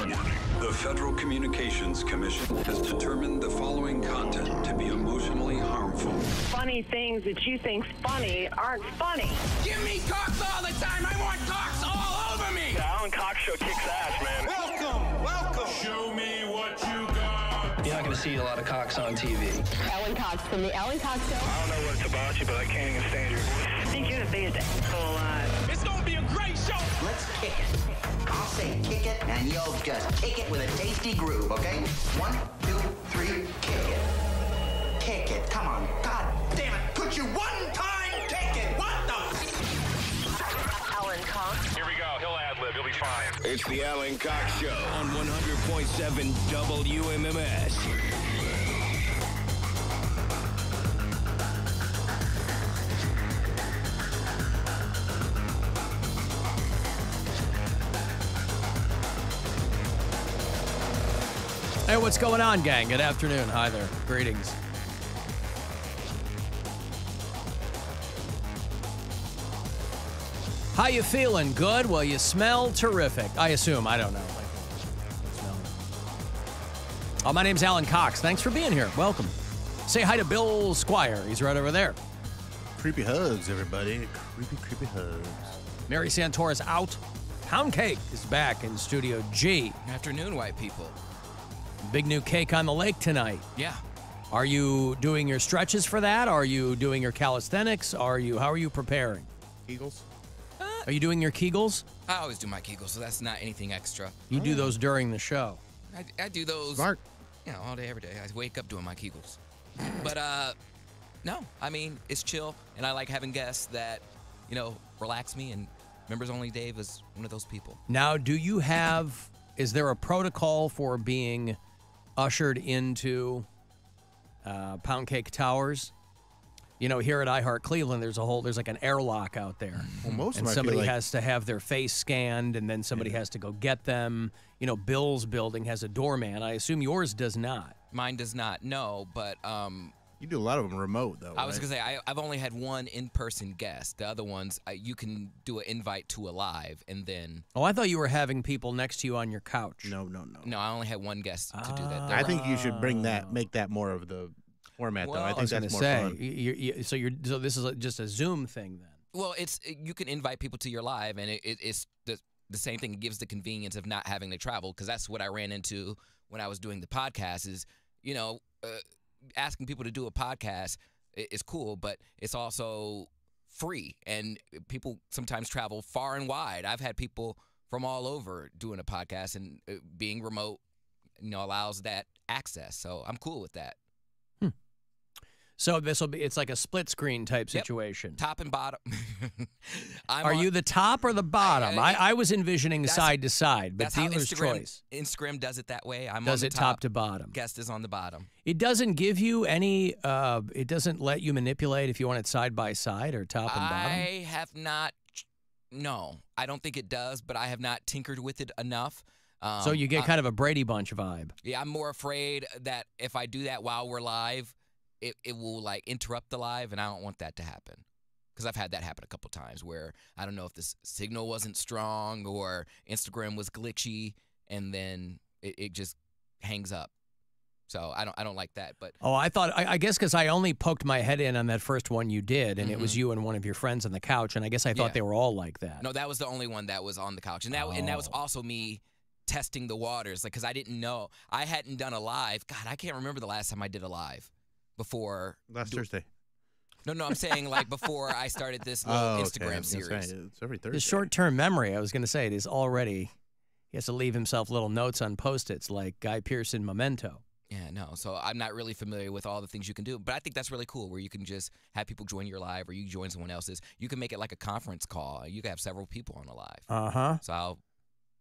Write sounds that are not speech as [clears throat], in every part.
Warning. The Federal Communications Commission has determined the following content to be emotionally harmful. Funny things that you think's funny aren't funny. Give me cocks all the time. I want cocks all over me. The Alan Cox Show kicks ass, man. Welcome, welcome. Show me what you got. You're not going to see a lot of cocks on TV. Alan Cox from the Alan Cox Show. I don't know what it's about you, but I can't even stand your voice. I think you're the biggest asshole alive. Let's kick it. I'll say kick it, and you'll just kick it with a tasty groove, okay? One, two, three, kick it. Kick it. Come on. God damn it. Could you one time kick it? What the? Alan Cox. Here we go. He'll ad lib. He'll be fine. It's the Alan Cox Show on 100.7 WMMS. Hey, what's going on, gang? Good afternoon. Hi there. Greetings. How you feeling? Good? Well, you smell terrific. I assume. I don't know. Oh, my name's Alan Cox. Thanks for being here. Welcome. Say hi to Bill Squire. He's right over there. Creepy hugs, everybody. Creepy, creepy hugs. Mary Santora's out. Poundcake is back in Studio G. Afternoon, white people. Big new cake on the lake tonight. Yeah. Are you doing your stretches for that? Are you doing your calisthenics? Are you how are you preparing? Eagles. Are you doing your Kegels? I always do my Kegels, so that's not anything extra. You do those during the show. I, I do those. Smart. You know, all day, every day. I wake up doing my Kegels. But uh, no, I mean it's chill, and I like having guests that, you know, relax me. And members only Dave is one of those people. Now, do you have is there a protocol for being ushered into uh, Poundcake Towers? You know, here at iHeart Cleveland, there's a whole there's like an airlock out there. Well, most and them somebody like- has to have their face scanned, and then somebody has to go get them. You know, Bill's building has a doorman. I assume yours does not. Mine does not. No, but um, You do a lot of them remote, though. I was gonna say I, I've only had one in-person guest. The other ones uh, you can do an invite to a live, and then Oh, I thought you were having people next to you on your couch. No, no, no. no, I only had one guest to do that. I think you should bring that, make that more of the format, though. I think I was that's more say. fun. You, you, so you're so this is a, just a Zoom thing then. Well, it's you can invite people to your live, and it, it, it's the the same thing. It gives the convenience of not having to travel because that's what I ran into when I was doing the podcast. Is you know uh, asking people to do a podcast is cool, but it's also free, and people sometimes travel far and wide. I've had people from all over doing a podcast, and uh, being remote, you know, allows that access. So I'm cool with that. So this will be it's like a split screen type Yep. situation. Top and bottom. [laughs] Are on- you the top or the bottom? I, I- I, was envisioning side to side, but dealer's Instagram choice. Instagram does it that way. I'm Does on the it top to bottom? Guest is on the bottom. It doesn't give you any. Uh, it doesn't let you manipulate if you want it side by side or top and bottom. I have not. No, I don't think it does, but I have not tinkered with it enough. Um, so you get I- kind of a Brady Bunch vibe. Yeah, I'm more afraid that if I do that while we're live, it, it will like interrupt the live, and I don't want that to happen. Because I've had that happen a couple times where I don't know if this signal wasn't strong or Instagram was glitchy, and then it, it just hangs up. So I don't I don't like that. But Oh, I thought. I, I guess because I only poked my head in on that first one you did, and it was Mhm. you and one of your friends on the couch, and I guess I thought Yeah. they were all like that. No, that was the only one that was on the couch, and that and that was Oh. also me testing the waters, like because I didn't know I hadn't done a live. God, I can't remember the last time I did a live before. Last do- Thursday. No, no, I'm saying like before I started this little [laughs] Oh, Instagram was gonna series. say, It's every Thursday. The short term memory, I was going to say, it is already. He has to leave himself little notes on post its like Guy Pearce in memento. Yeah, no. So I'm not really familiar with all the things you can do, but I think that's really cool where you can just have people join your live or you join someone else's. You can make it like a conference call. And you can have several people on a live. Uh huh. So I'll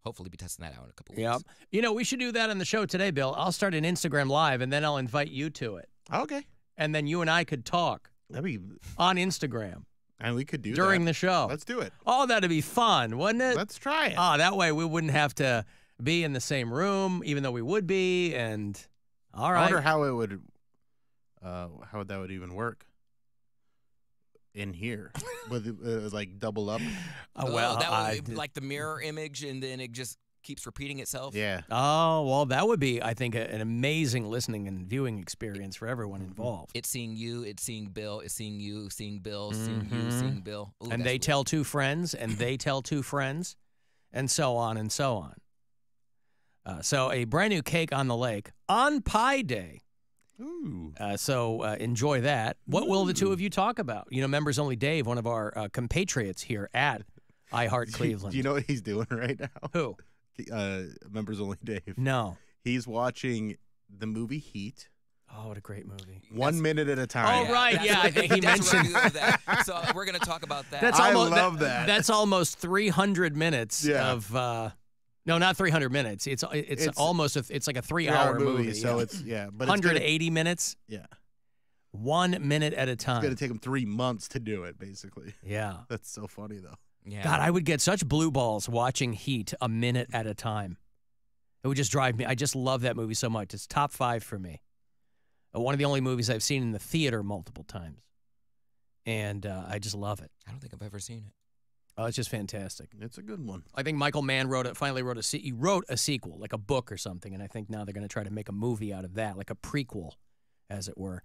hopefully be testing that out in a couple Yep. weeks. You know, we should do that on the show today, Bill. I'll start an Instagram live and then I'll invite you to it. Okay. And then you and I could talk That'd be, on Instagram and we could do during that. the show. Let's do it. oh, that'd be fun, wouldn't it? Let's try it. Oh, that way we wouldn't have to be in the same room, even though we would be. And all I wonder how it would, uh, how that would even work in here [laughs] with uh, like double up. Uh, well, Oh, that I- would, like the mirror image, and then it just keeps repeating itself. Yeah. Oh, well, that would be, I think, a- an amazing listening and viewing experience for everyone Mm-hmm. involved. It's seeing you, it's seeing Bill, it's seeing you, seeing Bill, seeing you, Mhm. seeing Bill. Ooh, and they weird. tell two friends, and they tell two friends, and so on and so on. Uh, so, a brand new cake on the lake on Pie Day. Ooh. Uh, so uh, enjoy that. What will the two of you talk about? You know, members only Dave, one of our uh, compatriots here at [laughs] iHeart Cleveland. Do you know what he's doing right now? Who? Uh, members only [laughs] Dave. No. He's watching the movie Heat. Oh, what a great movie! One minute at a time. Oh, right. Yeah, I think he mentioned. that. [laughs] So we're gonna talk about that. That's I almost, love that. That's almost 300 minutes Yeah. of. Uh, no, not 300 minutes. It's it's, It's- almost a, it's like a three, Three-hour hour movie. so yeah. it's yeah, but it's gonna, 180 minutes, yeah, one minute at a time. it's gonna take him three months to do it. Basically, Yeah. [laughs] that's so funny though. Yeah. God, I would get such blue balls watching Heat a minute at a time. It would just drive me. I just love that movie so much. It's top five for me. Uh, One of the only movies I've seen in the theater multiple times, and uh, I just love it. I don't think I've ever seen it. Oh, it's just fantastic. It's a good one. I think Michael Mann wrote it. Finally, wrote a se- he wrote a sequel, like a book or something, and I think now they're going to try to make a movie out of that, like a prequel, as it were.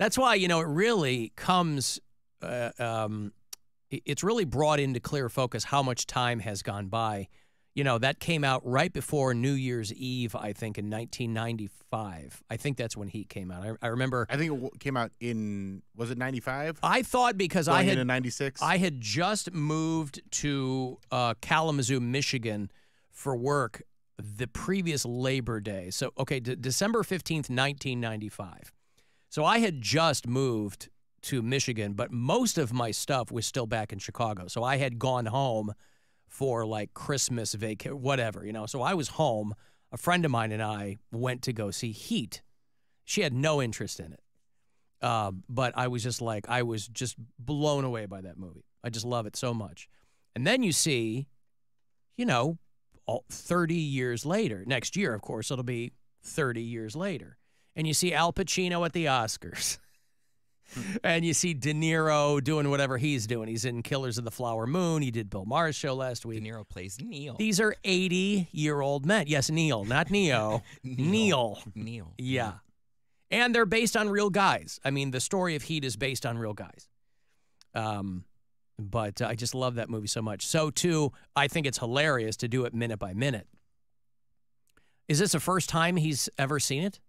That's why you know it really comes. Uh, um, it- it's really brought into clear focus how much time has gone by. You know that came out right before New Year's Eve, I think, in 1995. I think that's when Heat came out. I, I remember. I think it w- came out in was it ninety five? I thought because I had into ninety six. I had just moved to uh, Kalamazoo, Michigan for work the previous Labor Day. So, okay, de- December 15th, 1995. So I had just moved to Michigan, but most of my stuff was still back in Chicago. So I had gone home for like Christmas vacation, whatever, you know. So I was home. A friend of mine and I went to go see Heat. She had no interest in it. Um, but I was just like, I was just blown away by that movie. I just love it so much. And then you see, you know, all, 30 years later, next year, of course, it'll be 30 years later. And you see Al Pacino at the Oscars. [laughs] [laughs] and you see De Niro doing whatever he's doing. He's in Killers of the Flower Moon. He did Bill Maher's show last week. De. Niro plays Neil. These are 80 year old men. Yes, Neil, not Neo. [laughs] Neil. Neil. Yeah. And they're based on real guys. I mean, the story of Heat is based on real guys. Um, but I just love that movie so much. So, too, I think it's hilarious to do it minute by minute. Is this the first time he's ever seen it?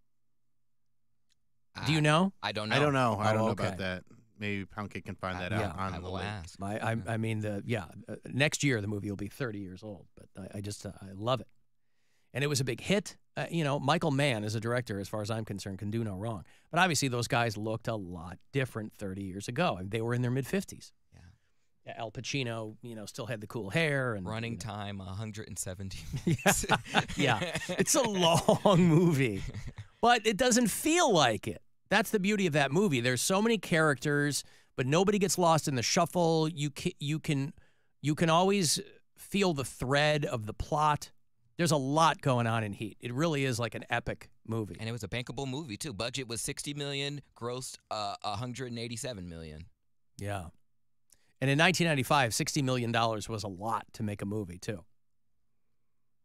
Do you know? I don't know. I don't know. I Oh, don't know okay. about that. Maybe Poundcake can find that I- out yeah, on I the will ask. I, I, I mean, the yeah, uh, next year the movie will be 30 years old, but I, I just uh, I love it, and it was a big hit. Uh, you know, Michael Mann as a director, as far as I'm concerned, can do no wrong. But obviously, those guys looked a lot different 30 years ago, and they were in their mid 50s. Yeah. Al Pacino, you know, still had the cool hair and Running you know. time 170 [laughs] Yeah, minutes. [laughs] yeah, it's a long movie, but it doesn't feel like it. That's the beauty of that movie. There's so many characters, but nobody gets lost in the shuffle. You can, you can you can always feel the thread of the plot. There's a lot going on in Heat. It really is like an epic movie. and it was a bankable movie too. Budget was 60 million, grossed uh, 187 million. Yeah. And in 1995, $60 million was a lot to make a movie, too.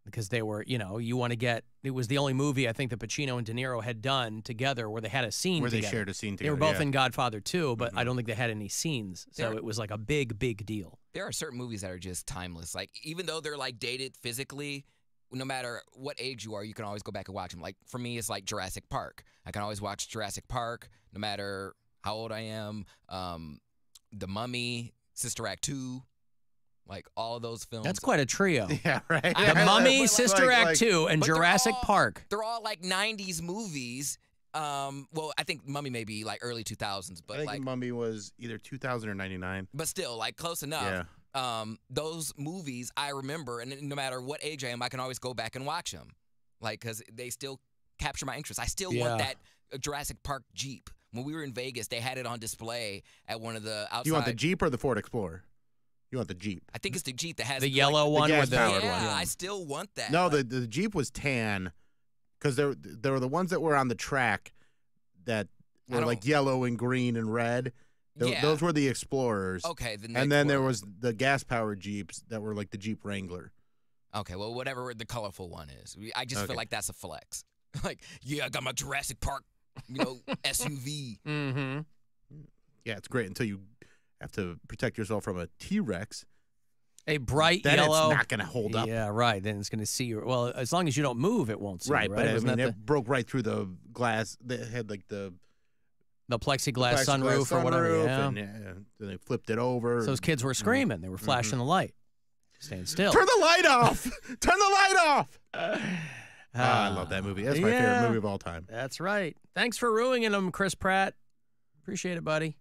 Because they were, you know, you want to get, it was the only movie I think that Pacino and De Niro had done together where they had a scene Where they together. shared a scene together. They were both yeah. in Godfather 2, but I don't think they had any scenes. So They're- it was like a big, big deal. There are certain movies that are just timeless. Like even though they're like dated physically, no matter what age you are, you can always go back and watch them. Like for me, it's like Jurassic Park. I can always watch Jurassic Park, no matter how old I am. Um, The Mummy, Sister Act Two, like all of those films. That's quite a trio. [laughs] Yeah, right. The [laughs] Yeah, Mummy, like- Sister like- Act like- 2, and But they're Jurassic all- Park. They're all like '90s movies. Um, well, I think Mummy may be like early 2000s, I but think like, Mummy was either 2000 or 99. but still, like close enough. Yeah. um, those movies I remember, and no matter what age I am, I can always go back and watch them, like because they still capture my interest. I still Yeah. want that uh, Jurassic Park Jeep. When we were in Vegas, they had it on display at one of the outside. You want the Jeep or the Ford Explorer? You want the Jeep. I think it's the Jeep that has The like- yellow one gas with the. powered yeah, one. I still want that. No, the the Jeep was tan because there there were the ones that were on the track that were like yellow and green and red. Tho- Yeah. Those were the Explorers. okay. Then and then there was the gas powered Jeeps that were like the Jeep Wrangler. Okay, well, whatever the colorful one is. I just Okay. feel like that's a flex. [laughs] like, yeah, I got my Jurassic Park, you know, [laughs] SUV. Mm-hmm. Yeah, it's great until you have to protect yourself from a T Rex. A bright Then yellow. it's not going to hold up. Yeah, right. Then it's going to see you. Well, as long as you don't move, it won't see you, Right, right? but I Wasn't mean, that it broke right through the glass. They had like the the, the plexiglass, plexiglass sunroof or whatever. sunroof, Yeah. and yeah, then they flipped it over. So those kids were mm-hmm. screaming. They were mm-hmm. flashing the light. Stand still. Turn the light off! [laughs] Turn the light off! [sighs] Ah, ah, I love that movie. That's my yeah. favorite movie of all time. That's right. Thanks for ruining them, Chris Pratt. Appreciate it, buddy.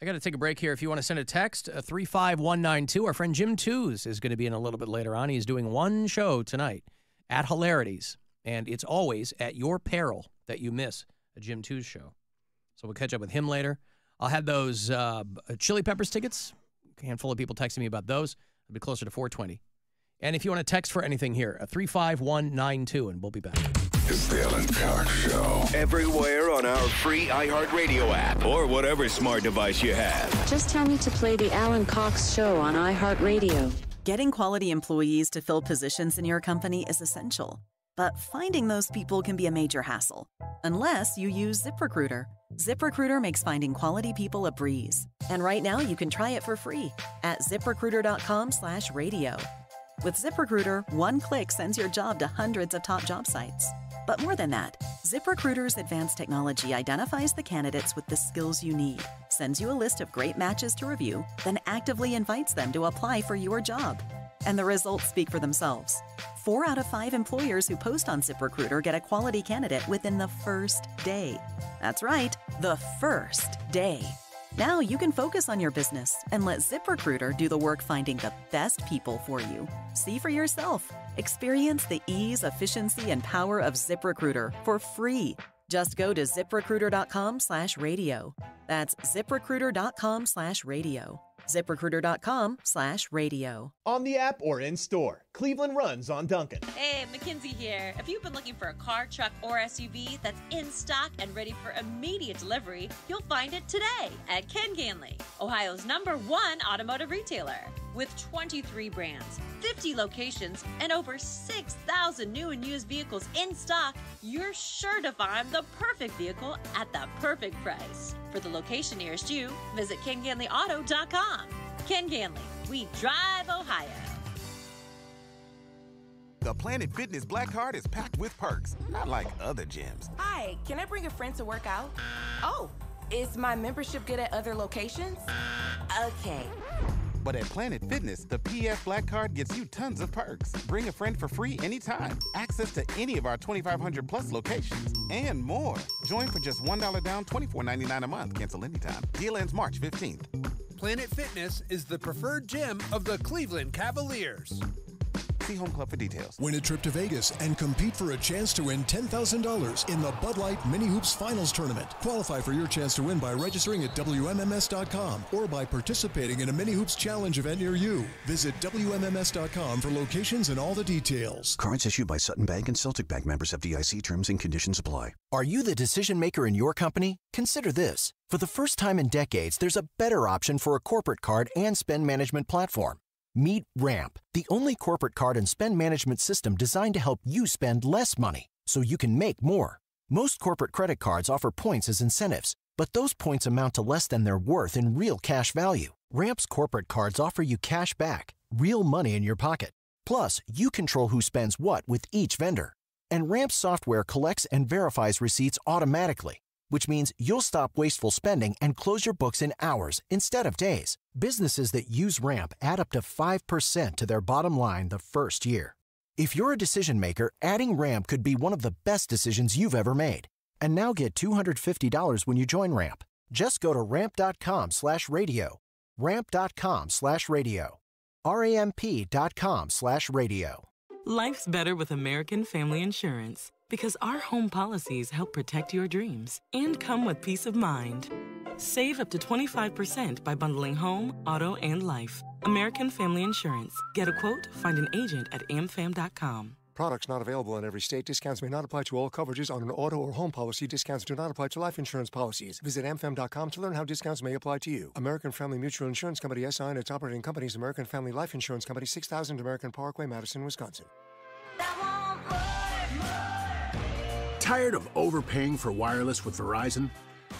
I got to take a break here. If you want to send a text, uh, 35192. Our friend Jim Tews is going to be in a little bit later on. He's doing one show tonight at Hilarities, and it's always at your peril that you miss a Jim Tews show. So we'll catch up with him later. I'll have those uh, Chili Peppers tickets. A handful of people texting me about those. I'll be closer to 420. And if you want to text for anything here, uh, 35192, and we'll be back. It's the Alan Cox Show. Everywhere on our free iHeartRadio app or whatever smart device you have. Just tell me to play the Alan Cox Show on iHeartRadio. Getting quality employees to fill positions in your company is essential, but finding those people can be a major hassle. Unless you use ZipRecruiter. ZipRecruiter makes finding quality people a breeze. And right now you can try it for free at ziprecruiter.com/radio. With ZipRecruiter, one click sends your job to hundreds of top job sites. But more than that, ZipRecruiter's advanced technology identifies the candidates with the skills you need, sends you a list of great matches to review, then actively invites them to apply for your job. And the results speak for themselves. Four out of five employers who post on ZipRecruiter get a quality candidate within the first day. That's right, the first day. Now you can focus on your business and let ZipRecruiter do the work finding the best people for you. See for yourself. Experience the ease, efficiency, and power of ZipRecruiter for free. Just go to ziprecruiter.com slash radio. That's ziprecruiter.com slash radio. ziprecruiter.com slash radio. On the app or in store, Cleveland runs on Dunkin. Hey, Mackenzie here. If you've been looking for a car, truck, or SUV that's in stock and ready for immediate delivery, you'll find it today at Ken Ganley, Ohio's number one automotive retailer. With 23 brands, 50 locations, and over 6,000 new and used vehicles in stock, you're sure to find the perfect vehicle at the perfect price. For the location nearest you, visit KenGanleyAuto.com. Ken Ganley, we drive Ohio. The Planet Fitness Black Card is packed with perks, not like other gyms. Hi, can I bring a friend to work out? Oh, is my membership good at other locations? Okay. But at Planet Fitness, the PF Black Card gets you tons of perks. Bring a friend for free anytime, access to any of our 2,500 plus locations, and more. Join for just $1 down, $24.99 a month. Cancel anytime. Deal ends March 15th. Planet Fitness is the preferred gym of the Cleveland Cavaliers. See Home Club for details. Win a trip to Vegas and compete for a chance to win $10,000 in the Bud Light Mini Hoops Finals Tournament. Qualify for your chance to win by registering at WMMS.com or by participating in a Mini Hoops Challenge event near you. Visit WMMS.com for locations and all the details. Cards issued by Sutton Bank and Celtic Bank members FDIC terms and conditions apply. Are you the decision maker in your company? Consider this. For the first time in decades, there's a better option for a corporate card and spend management platform. Meet Ramp, the only corporate card and spend management system designed to help you spend less money so you can make more. Most corporate credit cards offer points as incentives, but those points amount to less than their worth in real cash value. Ramp's corporate cards offer you cash back, real money in your pocket. Plus, you control who spends what with each vendor. And Ramp software collects and verifies receipts automatically, which means you'll stop wasteful spending and close your books in hours instead of days. Businesses that use Ramp add up to 5% to their bottom line the first year. If you're a decision maker, adding Ramp could be one of the best decisions you've ever made. And now get $250 when you join Ramp. Just go to ramp.com slash radio. Ramp.com slash radio. R-A-M-P.com slash radio. Life's better with American Family Insurance because our home policies help protect your dreams and come with peace of mind. Save up to 25% by bundling home, auto, and life. American Family Insurance. Get a quote, find an agent at amfam.com. Products not available in every state. Discounts may not apply to all coverages on an auto or home policy. Discounts do not apply to life insurance policies. Visit amfam.com to learn how discounts may apply to you. American Family Mutual Insurance Company SI and its operating companies American Family Life Insurance Company 6000 American Parkway, Madison, Wisconsin. Tired of overpaying for wireless with Verizon?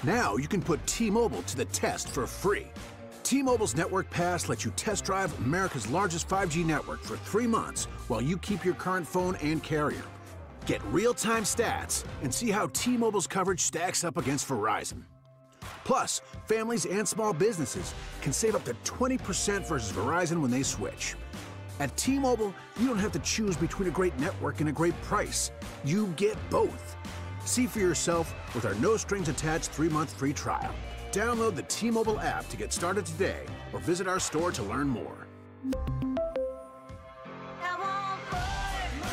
Now you can put T-Mobile to the test for free. T-Mobile's Network Pass lets you test drive America's largest 5G network for three months while you keep your current phone and carrier. Get real-time stats and see how T-Mobile's coverage stacks up against Verizon. Plus, families and small businesses can save up to 20% versus Verizon when they switch. At T-Mobile, you don't have to choose between a great network and a great price. You get both. See for yourself with our no strings attached three month free trial. Download the T Mobile app to get started today or visit our store to learn more.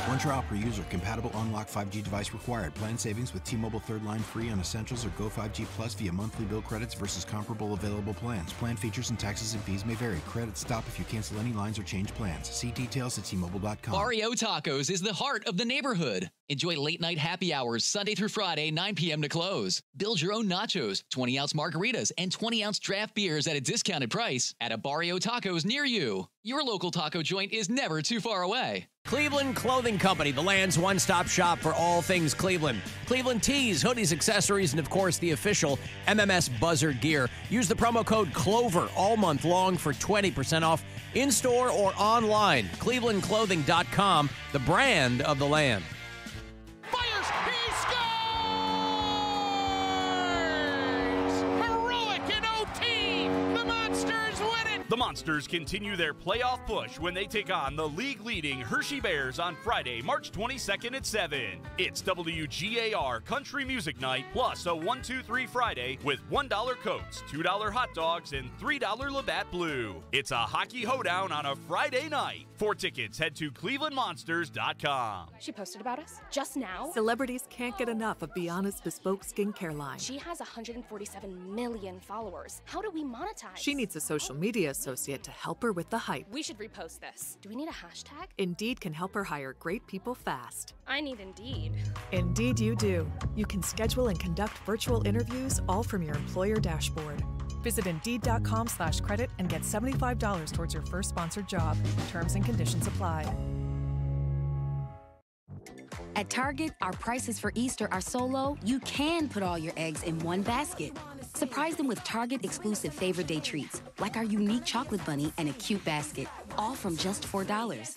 One trial per user. Compatible unlock 5G device required. Plan savings with T-Mobile third line free on essentials or Go 5G Plus via monthly bill credits versus comparable available plans. Plan features and taxes and fees may vary. Credits stop if you cancel any lines or change plans. See details at T-Mobile.com. Barrio Tacos is the heart of the neighborhood. Enjoy late night happy hours Sunday through Friday, 9 p.m. to close. Build your own nachos, 20 ounce margaritas, and 20 ounce draft beers at a discounted price at a Barrio Tacos near you. Your local taco joint is never too far away. Cleveland Clothing Company, the land's one stop shop for all things Cleveland. Cleveland tees, hoodies, accessories, and of course the official MMS Buzzard gear. Use the promo code CLOVER all month long for 20% off in store or online. ClevelandClothing.com, the brand of the land. Fires! He scores! Heroic in OT! The Monsters win it! The Monsters continue their playoff push when they take on the league leading Hershey Bears on Friday, March 22nd at 7. It's WGAR Country Music Night plus a 1 2 3 Friday with $1 coats, $2 hot dogs, and $3 Labatt Blue. It's a hockey hoedown on a Friday night. For tickets, head to clevelandmonsters.com. She posted about us just now. Celebrities can't get enough of Biana's bespoke skincare line. She has 147 million followers. How do we monetize? She needs a social media associate to help her with the hype. We should repost this. Do we need a hashtag? Indeed can help her hire great people fast. I need Indeed. Indeed, you do. You can schedule and conduct virtual interviews all from your employer dashboard. Visit Indeed.com slash credit and get $75 towards your first sponsored job. Terms and conditions apply. At Target, our prices for Easter are so low, you can put all your eggs in one basket. Surprise them with Target exclusive favorite day treats, like our unique chocolate bunny and a cute basket, all from just $4.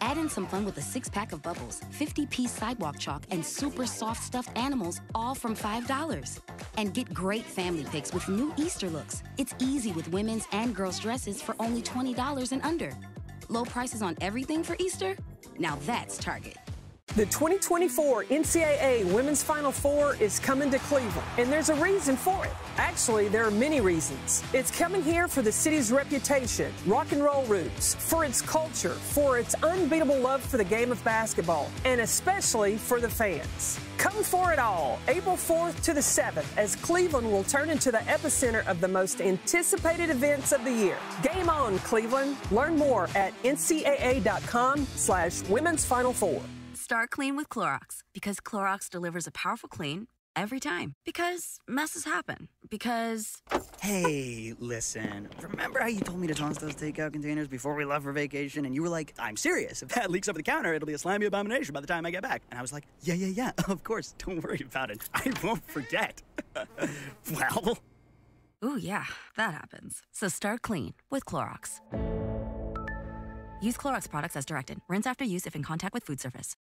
Add in some fun with a six pack of bubbles, 50 piece sidewalk chalk, and super soft stuffed animals, all from $5. And get great family picks with new Easter looks. It's easy with women's and girls' dresses for only $20 and under. Low prices on everything for Easter? Now that's Target. The 2024 NCAA Women's Final Four is coming to Cleveland, and there's a reason for it. Actually, there are many reasons. It's coming here for the city's reputation, rock and roll roots, for its culture, for its unbeatable love for the game of basketball, and especially for the fans. Come for it all, April 4th to the 7th, as Cleveland will turn into the epicenter of the most anticipated events of the year. Game on, Cleveland. Learn more at ncaa.com slash women's final four. Start clean with Clorox because Clorox delivers a powerful clean every time. Because messes happen. Because. Hey, listen. Remember how you told me to toss those takeout containers before we left for vacation? And you were like, I'm serious. If that [laughs] leaks over the counter, it'll be a slimy abomination by the time I get back. And I was like, yeah, yeah, yeah, [laughs] of course. Don't worry about it. I won't forget. [laughs] well. Ooh, yeah, that happens. So start clean with Clorox. Use Clorox products as directed. Rinse after use if in contact with food surface.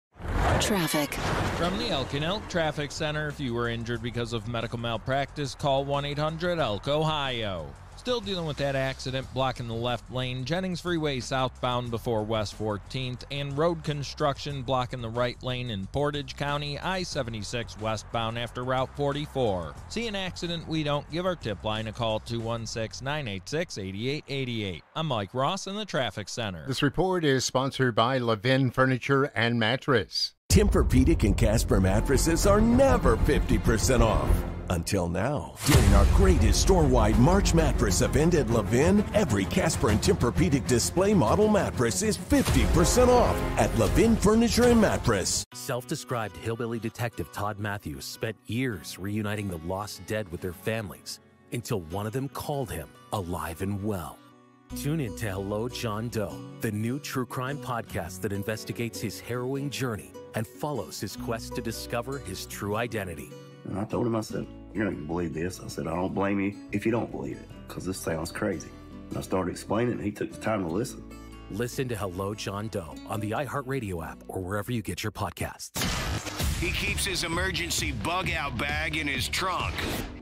Traffic. From the Elk and Elk Traffic Center, if you were injured because of medical malpractice, call 1 800 ELK Ohio. Still dealing with that accident blocking the left lane, Jennings Freeway southbound before West 14th, and road construction blocking the right lane in Portage County, I 76 westbound after Route 44. See an accident we don't, give our tip line a call 216 986 8888. I'm Mike Ross in the Traffic Center. This report is sponsored by Levin Furniture and Mattress. Tempur-Pedic and Casper mattresses are never 50% off. Until now. During our greatest store-wide March mattress event at Levin, every Casper and Tempur-Pedic display model mattress is 50% off at Levin Furniture and Mattress. Self described hillbilly detective Todd Matthews spent years reuniting the lost dead with their families until one of them called him alive and well. Tune in to Hello, John Doe, the new true crime podcast that investigates his harrowing journey and follows his quest to discover his true identity. And I told him, I said, You're not going to believe this. I said, I don't blame you if you don't believe it, because this sounds crazy. And I started explaining, and he took the time to listen. Listen to Hello, John Doe on the iHeartRadio app or wherever you get your podcasts. He keeps his emergency bug out bag in his trunk.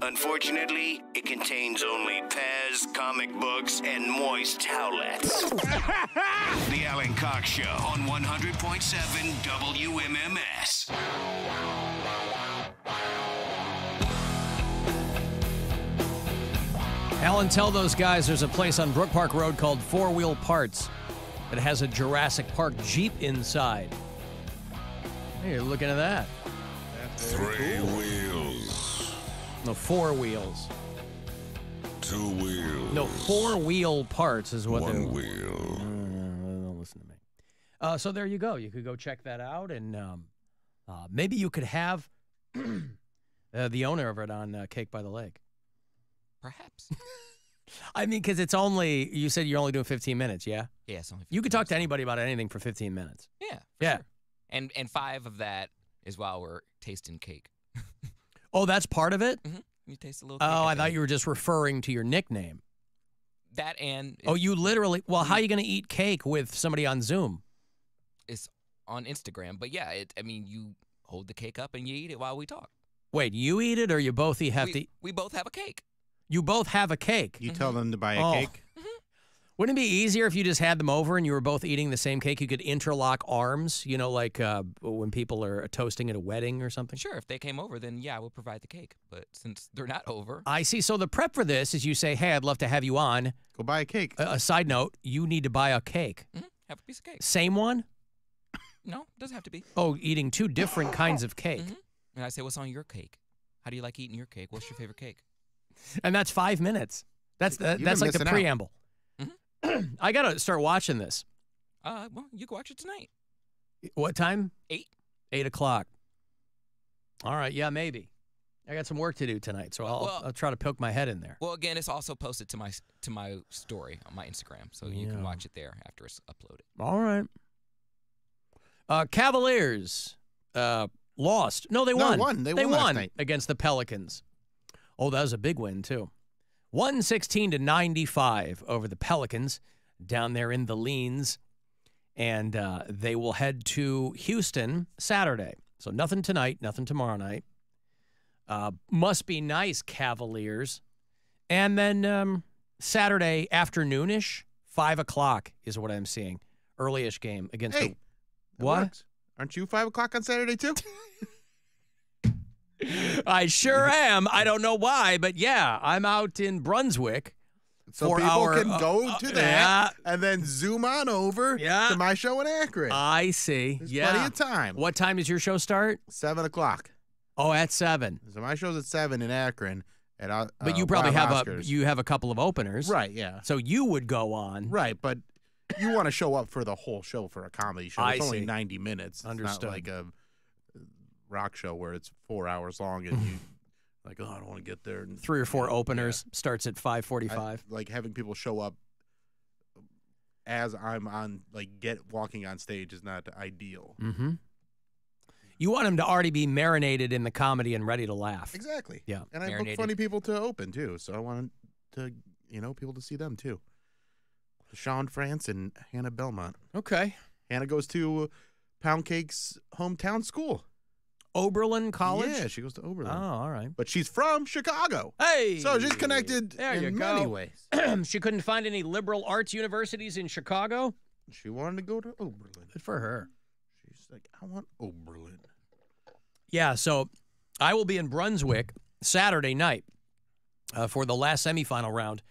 Unfortunately, it contains only Pez, comic books, and moist towelettes. [laughs] the Alan Cox Show on 100.7 WMMS. Alan, tell those guys there's a place on Brook Park Road called Four Wheel Parts that has a Jurassic Park Jeep inside. Hey, you're looking at that. Three wheels, No, four wheels. two wheels. No, four wheel parts is what One they're. wheel. Uh, don't listen to me. Uh, so there you go. You could go check that out, and um, uh, maybe you could have [clears throat] uh, the owner of it on uh, Cake by the Lake. Perhaps. [laughs] I mean, because it's only you said you're only doing 15 minutes, yeah. Yeah, it's only You could talk to anybody about anything for 15 minutes. Yeah. for Yeah. sure. And and five of that is while we're tasting cake. Oh, that's part of it. Mm-hmm. You taste a little. Oh, cake I thought you were just referring to your nickname. that and Oh, you literally. Well, how are you going to eat cake with somebody on Zoom? it's on Instagram. But yeah, it, I mean, you hold the cake up and you eat it while we talk. Wait, you eat it, or you both eat have we, to? we both have a cake. You both have a cake. You tell them to buy a Oh. cake. Wouldn't it be easier if you just had them over and you were both eating the same cake? You could interlock arms, you know, like uh, when people are toasting at a wedding or something. Sure, if they came over, then yeah, I would provide the cake. But since they're not over, I see. So the prep for this is you say, "Hey, I'd love to have you on." Go buy a cake. A, a side note: you need to buy a cake. Mm -hmm. have a piece of cake. Same one? No, doesn't have to be. Oh, eating two different kinds of cake, Mhm. And I say, what's on your cake? How do you like eating your cake? What's your favorite cake? and that's five minutes. That's that, You've that's been like the preamble. out. Preamble. [clears throat] I gotta start watching this. Uh, well, you can watch it tonight. What time? Eight. Eight o'clock. All right. Yeah, maybe. I got some work to do tonight, so I'll, Well- I'll try to poke my head in there. Well, again, it's also posted to my to my story on my Instagram, so you Yeah. can watch it there after it's uploaded. All right. Uh, Cavaliers uh, lost. No, they No, won. won. They won last night. against the Pelicans. Oh, that was a big win too. 116 to 95 over the Pelicans down there in the leans. And uh, they will head to Houston Saturday. So nothing tonight, nothing tomorrow night. Uh, must be nice, Cavaliers. And then um, Saturday afternoonish, five o'clock is what I'm seeing. Earlyish game against Hey, the what? works. Aren't you five o'clock on Saturday too? [laughs] I sure am. I don't know why, but yeah, I'm out in Brunswick. So people our, can uh, go uh, to that yeah. and then zoom on over Yeah. to my show in Akron. I see. There's yeah. plenty of time. What time does your show start? Seven o'clock. Oh, at seven. So my show's at seven in Akron. At uh, But you uh, probably have a you have a couple of openers, right. Yeah. So you would go on. Right, but you want to show up for the whole show for a comedy show. I It's only see. 90 minutes. It's Understood. not like a rock show where it's four hours long and you [laughs] like, oh, I don't want to get there. And, Three or four you know, openers starts at five I- forty-five. like having people show up as I'm on, like get walking on stage is not ideal. Mm-hmm. You want them to already be marinated in the comedy and ready to laugh. Exactly. Yeah. And I book Marinated. funny people to open too, so I want to, you know, people to see them too. Sean France and Hannah Belmont. Okay. Hannah goes to Poundcake's hometown school. Oberlin College. Yeah, she goes to Oberlin. Oh, all right. But she's from Chicago. Hey. So she's connected There in you many [clears throat] ways. she couldn't find any liberal arts universities in Chicago. She wanted to go to Oberlin. Good for her. She's like, I want Oberlin. Yeah, so I will be in Brunswick Saturday night uh, for the last semifinal round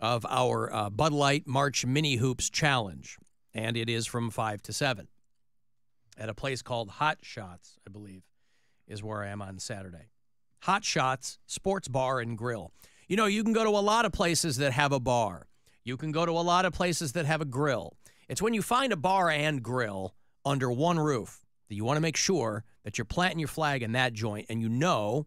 of our uh, Bud Light March Mini Hoops Challenge, and it is from five to seven. At a place called Hot Shots, I believe, is where I am on Saturday. Hot Shots Sports Bar and Grill. You know, you can go to a lot of places that have a bar. You can go to a lot of places that have a grill. It's when you find a bar and grill under one roof that you want to make sure that you're planting your flag in that joint and you know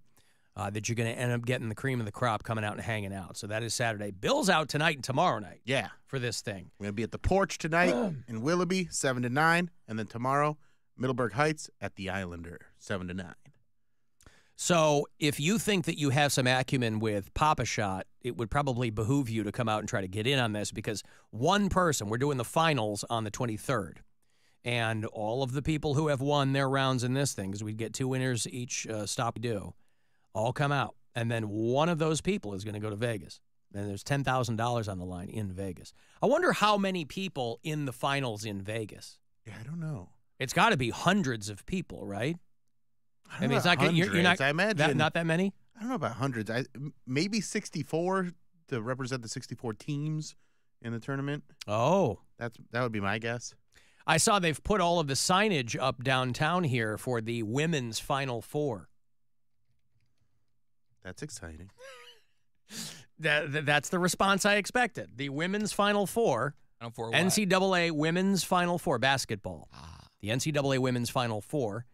uh, that you're going to end up getting the cream of the crop coming out and hanging out. So that is Saturday. Bill's out tonight and tomorrow night. Yeah. For this thing. We're gonna be at the porch tonight [clears throat] in Willoughby, seven to nine, and then tomorrow, Middleburg Heights at the Islander, seven to nine. So if you think that you have some acumen with Pop-A-Shot, it would probably behoove you to come out and try to get in on this because one person, we're doing the finals on the 23rd. And all of the people who have won their rounds in this thing, because we get two winners each uh, stop we do, all come out. And then one of those people is going to go to Vegas. And there's $10,000 on the line in Vegas. I wonder how many people in the finals in Vegas. Yeah, I don't know. It's got to be hundreds of people, right? I, don't mean, it's not. about gonna- You're, you're not. I imagine that, not that many. I don't know about hundreds. I maybe sixty-four to represent the sixty-four teams in the tournament. Oh, that's that would be my guess. I saw they've put all of the signage up downtown here for the women's Final Four. That's exciting. [laughs] That, that- that's the response I expected. The women's Final Four, Final Four what? NCAA women's Final Four basketball. Ah. The NCAA women's Final Four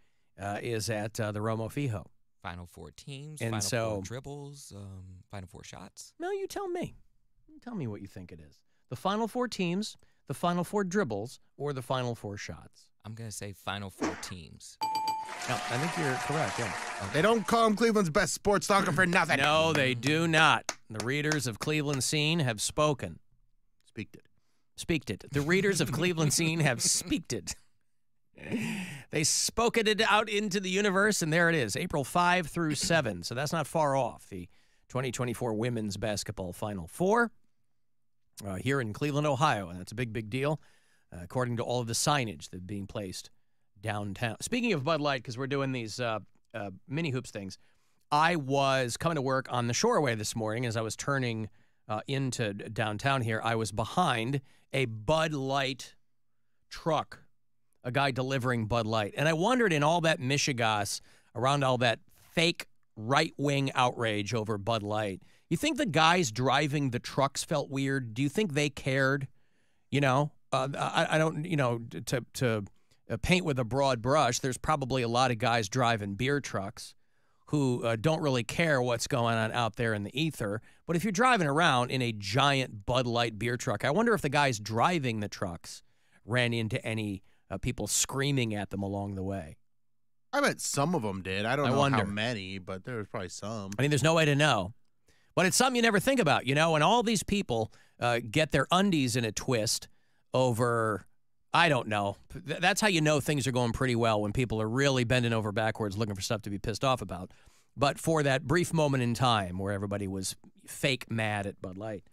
uh, is at uh, the Romo Fijo. Final Four teams, And Final so- Four dribbles, um, Final Four shots. No, you tell me. You tell me what you think it is. The Final Four teams, the Final Four dribbles, or the Final Four shots. I'm gonna say Final Four teams. No, I think you're correct. Yeah. They don't call him Cleveland's best sports talker for nothing. No, they do not. The readers of Cleveland Scene have spoken. Speaked it. Speaked it. The readers of Cleveland Scene have speaked it. They spoke it out into the universe, and there it is, April 5 through 7. So that's not far off. The 2024 Women's Basketball Final Four uh, here in Cleveland, Ohio. And that's a big, big deal, uh, according to all of the signage that's being placed downtown. Speaking of Bud Light, because we're doing these uh, uh, mini hoops things, I was coming to work on the Shoreway this morning as I was turning uh, into downtown here. I was behind a Bud Light truck, a guy delivering Bud Light. And I wondered in all that Michigas, around all that fake right wing outrage over Bud Light, you think the guys driving the trucks felt weird? Do you think they cared? You know, uh, I, I don't, you know, to, to uh, paint with a broad brush, there's probably a lot of guys driving beer trucks who uh, don't really care what's going on out there in the ether. But if you're driving around in a giant Bud Light beer truck, I wonder if the guys driving the trucks ran into any uh, people screaming at them along the way. I bet some of them did. I don't I know how many, but there was probably some. I mean, there's no way to know. But it's something you never think about, you know, and all these people uh, get their undies in a twist over, I don't know. Th- That's how you know things are going pretty well when people are really bending over backwards looking for stuff to be pissed off about. But for that brief moment in time where everybody was fake mad at Bud Light,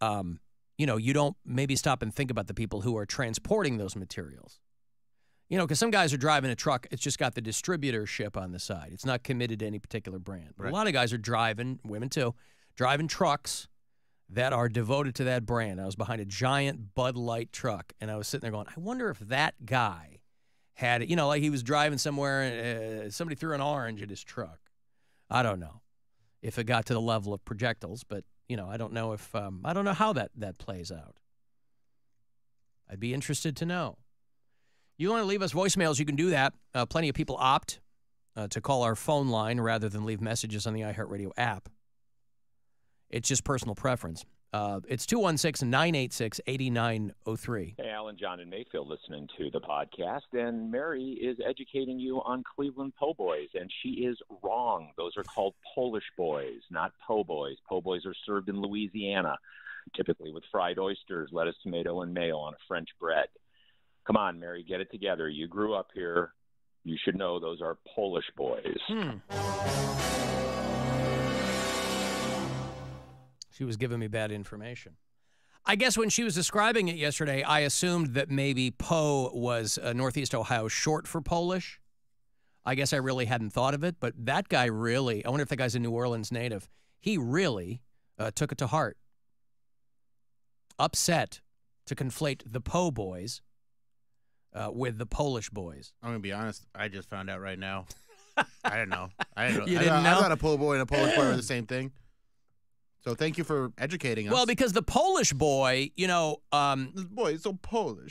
um, you know, you don't maybe stop and think about the people who are transporting those materials. You know, because some guys are driving a truck, it's just got the distributorship on the side. It's not committed to any particular brand. But Right. a lot of guys are driving, women too, driving trucks that are devoted to that brand. I was behind a giant Bud Light truck, and I was sitting there going, I wonder if that guy had, you know, like he was driving somewhere and uh, somebody threw an orange at his truck. I don't know if it got to the level of projectiles, but, you know, I don't know if, um, I don't know how that, that plays out. I'd be interested to know. You want to leave us voicemails, you can do that. Uh, plenty of people opt uh, to call our phone line rather than leave messages on the iHeartRadio app. It's just personal preference. Uh, it's 216 986 8903. Hey, Alan, John, and Mayfield listening to the podcast, and Mary is educating you on Cleveland po' boys, and she is wrong. Those are called Polish boys, not po' boys. Po' boys are served in Louisiana, typically with fried oysters, lettuce, tomato, and mayo on a French bread. Come on, Mary, get it together. You grew up here. You should know those are Polish boys. She was giving me bad information. I guess when she was describing it yesterday, I assumed that maybe Poe was uh, Northeast Ohio short for Polish. I guess I really hadn't thought of it, but that guy really, I wonder if that guy's a New Orleans native. He really uh, took it to heart. Upset to conflate the Poe boys uh, with the Polish boys. I'm gonna be honest. I just found out right now. I didn't know. I didn't [laughs] know. You I, didn't I, know? thought a po' boy and a Polish boy were the [laughs] same thing. So thank you for educating us. Well, because the Polish boy, you know, um, this boy is so Polish.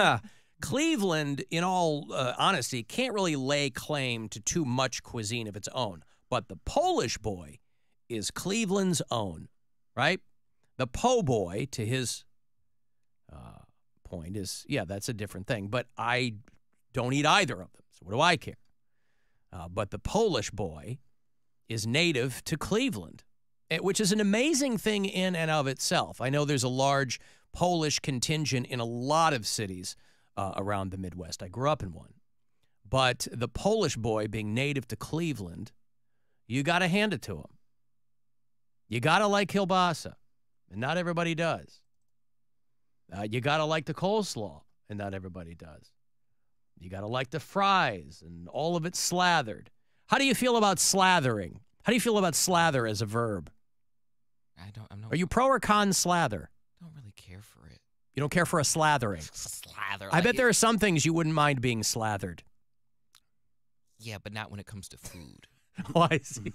[laughs] Cleveland, in all uh, honesty, can't really lay claim to too much cuisine of its own. But the Polish boy is Cleveland's own, right? The po' boy, to his point, is yeah, that's a different thing. But I don't eat either of them, so what do I care? Uh, but the Polish boy is native to Cleveland, eh, which is an amazing thing in and of itself. I know there's a large Polish contingent in a lot of cities uh, around the Midwest. I grew up in one. But the Polish boy being native to Cleveland, you got to hand it to him. You got to like kielbasa, and not everybody does. Uh, you got to like the coleslaw, and not everybody does. You got to like the fries and all of it slathered. How do you feel about slathering? How do you feel about slather as a verb? I don't. I'm not. Are you pro or con slather? I don't really care for it. You don't care for a slathering. [laughs] Slather. I like bet it- there are some things you wouldn't mind being slathered. Yeah, but not when it comes to food. [laughs] Oh, I see.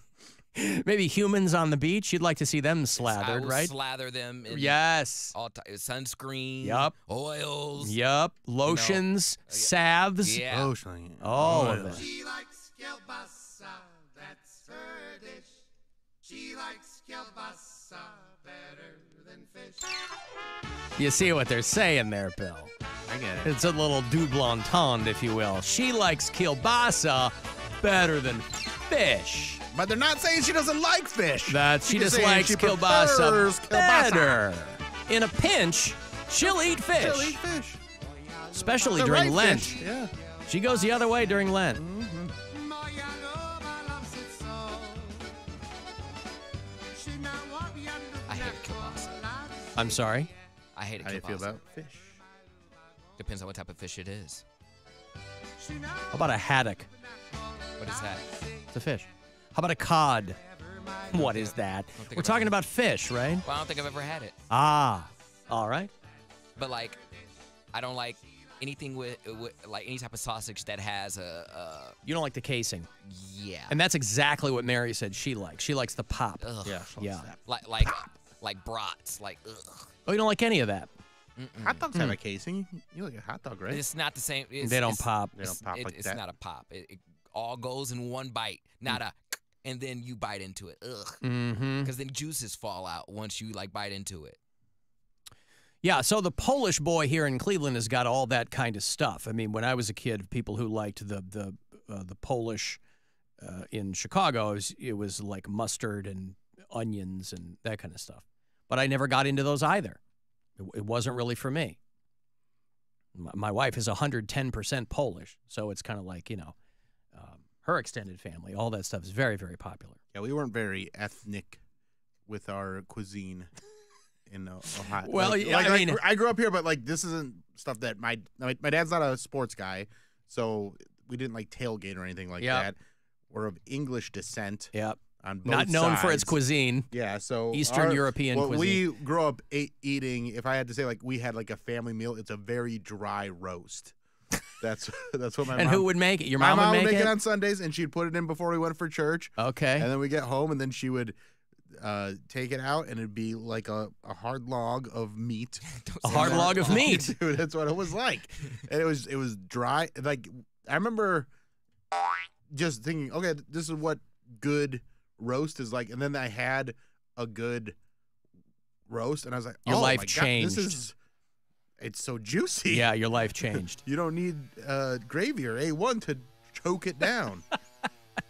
[laughs] Maybe humans on the beach, you'd like to see them I slathered, will right? Slather them. In Yes. All ti- sunscreen. Yup. Oils. Yup. Lotions, uh, salves. Yeah. Lotion. All of Oils. it. She likes kielbasa, that's her dish. She likes kielbasa better than fish. You see what they're saying there, Bill. I get it. It's a little double entendre, if you will. She likes kielbasa better than fish. But they're not saying she doesn't like fish. That she She's just saying likes she kielbasa prefers kielbasa. better. In a pinch, she'll eat fish. She'll eat fish. Especially The during right Lent. fish, Yeah. She goes the other way during Lent. I hate kielbasa. I'm sorry. I hate How do you feel about fish? Depends on what type of fish it is. How about a haddock? What is that? It's a fish. How about a cod? What is that? We're I've talking ever- about fish, right? Well, I don't think I've ever had it. Ah, all right. But like, I don't like anything with, with like any type of sausage that has a, You don't like the casing. a yeah. And that's exactly what Mary said she likes. She likes the pop. Ugh. Yeah. Yeah. like like like brats. Like ugh. Oh, you don't like any of that? Hot dogs Hmm. have a casing. You like a hot dog, right? It's not the same. It's, They don't it's- pop. They don't it's- pop it- like it's that. not a pop. It, it all goes in one bite, not a, and then you bite into it. Ugh. Mm-hmm. Because then juices fall out once you like bite into it. Yeah, so the Polish boy here in Cleveland has got all that kind of stuff. I mean, when I was a kid, people who liked the the uh, the Polish uh, in Chicago, it was, it was like mustard and onions and that kind of stuff. But I never got into those either. It, it wasn't really for me. My, my wife is 110% Polish, so it's kind of like, you know, her extended family, all that stuff is very, very popular. Yeah, we weren't very ethnic with our cuisine [laughs] in uh, Ohio. Well, like, yeah, like- I like, mean- I grew up here, but like this isn't stuff that my my, my dad's not a sports guy, so we didn't like tailgate or anything like Yep. that. We're of English descent. Yep. On both Not known for its cuisine. Yeah, so Eastern our- European Well, cuisine. we grew up eating. If I had to say, like we had like a family meal, it's a very dry roast. That's [laughs] that's what my And mom, who would make it? Your my mom would mom make it? it? on Sundays, and she'd put it in before we went for church. Okay. And then we get home, and then she would uh, take it out, and it'd be like a, a hard log of meat. [laughs] A hard log of meat. [laughs] dude. That's what it was like, and it was it was dry. Like I remember just thinking, okay, this is what good roast is like, and then I had a good roast, and I was like, Your oh life my God, changed. this is it's so juicy. Yeah, your life changed. [laughs] You don't need uh, gravy or A1 to choke it down. [laughs]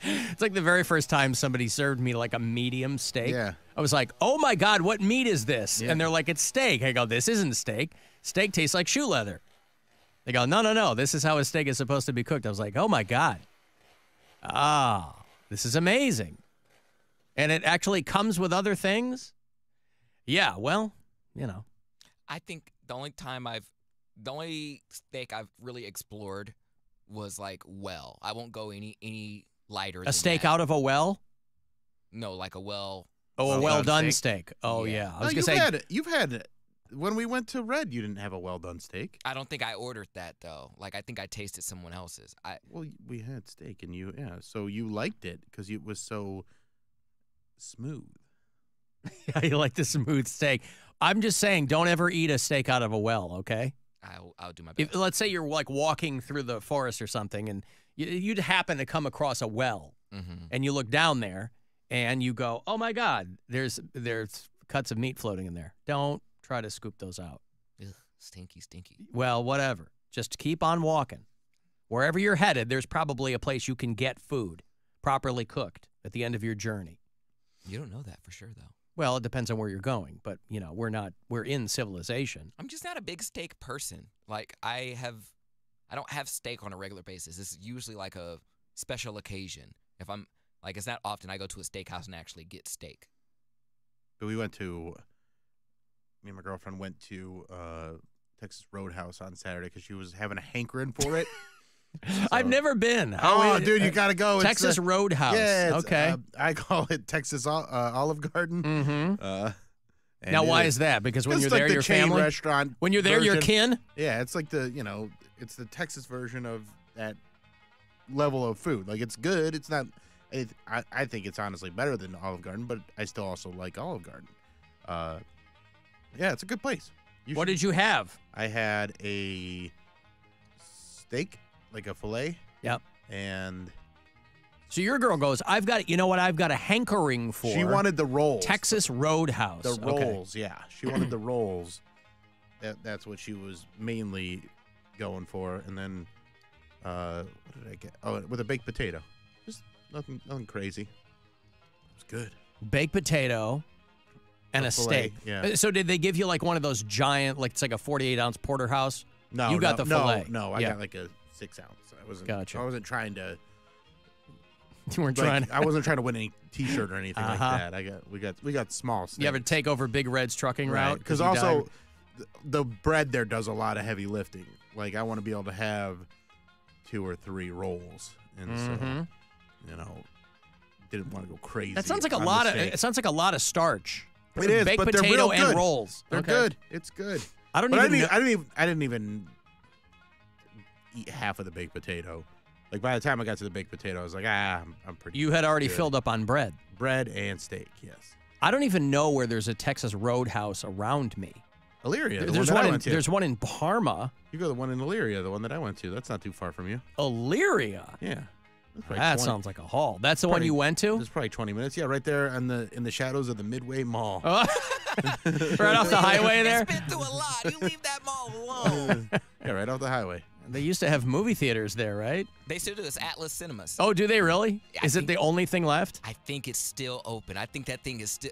It's like the very first time somebody served me like a medium steak. Yeah. I was like, oh my God, what meat is this? Yeah. And they're like, it's steak. I go, this isn't steak. Steak tastes like shoe leather. They go, no, no, no. This is how a steak is supposed to be cooked. I was like, oh my God. Ah, this is amazing. And it actually comes with other things? Yeah, well, you know. I think the only time I've, the only steak I've really explored was like well. I won't go any any lighter. A than steak that. out of a well? No, like a well. Oh, a Well well done done steak. steak. Oh, yeah. I No, was going to you've say, had you've had when we went to Red, you didn't have a well done steak. I don't think I ordered that though. Like I think I tasted someone else's. I Well, we had steak, and you yeah, so you liked it because it was so smooth. [laughs] Yeah, you like the smooth steak. I'm just saying, don't ever eat a steak out of a well, okay? I'll, I'll do my best. If, let's say you're like walking through the forest or something, and you, you'd happen to come across a well, Mhm. and you look down there, and you go, "Oh my God, there's there's cuts of meat floating in there." Don't try to scoop those out. Ugh, stinky, stinky. Well, whatever. Just keep on walking. Wherever you're headed, there's probably a place you can get food properly cooked at the end of your journey. You don't know that for sure though. Well, it depends on where you're going, but you know, we're not we're in civilization. I'm just not a big steak person. Like I have, I don't have steak on a regular basis. This is usually like a special occasion. If I'm like, it's not often I go to a steakhouse and actually get steak. But we went to me and my girlfriend went to uh, Texas Roadhouse on Saturday because she was having a hankering for it. [laughs] [laughs] I've never been. Oh, is- dude, you uh, got to go. It's, Texas uh, Roadhouse. Yeah, it's, okay. uh, I call it Texas uh, Olive Garden. Mm-hmm. Uh, now, why is that? Because when you're like there, the your family restaurant. When you're there, your kin. Yeah, it's like the you know, it's the Texas version of that level of food. Like it's good. It's not. It, I I think it's honestly better than Olive Garden, but I still also like Olive Garden. Uh, yeah, it's a good place. You What should- did you have? I had a steak, like a fillet. Yep. And So your girl goes, I've got, you know what? I've got a hankering for. She wanted the rolls. Texas Roadhouse. the Okay. rolls. Yeah, she wanted the rolls. That that's what she was mainly going for, and then uh, what did I get? Oh, with a baked potato. Just nothing, nothing crazy. It's good. baked potato and A a, steak. yeah. Uh, So did they give you like one of those giant, like it's like a 48 ounce porterhouse? No, you got no, the no, fillet. No, I Yeah. got like a six ounce. I wasn't. Gotcha. I wasn't trying to. [laughs] You weren't like, trying. To, I wasn't [laughs] trying to win any T-shirt or anything Uh-huh. like that. I got. We got. We got small. you ever take over Big Red's trucking route? Because also, th- the bread there does a lot of heavy lifting. Like I want to be able to have two or three rolls, and Mhm. so you know, didn't want to go crazy. that sounds like a lot of. It sounds like a lot of starch. It is, baked but they're potato real and good. rolls. They're Okay. good. It's good. I don't But even. I didn't, know- I didn't even. I didn't even eat half of the baked potato. Like by the time I got to the baked potato, I was like, ah, I'm, I'm pretty. you had already good. filled up on bread. bread and steak. Yes, I don't even know where there's a Texas Roadhouse around me. Elyria. The there's one, that one. I in, to. there's one in Parma. You go to the one in Elyria, the one that I went to. That's not too far from you. Elyria. Yeah. That 20 sounds like a haul. That's the one you went to? It's probably 20 minutes. Yeah, right there in the in the shadows of the Midway Mall. Oh. [laughs] right off the highway there. It's been through a lot. You leave that mall alone. [laughs] yeah, right off the highway. They used to have movie theaters there, right? they still do this Atlas Cinemas. Oh, do they really? I Is it the only thing left? I think it's still open. I think that thing is still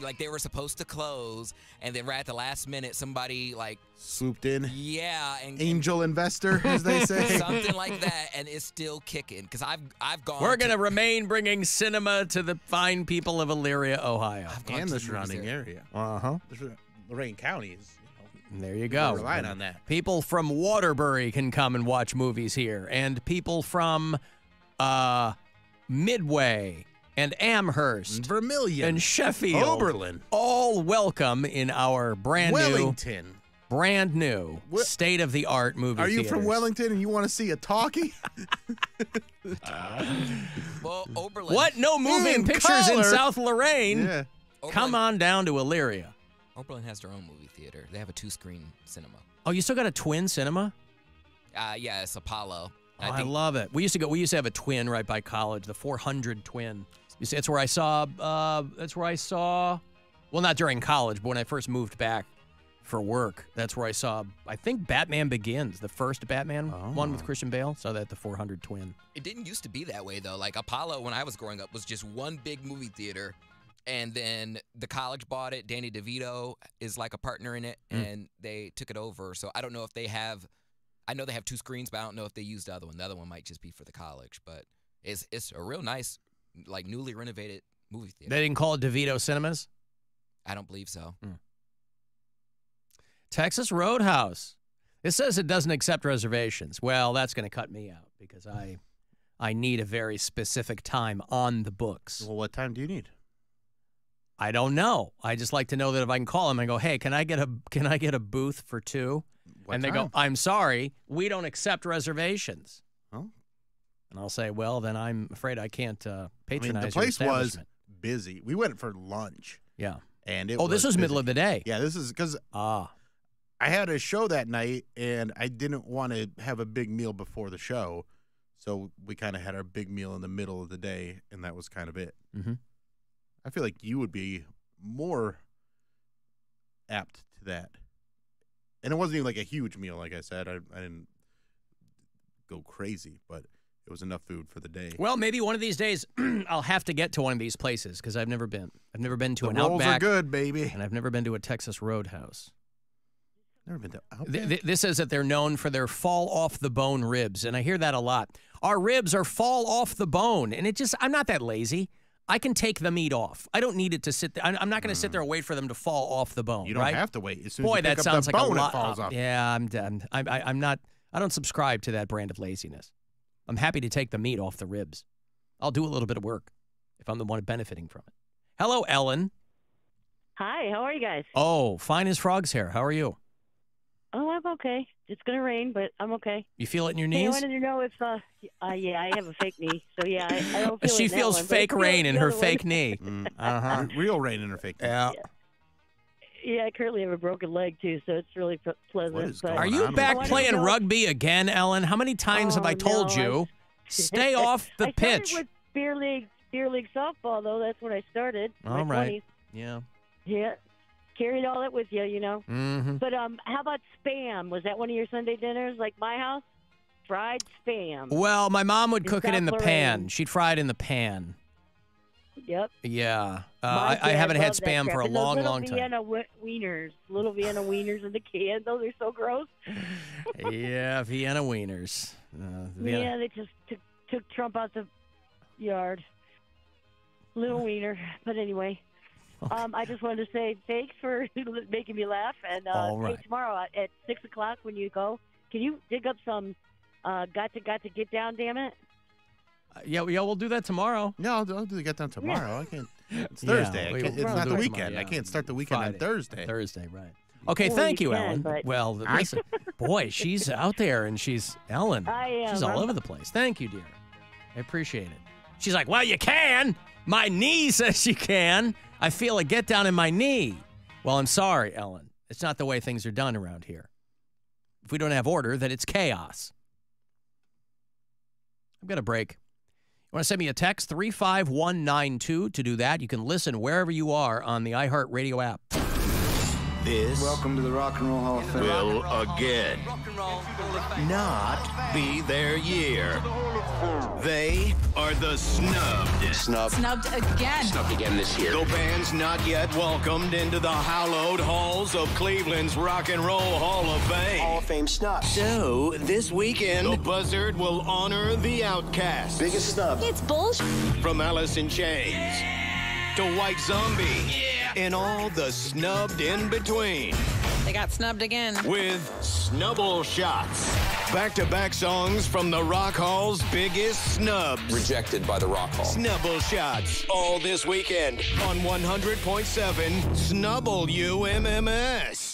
like they were supposed to close, and then right at the last minute, somebody like Swooped in. yeah, and Angel investor, as they say. [laughs] something like that, and it's still kicking. Because I've I've gone. We're going to remain bringing cinema to the fine people of Elyria, Ohio. gone and to the surrounding area. Uh huh. Lorain County is, you There you go. we're relying on that. People from Waterbury can come and watch movies here, and people from uh, Midway and Amherst Vermilion. and Sheffield, Oberlin. all welcome in our brand new, Wellington. brand new, state of the art movie. Are you from. Wellington and you want to see a talkie? [laughs] [laughs] Well, Oberlin. What? No moving In pictures in. South Lorain. yeah. Come on down to Elyria. Oberlin has their own movie theater. They have a two-screen cinema. Oh, you still got a twin cinema? Uh, yeah, it's Apollo. Oh, I, love it. We used to go. We used to have a twin right by college, the 400 twin. You see, that's where I saw. Uh, that's where I saw. Well, not during college, but when I first moved back for work, that's where I saw. I think Batman Begins, the first Batman one with Christian Bale. Saw that at the 400 twin. It didn't used to be that way though. Like Apollo, when I was growing up, was just one big movie theater, and then the college bought it. Danny DeVito is like a partner in it, Mm. and they took it over. So I don't know if they have. I know they have two screens, but I don't know if they used the other one. The other one might just be for the college, but it's it's a real nice, like newly renovated movie theater. They didn't call it DeVito Cinemas. I don't believe so. Texas Roadhouse. It says it doesn't accept reservations. Well, that's going to cut me out because I, I need a very specific time on the books. Well, what time do you need? I don't know. I just like to know that if I can call them and go, "Hey, can I get a can I get a booth for two? What and they go, "I'm sorry, we don't accept reservations." Oh. And I'll say, "Well, then I'm afraid I can't uh, I mean, the place was busy. We went for lunch. Yeah. And it Oh, this was middle of the day. Yeah, this is because ah, I had a show that night, and I didn't want to have a big meal before the show, so we kind of had our big meal in the middle of the day, and that was kind of it. Mhm. I feel like you would be more apt to that, and it wasn't even like a huge meal. Like I said, I, I didn't go crazy, but it was enough food for the day. Well, maybe one of these days [clears throat] I'll have to get to one of these places because I've never been. I've never been to The an rolls are good, baby. And I've never been to a Texas Roadhouse. Never been to Th- th- this says that they're known for their fall off the bone ribs, and I hear that a lot. Our ribs are fall off the bone, and it just I'm not that lazy. I can take the meat off. I don't need it to sit there. I'm I'm not going to sit there and wait for them to fall off the bone. Mm. You don't right? have to wait. As soon as Boy, you pick that up the sounds like a bone, it lot. falls uh, off. Yeah, I'm done. I, I, I'm not. I don't subscribe to that brand of laziness. I'm happy to take the meat off the ribs. I'll do a little bit of work if I'm the one benefiting from it. Hello, Ellen. Hi, how are you guys? Oh, fine as frog's hair. How are you? Oh, I'm okay. It's gonna rain, but I'm okay. You feel it in your Hey, I wanted to know if, uh, uh yeah, I have a fake knee, so yeah, I, I don't [laughs] feel it she in that feels one, but I fake feel rain it in the her other one. fake knee. [laughs] Mm. Uh huh. [laughs] Real rain in her fake. Knee. Yeah. Yeah, I currently have a broken leg too, so it's really p- pleasant. What is but Are you I back wanted to playing know- rugby again, Ellen? How many times have Oh, I told no, I- you? Stay off the I started pitch. with beer league, beer league softball though. That's when I started. in my All right. 20s. Yeah. Yeah, carried all that with you, you know. Mm-hmm. But um, how about spam? Was that one of your Sunday dinners, like my house? Fried spam. Well, my mom would In cook it in the pan. She'd fry it in the pan. Yep. Yeah. Uh, I, I haven't had spam for a long, long time. Vienna wieners, little Vienna wieners in the can. Those are so gross. yeah, Vienna wieners. Uh, Vienna- Yeah, they just took, took Trump out the yard. Little wiener. But anyway, um, I just wanted to say thanks for [laughs] making me laugh. And uh, All hey, right. tomorrow at- at six o'clock when you go, can you dig up some uh, got to got to get down? Damn it. yeah, yeah, we'll do that tomorrow. No, I'll, I'll do the get down tomorrow. I can't. [laughs] It's Yeah, Thursday. I we- can't, it's we'll not the weekend. tomorrow, I can't start the weekend Friday. on Thursday. Thursday, right. Okay, Well, thank you you, can, Ellen. but- Well, [laughs] listen, boy, she's out there and she's Ellen. I am. She's all I'm- over the place. Thank you, dear. I appreciate it. She's like, well, you can. My knee says you can. I feel a get down in my knee. Well, I'm sorry, Ellen. It's not the way things are done around here. If we don't have order, then it's chaos. I've got a break. You want to send me a text 35192 to do that? You can listen wherever you are on the iHeartRadio app. This Welcome to the Rock and Roll Hall of Fame. will again not be their year. They are the snubbed. Snubbed. Snubbed again. Snubbed again this year. The band's not yet welcomed into the hallowed halls of Cleveland's Rock and Roll Hall of Fame. Hall of Fame snub. So, this weekend, the Buzzard will honor the outcast. Biggest snub. It's bullshit. From Alice in Chains to White Zombie. And all the snubbed in between. They got snubbed again. With Snubble Shots. Back to back songs from the Rock Hall's biggest snubs. Rejected by the Rock Hall. Snubble Shots. All this weekend on 100.7 Snubble UMMS.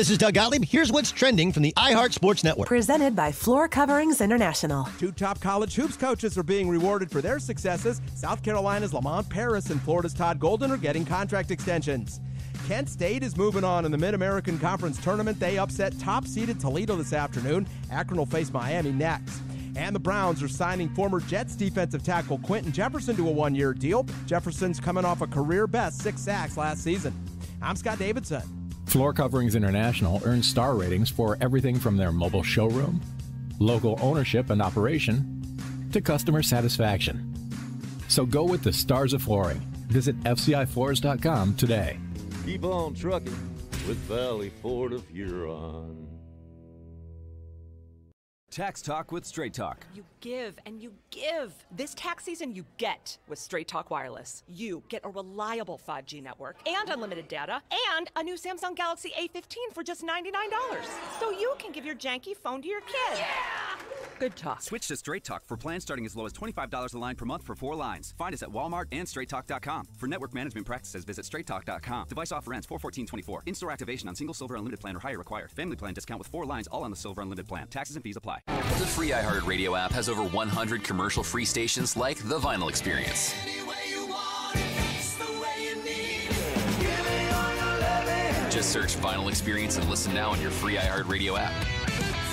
This is Doug Gottlieb. Here's what's trending from the iHeart Sports Network. Presented by Floor Coverings International. Two top college hoops coaches are being rewarded for their successes. South Carolina's Lamont Paris and Florida's Todd Golden are getting contract extensions. Kent State is moving on in the Mid American Conference tournament. They upset top seeded Toledo this afternoon. Akron will face Miami next. And the Browns are signing former Jets defensive tackle Quinton Jefferson to a one year deal. Jefferson's coming off a career best six sacks last season. I'm Scott Davidson. Floor Coverings International earns star ratings for everything from their mobile showroom, local ownership and operation, to customer satisfaction. So go with the stars of flooring. Visit FCIFloors.com today. Keep on trucking with Valley Ford of Huron. Tax Talk with Straight Talk. You give and you give. This tax season, you get with Straight Talk Wireless. You get a reliable 5G network and unlimited data and a new Samsung Galaxy A15 for just $99. So you can give your janky phone to your kid. Yeah! Good talk. Switch to Straight Talk for plans starting as low as $25 a line per month for four lines. Find us at Walmart and straighttalk.com. For network management practices, visit straighttalk.com. Device offer ends 41424. In-store activation on single Silver Unlimited plan or higher required. Family plan discount with four lines all on the Silver Unlimited plan. Taxes and fees apply. The free iHeartRadio app has over 100 commercial free stations like The Vinyl Experience. Just search Vinyl Experience and listen now on your free iHeartRadio app.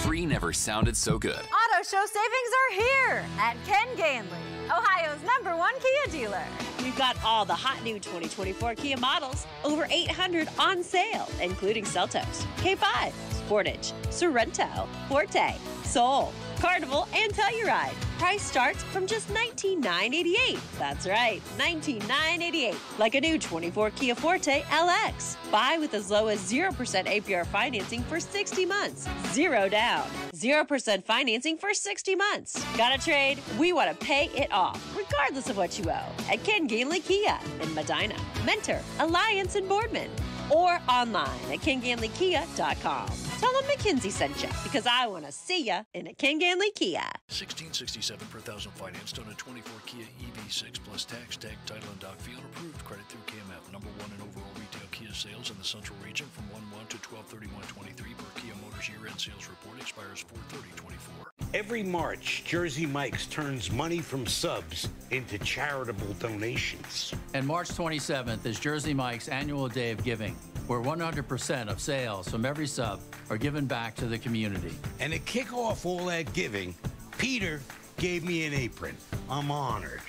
Free never sounded so good. Auto show savings are here at Ken Ganley, Ohio's number one Kia dealer. We've got all the hot new 2024 Kia models, over 800 on sale, including Seltos, K5, Sportage, Sorento, Forte, Soul, Carnival, and Telluride. Price starts from just 19,988. That's right, 19,988. Like a new 24 Kia Forte LX. Buy with as low as 0% APR financing for 60 months. Zero down. 0% financing for 60 months. Got a trade? We want to pay it off, regardless of what you owe. At Ken Ganley Kia in Medina, Mentor, Alliance, and Boardman. Or online at kenganleykia.com. Tell them McKinsey sent you because I want to see you in a Ken Ganley Kia. 1667 per thousand financed on a 24 Kia EV6 plus tax tag title and dock field approved credit through KMF. Number one in overall retail Kia sales in the central region from 1 1 to 12 31 23 per Kia Motors year end sales report expires 4 30 24. Every March, Jersey Mike's turns money from subs into charitable donations. And March 27th is Jersey Mike's annual day of giving, where 100% of sales from every sub are given back to the community. And to kick off all that giving, Peter gave me an apron. I'm honored.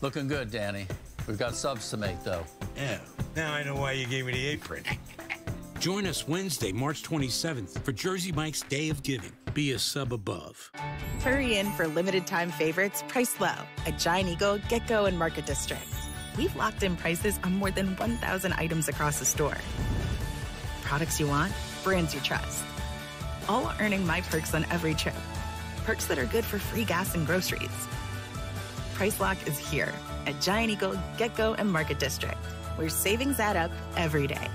Looking good, Danny. We've got subs to make, though. Yeah, now I know why you gave me the apron. [laughs] Join us Wednesday, March 27th for Jersey Mike's Day of Giving. Be a sub above. Hurry in for limited time favorites priced low at Giant Eagle, GetGo, and Market District. We've locked in prices on more than 1,000 items across the store. Products you want, brands you trust. All earning my perks on every trip. Perks that are good for free gas and groceries. Price Lock is here at Giant Eagle, GetGo, and Market District, where savings add up every day.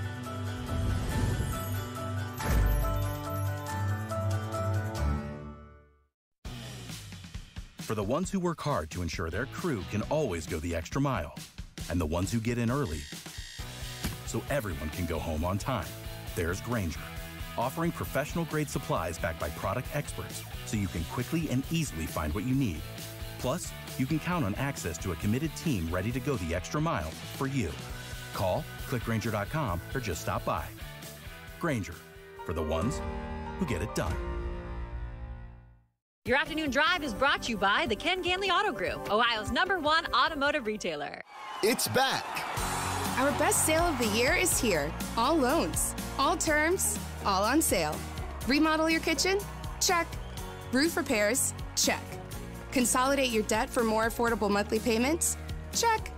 For the ones who work hard to ensure their crew can always go the extra mile, and the ones who get in early so everyone can go home on time, there's Grainger, offering professional grade supplies backed by product experts so you can quickly and easily find what you need. Plus, you can count on access to a committed team ready to go the extra mile for you. Call, clickgrainger.com, or just stop by. Grainger, for the ones who get it done. Your afternoon drive is brought to you by the Ken Ganley Auto Group, Ohio's number one automotive retailer. It's back. Our best sale of the year is here. All loans, all terms, all on sale. Remodel your kitchen? Check. Roof repairs? Check. Consolidate your debt for more affordable monthly payments? Check.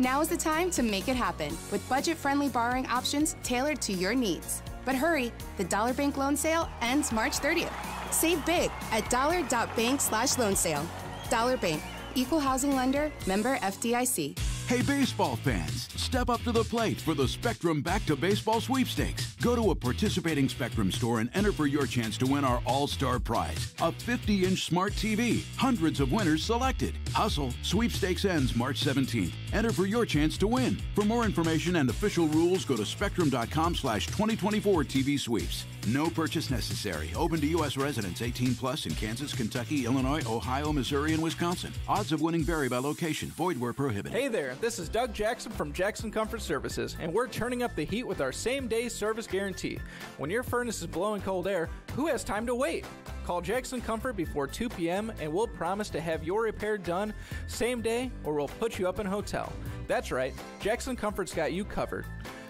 Now is the time to make it happen with budget friendly borrowing options tailored to your needs. But hurry, the Dollar Bank loan sale ends March 30th. Save big at dollar.bank slash loan sale. Dollar Bank, equal housing lender, member FDIC. Hey, baseball fans, step up to the plate for the Spectrum Back to Baseball sweepstakes. Go to a participating Spectrum store and enter for your chance to win our All Star prize a 50 inch smart TV. Hundreds of winners selected. Hustle, sweepstakes ends March 17th. Enter for your chance to win. For more information and official rules, go to spectrum.com slash 2024 TV sweeps. No purchase necessary. Open to U.S. residents 18 plus in Kansas, Kentucky, Illinois, Ohio, Missouri, and Wisconsin. Odds of winning vary by location. Void where prohibited. Hey there, this is Doug Jackson from Jackson Comfort Services, and we're turning up the heat with our same day service guarantee. When your furnace is blowing cold air, who has time to wait? Call Jackson Comfort before 2 p.m. and we'll promise to have your repair done same day or we'll put you up in a hotel. That's right, Jackson Comfort's got you covered.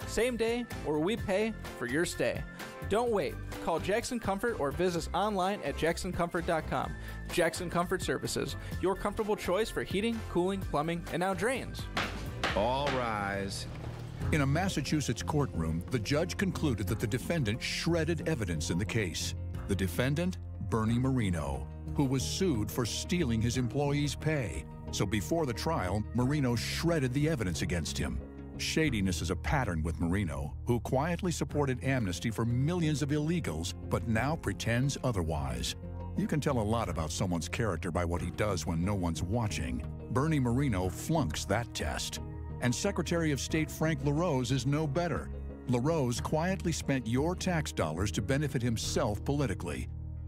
Same day or we pay for your stay. Don't wait. Call Jackson Comfort or visit us online at jacksoncomfort.com. Jackson Comfort Services, your comfortable choice for heating, cooling, plumbing, and now drains. All rise. In a Massachusetts courtroom, the judge concluded that the defendant shredded evidence in the case. The defendant, Bernie Moreno, who was sued for stealing his employees' pay. So before the trial, Moreno shredded the evidence against him. Shadiness is a pattern with Moreno, who quietly supported amnesty for millions of illegals, but now pretends otherwise. You can tell a lot about someone's character by what he does when no one's watching. Bernie Moreno flunks that test. And Secretary of State Frank LaRose is no better. LaRose quietly spent your tax dollars to benefit himself politically.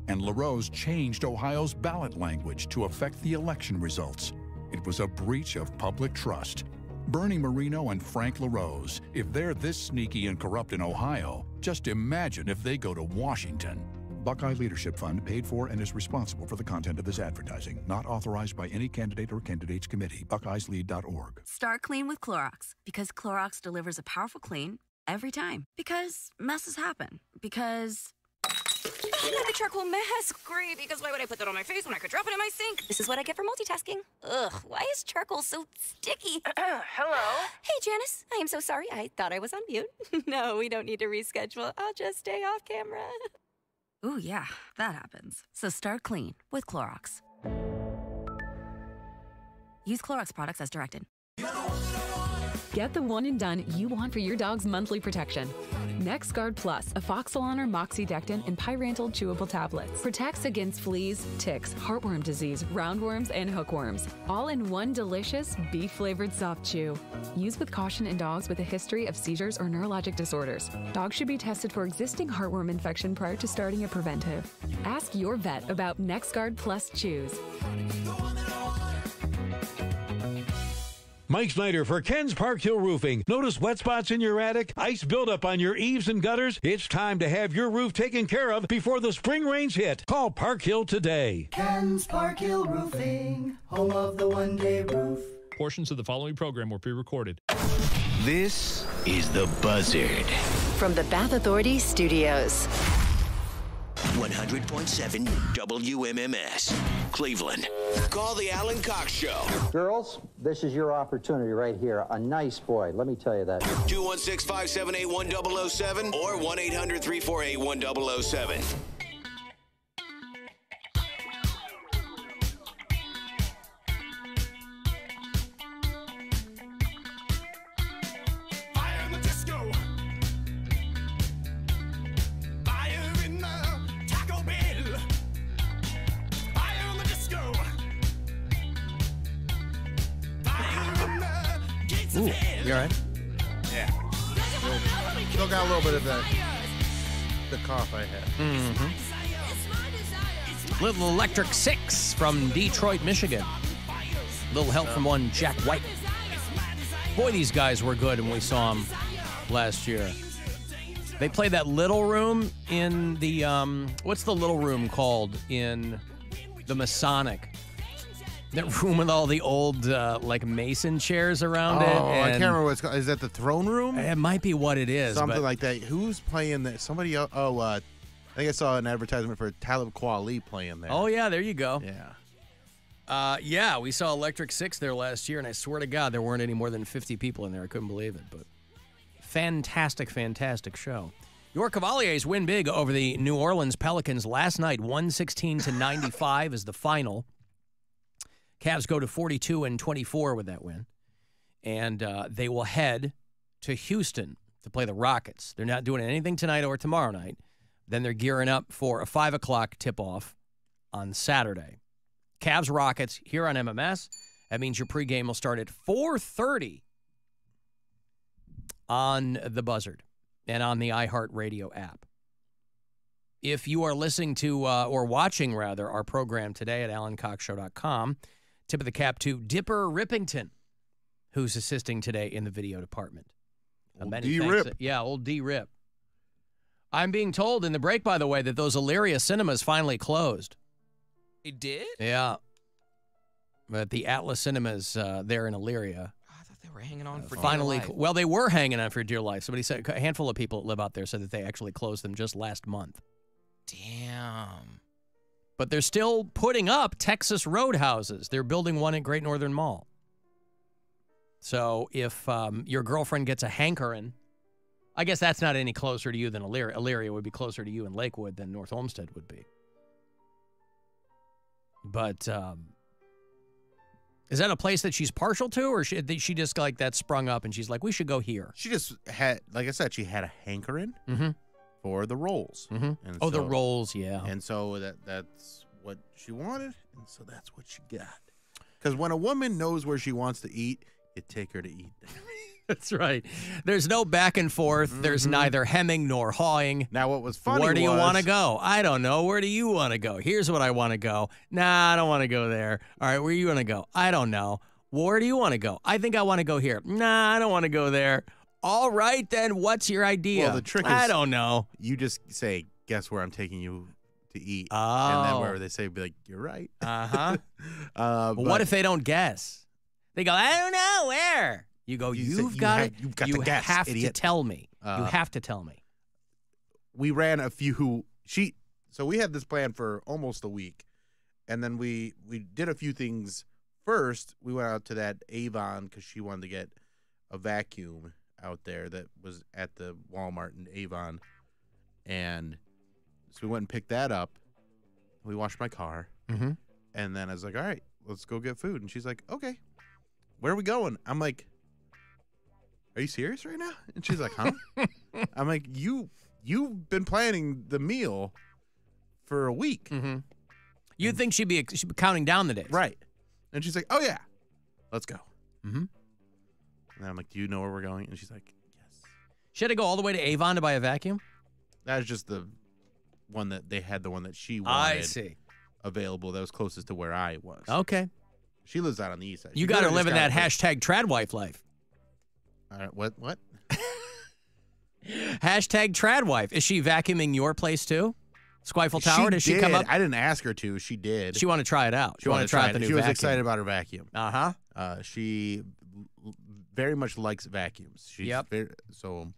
And LaRose changed Ohio's ballot language to affect the election results. It was a breach of public trust. Bernie Moreno and Frank LaRose, if they're this sneaky and corrupt in Ohio, just imagine if they go to Washington. Buckeye Leadership Fund paid for and is responsible for the content of this advertising, not authorized by any candidate or candidates committee. BuckeyesLead.org. Start clean with Clorox because Clorox delivers a powerful clean every time. Because messes happen. Because. I got a charcoal mess. Great, because why would I put that on my face when I could drop it in my sink? This is what I get for multitasking. Ugh, why is charcoal so sticky? [clears throat] Hello? Hey, Janice. I am so sorry. I thought I was on mute. [laughs] no, we don't need to reschedule. I'll just stay off camera. [laughs] Ooh, yeah, that happens. So start clean with Clorox. Use Clorox products as directed. Get the one and done you want for your dog's monthly protection. NexGard Plus, afoxolaner moxidectin, and pyrantel chewable tablets. Protects against fleas, ticks, heartworm disease, roundworms, and hookworms. All in one delicious, beef flavored soft chew. Use with caution in dogs with a history of seizures or neurologic disorders. Dogs should be tested for existing heartworm infection prior to starting a preventive. Ask your vet about NexGard Plus Chews. Mike Snyder for Ken's Park Hill Roofing. Notice wet spots in your attic, ice buildup on your eaves and gutters? It's time to have your roof taken care of before the spring rains hit. Call Park Hill today. Ken's Park Hill Roofing, home of the one day roof. Portions of the following program were pre recorded. This is The Buzzard. From the Bath Authority Studios. 100.7 WMMS, Cleveland. Call the Alan Cox Show. Girls, this is your opportunity right here. A nice boy, let me tell you that. 216 578 1007 or 1 800 348 1007. Of that the cough I had. Mm-hmm. Little Electric Six from Detroit, Michigan. Little help from one Jack White. Boy, these guys were good when we saw them last year. They played that little room in the um, what's the little room called in the Masonic? That room with all the old uh, like Mason chairs around it. Oh, I can't remember what it's called. Is that the throne room? It might be what it is. Something but- like that. Who's playing that? Somebody. Oh, uh, I think I saw an advertisement for Talib Kweli playing there. Oh yeah, there you go. Yeah. Uh, yeah, we saw Electric Six there last year, and I swear to God, there weren't any more than 50 people in there. I couldn't believe it, but fantastic, fantastic show. Your Cavaliers win big over the New Orleans Pelicans last night. 116 to 95 is the final. Cavs go to 42 and 24 with that win, and uh, they will head to Houston to play the Rockets. They're not doing anything tonight or tomorrow night. Then they're gearing up for a five o'clock tip off on Saturday. Cavs Rockets here on MMS. That means your pregame will start at 4:30 on the Buzzard and on the iHeartRadio app. If you are listening to uh, or watching rather our program today at AlanCoxShow.com, tip of the cap to Dipper Rippington, who's assisting today in the video department. Uh, Old many D. thanks- Rip. Yeah, old D Rip. I'm being told in the break, by the way, that those Elyria cinemas finally closed. It did? Yeah. But the Atlas Cinemas uh, there in Elyria Oh, I thought They were hanging on for dear finally, life. well, they were hanging on for dear life. Somebody said a handful of people that live out there said that they actually closed them just last month. Damn. But they're still putting up Texas roadhouses. They're building one at Great Northern Mall. So if um, your girlfriend gets a hankering, I guess that's not any closer to you than Elyria. Elyria would be closer to you in Lakewood than North Olmsted would be. But um, is that a place that she's partial to, or she, she just like that sprung up and she's like, we should go here? She just had, like I said, she had a hankering Mhm. For the rolls. Mhm. And Oh, the so- rolls, yeah. And so that that's what she wanted, and so that's what she got. Because when a woman knows where she wants to eat, you take her to eat. [laughs] That's right. There's no back and forth. There's neither hemming nor hawing. Mm-hmm. Now, what was funny Where do you want to go? I don't know. Where do you want to go? Here's what I want to go. Nah, I don't want to go there. All right, where you want to go? I don't know. Where do you want to go? I think I want to go here. Nah, I don't want to go there. All right, then. What's your idea? Well, the trick is I don't know. You just say, "Guess where I'm taking you to eat," and Oh. then wherever they say, be like, "You're right." Uh-huh. [laughs] uh But what if they don't guess? They go, I don't know where. You go, you you've, you got have- it. you've got you to guess, have to tell me. you Uh, have to tell me. we ran a few who she so we had this plan for almost a week and then we we did a few things first we went out to that avon because she wanted to get a vacuum out there that was at the walmart in avon. And so we went and picked that up. We washed my car. Mm-hmm. and then i was like all right let's go get food. And she's like okay where are we going? I'm like are you serious right now? And she's like huh? [laughs] I'm like you you've been planning the meal for a week. Mm-hmm. You'd think she'd be, she'd be counting down the days. right. And she's like oh yeah let's go. Mm-hmm. And then i'm like do you know where we're going and she's like yes. She had to go all the way to Avon to buy a vacuum? that was just the one that they had the one that she I wanted see. available that was closest to where i was Okay. she lives out on the east side You She got her living that hashtag tradwife life. all right what what [laughs] Hashtag tradwife. Is she vacuuming your place too? Squifle Tower? Does she come up? i didn't ask her to she did She wanted to try it out. She, wanted to try out the new She was vacuum. excited about her vacuum. Uh huh. Uh, she very much likes vacuums. She's Yep. Very, so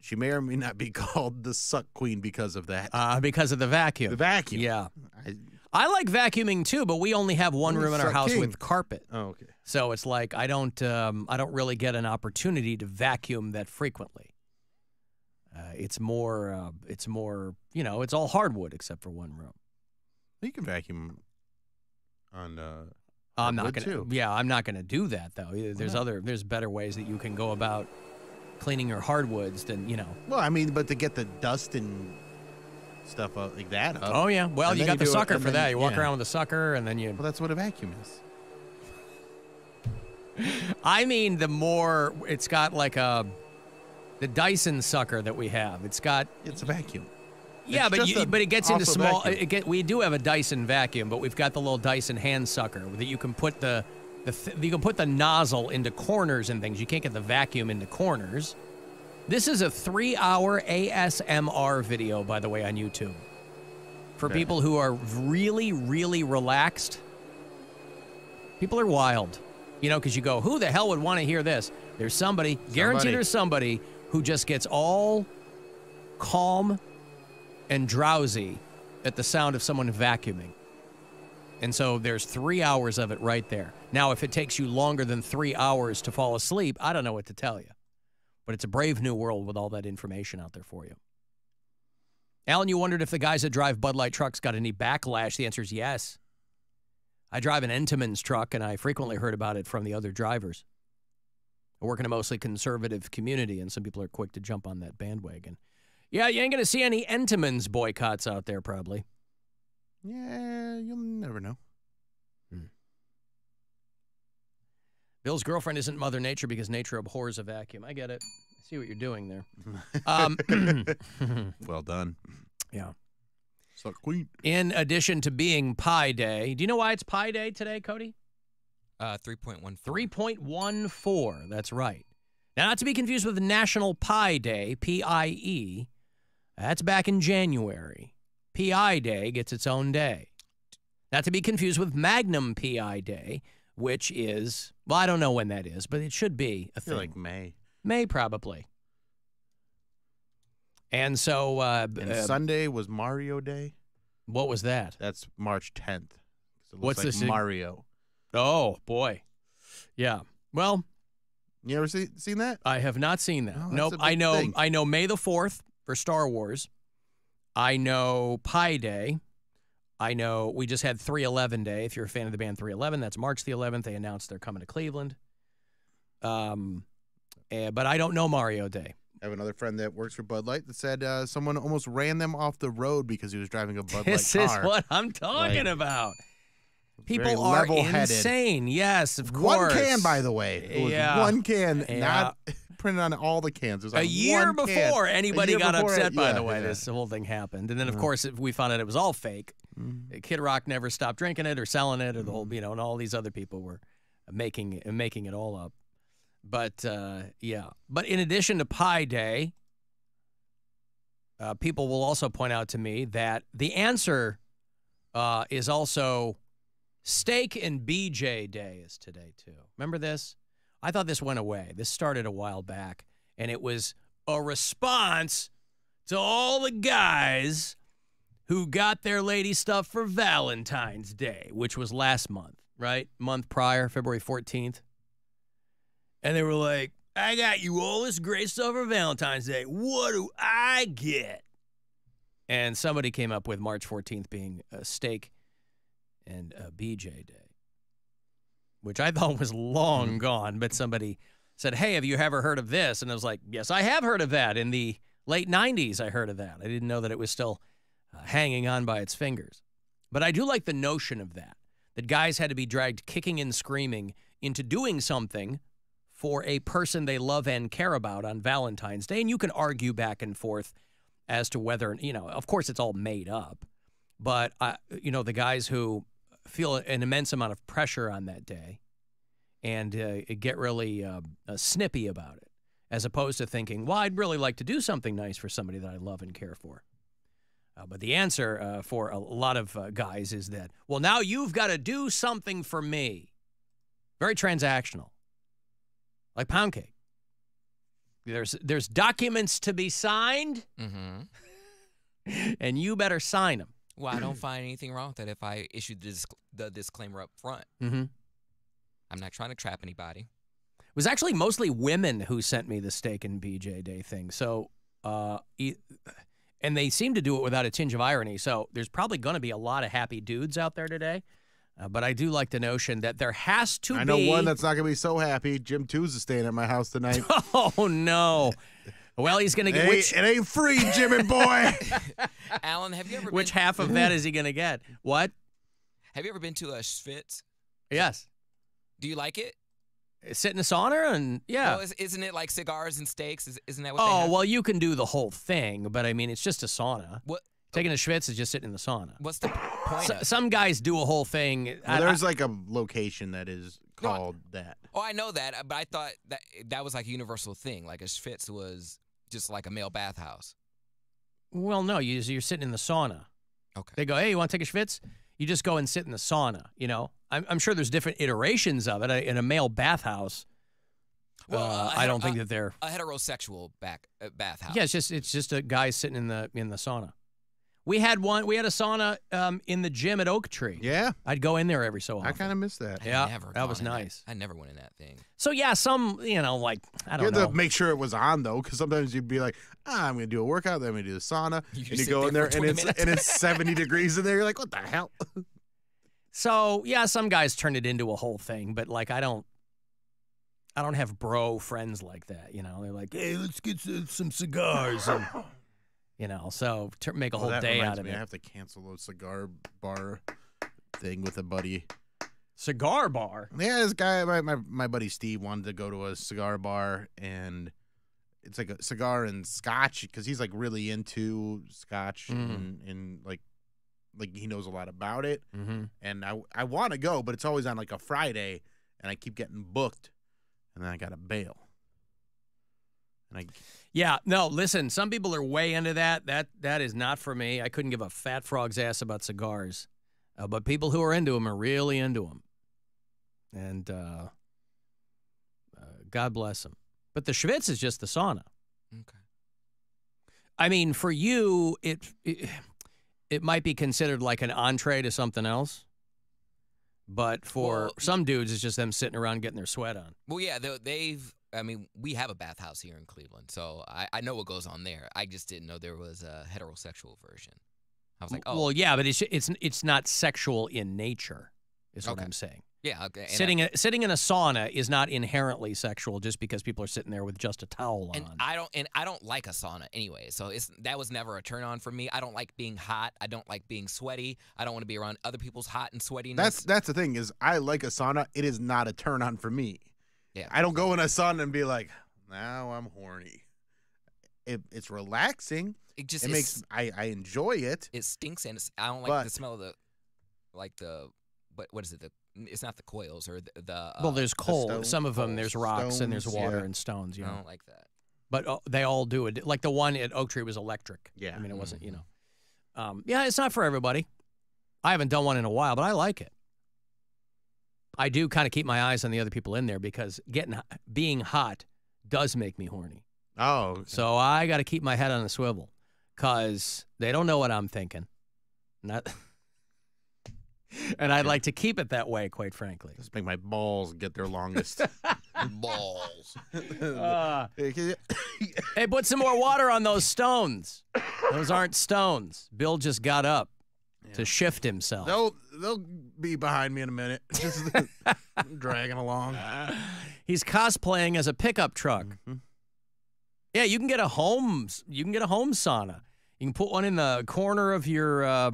she may or may not be [laughs] called the suck queen because of that. Uh, because of the vacuum. the vacuum. Yeah. I, I like vacuuming too, but we only have one room in our house king. with carpet. oh, okay. So it's like I don't um, I don't really get an opportunity to vacuum that frequently. Uh, it's more uh, it's more you know it's all hardwood except for one room. You can vacuum on. I'm not gonna too. yeah I'm not gonna do that though. There's other there's better ways that you can go about cleaning your hardwoods than you know. Well, I mean, but to get the dust and stuff uh, like that up. Oh yeah, well you got the do it- sucker for that. You walk around with a sucker and then you. Well, that's what a vacuum is. [laughs] I mean the more it's got like a the Dyson sucker that we have. It's got It's a vacuum. Yeah, It's but you, but it gets into small. It get, we do have a Dyson vacuum, but we've got the little Dyson hand sucker that you can put the the th- you can put the nozzle into corners and things. You can't get the vacuum into corners. This is a three-hour ASMR video, by the way, on YouTube. For Okay. people who are really, really relaxed, people are wild. You know, because you go, who the hell would want to hear this? There's somebody, guaranteed there's somebody who just gets all calm and drowsy at the sound of someone vacuuming. And so there's three hours of it right there. Now, if it takes you longer than three hours to fall asleep, I don't know what to tell you. But it's a brave new world with all that information out there for you. Alan, you wondered if the guys that drive Bud Light trucks got any backlash. The answer is yes. I drive an Entenmann's truck, and I frequently heard about it from the other drivers. I work in a mostly conservative community, and some people are quick to jump on that bandwagon. Yeah, you ain't going to see any Entenmann's boycotts out there, probably. Yeah, you'll never know. Bill's girlfriend isn't Mother Nature because nature abhors a vacuum. I get it. I see what you're doing there. Um, [laughs] [clears throat] well done. Yeah. Suck queen. in addition to being Pi Day, do you know why it's Pi Day today, Cody? Uh, 3.14. 3.14. That's right. Now, not to be confused with National Pie Day, P I E. That's back in January. PI Day gets its own day. Not to be confused with Magnum PI Day, which is, well, I don't know when that is, but it should be a I feel thing. like May. May, probably. And so, uh, And uh, Sunday was Mario Day. what was that? That's March 10th. It looks What's like the sig- Mario? Oh, boy. Yeah. Well, You ever see, seen that? I have not seen that. Oh, nope. I know. thing. I know May the Fourth for Star Wars. I know Pi Day. I know we just had 311 Day. If you're a fan of the band 311, that's March the 11th. They announced they're coming to Cleveland. Um, eh, but I don't know Mario Day. I have another friend that works for Bud Light that said uh, someone almost ran them off the road because he was driving a Bud This Light is car. what I'm talking Like, about. People are level-headed. insane. Yes, of course. One can, by the way. It was Yeah. one can, Yeah. not printed on all the cans. A year can. before A anybody year got before upset it- by yeah, the way yeah. this whole thing happened and then of Yeah. course we found out it was all fake Mm-hmm. kid rock never stopped drinking it or selling it or the whole you know and all these other people were making making it all up but uh, yeah but in addition to pi day uh, people will also point out to me that the answer uh, is also steak and bj day is today too remember this i thought this went away this started a while back and it was a response to all the guys who got their lady stuff for Valentine's Day, which was last month, right? Month prior, February 14th. And they were like, I got you all this great stuff for Valentine's Day. What do I get? And somebody came up with March 14th being a steak and a BJ Day, which I thought was long gone, but somebody said, Hey, have you ever heard of this? And I was like, Yes, I have heard of that. In the late 90s, I heard of that. I didn't know that it was still uh, hanging on by its fingers. But I do like the notion of that, that guys had to be dragged kicking and screaming into doing something for a person they love and care about on Valentine's Day. And you can argue back and forth as to whether, you know, of course it's all made up, but, uh, you know, the guys who feel an immense amount of pressure on that day and uh, get really uh, uh, snippy about it, as opposed to thinking, well, I'd really like to do something nice for somebody that I love and care for. Uh, but the answer uh, for a lot of uh, guys is that, well, now you've got to do something for me. Very transactional, like Poundcake. There's there's documents to be signed, Mm-hmm. [laughs] and you better sign them. Well, I don't [clears throat] find anything wrong with that if I issue the, disc- the disclaimer up front. Mm-hmm. I'm not trying to trap anybody. It was actually mostly women who sent me the steak and BJ Day thing. So, uh, e- and they seem to do it without a tinge of irony. So there's probably going to be a lot of happy dudes out there today. Uh, but I do like the notion that there has to I be. know one that's not going to be so happy. Jim Tews is staying at my house tonight. [laughs] Oh no! [laughs] Well, he's going to get ain't, which it ain't free, Jimmy boy. [laughs] Alan, have you ever which been, half of that is he going to get? What? have you ever been to a Schwitz? Yes. Do you like it? Sit in a sauna and yeah. Well, is, isn't it like cigars and steaks? Is, isn't that what? they oh have? well, you can do the whole thing, but I mean, it's just a sauna. What? Taking a schwitz is just sitting in the sauna. What's the point? So, some guys do a whole thing. Well, I- there's I- like a location that is called that. Oh, I know that, but I thought that that was like a universal thing. Like a Schwitz was just like a male bathhouse. well, no, you, you're sitting in the sauna. Okay. They go, hey, you want to take a schwitz? You just go and sit in the sauna. You know, I'm, I'm sure there's different iterations of it. In a male bathhouse, Well, uh, a I don't hetero- think that they're. a heterosexual back uh, bathhouse. Yeah, it's just it's just a guy sitting in the in the sauna. We had one. We had a sauna um, in the gym at Oak Tree. Yeah, I'd go in there every so often. I kind of miss that. Yeah, never that was in nice. I never went in that thing. So yeah, some you know like I You don't had know. to make sure it was on though, because sometimes you'd be like, ah, "I'm going to do a workout, then I'm going to do the sauna," [laughs] You and you sit go in there there and it's minutes. and it's 70 degrees in there. You're like, "What the hell?" [laughs] So yeah, some guys turn it into a whole thing, but like I don't, I don't have bro friends like that. You know, they're like, hey, let's get some, some cigars, and [laughs] you know, so make a whole day out of me, it. I have to cancel a cigar bar thing with a buddy. Cigar bar. Yeah, this guy, my, my my buddy Steve, wanted to go to a cigar bar, and it's like a cigar and scotch because he's like really into scotch Mhm. and and like like he knows a lot about it. Mm-hmm. And I I want to go, but it's always on like a Friday, and I keep getting booked, and then I gotta bail. And I Yeah, no, listen, some people are way into that. That that is not for me. I couldn't give a fat frog's ass about cigars. Uh, but people who are into them are really into them. And uh, uh, God bless them. But the Schwitz is just the sauna. Okay. I mean, for you, it, it it might be considered like an entree to something else. But for Well, some dudes, it's just them sitting around getting their sweat on. Well, yeah, they- they've. I mean, we have a bathhouse here in Cleveland, so I, I know what goes on there. I just didn't know there was a heterosexual version. I was like, oh, Well, yeah, but it's it's it's not sexual in nature, is what Okay. I'm saying. Yeah. Okay. and I- Sitting sitting in a sauna is not inherently sexual just because people are sitting there with just a towel And on. I don't and I don't like a sauna anyway. So it's that was never a turn on for me. I don't like being hot. I don't like being sweaty. I don't want to be around other people's hot and sweatiness. That's that's the thing is I like a sauna. It is not a turn on for me. Yeah. I don't go in a sauna and be like, now I'm horny. It, it's relaxing. It just it makes I, I enjoy it. it stinks and it's, I don't like But- the smell of the like the what what is it the it's not the coils or the, the uh, well, there's coal. stone- Some of them, there's rocks and there's water yeah. and stones. You I don't like that. but uh, they all do it. Like the one at Oak Tree was electric. Yeah. I mean, it wasn't. You know, um, yeah, it's not for everybody. I haven't done one in a while, but I like it. I do kind of keep my eyes on the other people in there because getting being hot does make me horny. Oh, So I got to keep my head on a swivel because they don't know what I'm thinking. Not, [laughs] and I'd like to keep it that way, quite frankly. Just make my balls get their longest. [laughs] balls. [laughs] Uh, hey, put some more water on those stones. Those aren't stones. Bill just got up to shift himself. they'll they'll be behind me in a minute. [laughs] Just dragging along. [laughs] He's cosplaying as a pickup truck. Mm-hmm. Yeah, you can get a home. You can get a home sauna. You can put one in the corner of your uh,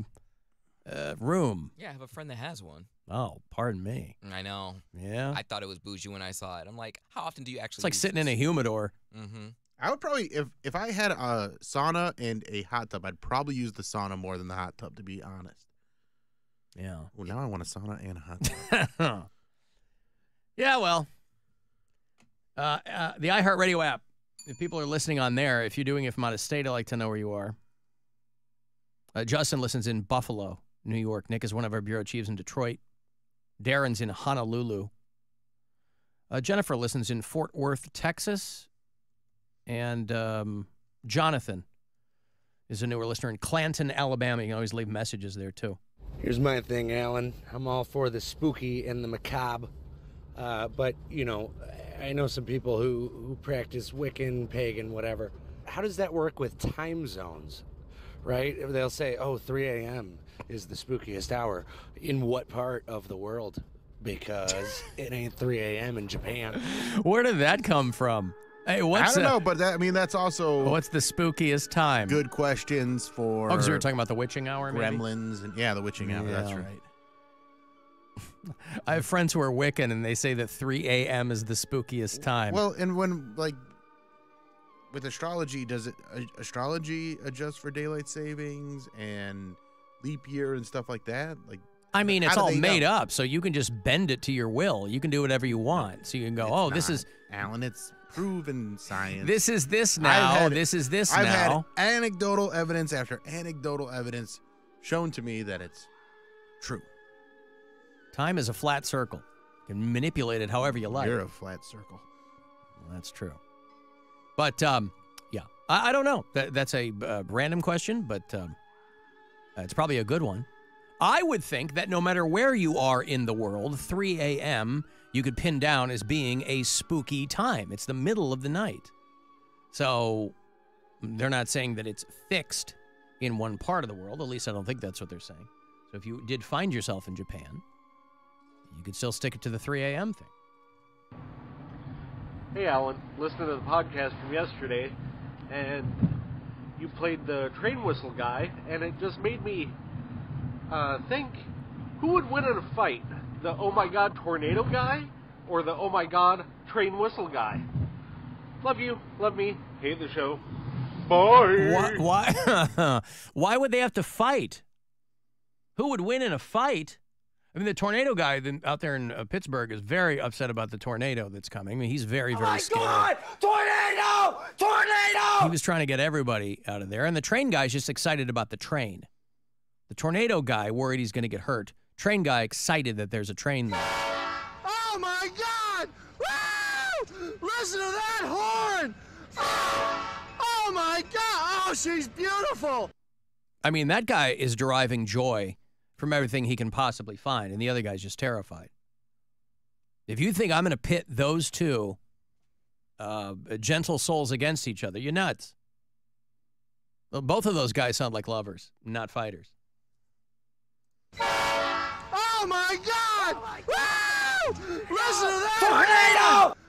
uh, room. Yeah, I have a friend that has one. Oh, pardon me. I know. Yeah, I thought it was bougie when I saw it. I'm like, how often do you actually? it's like sitting in a humidor. Mm-hmm. I would probably if if I had a sauna and a hot tub, I'd probably use the sauna more than the hot tub. To be honest. Yeah. Well, now I want a sauna and a hot tub. [laughs] yeah, well, uh, uh, the iHeartRadio app. If people are listening on there, if you're doing it from out of state, I'd like to know where you are. Uh, Justin listens in Buffalo, New York. Nick is one of our bureau chiefs in Detroit. Darren's in Honolulu. Uh, Jennifer listens in Fort Worth, Texas. And um, Jonathan is a newer listener in Clanton, Alabama. You can always leave messages there, too. Here's my thing, Alan. I'm all for the spooky and the macabre. Uh, but, you know, I know some people who, who practice Wiccan, pagan, whatever. How does that work with time zones? Right? They'll say, oh, 3 a.m. is the spookiest hour. In what part of the world? Because [laughs] it ain't 3 a.m. in Japan. Where did that come from? Hey, I don't uh, know, but that, I mean that's also What's the spookiest time? good questions for Oh, because we were talking about the witching hour, maybe? gremlins and yeah, the witching hour. That's right. [laughs] I have friends who are Wiccan, and they say that 3 a.m. is the spookiest time. Well, and when like with astrology, does it a- astrology adjust for daylight savings and leap year and stuff like that? Like, I mean, it's all made know? up, so you can just bend it to your will. You can do whatever you want. So you can go, oh, this is Alan. It's proven science. this is this now. had- this is this I've now. had anecdotal evidence after anecdotal evidence shown to me that it's true. Time is a flat circle. You can manipulate it however you like. You're a flat circle. Well, that's true. But um, yeah, I, I don't know. That, that's a uh, random question, but um, uh, it's probably a good one. I would think that no matter where you are in the world, 3 a.m. you could pin down as being a spooky time. It's the middle of the night. So they're not saying that it's fixed in one part of the world. At least I don't think that's what they're saying. So if you did find yourself in Japan, you could still stick it to the 3 a.m. thing. Hey, Alan, listening to the podcast from yesterday, and you played the train whistle guy, and it just made me uh, think who would win in a fight? The oh my god tornado guy or the oh my god train whistle guy? Love you, love me, hate the show. Bye. Why, why, [laughs] why would they have to fight? Who would win in a fight? I mean, the tornado guy out there in uh, Pittsburgh is very upset about the tornado that's coming. I mean, he's very, very scared. God! Tornado! Tornado! He was trying to get everybody out of there, and the train guy's just excited about the train. The tornado guy worried he's going to get hurt. Train guy excited that there's a train there. Oh my god! Woo! Listen to that horn! Oh, oh my god! Oh, she's beautiful! I mean, that guy is deriving joy from everything he can possibly find, and the other guy's just terrified. If you think I'm going to pit those two uh, gentle souls against each other, you're nuts. Both of those guys sound like lovers, not fighters. Oh my god! Woo! Listen to that! Tornado! [laughs]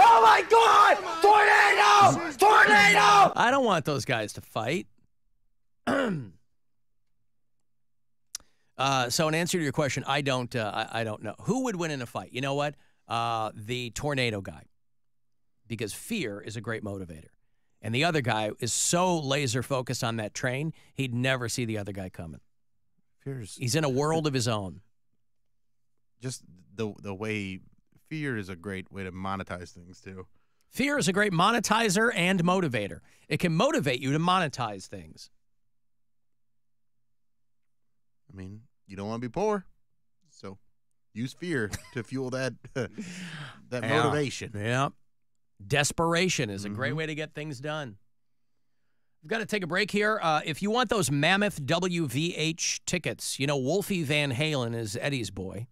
Oh my God! Tornado! Tornado! I don't want those guys to fight. [clears throat] uh, so, in answer to your question, I don't. Uh, I, I don't know who would win in a fight. You know what? Uh, the tornado guy, because fear is a great motivator, and the other guy is so laser focused on that train, he'd never see the other guy coming. Fear's He's in a world of his own. Just the the way fear is a great way to monetize things too. Fear is a great monetizer and motivator. It can motivate you to monetize things. I mean, you don't want to be poor, so use fear to fuel that [laughs] that Yeah. motivation. Yeah. Desperation is a great Mm-hmm. way to get things done. We've got to take a break here. Uh, if you want those Mammoth WVH tickets, you know, Wolfie Van Halen is Eddie's boy.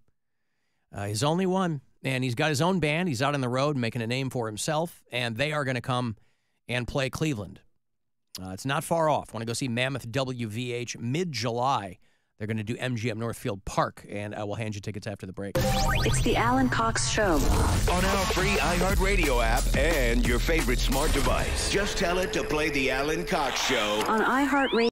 Uh, he's only one, and he's got his own band. He's out on the road making a name for himself, and they are going to come and play Cleveland. Uh, it's not far off. Want to go see Mammoth WVH mid July? They're going to do MGM Northfield Park, and I will hand you tickets after the break. It's the Alan Cox Show. On our free iHeartRadio app and your favorite smart device. Just tell it to play the Alan Cox Show. On iHeartRadio.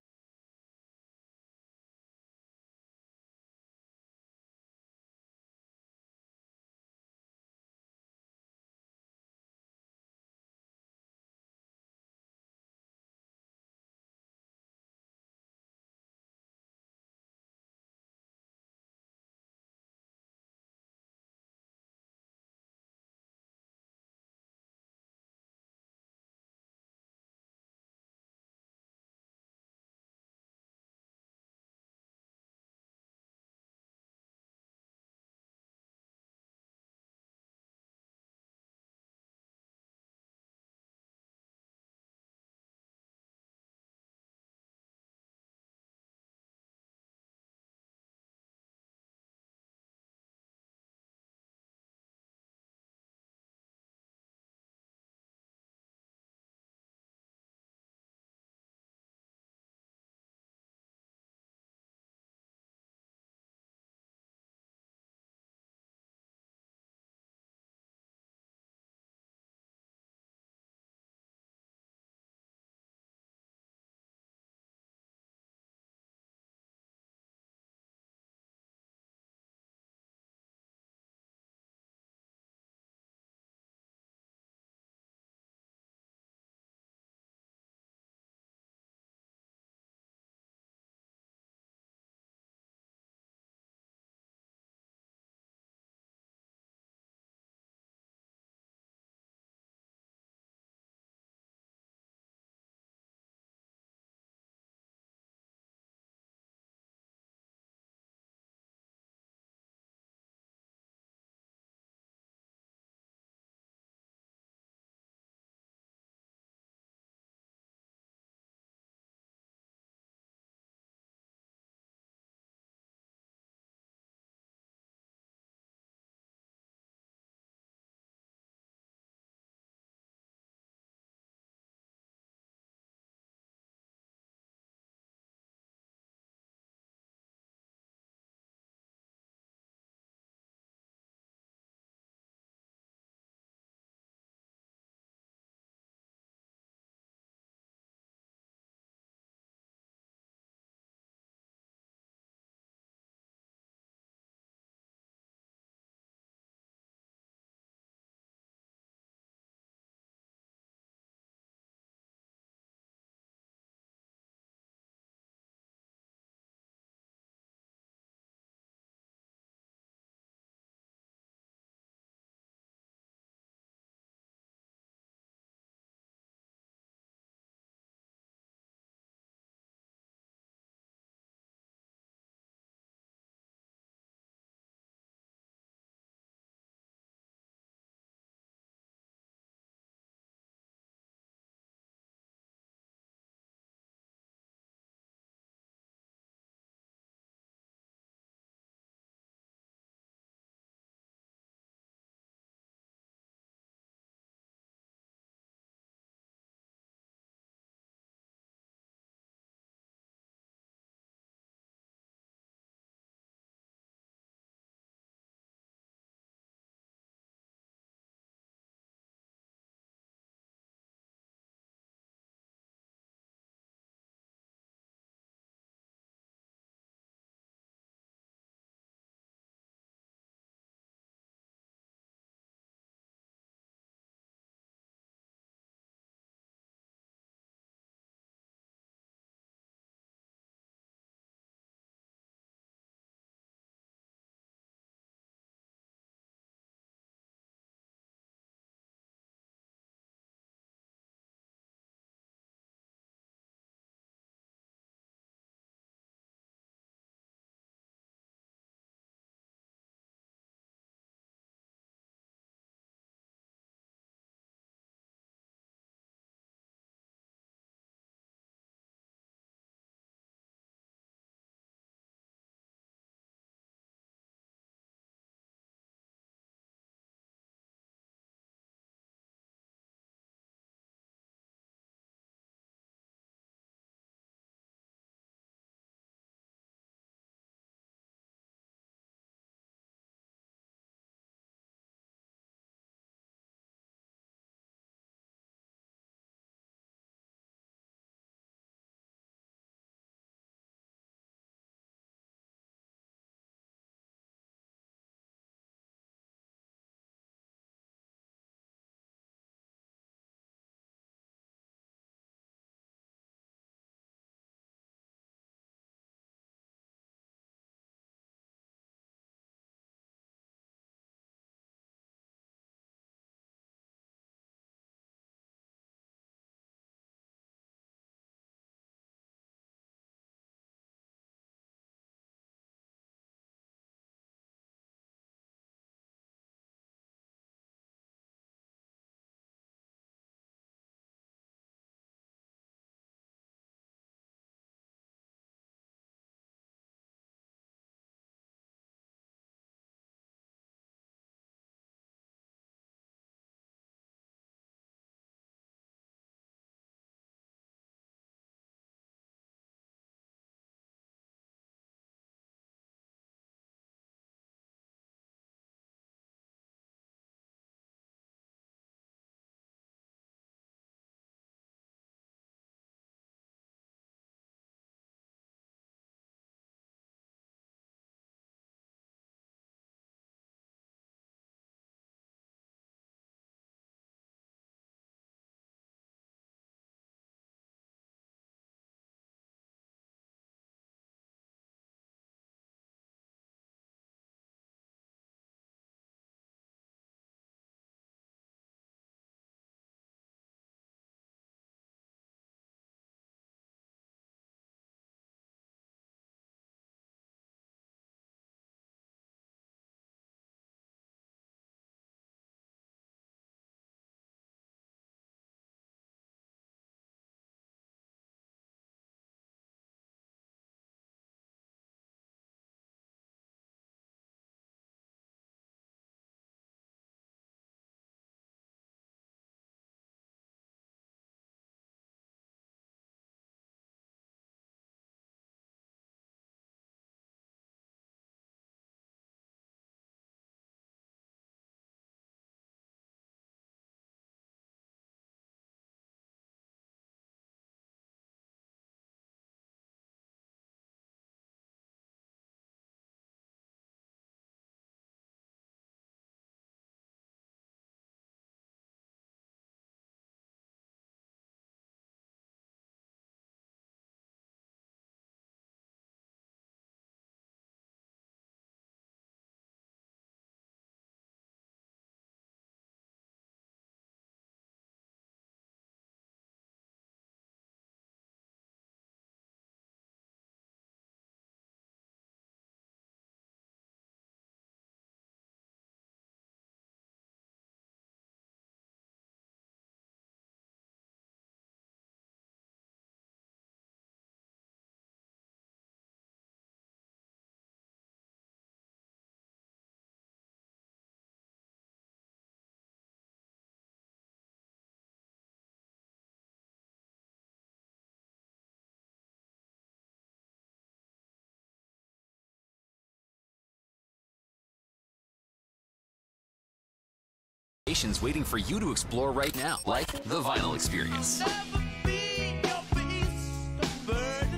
Destinations waiting for you to explore right now, like the Vinyl Experience.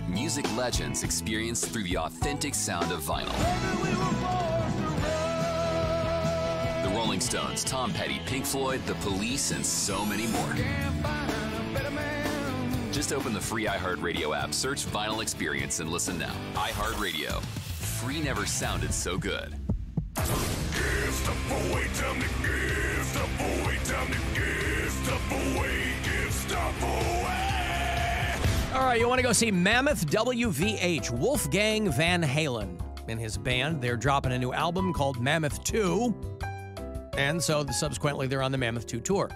Music legends experienced through the authentic sound of vinyl. The Rolling Stones, Tom Petty, Pink Floyd, The Police, and so many more. Just open the free iHeartRadio app, search Vinyl Experience, and listen now. iHeartRadio. Free never sounded so good. Give stuff away, All right, you want to go see Mammoth WVH, Wolfgang Van Halen and his band. They're dropping a new album called Mammoth 2. And so subsequently, they're on the Mammoth 2 tour.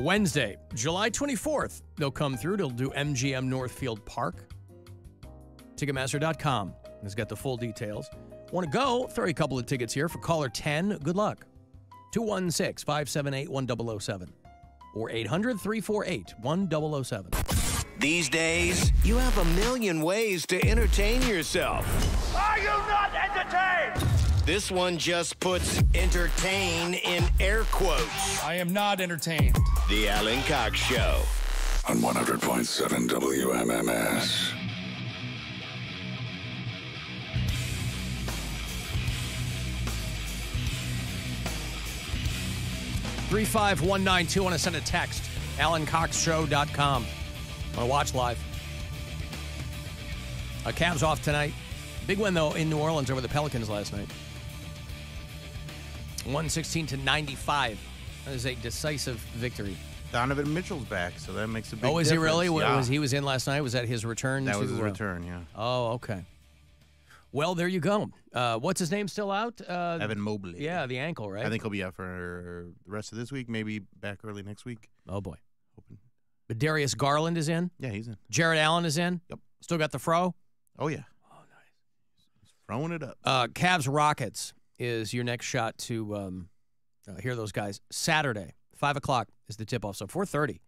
Wednesday, July 24th, they'll come through. They'll do MGM Northfield Park. Ticketmaster.com has got the full details. Want to go? Throw you a couple of tickets here for caller 10. Good luck. 216 578 1007 or 800 348 1007. These days, you have a million ways to entertain yourself. Are you not entertained? This one just puts entertain in air quotes. I am not entertained. The Alan Cox Show. On 100.7 WMMS. Three five one nine two. Want to send a text? AlanCoxShow.com. Want to watch live? Uh, Cavs off tonight. Big win though in New Orleans over the Pelicans last night. 116 to 95. That is a decisive victory. Donovan Mitchell's back, so that makes a big Oh, is he really? difference. Yeah. Was he was in last night? Was that his return? That to, was his return, yeah. Oh, okay. Well, there you go. Uh, what's his name still out? Uh, Evan Mobley. Yeah, the ankle, right? I think he'll be out for the rest of this week, maybe back early next week. Oh boy. But Darius Garland is in. Yeah, he's in. Jarrett Allen is in. Yep. Still got the fro. Oh yeah. Oh nice. He's throwing it up. Uh, Cavs Rockets is your next shot to um, uh, hear those guys. Saturday, five o'clock is the tip off. So four thirty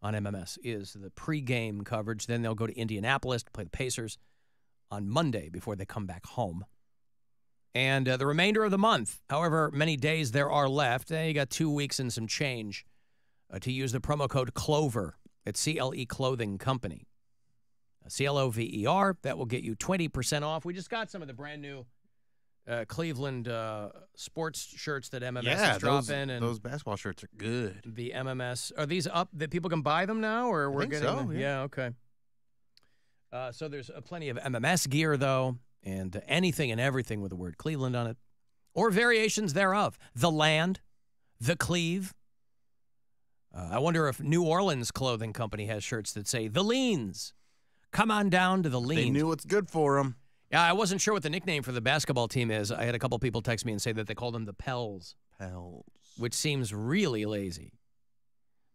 on MMS is the pregame coverage. Then they'll go to Indianapolis to play the Pacers on Monday before they come back home. And uh, the remainder of the month, however many days there are left, eh, you got two weeks and some change uh, to use the promo code CLOVER at CLE Clothing Company. C L O V E R. That will get you 20% off. We just got some of the brand new uh, Cleveland uh, sports shirts that MMS yeah, is those, dropping. and those basketball shirts are good. the MMS. Are these up that people can buy them now? or we're getting so, them? yeah. okay. Uh, so there's uh, plenty of MMS gear, though, and uh, anything and everything with the word Cleveland on it, or variations thereof. The Land, The Cleve. Uh, I wonder if New Orleans Clothing Company has shirts that say The Leans. Come on down to the Leans. They knew what's good for them. Yeah, I wasn't sure what the nickname for the basketball team is. I had a couple people text me and say that they call them the Pels. Pels. Which seems really lazy.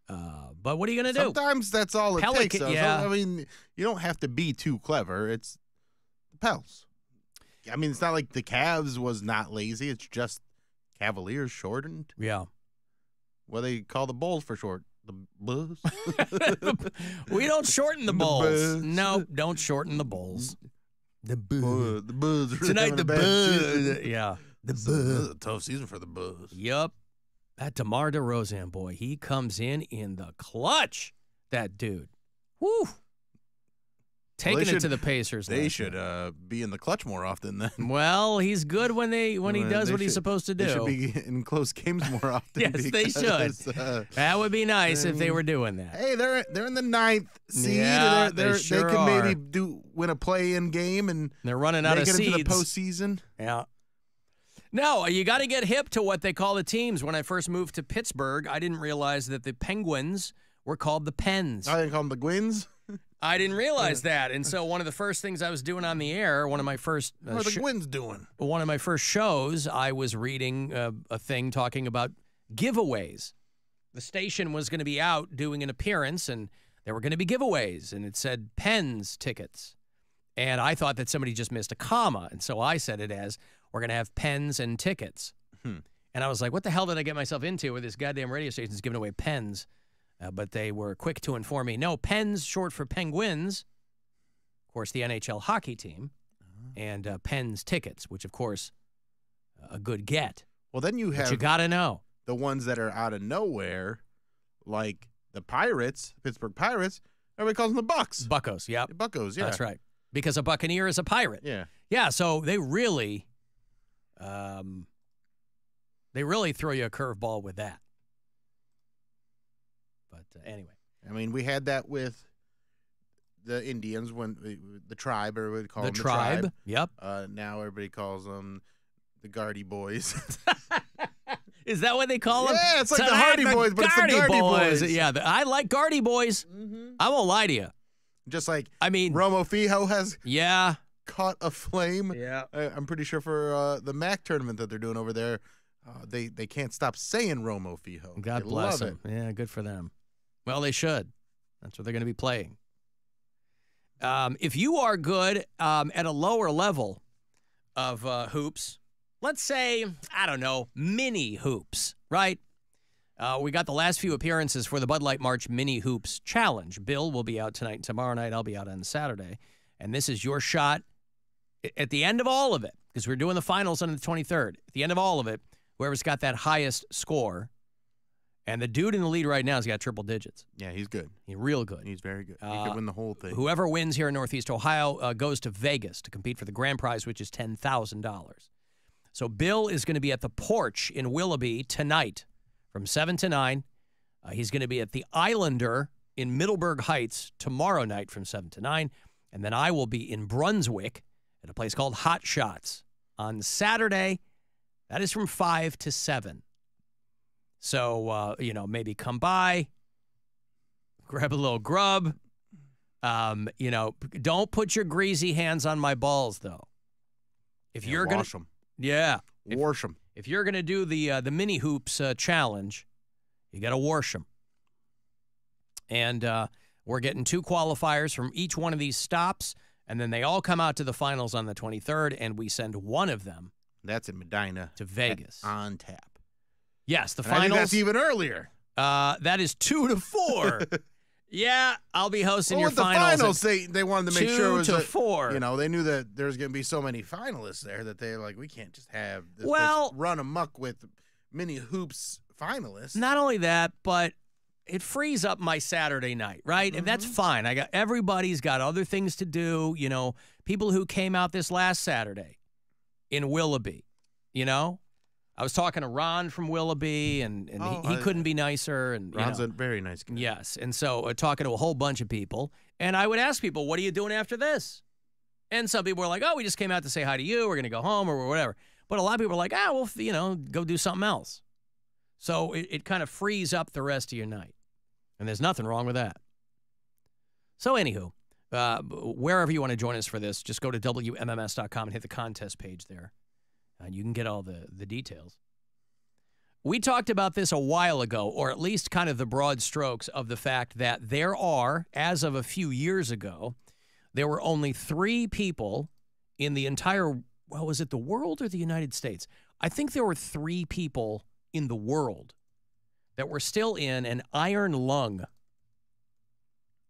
Uh, but what are you going to do? Sometimes that's all it Pelican- takes. though. So, yeah. I mean, you don't have to be too clever. It's the Pels. I mean, it's not like the Cavs was not lazy. It's just Cavaliers shortened. Yeah. What they call the Bulls for short? The Bulls. [laughs] We don't shorten the The. Bulls. no, don't shorten the Bulls. The Uh, the Bulls. Tonight the a bad season. Buzz. Yeah. The Bulls. a tough season for the Bulls. Yup. That DeMar DeRozan boy, he comes in in the clutch. That dude. Woo. Well, Taking they it to the Pacers. They should uh, be in the clutch more often then. [laughs] Well, he's good when they when he does they what he's supposed to do. They should be [laughs] in close games more [laughs] often. Yes, they should. uh, that would be nice if they um, were doing that. Hey, they're they're in the ninth seed. Yeah, they're, they're, they sure can are. maybe do win a play-in game and They're running out make of it into the postseason. Yeah. No, you got to get hip to what they call the teams. When I first moved to Pittsburgh, I didn't realize that the Penguins were called the Pens. I didn't call them the Gwins. [laughs] I didn't realize that. And so one of the first things I was doing on the air, one of my first uh, What are the Gwins doing? one of my first shows, I was reading uh, a thing talking about giveaways. The station was going to be out doing an appearance, and there were going to be giveaways, and it said Pens tickets. And I thought that somebody just missed a comma, and so I said it as we're going to have pens and tickets. Hmm. And I was like, what the hell did I get myself into where this goddamn radio station's giving away pens? Uh, but they were quick to inform me no, pens short for penguins. Of course, the NHL hockey team, and uh, pens tickets, which, of course, a good get. Well, then you But have you got to know. the ones that are out of nowhere, like the Pirates, Pittsburgh Pirates, everybody calls them the Bucks. Buckos, yep. Buckos, yeah. That's right. Because a buccaneer is a pirate. Yeah. Yeah, so they really um they really throw you a curveball with that. But uh, anyway, I mean, we had that with the Indians when the tribe, or we call The them tribe, the tribe. yep. Uh, now everybody calls them the Guardy Boys. [laughs] Is that what they call them? Yeah, it's like the Hardy Boys, but it's the Guardy Boys. Yeah, the- I like Guardy Boys. I won't lie to you. Just like I mean, Romo Fijo has yeah caught a flame. Yeah, I, I'm pretty sure for uh, the MAC tournament that they're doing over there, uh, they they can't stop saying Romo Fijo. God They bless love them. Yeah, good for them. Well, they should. That's what they're going to be playing. Um, if you are good um, at a lower level of uh, hoops, let's say, I don't know, mini hoops, right? Uh, we got the last few appearances for the Bud Light March Mini Hoops Challenge. Bill will be out tonight and tomorrow night. I'll be out on Saturday. And this is your shot a- at the end of all of it, because we're doing the finals on the 23rd. At the end of all of it, whoever's got that highest score, and the dude in the lead right now has got triple digits. Yeah, he's good. He's real good. He's very good. he Uh, could win the whole thing. Whoever wins here in Northeast Ohio uh, goes to Vegas to compete for the grand prize, which is $10,000. So Bill is going to be at the porch in Willoughby tonight from 7 to 9. Uh, he's going to be at the Islander in Middleburg Heights tomorrow night from 7 to 9. And then I will be in Brunswick at a place called Hot Shots on Saturday. That is from 5 to 7. So, uh, you know, maybe come by, grab a little grub. Um, you know, don't put your greasy hands on my balls, though. If Yeah, you're gonna, wash 'em. yeah, wash them. If you're gonna do the uh, the mini hoops uh, challenge, you got to wash them. And uh, we're getting two qualifiers from each one of these stops, and then they all come out to the finals on the 23rd, and we send one of them. That's in Medina to Vegas on tap. Yes, the And I think finals. that's even earlier. Uh, that is two to four. [laughs] yeah, I'll be hosting Well, your with the finals. finals, they they wanted to make two sure it was to a- four. You know, they knew that there's going to be so many finalists there that they like we can't just have this Well- run amok with mini hoops finalists. Not only that, but it frees up my Saturday night, right? And that's fine. I got everybody's got other things to do. You know, people who came out this last Saturday in Willoughby, you know. I was talking to Ron from Willoughby, and, and Oh, he, he couldn't be nicer. And you Ron's know. a very nice guy. Yes. And so uh, talking to a whole bunch of people, and I would ask people, what are you doing after this? And some people were like, oh, we just came out to say hi to you. We're going to go home or whatever. But a lot of people were like, ah, well, you know, go do something else. So it, it kind of frees up the rest of your night. And there's nothing wrong with that. So, anywho, uh, wherever you want to join us for this, just go to WMMS.com and hit the contest page there. And you can get all the, the details. We talked about this a while ago, or at least kind of the broad strokes of the fact that there are, as of a few years ago, there were only three people in the entire, well, was it the world or the United States? I think there were three people in the world that were still in an iron lung,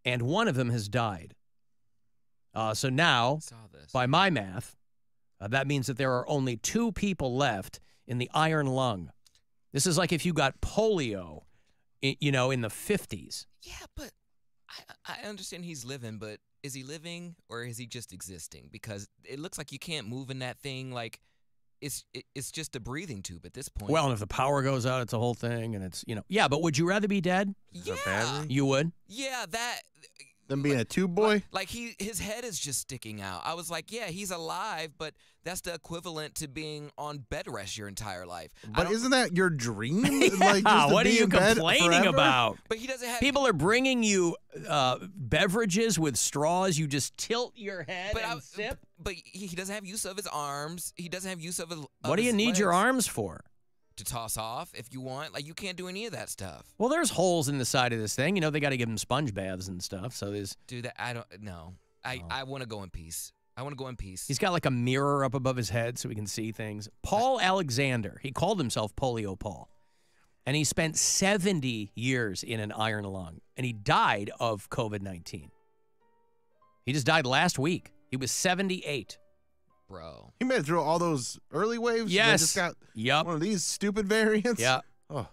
and one of them has died. Uh, so now, by my math, uh, that means that there are only two people left in the iron lung. This is like if you got polio, i- you know, in the 50s. Yeah, but I, I understand he's living, but is he living or is he just existing? Because it looks like you can't move in that thing. Like it's it, it's just a breathing tube at this point. Well, and if the power goes out, it's a whole thing, and it's, you know, yeah, but would you rather be dead? Yeah. You would? yeah, that Them being a tube boy. like he his head is just sticking out. I was like, yeah, he's alive, but that's the equivalent to being on bed rest your entire life. But isn't that your dream? Yeah, [laughs] like, just what are you complaining about? But he doesn't have People are bringing you uh, beverages with straws. You just tilt your head But and I- sip. But he he doesn't have use of his arms. He doesn't have use of his. of What do you his need your arms for? To toss off if you want? Like you can't do any of that stuff. Well, there's holes in the side of this thing. You know, they got to give them sponge baths and stuff. So there's Do that. I don't. know. I Oh. I want to go in peace. I want to go in peace. he's got like a mirror up above his head so he can see things. Paul Alexander, he called himself Polio Paul, and he spent 70 years in an iron lung, and he died of COVID 19. He just died last week. He was 78. Bro. He made it through all those early waves. and then Yes. just got Yep. one of these stupid variants. Yeah. Oh,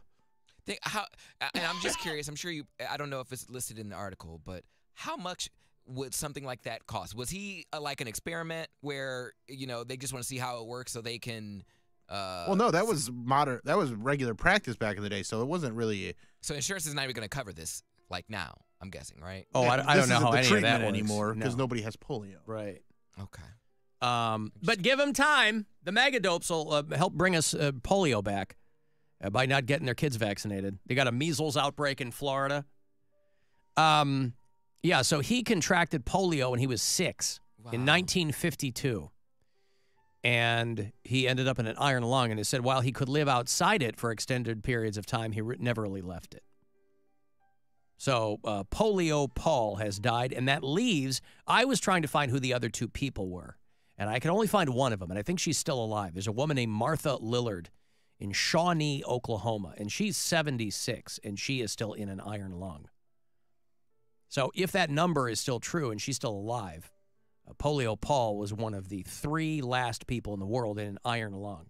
Think how, and I'm just curious. I'm sure you. I don't know if it's listed in the article, but how much would something like that cost? Was he uh, like an experiment where you know they just want to see how it works so they can? Uh, well, no, that was modern. That was regular practice back in the day, so it wasn't really. So insurance is not even going to cover this like now. I'm guessing, right? Oh, I, I don't know isn't how the any of that works. anymore because No. nobody has polio. Right. Okay. Um, but give them time. The megadopes will uh, help bring us uh, polio back uh, by not getting their kids vaccinated. They got a measles outbreak in Florida. Um, yeah, so he contracted polio when he was six in 1952. And he ended up in an iron lung. And it said while he could live outside it for extended periods of time, he re- never really left it. So uh, Polio Paul has died, and that leaves. I was trying to find who the other two people were, and I can only find one of them, and I think she's still alive. There's a woman named Martha Lillard in Shawnee, Oklahoma, and she's 76, and she is still in an iron lung. So if that number is still true and she's still alive, uh, Polio Paul was one of the three last people in the world in an iron lung,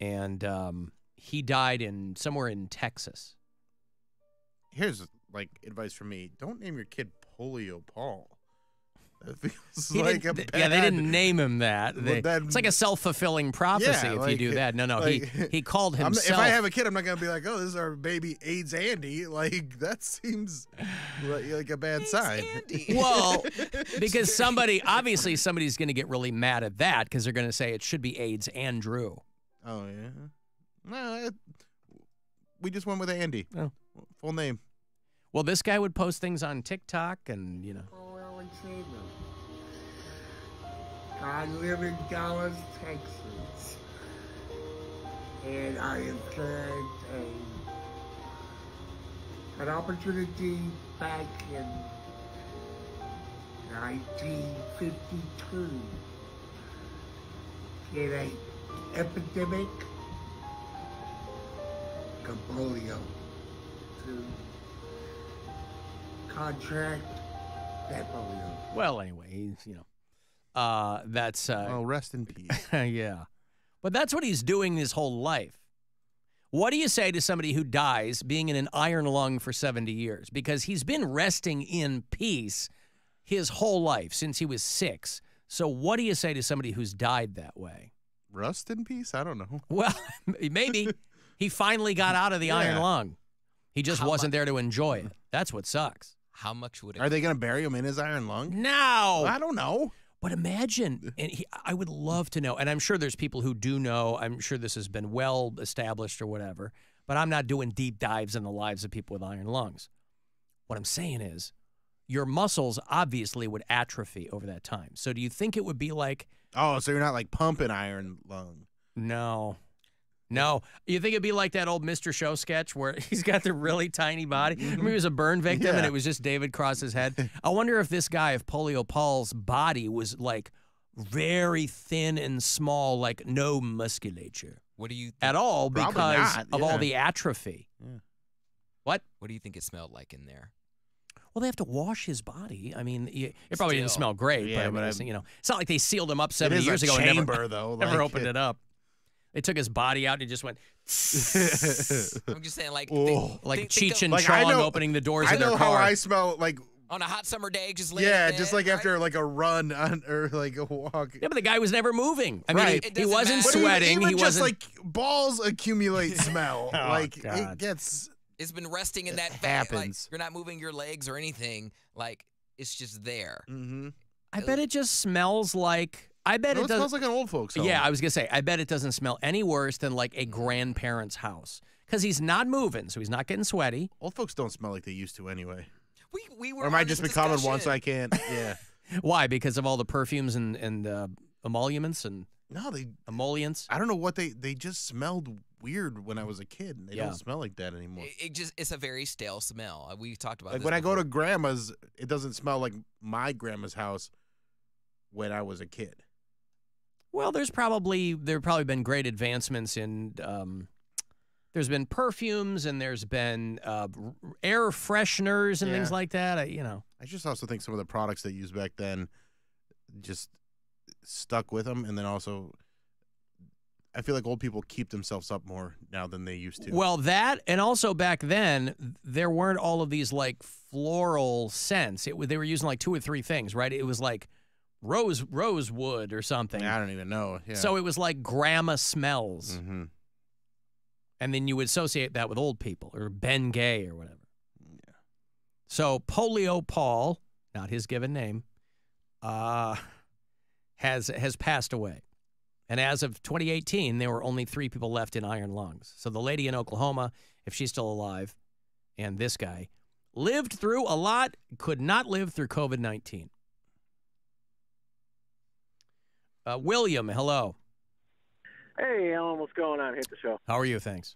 and um, he died in somewhere in Texas. Here's like advice from me: don't name your kid Polio Paul. That feels He like a bad. yeah, they didn't name him that. They- it's like a self fulfilling prophecy Yeah, if you do that. No, no, like- he he called I'm- himself. if I have a kid, I'm not gonna be like, "Oh, this is our baby AIDS Andy." [laughs] Like that seems like, like a bad sign. [laughs] well, because somebody obviously somebody's going to get really mad at that because they're going to say it should be AIDS Andrew. Oh yeah. No, it, we just went with Andy. Oh. Full name. Well, this guy would post things on TikTok and you know. I live in Dallas, Texas, and I have had a, an opportunity back in 1952 in a epidemic of polio to contract. Well, anyway, he's you know, uh, that's uh, Oh, rest in peace. [laughs] yeah, but that's what he's doing his whole life. What do you say to somebody who dies being in an iron lung for 70 years? Because he's been resting in peace his whole life since he was six. So, what do you say to somebody who's died that way? Rust in peace? I don't know. [laughs] Well, [laughs] maybe he finally got out of the iron lung. He just How wasn't there to enjoy it. That's what sucks. How much would it? Are they gonna bury him in his iron lung? No. I don't know. But imagine, and he, I would love to know, and I'm sure there's people who do know. I'm sure this has been well established or whatever, but I'm not doing deep dives in the lives of people with iron lungs. What I'm saying is, your muscles obviously would atrophy over that time. So do you think it would be like, Oh, so you're not like pumping iron lung? no, no? You think it'd be like that old Mr. Show sketch where [laughs] he's got the really tiny body? Remember he was a burn victim and Mm-hmm. It was just David Cross's head? I wonder if this guy, if Polio Paul's body was like very thin and small, like no musculature What do you at all Probably because not, of yeah. all the atrophy. Yeah. What? What do you think it smelled like in there? Well, they have to wash his body. I mean, it probably didn't smell great, Yeah, but, I mean, but it's, you know, it's not like they sealed him up 70 years ago and never, chamber, though, [laughs] never like- opened it up. They took his body out and he just went [laughs] I'm just saying, like, think- like think- think Cheech of- and Like, Chong know- opening the doors I of their know how car. I smell. Like on a hot summer day, just laying yeah, in just bed, like right? after like a run on or like a walk. yeah, but the guy was never moving. I mean, Right. he, he wasn't matter. But even- sweating. Even he just wasn't. like balls accumulate smell. [laughs] Oh, like God. it gets. It's been resting in It that fat. Like, happens. you're not moving your legs or anything. Like it's just there. Mm-hmm. I bet it just smells like. I bet No, it it doesn't. smells like an old folks home. Yeah, I was gonna say. I bet it doesn't smell any worse than like a grandparent's house because he's not moving, so he's not getting sweaty. Old folks don't smell like they used to anyway. We we were. Or am I just this becoming one so. I can't? [laughs] Yeah. Why? Because of all the perfumes and and uh, emoluments and No, they. emollients. I don't know what they. They just smelled weird when I was a kid. and They Yeah. don't smell like that anymore. It, it just it's a very stale smell. Uh, We talked about Like this when I go to grandma's, it doesn't smell like my grandma's house when I was a kid. Well, there's probably there probably been great advancements in. Um, there's been perfumes and there's been uh, air fresheners and things like that. I, you know, I just also think some of the products they used back then just stuck with them, and then also I feel like old people keep themselves up more now than they used to. Well, that and also back then there weren't all of these like floral scents. It they were using like two or three things, right? It was like rose rosewood or something. I don't even know. Yeah. So it was like grandma smells. hmm And then you would associate that with old people or Ben Gay or whatever. Yeah. So Polio Paul, not his given name, uh, has has passed away. And as of 2018, there were only three people left in iron lungs. So the lady in Oklahoma, if she's still alive, and this guy lived through a lot, could not live through COVID 19. Uh, William, hello. Hey, Alan, what's going on? Hit the show. How are you? Thanks.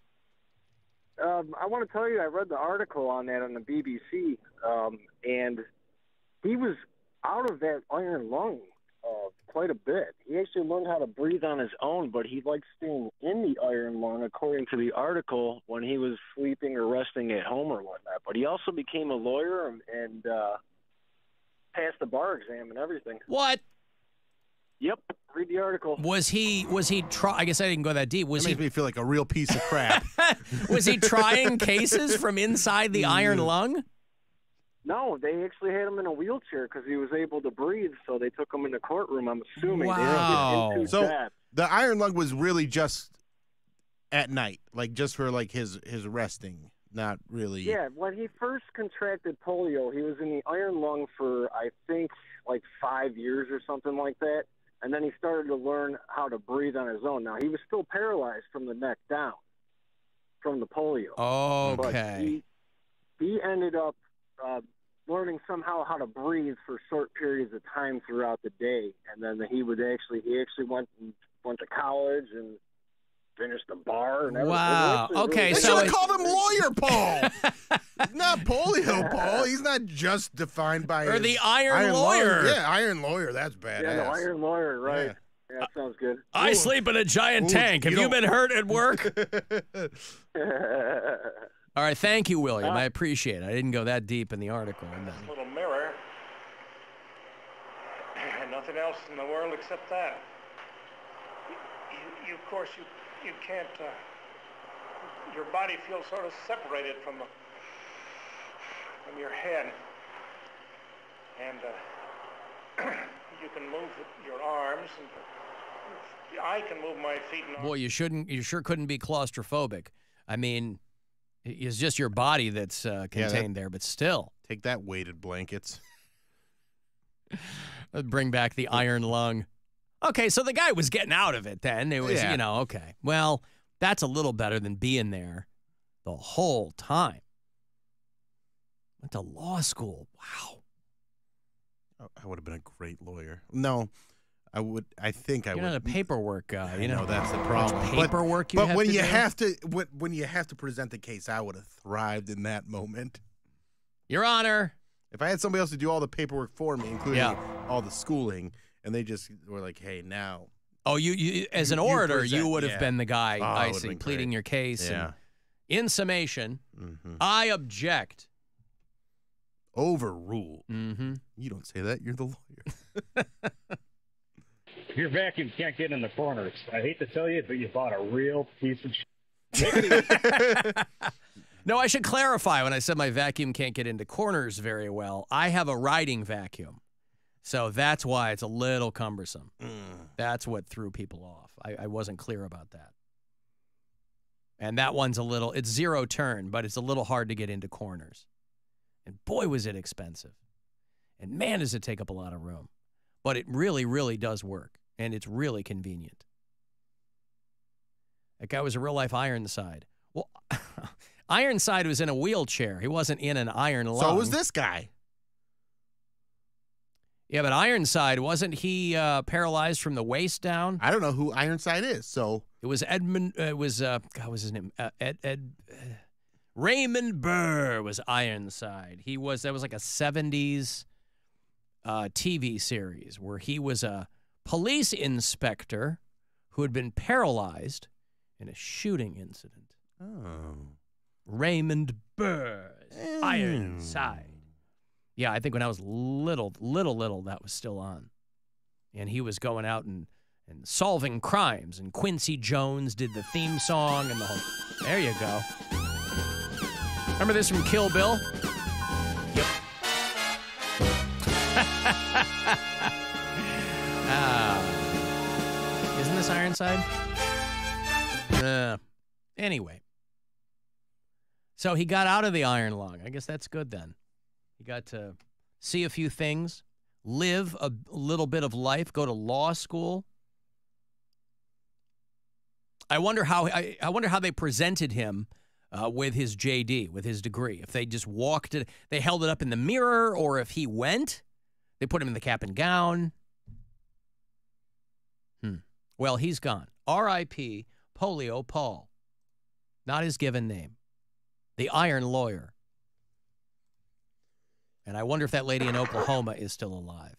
Um, I want to tell you, I read the article on that on the BBC, um, and he was out of that iron lung uh, quite a bit. He actually learned how to breathe on his own, but he liked staying in the iron lung, according to the article, when he was sleeping or resting at home or whatnot. But he also became a lawyer and, and uh, passed the bar exam and everything. What? Yep. Read the article. Was he? Was he? Try. I guess I didn't go that deep. Was that he? makes me feel like a real piece of crap. [laughs] was he trying cases from inside the iron mm. lung? No, they actually had him in a wheelchair because he was able to breathe. So they took him in the courtroom. I'm assuming. Wow. didn't into so that. the iron lung was really just at night, like just for like his his resting, not really. Yeah, when he first contracted polio, he was in the iron lung for I think like five years or something like that, and then he started to learn how to breathe on his own. Now he was still paralyzed from the neck down from the polio. But Okay. he, he ended up uh, learning somehow how to breathe for short periods of time throughout the day, and then he would actually he actually went and went to college and finished the bar and everything. Wow. It was actually Okay, really They so should have called him Lawyer Paul. [laughs] Not polio Paul. He's not just defined by Or his the Iron lung. Lawyer. Yeah, Iron Lawyer. That's badass. Yeah, the iron lawyer, right? Yeah. Yeah, that sounds good. I sleep in a giant Ooh, tank. Have you you, don't- been hurt at work? All [laughs] [laughs] All right. Thank you, William. Uh, I appreciate it. I didn't go that deep in the article. And then- little mirror. And nothing else in the world except that. You, you of course, you, you can't, uh, your body feels sort of separated from the, from your head. And uh, [clears throat] you can move your arms, and I can move my feet and Boy, you shouldn't. You sure couldn't be claustrophobic. I mean, it's just your body that's uh, Yeah, that- contained there, but still. Take that weighted blankets. [laughs] Bring back the iron lung. Okay, so the guy was getting out of it then. It was, Yeah. you know, okay. Well, that's a little better than being there the whole time. Went to law school. Wow. Oh, I would have been a great lawyer. No, I would. I think I You're would. not a paperwork guy. You I know, that's the problem. But- Paperwork you but when you do? have to when, when you have to present the case, I would have thrived in that moment. Your Honor. If I had somebody else to do all the paperwork for me, including Yeah. all the schooling, and they just were like, "Hey, now." Oh, you, you as an You- you orator, present- you would have yeah. been the guy, Oh, I see, pleading great. your case. Yeah. And in summation, Mhm. I object. Overrule. Mm-hmm. You don't say that. You're the lawyer. [laughs] Your vacuum can't get in the corners. I hate to tell you, but you bought a real piece of shit. [laughs] [laughs] No, I should clarify when I said my vacuum can't get into corners very well. I have a riding vacuum. So that's why it's a little cumbersome. Mm. That's what threw people off. I, I wasn't clear about that. And that one's a little, it's zero turn, but it's a little hard to get into corners. And boy, was it expensive. And man, does it take up a lot of room. But it really, really does work. And it's really convenient. That guy was a real life Ironside. Well, [laughs] Ironside was in a wheelchair. He wasn't in an iron lung. So was this guy. Yeah, but Ironside wasn't he uh, paralyzed from the waist down? I don't know who Ironside is. So It was Edmund. Uh, it was uh, God, what was his name? Uh, Ed, Ed uh, Raymond Burr was Ironside. He was that was like a '70s uh, TV series where he was a police inspector who had been paralyzed in a shooting incident. Oh. Raymond Burr, Ironside. Yeah, I think when I was little, little, little, that was still on, and he was going out and and solving crimes. And Quincy Jones did the theme song and the whole. There you go. Remember this from Kill Bill? Yep. [laughs] ah. Isn't this Ironside? Uh, anyway. So he got out of the iron lung. I guess that's good then. He got to see a few things, live a little bit of life, go to law school. I wonder how I, I wonder how they presented him uh, with his JD, with his degree. If they just walked it, they held it up in the mirror, or if he went, they put him in the cap and gown. Hmm. Well, he's gone. R.I.P. Polio Paul. Not his given name. The Iron Lawyer. And I wonder if that lady in Oklahoma is still alive.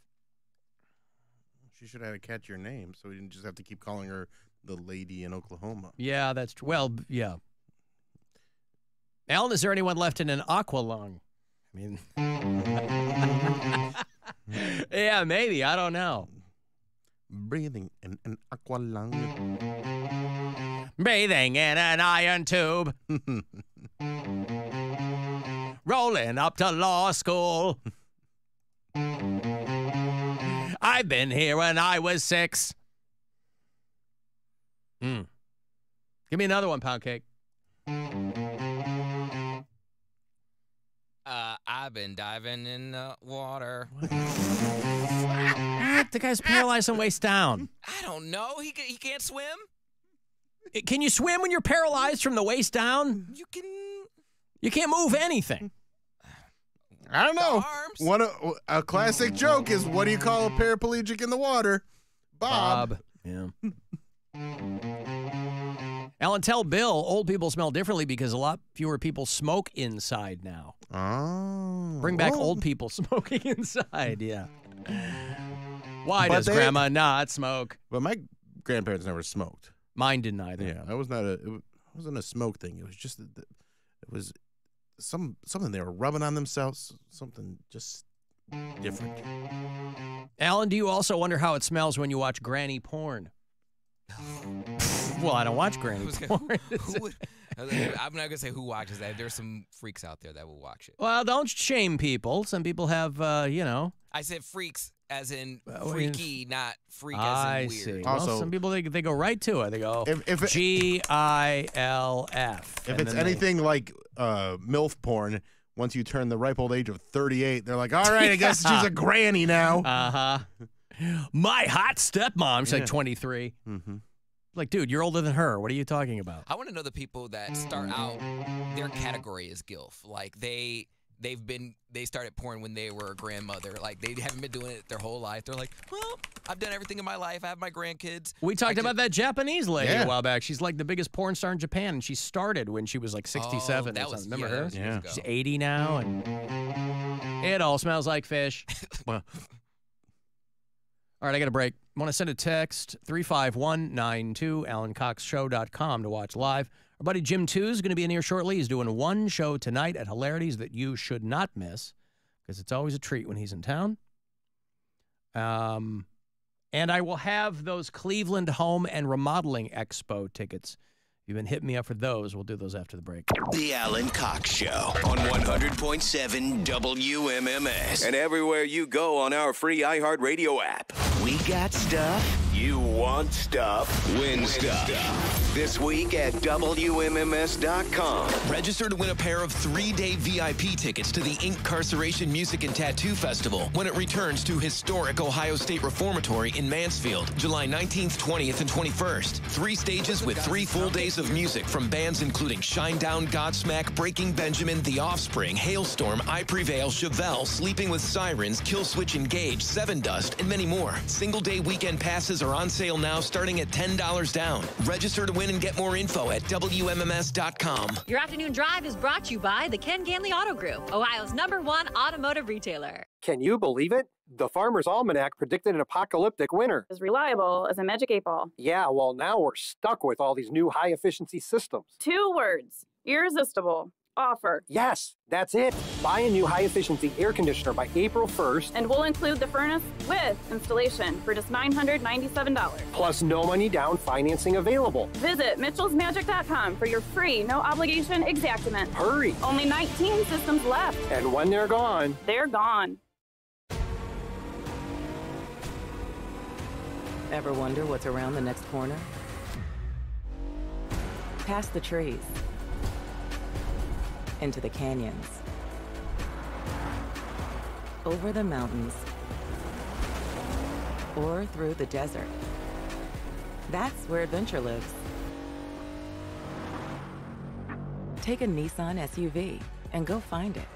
She should have had to catch your name, so we didn't just have to keep calling her the lady in Oklahoma. Yeah, that's true. Well, yeah. Alan, is there anyone left in an aqua lung? I mean, [laughs] yeah, maybe. I don't know. Breathing in an aqua lung. Breathing in an iron tube. [laughs] Rolling up to law school. I've been here when I was six. Hmm. Give me another one, Poundcake. Uh, I've been diving in the water. The guy's paralyzed from waist down. I don't know. He he can't swim. Can you swim when you're paralyzed from the waist down? You can. You can't move anything. I don't know. One a, a classic joke is what do you call a paraplegic in the water? Bob. Yeah. Alan, tell Bill old people smell differently because a lot fewer people smoke inside now. Oh. Bring back well, old people [laughs] smoking inside. Yeah. Why But does they- grandma not smoke? But my grandparents never smoked. Mine didn't either. Yeah, that was not a. It wasn't a smoke thing. It was just it was some something they were rubbing on themselves. Something just different. Alan, do you also wonder how it smells when you watch granny porn? [laughs] well, I don't watch granny Who's gonna- porn. who would- [laughs] [laughs] I'm not gonna say who watches that. There's some freaks out there that will watch it. well, don't shame people. Some people have, uh, you know. I said freaks as in Well, I freaky, not freak as I in see. weird. Well, Also- some people they, they go right to it. They go If- if it- G I L F. If it's then they- anything like uh, MILF porn, once you turn the ripe old age of 38, they're like, all right, I guess she's a [laughs] granny now. Uh huh. My hot stepmom. She's Yeah. like 23. Mm-hmm. Like, dude, you're older than her. What are you talking about? I want to know the people that start out their category is gilf. Like they they've been they started porn when they were a grandmother. Like they haven't been doing it their whole life. They're like, well, I've done everything in my life. I have my grandkids. We talked about that Japanese lady Yeah. a while back. She's like the biggest porn star in Japan, and she started when she was like 67. Oh, or that was- Remember yeah, her? was years ago. She's 80 now, and it all smells like fish. [laughs] Well, All right, I got a break. Want to send a text 35192 alancoxshow.com to watch live. Our buddy Jim Tews is going to be in here shortly. He's doing one show tonight at Hilarities that you should not miss because it's always a treat when he's in town. Um, and I will have those Cleveland Home and Remodeling Expo tickets. You've been hitting me up for those, we'll do those after the break. The Alan Cox Show on 100.7 WMMS and everywhere you go on our free iHeartRadio app. We got stuff. You want stuff. Win stuff. This week at WMMS.com. Register to win a pair of three-day VIP tickets to the Inkcarceration Music and Tattoo Festival when it returns to historic Ohio State Reformatory in Mansfield, July 19th, 20th, and 21st. Three stages with three full days of music from bands including Shinedown, Godsmack, Breaking Benjamin, The Offspring, Halestorm, I Prevail, Chevelle, Sleeping with Sirens, Killswitch Engage, Sevendust, and many more. Single-day weekend passes are on sale now starting at $10 down. Register to win and get more info at WMMS.com. Your afternoon drive is brought to you by the Ken Ganley Auto Group, Ohio's number one automotive retailer. Can you believe it? The Farmer's Almanac predicted an apocalyptic winter. As reliable as a magic eight ball. Yeah, well, now we're stuck with all these new high efficiency systems. Two words irresistible. Offer. Yes, that's it. Buy a new high efficiency air conditioner by April 1st, And we'll include the furnace with installation for just $997. plus no money down financing available. Visit mitchellsmagic.com for your free, no obligation exactament. Hurry! Only 19 systems left. And when they're gone, They're gone. Ever wonder what's around the next corner? Past the trees, into the canyons, over the mountains, or through the desert. That's where adventure lives. Take a Nissan SUV and go find it.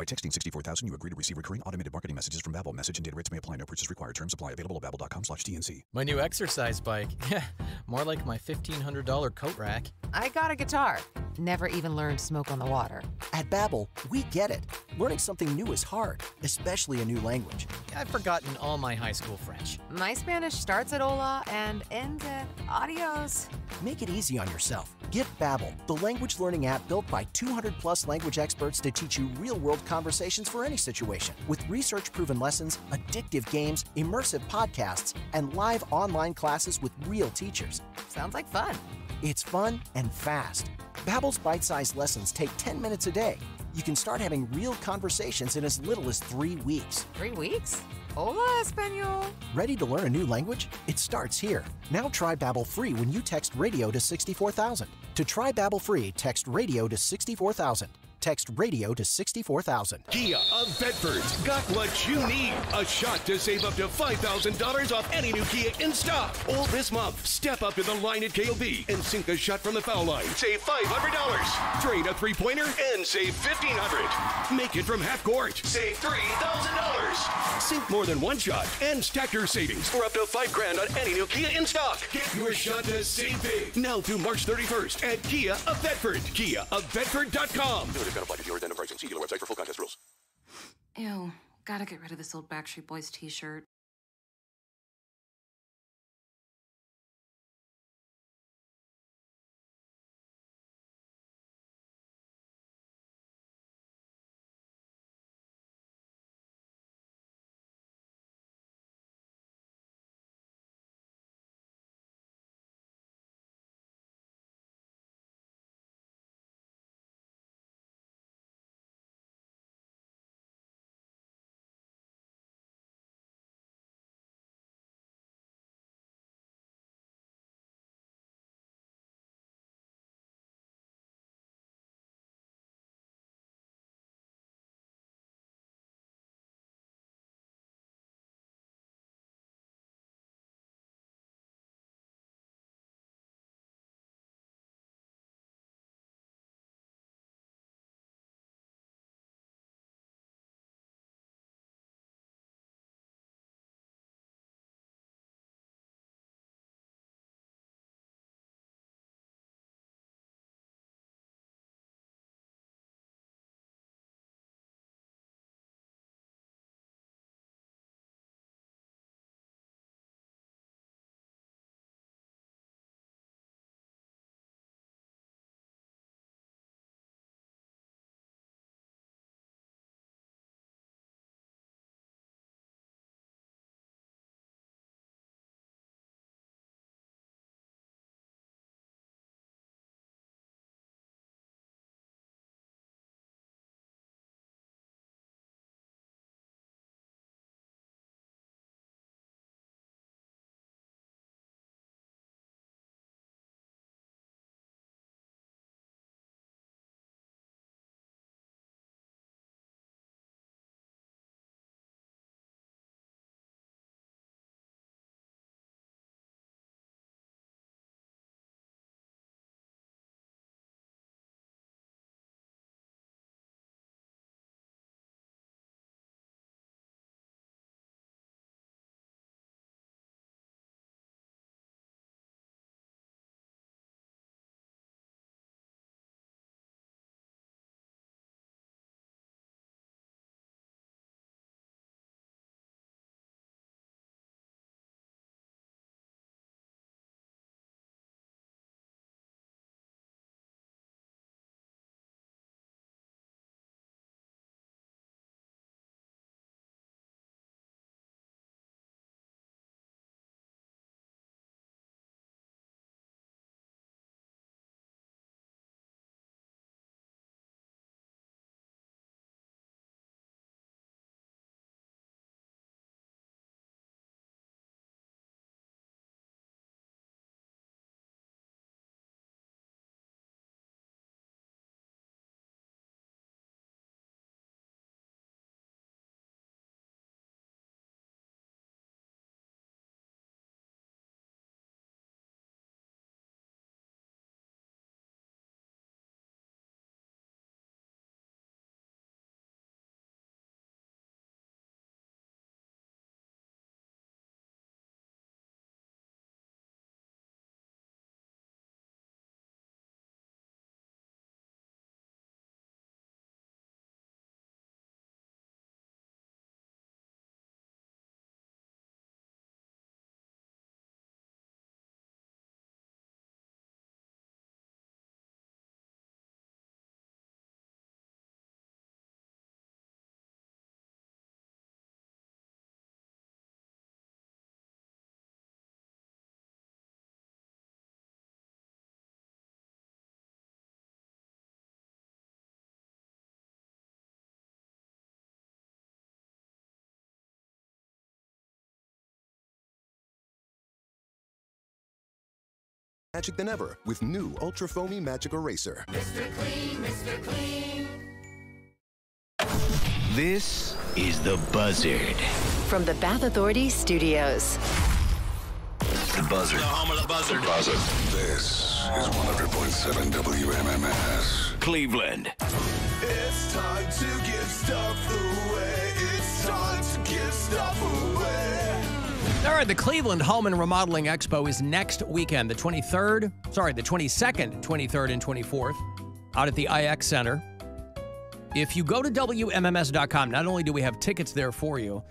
By texting 64000, you agree to receive recurring automated marketing messages from Babbel. Message and data rates may apply. No purchase required. Terms apply. Available at babbel.com slash TNC. My new exercise bike. [laughs] More like my $1,500 coat rack. I got a guitar. Never even learned Smoke on the Water. At Babbel, we get it. Learning something new is hard, especially a new language. I've forgotten all my high school French. My Spanish starts at hola and ends at adios. Make it easy on yourself. Get Babbel, the language learning app built by 200 plus language experts to teach you real-world conversations for any situation. With research-proven lessons, addictive games, immersive podcasts, and live online classes with real teachers. Sounds like fun. It's fun and fast. Babbel's bite-sized lessons take 10 minutes a day. You can start having real conversations in as little as three weeks. Three weeks? Hola, Espanol. Ready to learn a new language? It starts here. Now try Babbel free when you text radio to 64000. To try Babbel free, text radio to 64000. Text radio to 64000. Kia of Bedford's got what you need. A shot to save up to $5,000 off any new Kia in stock. All this month, step up to the line at KOB and sink a shot from the foul line. Save $500. Drain a three-pointer and save 1,500. Make it from half court. Save $3,000. Sink more than one shot and stack your savings for up to five grand on any new Kia in stock. Get your shot to save big now through March 31st at Kia of Bedford. Kia of Bedford.com. Limited apply to dealer pricing. See dealer website for full contest rules. Ew, gotta get rid of this old Backstreet Boys t magic than ever with new Ultra Foamy Magic Eraser. Mr. Clean, Mr. Clean. This is the Buzzard. From the Bath Authority Studios. The Buzzard. The home of the buzzard. Buzzard. This is 100.7 WMMS. Cleveland. It's time to give stuff away. It's time to give stuff away. All right, the Cleveland Home and Remodeling Expo is next weekend, the 23rd, sorry, the 22nd, 23rd, and 24th, out at the IX Center. If you go to WMMS.com, not only do we have tickets there for you,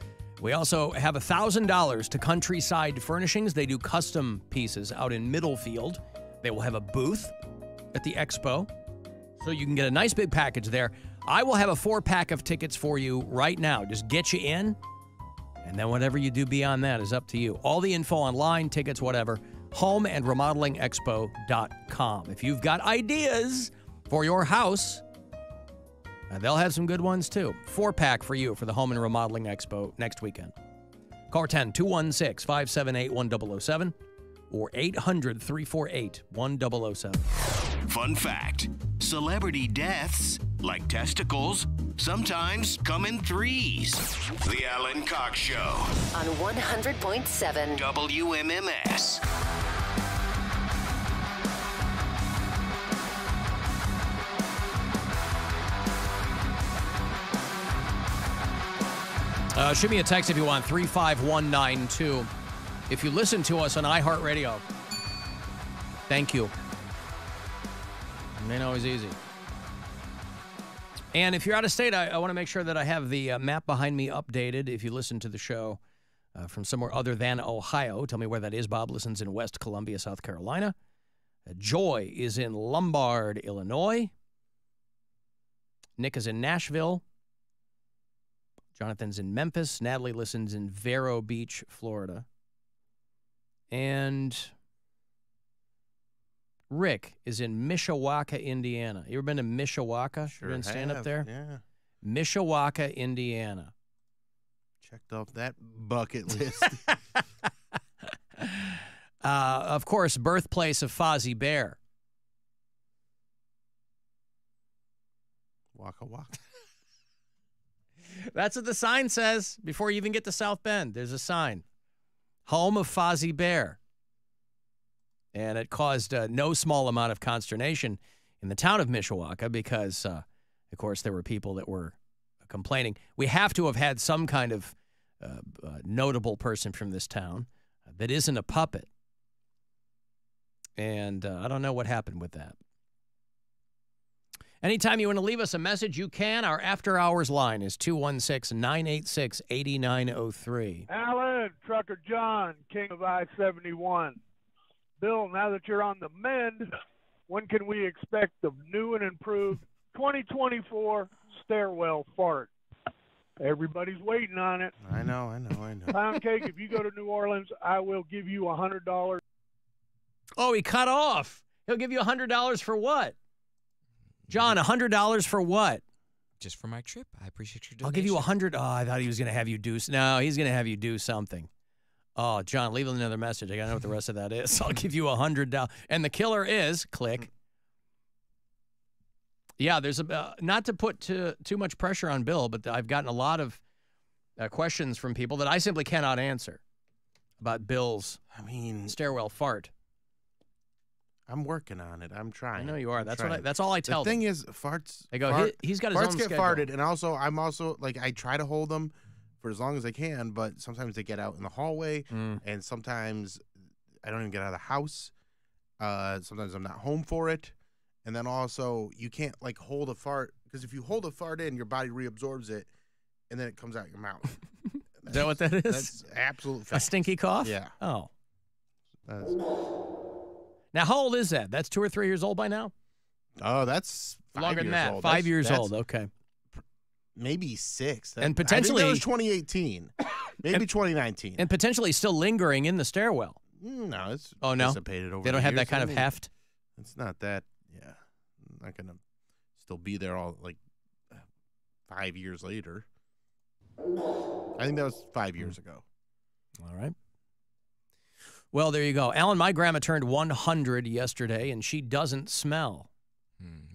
we also have $1,000 to Countryside Furnishings. They do custom pieces out in Middlefield. They will have a booth at the expo, so you can get a nice big package there. I will have a four pack of tickets for you right now. Just get you in, and then whatever you do beyond that is up to you. All the info online, tickets, whatever, homeandremodelingexpo.com. If you've got ideas for your house, uh, they'll have some good ones too. Four pack for you for the Home and Remodeling Expo next weekend. Call 10 216 578 1007 or 800 348 1007. Fun fact celebrity deaths, like testicles, sometimes come in threes. The Alan Cox Show. On 100.7 WMMS. Uh, shoot me a text if you want, 35192. If you listen to us on iHeartRadio, thank you. It ain't always easy. And if you're out of state, I, I want to make sure that I have the uh, map behind me updated. If you listen to the show uh, from somewhere other than Ohio, tell me where that is. Bob listens in West Columbia, South Carolina. Uh, Joy is in Lombard, Illinois. Nick is in Nashville. Jonathan's in Memphis. Natalie listens in Vero Beach, Florida. And Rick is in Mishawaka, Indiana. You ever been to Mishawaka? Sure you been stand up there? yeah. Mishawaka, Indiana. Checked off that bucket [laughs] list. [laughs] Uh, of course, birthplace of Fozzie Bear. waka waka. That's what the sign says before you even get to South Bend. There's a sign. Home of Fozzie Bear. And it caused uh, no small amount of consternation in the town of Mishawaka because, uh, of course, there were people that were complaining. We have to have had some kind of uh, uh, notable person from this town that isn't a puppet. And uh, I don't know what happened with that. Anytime you want to leave us a message, you can. Our after hours line is 216 986 8903. Alan, Trucker John, King of I 71. Bill, now that you're on the mend, when can we expect the new and improved 2024 stairwell fart? Everybody's waiting on it. I know, I know, I know. Poundcake, if you go to New Orleans, I will give you a $100. Oh, he cut off. He'll give you a $100 for what? John, a $100 for what? Just for my trip. I appreciate your donation. I'll give you a hundred. Oh, I thought he was going to have you do. s- No, he's going to have you do something. Oh, John, leave another message. I got to know what the rest of that is. [laughs] I'll give you a hundred dollars. And the killer is click. Yeah, there's a uh, not to put too too much pressure on Bill, but I've gotten a lot of uh, questions from people that I simply cannot answer about Bill's. I mean, stairwell fart. I'm working on it. I'm trying. I know you are. I'm That's what I, that's all I tell The thing them. is, farts. They go, fart- "He- he's got his farts own get schedule." farted, and also I'm also like I try to hold them for as long as I can, but sometimes they get out in the hallway, Mm. and sometimes I don't even get out of the house. Uh, sometimes I'm not home for it, and then also you can't like hold a fart because if you hold a fart in, your body reabsorbs it, and then it comes out your mouth. [laughs] Is that what that is? That's absolute. A stinky cough? Yeah. Oh. That's- Now, how old is that? That's two or three years old by now? oh, that's five Longer than that. old. Five That's- years that's old. Okay. Maybe six. And potentially- that was 2018, [coughs] maybe And- 2019. And potentially still lingering in the stairwell. Mm, no, it's Oh, no? dissipated over. They don't the have that kind I of heft? It's not that. Yeah, I'm not gonna still be there all like five years later. I think that was five years ago. All right. Well, there you go. Alan, my grandma turned 100 yesterday, and she doesn't smell.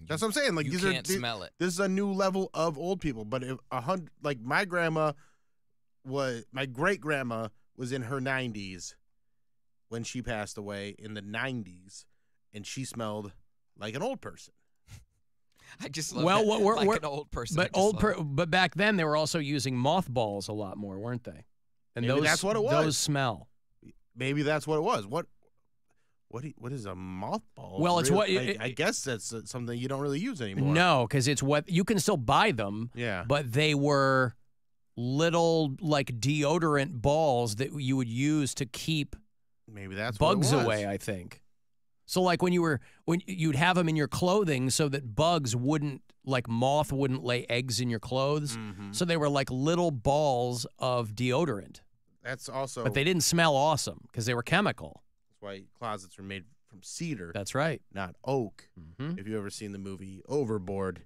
Mm-hmm. That's what I'm saying. Like you these can't are thi- smell it. This is a new level of old people. But if a hundred, like my grandma was, my great grandma was in her 90s when she passed away in the 90s, and she smelled like an old person. [laughs] I just love well, that. what we're, like we're- an old person. But old, love per, but back then they were also using mothballs a lot more, weren't they? And Maybe those that's what it was. Those smell. Maybe that's what it was. What? What? you- What is a mothball? Well, it's what- Like, it- I guess that's something you don't really use anymore. No, because it's what you can still buy them. Yeah. But they were little like deodorant balls that you would use to keep Maybe that's bugs away. I think. So like when you were when you'd have them in your clothing so that bugs wouldn't like moth wouldn't lay eggs in your clothes. Mm-hmm. So they were like little balls of deodorant, That's also. but they didn't smell awesome because they were chemical. That's why closets are made from cedar. That's right. not oak. Mhm. If you ever seen the movie Overboard,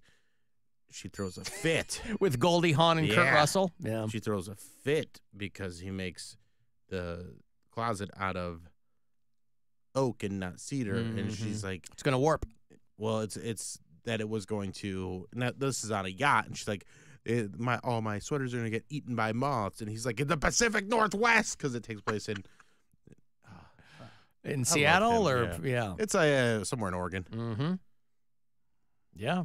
she throws a fit. [laughs] With Goldie Hawn and Kurt Russell. Yeah. She throws a fit because he makes the closet out of oak and not cedar, and she's like, It's gonna warp. "Well, it's it's that it was going to. Now this is on a yacht, and she's like." "It- my all my sweaters are gonna get eaten by moths, and he's like in the Pacific Northwest because it takes place in I In Seattle him, or yeah. it's uh, somewhere in Oregon. Mm-hmm. Yeah.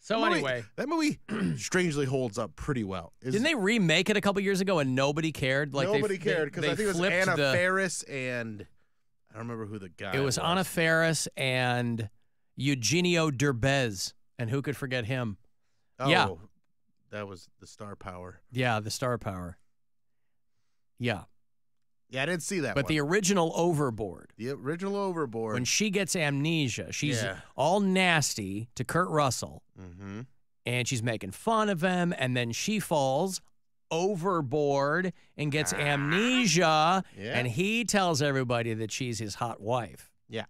So That movie- anyway, that movie [clears throat] strangely holds up pretty well. Is- didn't they remake it a couple years ago and nobody cared? Like nobody they- cared because I think it was Anna the- Faris and I don't remember who the guy. It was Anna Faris and Eugenio Derbez, and who could forget him? Oh, Yeah, that was the star power. yeah, the star power. Yeah, Yeah, I didn't see that. but the original Overboard. the original Overboard. When she gets amnesia, she's Yeah. all nasty to Kurt Russell, mm-hmm. and she's making fun of him, and then she falls overboard and gets amnesia, Ah. Yeah. and he tells everybody that she's his hot wife. Yeah,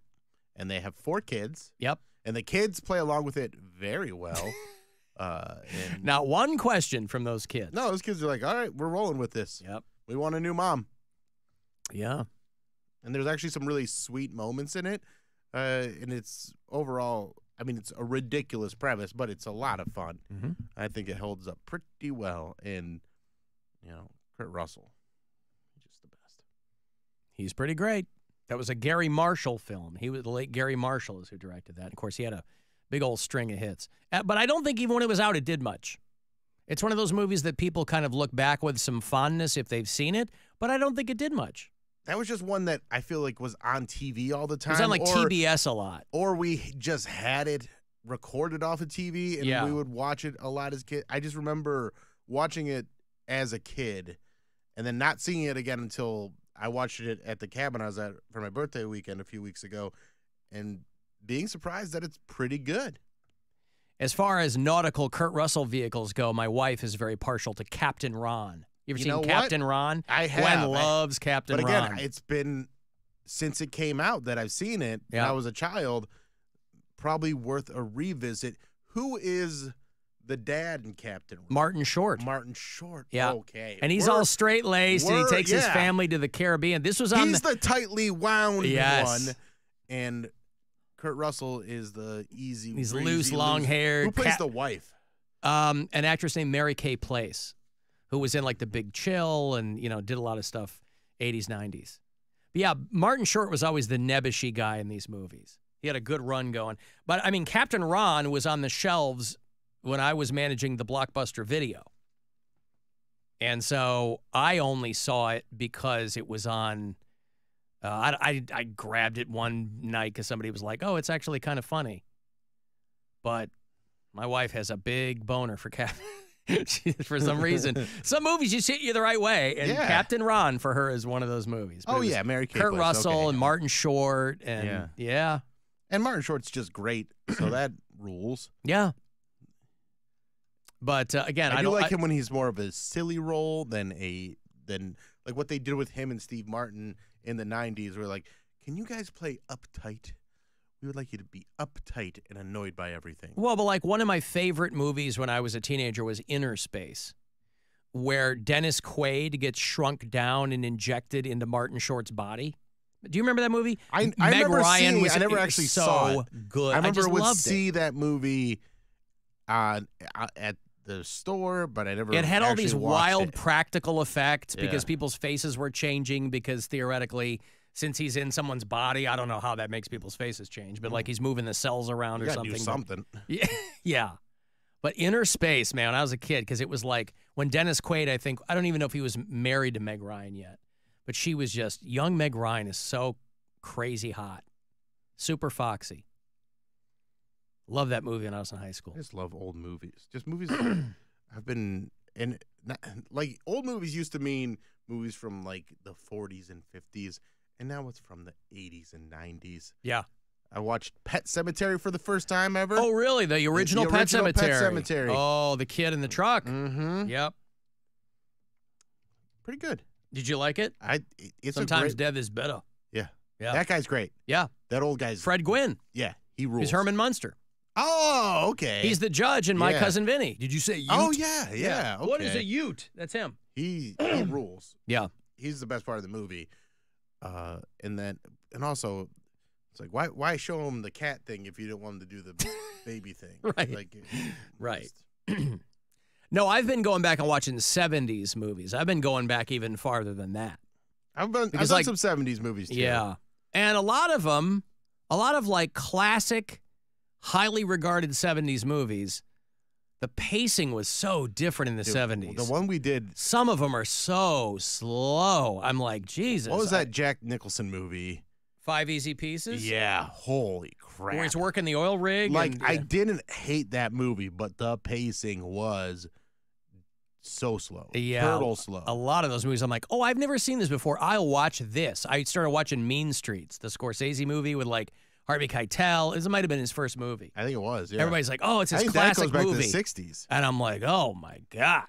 and they have four kids. Yep. And the kids play along with it very well. [laughs] uh, and Not one question from those kids. no, those kids are like, "All right, we're rolling with this. Yep. We want a new mom." Yeah. and there's actually some really sweet moments in it. Uh, and it's overall, I mean, it's a ridiculous premise, but it's a lot of fun. Mhm. I think it holds up pretty well. And you know, Kurt Russell, just the best. He's pretty great. That was a Garry Marshall film. He was the late Garry Marshall is who directed that. Of course, he had a big old string of hits. Uh, But I don't think even when it was out, it did much. It's one of those movies that people kind of look back with some fondness if they've seen it, but I don't think it did much. That was just one that I feel like was on TV all the time. It was on like or, TBS a lot. or we just had it recorded off of TV and Yeah. we would watch it a lot as kids. I just remember watching it as a kid and then not seeing it again until I watched it at the cabin I was at for my birthday weekend a few weeks ago and being surprised that it's pretty good. As far as nautical Kurt Russell vehicles go, my wife is very partial to Captain Ron. You ever You seen know what? Captain Ron? I have. Gwen I- loves Captain But again, Ron. it's been since it came out that I've seen it. When I was a child. Probably worth a revisit. Who is the dad in Captain Ron? Martin Short. Martin Short. Yeah. Okay. And he's We're- all straight laced and he takes his family to the Caribbean. This was on He's the, the tightly wound Yes. one, and Kurt Russell is the easy. He's breezy, loose, long-haired, Who plays cat- the wife? um, an actress named Mary Kay Place, who was in like The Big Chill and you know did a lot of stuff 80s, 90s. But yeah, Martin Short was always the nebbishy guy in these movies. He had a good run going. But I mean, Captain Ron was on the shelves when I was managing the Blockbuster video. And so I only saw it because it was on. Uh, I, I, I grabbed it one night because somebody was like, oh, it's actually kind of funny. But my wife has a big boner for Cap. [laughs] [laughs] For some reason, [laughs] some movies just hit you the right way, and Yeah. Captain Ron for her is one of those movies. But Oh, yeah, Mary Kay Kurt Russell okay. and Martin Short, and Yeah. yeah, And Martin Short's just great, so [clears throat] that rules. yeah. But uh, again, I, I, do don't like I- him when he's more of a silly role than a than like what they did with him and Steve Martin in the '90s. Where like, can you guys play uptight? We would like you to be uptight and annoyed by everything. Well, but like one of my favorite movies when I was a teenager was Innerspace, where Dennis Quaid gets shrunk down and injected into Martin Short's body? Do you remember that movie? I, I Meg remember Ryan seeing, was I never actually so saw it. good. I remember just would loved see it. that movie uh, uh, at the store, but I never. It had all these wild it. practical effects because Yeah. people's faces were changing because theoretically, since he's in someone's body, I don't know how that makes people's faces change, but like mm. he's moving the cells around You or gotta do something. but- something. [laughs] Yeah, yeah. But Innerspace, man, when I was a kid, because it was like when Dennis Quaid, I think, I don't even know if he was married to Meg Ryan yet, but she was just, young Meg Ryan is so crazy hot, super foxy. Love that movie when I was in high school. I just love old movies. Just movies that [clears throat] have been in not, like old movies used to mean movies from like the 40s and 50s, and now it's from the 80s and 90s. Yeah. I watched Pet Sematary for the first time ever. Oh, really? The original, Pet, original Pet Sematary. Cemetery. Oh, the kid in the truck. Mm-hmm. Yep. Pretty good. Did you like it? I. It's a Sometimes great- death is better. Yeah. Yeah. That guy's great. Yeah. That old guy's Fred Gwynne. Yeah, he rules. He's Herman Munster. Oh, okay. He's the judge in My Yeah. Cousin Vinny. Did you say Ute? Oh yeah, yeah. What is okay. a Ute? That's him. He he [clears throat] rules. Yeah. He's the best part of the movie. Uh, and then and also, it's like why why show him the cat thing if you don't want him to do the [laughs] baby thing? Right. Like, [clears throat] Right. [clears throat] no, I've been going back and watching 70s movies. I've been going back even farther than that. I've been I've Because, done some '70s movies too. Yeah. And a lot of them, a lot of like classic, highly regarded 70s movies, the pacing was so different in the Dude, 70s. The one we did. Some of them are so slow. I'm like, Jesus. What was I- that Jack Nicholson movie? Five Easy Pieces? Yeah. Holy crap! Where he's working the oil rig? like and, I yeah. didn't hate that movie, but the pacing was so slow. Yeah, turtle slow. A lot of those movies, I'm like, oh, I've never seen this before. I'll watch this. I started watching Mean Streets, the Scorsese movie with like Harvey Keitel. This might have been his first movie. I think it was. Yeah. Everybody's like, oh, it's his I his think that classic goes back movie. to the '60s. And I'm like, oh my God.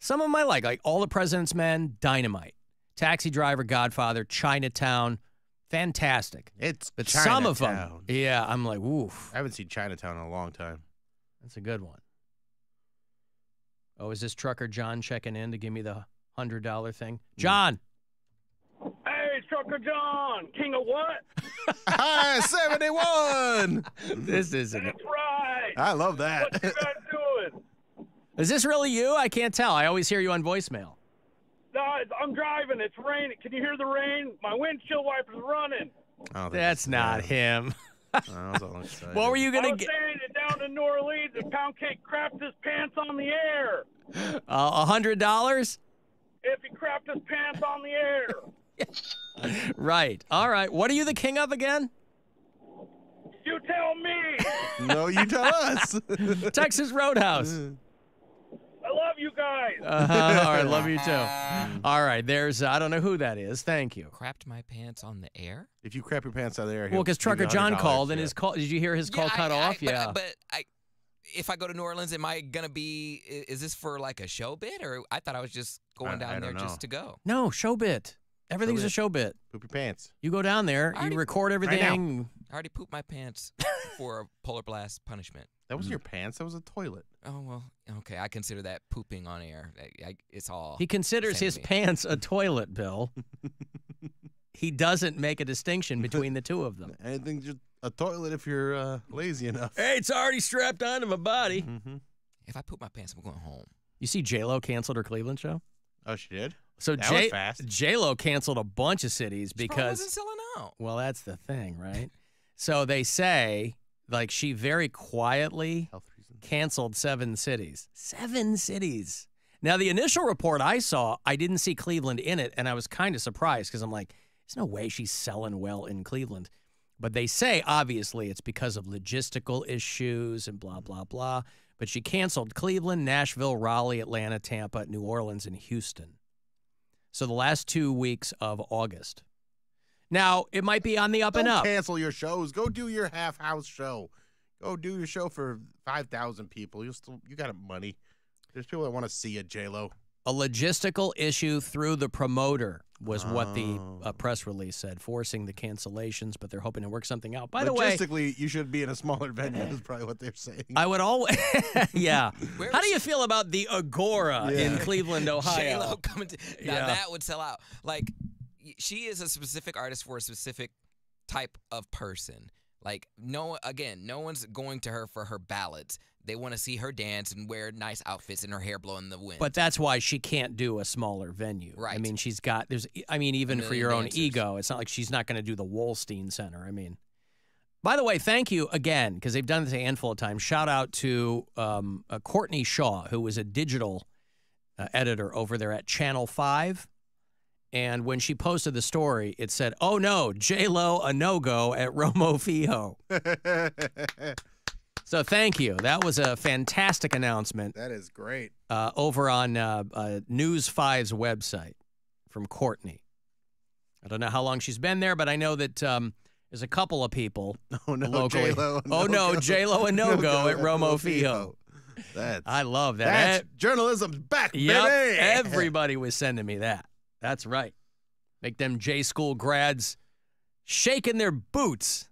Some of them I like, like All the President's Men, Dynamite, Taxi Driver, Godfather, Chinatown, fantastic. It's But some of them, yeah, I'm like, oof, I haven't seen Chinatown in a long time. that's a good one. Oh, is this trucker John checking in to give me the hundred dollar thing? Mm. John, Hey, Trucker John, king of what? Ah, 71. this isn't. That's right. I love that. What you guys doing? Is this really you? I can't tell. I always hear you on voicemail. No, I'm driving. It's raining. Can you hear the rain? My windshield wiper's running. I don't That's not him. I was. What were you gonna get? down in New Orleans, the Poundcake crapped his pants on the air. Uh, A hundred dollars? If he crapped his pants on the air. [laughs] Right. All right. What are you the king of again? You tell me. [laughs] No, you tell us. [laughs] Texas Roadhouse. I love you guys. Uh, all right. Love you too. All right. There's. I don't know who that is. Thank you. Crapped my pants on the air. If you crap your pants on the air, Well, because Trucker John called and his call. Did you hear his call Yeah, cut I- I- off? but- yeah. But I, if I go to New Orleans, am I gonna be? Is this for like a show bit, or I thought I was just going I- down I there don't just to go? no show bit. Everything's a show bit. Poop your pants. You go down there. I You already- record Right now. everything. I already pooped my pants [laughs] for a polar blast punishment. That was your pants. That was a toilet. Oh well, okay. I consider that pooping on air. I, I, it's all. He considers same his to me. pants a toilet, Bill. [laughs] he doesn't make a distinction between the two of them. [laughs] Anything just a toilet if you're uh, lazy enough. Hey, it's already strapped onto my body. Mm-hmm. If I poop my pants, I'm going home. You see, J Lo canceled her Cleveland show. Oh, she did. So That J. J Lo canceled a bunch of cities Probably because wasn't selling out. well, that's the thing, right? so they say like she very quietly Health reasons. canceled seven cities. Seven cities. Now the initial report I saw, I didn't see Cleveland in it, and I was kind of surprised because I'm like, there's no way she's selling well in Cleveland. But they say obviously it's because of logistical issues and blah blah blah. But she canceled Cleveland, Nashville, Raleigh, Atlanta, Tampa, New Orleans, and Houston. So the last two weeks of August. Now it might be on the up Don't and up. cancel your shows. Go do your half house show. Go do your show for five thousand people. You still you got money. There's people that want to see a J Lo. A logistical issue through the promoter. was what the Oh. uh, press release said, forcing the cancellations, but they're hoping to work something out. By the way, Logistically, you should be in a smaller venue. Is probably what they're saying. I would always, [laughs] yeah. How do you feel about the Agora in Cleveland, [laughs] Ohio? J-Lo coming to, now Yeah. that would sell out. Like she is a specific artist for a specific type of person. Like no again, no one's going to her for her ballads. They want to see her dance and wear nice outfits and her hair blow in the wind. But that's why she can't do a smaller venue. Right. I mean, she's got there's. I mean, even for million your own ego, it's not like she's not going to do the Wolstein Center. I mean, by the way, thank you again because they've done this a handful of times. Shout out to um, uh, Courtney Shaw, who was a digital uh, editor over there at Channel Five. And when she posted the story, it said, "Oh no, J Lo a no go at Romo Fijo." [laughs] so thank you. That was a fantastic announcement that is great. uh, over on uh, uh, News 5's website from Courtney. I don't know how long she's been there, but I know that um, there's a couple of people [laughs] Oh no, locally. J-Lo, a [laughs] oh no. J Lo a no [laughs] go at at Romo Romo Fijo. That's I love that. that's Eh, journalism's back, Yep, baby. everybody was sending me that. That's right. Make them J school grads shaking their boots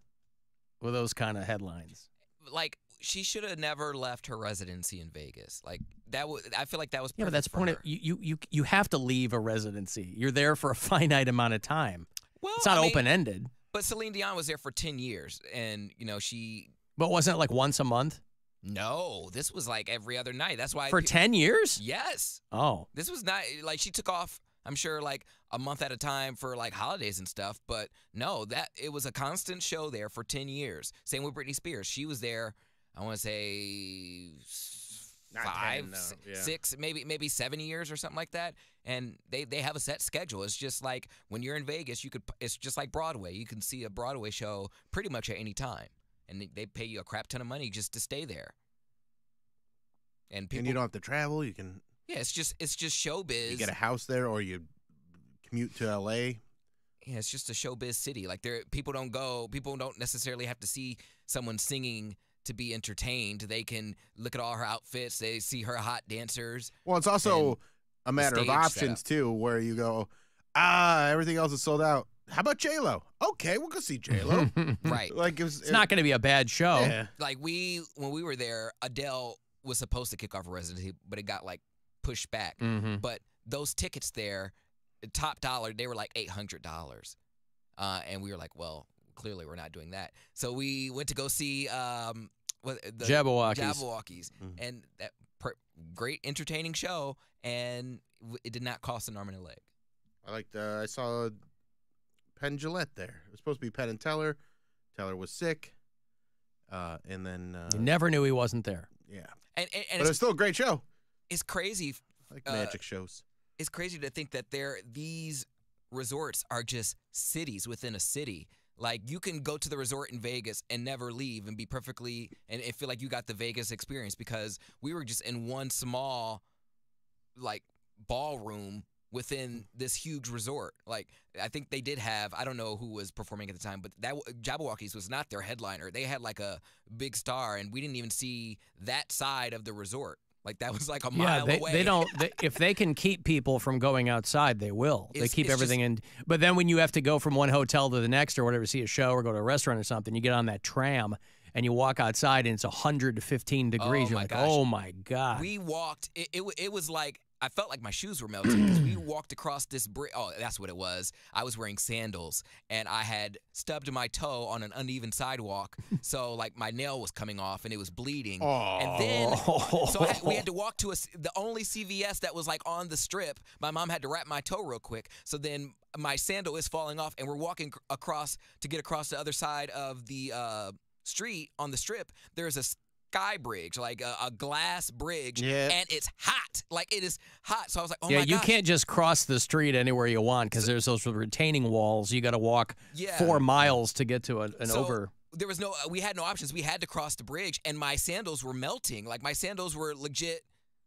with those kind of headlines. like she should have never left her residency in Vegas. Like that was I feel like that was Yeah, but that's point of you, you you you have to leave a residency. You're there for a [laughs] finite amount of time. Well, it's not I open ended. But Celine Dion was there for 10 years and you know she But wasn't it like once a month no, this was like every other night. That's why for pe- ten years? Yes. Oh, This was not like she took off. I'm sure like a month at a time for like holidays and stuff. But no, that it was a constant show there for ten years. Same with Britney Spears. She was there. I want to say Not five, 10, no, s- yeah. six, maybe maybe seven years or something like that. And they they have a set schedule. It's just like when you're in Vegas, you could. It's just like Broadway. You can see a Broadway show pretty much at any time, and they- they pay you a crap ton of money just to stay there. And people, and you don't have to travel. You can yeah, it's just it's just showbiz. you get a house there, or you commute to L.A. Yeah, it's just a showbiz city. Like there, people don't go. People don't necessarily have to see someone singing to be entertained. They can look at all her outfits. They see her hot dancers. Well, it's also a matter of options setup. too, where you go, ah, everything else is sold out. How about J Lo? Okay, we'll go see J Lo. [laughs] Right. Like it was, it's not going to be a bad show. Yeah. Like we, when we were there, Adele was supposed to kick off her residency, but it got like pushed back. Mhm. But those tickets there, top dollar, they were like eight hundred dollars, uh, and we were like, well, clearly we're not doing that. So we went to go see um, what the Jabbawockeez. Jabbawockeez, and that per- great entertaining show, and w- it did not cost an arm and a leg. I liked. Uh, I saw Penn Jillette there. It was supposed to be Penn and Teller. Teller was sick, uh, and then uh, You never knew he wasn't there. yeah. And and, and But it's, it's still a great show. it's crazy. I like uh, magic shows. it's crazy to think that there these resorts are just cities within a city. Like you can go to the resort in Vegas and never leave and be perfectly and, and feel like you got the Vegas experience because we were just in one small like ballroom within this huge resort. Like I think they did have I don't know who was performing at the time, but that Jabbawockeez was not their headliner. They had like a big star and we didn't even see that side of the resort. Like that was like a Yeah, mile they, away. they don't. They, if they can keep people from going outside, they will. they keep it's everything in. But then when you have to go from one hotel to the next or whatever, see a show or go to a restaurant or something, you get on that tram and you walk outside and it's 115 degrees. Oh, You're like, gosh. oh my god. We walked. It, it, it was like I felt like my shoes were melting because we [clears throat] walked across this bridge. Oh, that's what it was. I was wearing sandals and I had stubbed my toe on an uneven sidewalk, [laughs] so like my nail was coming off and it was bleeding. And then, so had, we had to [laughs] walk to a, the only CVS that was like on the strip. My mom had to wrap my toe real quick. So then my sandal is falling off, and we're walking across to get across the other side of the uh, street on the strip. There's a sky bridge, like a, a glass bridge, Yeah. and it's hot. Like it is hot. So I was like, oh yeah, my you can't just cross the street anywhere you want because there's those retaining walls. You got to walk Yeah. four miles to get to a, an So, over. There was no. uh, We had no options. We had to cross the bridge, and my sandals were melting. Like my sandals were legit.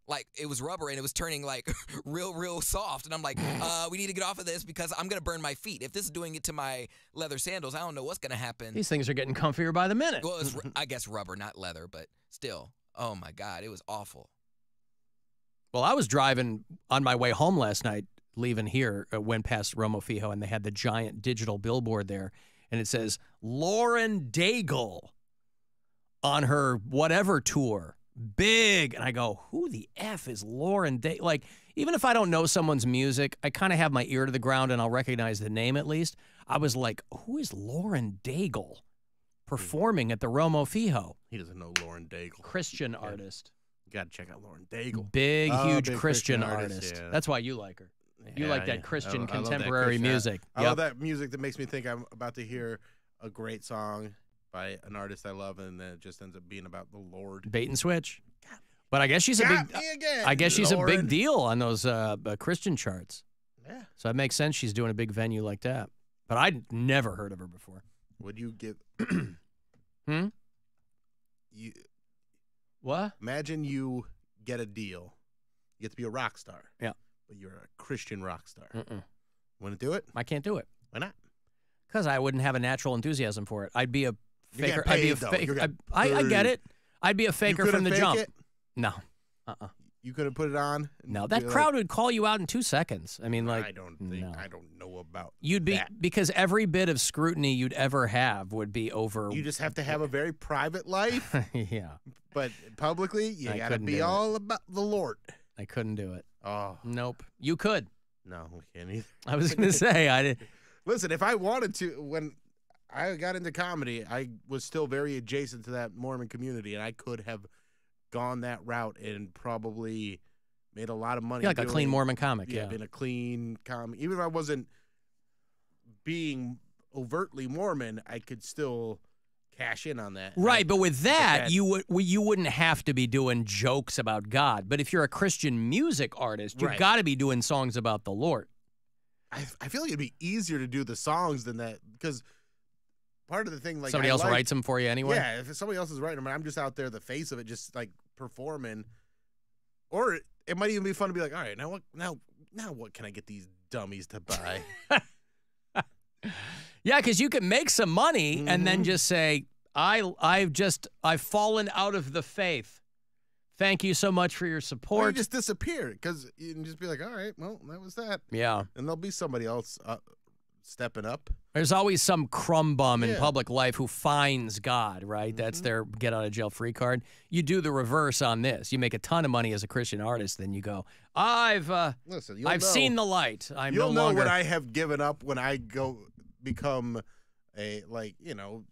Like it was rubber and it was turning like [laughs] real, real soft. And I'm like, uh, we need to get off of this because I'm gonna burn my feet. If this is doing it to my leather sandals, I don't know what's gonna happen. These things are getting comfier by the minute. Well, it's, [laughs] I guess rubber, not leather, but still. Oh my god, it was awful. Well, I was driving on my way home last night leaving here uh, went past Romo Fijo and they had the giant digital billboard there, and it says Lauren Daigle on her whatever tour. Big. And I go, who the F is Lauren Daigle? Like, even if I don't know someone's music, I kind of have my ear to the ground and I'll recognize the name at least. I was like, who is Lauren Daigle performing at the Romo Fijo? He doesn't know Lauren Daigle. Christian artist. You got to check out Lauren Daigle. Big, Oh, huge big Christian, artist. yeah. That's why you like her. You like that yeah. Christian I lo- I that contemporary Christian- music. I love Yep. that music that makes me think I'm about to hear a great song by an artist I love, and then it just ends up being about the Lord. Bait and switch. But I guess she's a Got big. me again, I guess she's a big deal on those uh, uh, Christian charts. Yeah. So it makes sense she's doing a big venue like that. But I'd never heard of her before. Would you give? [clears throat] Hmm. You What? imagine you get a deal. You get to be a rock star. Yeah. But you're a Christian rock star. Mm-mm. Want to do it? I can't do it Why not? because I wouldn't have a natural enthusiasm for it. I'd be a You get faker. I'd be a faker. I, I, get it. I'd be a faker from the jump. it? No. Uh-uh. You could have put it on. No, that like, crowd would call you out in two seconds. I mean, like I don't think no. I don't know about. You'd be that. because every bit of scrutiny you'd ever have would be over. You just have to have a very private life, [laughs] yeah, but publicly you got to be it. all about the Lord. I couldn't do it. Oh Nope. You could. no, we can't either. I was [laughs] gonna say I did. Listen, if I wanted to, when I got into comedy, I was still very adjacent to that Mormon community, and I could have gone that route and probably made a lot of money. Yeah, like a clean Mormon comic. Yeah, Yeah. been a clean comic. Even if I wasn't being overtly Mormon, I could still cash in on that. Right, but with that, that- you would you wouldn't have to be doing jokes about God. But if you're a Christian music artist, you've Right. got to be doing songs about the Lord. I, I feel like it'd be easier to do the songs than that because part of the thing, like Somebody I else like- writes them for you anyway. Yeah, if somebody else is writing them, I'm just out there, the face of it, just like performing, or it, it might even be fun to be like, all right, now what, now, now what can I get these dummies to buy? [laughs] Yeah, because you can make some money and Mm-hmm. then just say, "I, I've just, I've fallen out of the faith. Thank you so much for your or you support." just disappear because you can just be like, all right, well, that was that, yeah, and there'll be somebody else uh, stepping up. there's always some crumb bum in public life who finds God. Right, Mm-hmm. that's their get out of jail free card. You do the reverse on this. You make a ton of money as a Christian artist, then you go, "I've, uh, Listen, I've know- seen the light. I'm You'll no know longer." what I have given up when I go become a like you know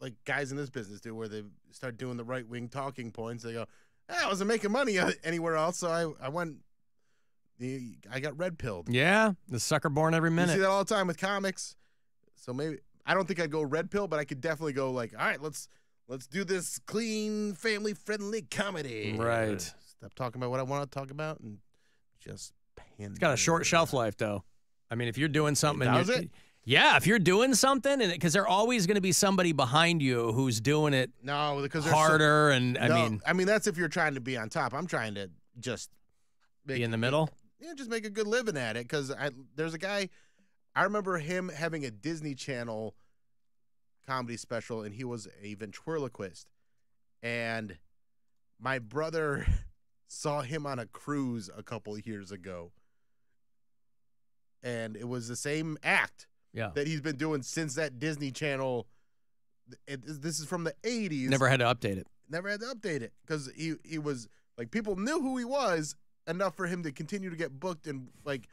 like guys in this business do, where they start doing the right wing talking points. They go, "Ah, I wasn't making money [laughs] anywhere else, so I I went. I got red pilled. yeah, the sucker born every minute. You see that all the time with comics. So maybe I don't think I'd go red pill, but I could definitely go like, all right, let's let's do this clean, family friendly comedy. Right. Stop talking about what I want to talk about and just pan. It's got a short shelf life, though. I mean, if you're doing something, does it? Yeah, if you're doing something, and because there's always going to be somebody behind you who's doing it No, because there's so- harder, and I No, mean, I mean that's if you're trying to be on top. I'm trying to just be in the middle. Yeah, just make a good living at it. Because I there's a guy, I remember him having a Disney Channel comedy special, and he was a ventriloquist. And my brother [laughs] saw him on a cruise a couple of years ago, and it was the same act Yeah. that he's been doing since that Disney Channel. It, this is from the 80s Never had to update it. never had to update it because he he was like people knew who he was enough for him to continue to get booked and like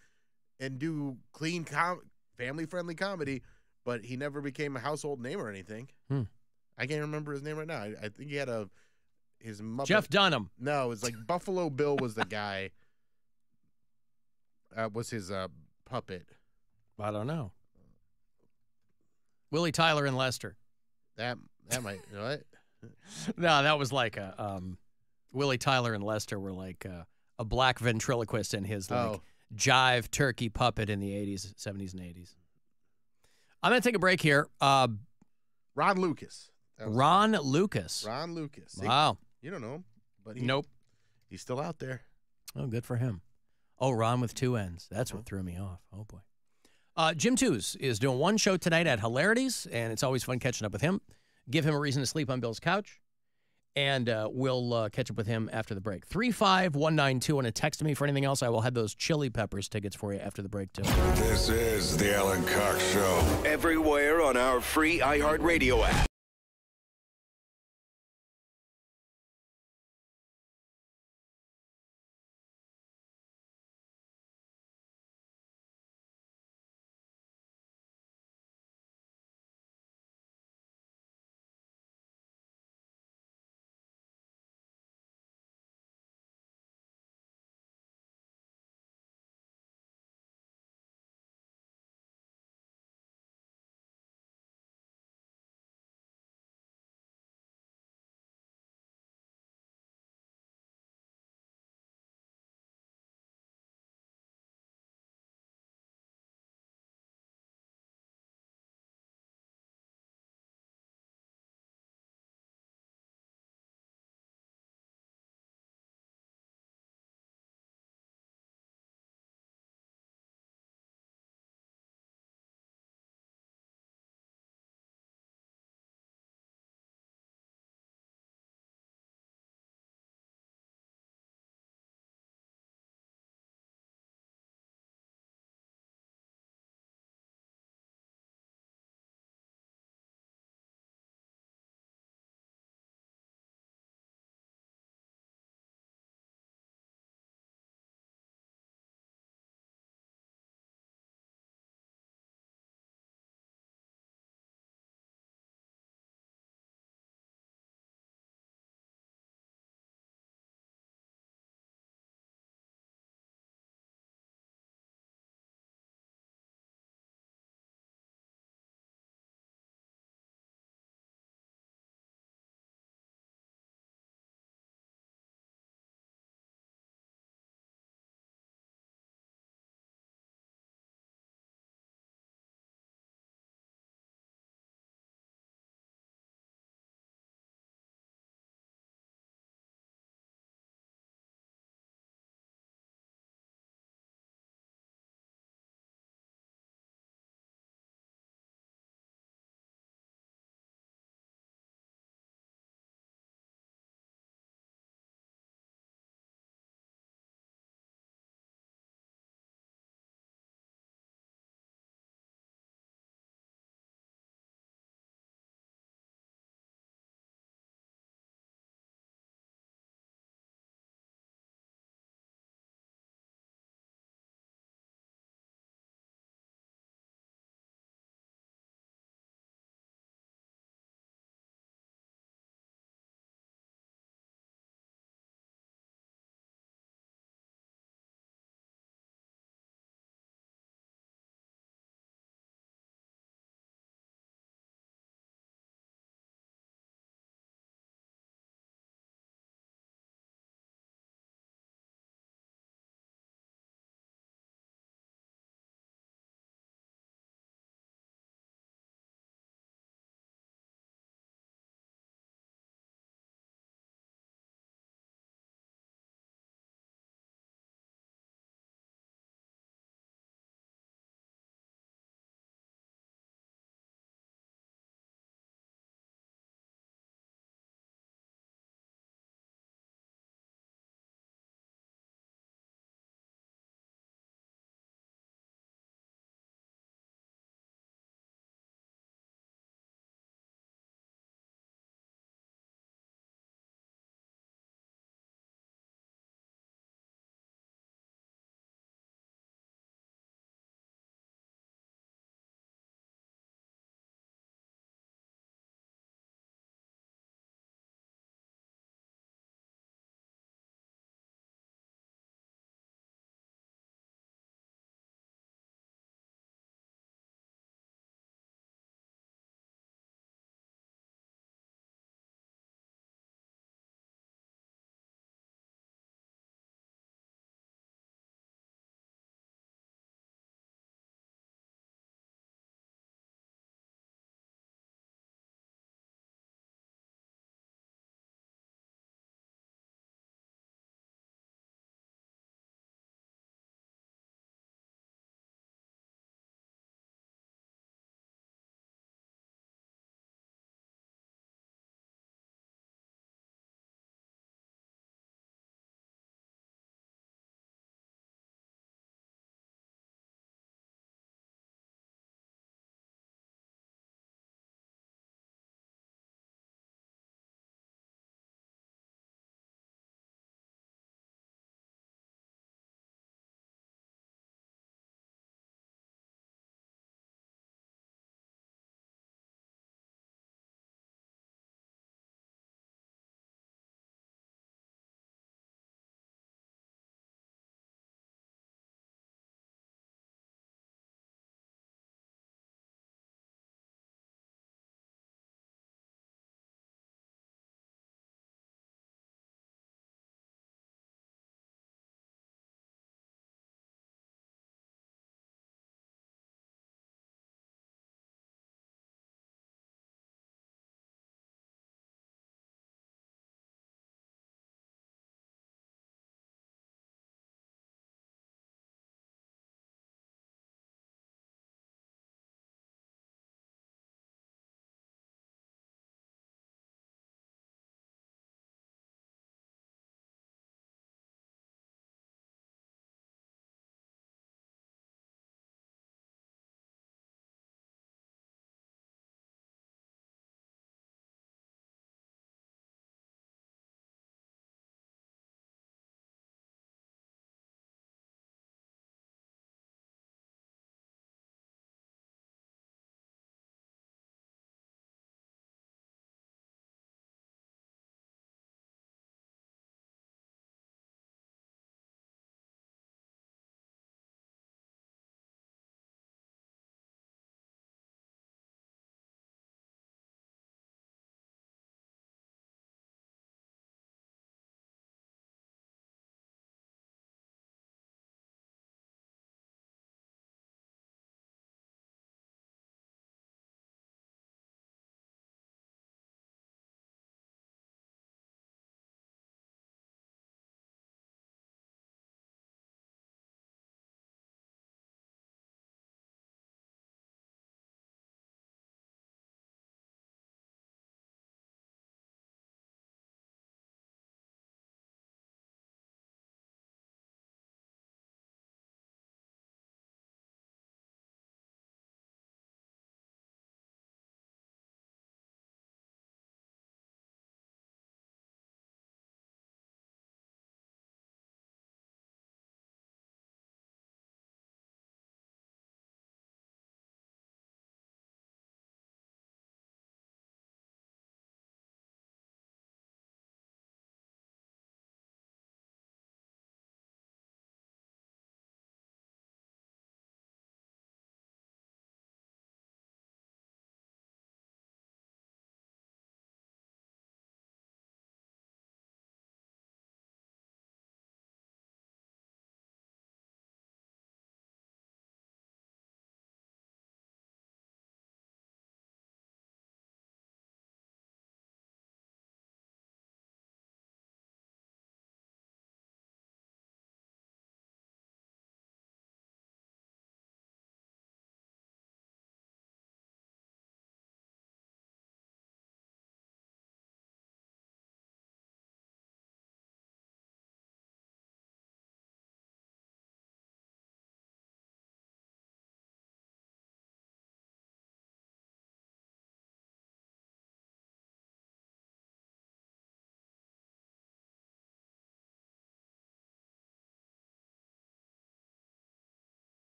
and do clean com- family friendly comedy, but he never became a household name or anything. Hmm. I can't remember his name right now. I, I think he had a his Muppet. Jeff Dunham. No, it's like Buffalo Bill was the guy. [laughs] Uh, was his uh, puppet. I don't know. Willie Tyler and Lester. That that might [laughs] what? [laughs] No, that was like a um, Willie Tyler and Lester were like uh, a black ventriloquist in his like Oh. jive turkey puppet in the 80s, 70s, and 80s. I'm going to take a break here. Uh, Ron Lucas. Ron Lucas. Ron Lucas. See? Wow. You don't know him, but he, Nope. he's still out there. Oh, good for him. Oh, Ron with two N's. That's what threw me off. Oh, boy. Uh, Jim Tews is doing one show tonight at Hilarities, and it's always fun catching up with him. Give him a reason to sleep on Bill's couch. And uh, we'll uh, catch up with him after the break. 35192 and a text to me for anything else. I will have those chili peppers tickets for you after the break, too. This is the Alan Cox Show. Everywhere on our free iHeartRadio app.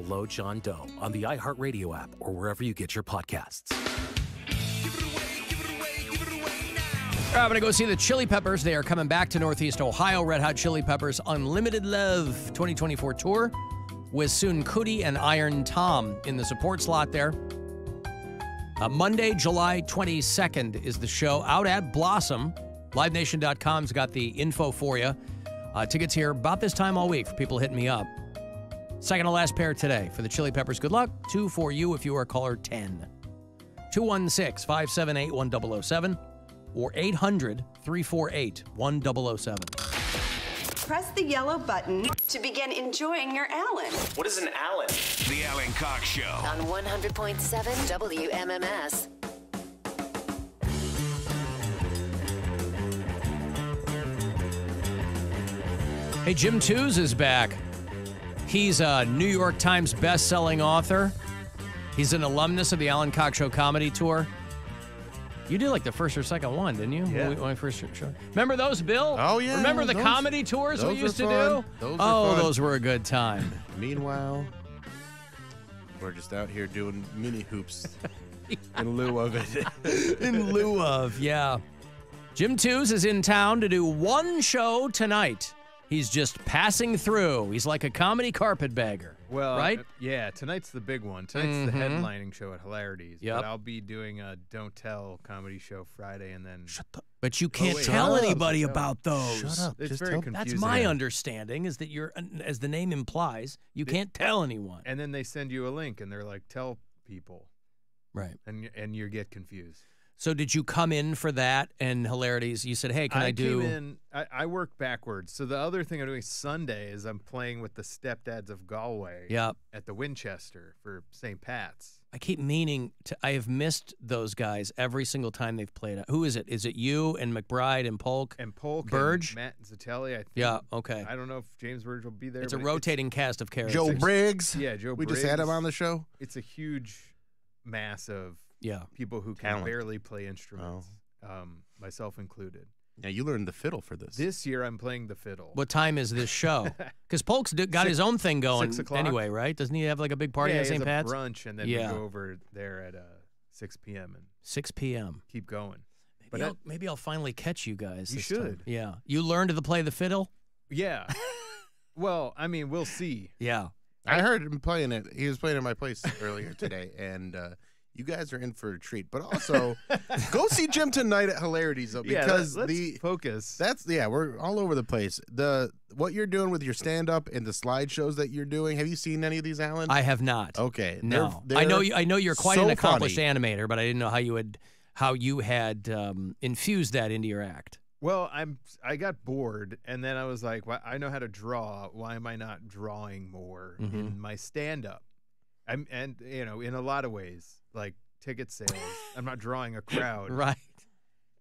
Below John Doe on the iHeartRadio app or wherever you get your podcasts. I'm going to go see the Chili Peppers. They are coming back to Northeast Ohio. Red Hot Chili Peppers Unlimited Love 2024 tour with Soon Cootie and Irontom in the support slot there. Uh, Monday, July 22nd is the show out at Blossom. LiveNation.com's got the info for you. Uh, tickets here about this time all week for people hitting me up. Second to last pair today for the Chili Peppers. Good luck. Two for you if you are caller 10. 216 578 1007 or 800 348 1007. Press the yellow button to begin enjoying your Allen. What is an Allen? The Alan Cox Show. On 100.7 WMMS. Hey, Jim Tews is back. He's a New York Times best-selling author. He's an alumnus of the Alan Cox Show comedy tour. You did like the first or second one, didn't you? Yeah. When, we, when I first show. Remember those, Bill? Oh, yeah, Remember the those- comedy tours we used to fun. do? Those were oh, those were a good time. [laughs] Meanwhile, we're just out here doing mini hoops [laughs] in lieu of it. [laughs] in lieu of, yeah. Jim Tews is in town to do one show tonight. He's just passing through. He's like a comedy carpetbagger. Well, right? uh, yeah, tonight's the big one. Tonight's the Mhm. headlining show at Hilarities. Yep. But I'll be doing a Don't Tell comedy show Friday and then. Shut the. But you Oh, can't wait. tell up. anybody Shut up. about those. Shut up. It's Just very confusing. That's my understanding is that you're, as the name implies, you can't tell anyone. And then they send you a link and they're like, tell people. Right. And, and you get confused. So did you come in for that and hilarities? You said, "Hey, can I, do?" Came in, I, I work backwards. So the other thing I'm doing Sunday is I'm playing with the Stepdads of Galway. Yep. At the Winchester for St. Pat's. I keep meaning to. I have missed those guys every single time they've played. Who is it? Is it you and McBride and Polk? And Polk, Burge. and Matt Zatelli. I think. Yeah, okay. I don't know if James Burge will be there. It's a but rotating cast of characters. Joe Briggs. Yeah, Joe. We just had him on the show. It's a huge mass of Yeah. people who can Talent. barely play instruments, um, myself included. Yeah, you learned the fiddle for this. This year, I'm playing the fiddle. What time is this show? [laughs] Because Polk's do- got Six- his own thing going six o'clock. anyway, right? Doesn't he have like a big party yeah, at he St. has Pat's? a brunch, and then yeah, we go over there at uh, 6 p.m. and 6 p.m. keep going. Maybe, But I'll, that- maybe I'll finally catch you guys. You this time. should. Yeah. You learned to play the fiddle? yeah. [laughs] well, I mean, we'll see. Yeah. I heard him playing it. He was playing at my place earlier today, and uh, you guys are in for a treat. But also, [laughs] go see Jim tonight at Hilarities though, Yeah, let- because let's the focus. That's yeah, we're all over the place. The what you're doing with your stand up and the slideshows that you're doing. Have you seen any of these, Alan? I have not. Okay, No. they're- I know you I know you're quite so an accomplished funny. animator, but I didn't know how you would how you had um, infused that into your act. Well, I'm I got bored, and then I was like, well, I know how to draw. Why am I not drawing more Mhm. in my stand up? I'm and you know, in a lot of ways, like ticket sales. [laughs] I'm not drawing a crowd, Right.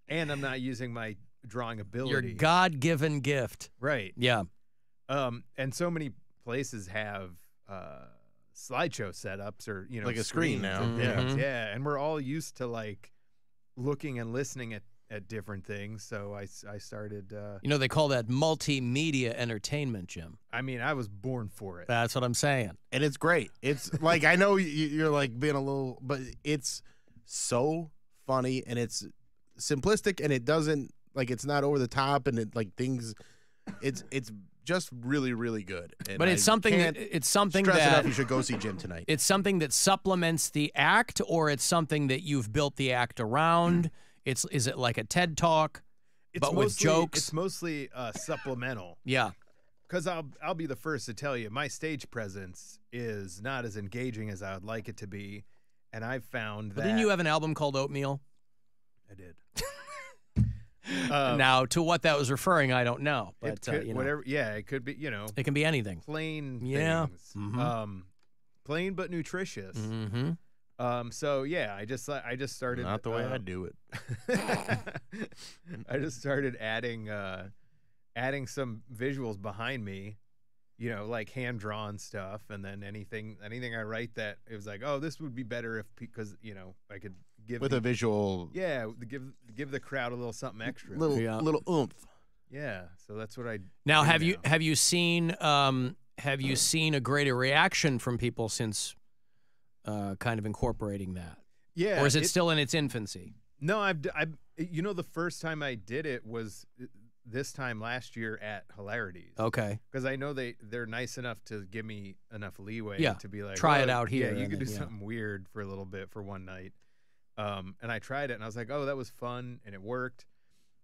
and I'm not using my drawing ability. Your. God-given gift. right. Yeah. Um, and so many places have uh slideshow setups or you know Like a screen screens now. and Yeah. yeah, and we're all used to like looking and listening at at different things. So I, I started. Uh, You know they call that multimedia entertainment, Jim. I mean, I was born for it. That's what I'm saying. and it's great. It's [laughs] like I know you- you're like being a little, but it's so funny and it's simplistic and it doesn't like it's not over the top and it like things. It's it's just really really good. And But it's I something that it's something stress that enough you should go see Jim tonight. It's something that supplements the act, or it's something that you've built the act around. It's is it like a TED talk, It's but with jokes? It's mostly uh, supplemental. [laughs] Yeah. Because I'll I'll be the first to tell you, my stage presence is not as engaging as I would like it to be, and I've found But that. didn't you have an album called Oatmeal? I did. Uh, [laughs] now, to what that was referring, I don't know. But uh, you know, whatever. Yeah, it could be. You know, it can be anything. plain Yeah. things. Mhm. Um, plain but nutritious. Mm-hmm. Um, so yeah, I just I just started Not the way I um, do it. [laughs] I just started adding uh adding some visuals behind me, you know, like hand drawn stuff, and then anything anything I write that it was like, oh, this would be better if because you know I could give With the- a visual, yeah give give the crowd a little something extra. little Yeah. little oomph. yeah, so that's what I Now, do have you have you seen um, have you seen a greater reaction from people since uh, kind of incorporating that? Yeah, Or is it, it- still in its infancy? No, I've, I've, you know, the first time I did it was uh, this time last year at Hilarities. Okay. Because I know they they're nice enough to give me enough leeway Yeah, to be like, try it out here Yeah, you could do then- yeah. something weird for a little bit for one night. Um, and I tried it, and I was like, oh, that was fun, and it worked.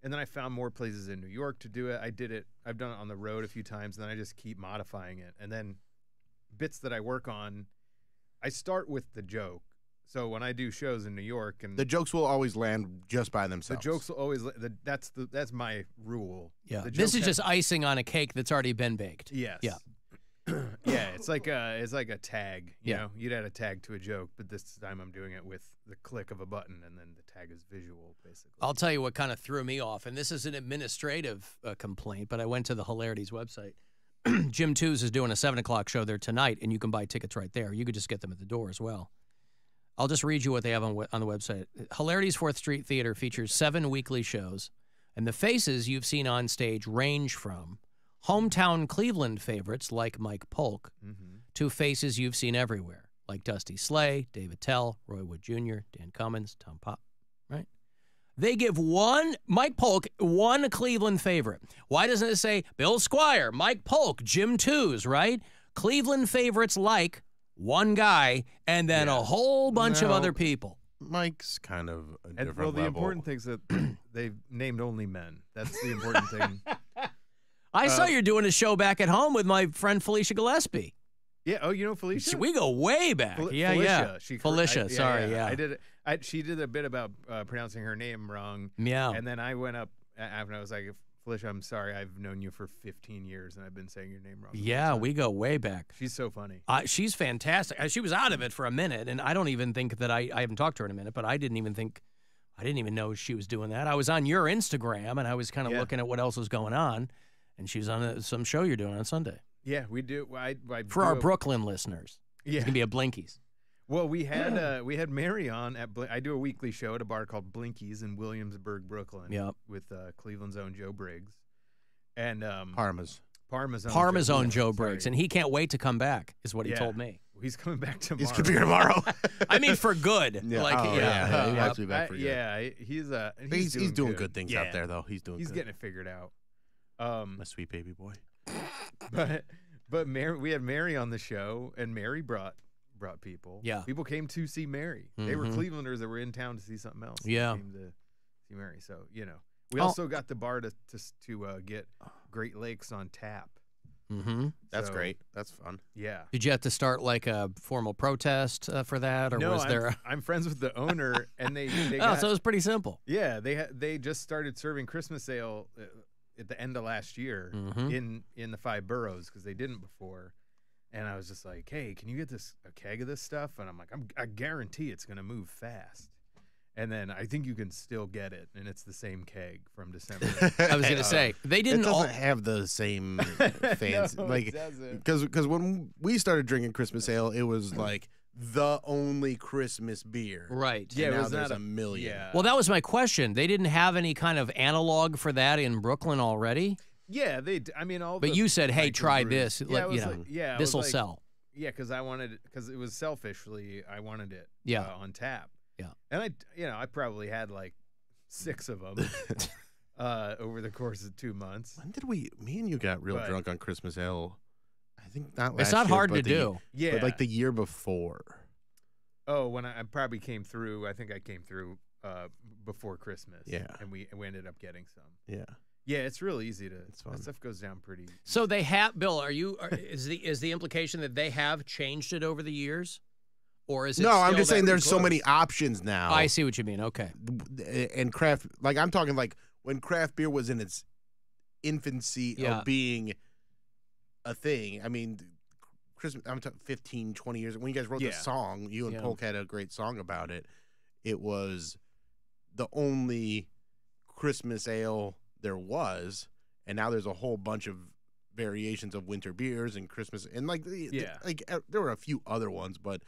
And then I found more places in New York to do it. I did it. I've done it on the road a few times, and then I just keep modifying it. And then bits that I work on, I start with the joke. So when I do shows in New York, and The jokes will always land just by themselves. the themselves. jokes will always the, that's the that's my rule. Yeah. The This joke is has- just icing on a cake that's already been baked. Yes. Yeah. [clears throat] yeah, it's like a it's like a tag. You Yeah. know, you'd add a tag to a joke, but this time I'm doing it with the click of a button, and then the tag is visual, basically. I'll tell you what kind of threw me off, and this is an administrative uh, complaint, but I went to the Hilarities website. [clears throat] Jim Tews is doing a seven o'clock show there tonight, and you can buy tickets right there. You could just get them at the door as well. I'll just read you what they have on on the website. Hilarities Fourth Street Theater features seven weekly shows, and the faces you've seen on stage range from hometown Cleveland favorites like Mike Polk Mm-hmm. to faces you've seen everywhere like Dusty Slay, Dave Attell, Roy Wood Jr., Dan Cummins, Tom Papa. Right? They give one Mike Polk one Cleveland favorite. Why doesn't it say Bill Squire, Mike Polk, Jim Tews, right? Cleveland favorites like one guy and then a whole bunch of other people. Mike's kind of a And, different well, the level. important thing is that [clears throat] they've named only men. That's the important thing. [laughs] I saw Uh, you're doing a show back at home with my friend Felicia Gillespie. Yeah. Oh, you know Felicia? We go way back. Fel- yeah, Felicia. yeah. She cor- Felicia, I- sorry, yeah. I did. it- I, she did a bit about uh, pronouncing her name wrong. Yeah. And then I went up a- after I was like, Felicia, I'm sorry. I've known you for 15 years and I've been saying your name wrong. Yeah, we go way back. She's so funny. Uh, she's fantastic. Uh, She was out of it for a minute, and I don't even think that I, I haven't talked to her in a minute, but I didn't even think, I didn't even know she was doing that. I was on your Instagram, and I was kind of Yeah. looking at what else was going on, and she was on a, some show you're doing on Sunday. Yeah, we do. I, I For do our a- Brooklyn listeners, Yeah. it's gonna be a Blinkies. Well, we had uh, we had Mary on at Bl- I do a weekly show at a bar called Blinkies in Williamsburg, Brooklyn. Yep. With uh, Cleveland's own Joe Briggs, and um, Parmas. Parmesan. Parmesan Joe Briggs, and he can't wait to come back, is what he Yeah. told me. He's coming back tomorrow. He's gonna here tomorrow. [laughs] I mean, for good. [laughs] Yeah. Like, Oh, yeah. yeah, yeah, he yeah. has to be back for good. yeah, he's uh He's- he's doing good. good things out there, though. He's doing He's good. getting it figured out. Um, My sweet baby boy. [laughs] but but Mary, we had Mary on the show, and Mary brought brought people. Yeah. people came to see Mary. They were Mhm. Clevelanders that were in town to see something else. Yeah. came to see Mary. So you know, we Oh. also got the bar to to to uh, get Great Lakes on tap. Mm-hmm. That's So- great. That's fun. Yeah. Did you have to start like a formal protest uh, for that, or no, was I'm, there? A... I'm friends with the owner, and they. [laughs] they oh, got, so it was pretty simple. Yeah, they ha- they just started serving Christmas ale uh, at the end of last year Mhm. in in the five boroughs because they didn't before. And I was just like, "Hey, can you get this a keg of this stuff?" And I'm like, I'm, "I guarantee it's gonna move fast." And then I think you can still get it, and it's the same keg from December. [laughs] I was gonna Uh, say they didn't It doesn't all. have the same [laughs] fans. No, like because because when we started drinking Christmas ale, it was like the only Christmas beer. Right. Yeah, it now there's a a- million. yeah. Well, that was my question. They didn't have any kind of analog for that in Brooklyn already. Yeah, they. I mean, all. But the you said, "Hey, microbrews- try this, Yeah, let- you know, like- yeah, this'll like- sell." Yeah, because I wanted because it was selfishly I wanted it. Yeah. uh, on tap. Yeah. and I, you know, I probably had like six of them [laughs] uh, over the course of two months. When did we? Me and you got real But- drunk on Christmas ale. I think not. It's not year, hard but to the- do. Yeah. but like the year before. Oh, when I, I probably came through, I think I came through uh, before Christmas. Yeah. and we we ended up getting some. Yeah. Yeah, it's real easy to. It's fun. That stuff goes down pretty. So they have Bill. Are you? Are, is the is the implication that they have changed it over the years, or is it? No, I'm still just that- saying there's so many options now. I see what you mean. Okay. and craft like I'm talking like when craft beer was in its infancy Yeah. of being a thing. I mean, Christmas. I'm talking 15, 20 years. When you guys wrote Yeah. the song, you and Yeah. Polk had a great song about it. It was the only Christmas ale there was, and now there's a whole bunch of variations of winter beers and Christmas and like Yeah. like there were a few other ones, but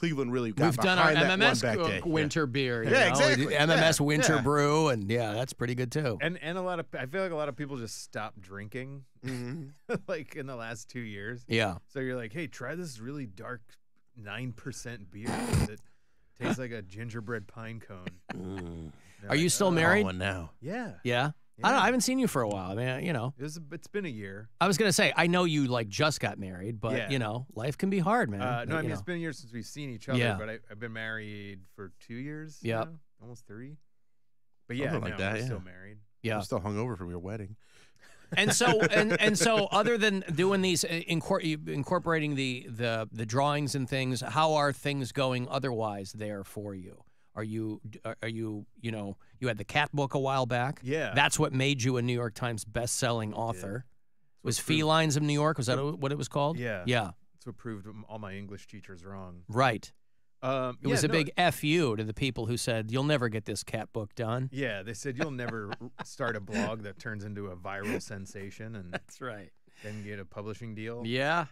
Cleveland really got We've done our behind that one MMS back co- day. winter beer. Yeah, know? exactly. We MMS Yeah, winter yeah. brew, and yeah, that's pretty good too. And and a lot of I feel like a lot of people just stopped drinking, mm-hmm. [laughs] like in the last two years. Yeah. So you're like, hey, try this really dark nine percent beer that tastes like a gingerbread pine cone. Mm. Are you still married? one now. Yeah. Yeah. I don't. know. I haven't seen you for a while. I mean, you know. It was, it's been a year. I was gonna say I know you like just got married, but Yeah. you know, life can be hard, man. Uh, no, I You mean know. it's been a year since we've seen each other, Yeah. but I, I've been married for two years. Yep. now, almost three. But yeah, Something no, like that. we're yeah. still married. Yeah. I'm still hungover from your wedding. and so [laughs] and and so other than doing these uh, incor- incorporating the the the drawings and things how are things going otherwise there for you are you are you you know you had the cat book a while back Yeah. that's what made you a new york times best-selling author was felines of new york was that what it was called Yeah. yeah That's what proved all my English teachers wrong. right Um, it was a no, big fu to the people who said you'll never get this cat book done Yeah, they said you'll never [laughs] start a blog that turns into a viral [laughs] sensation, and that's right. Then get a publishing deal. yeah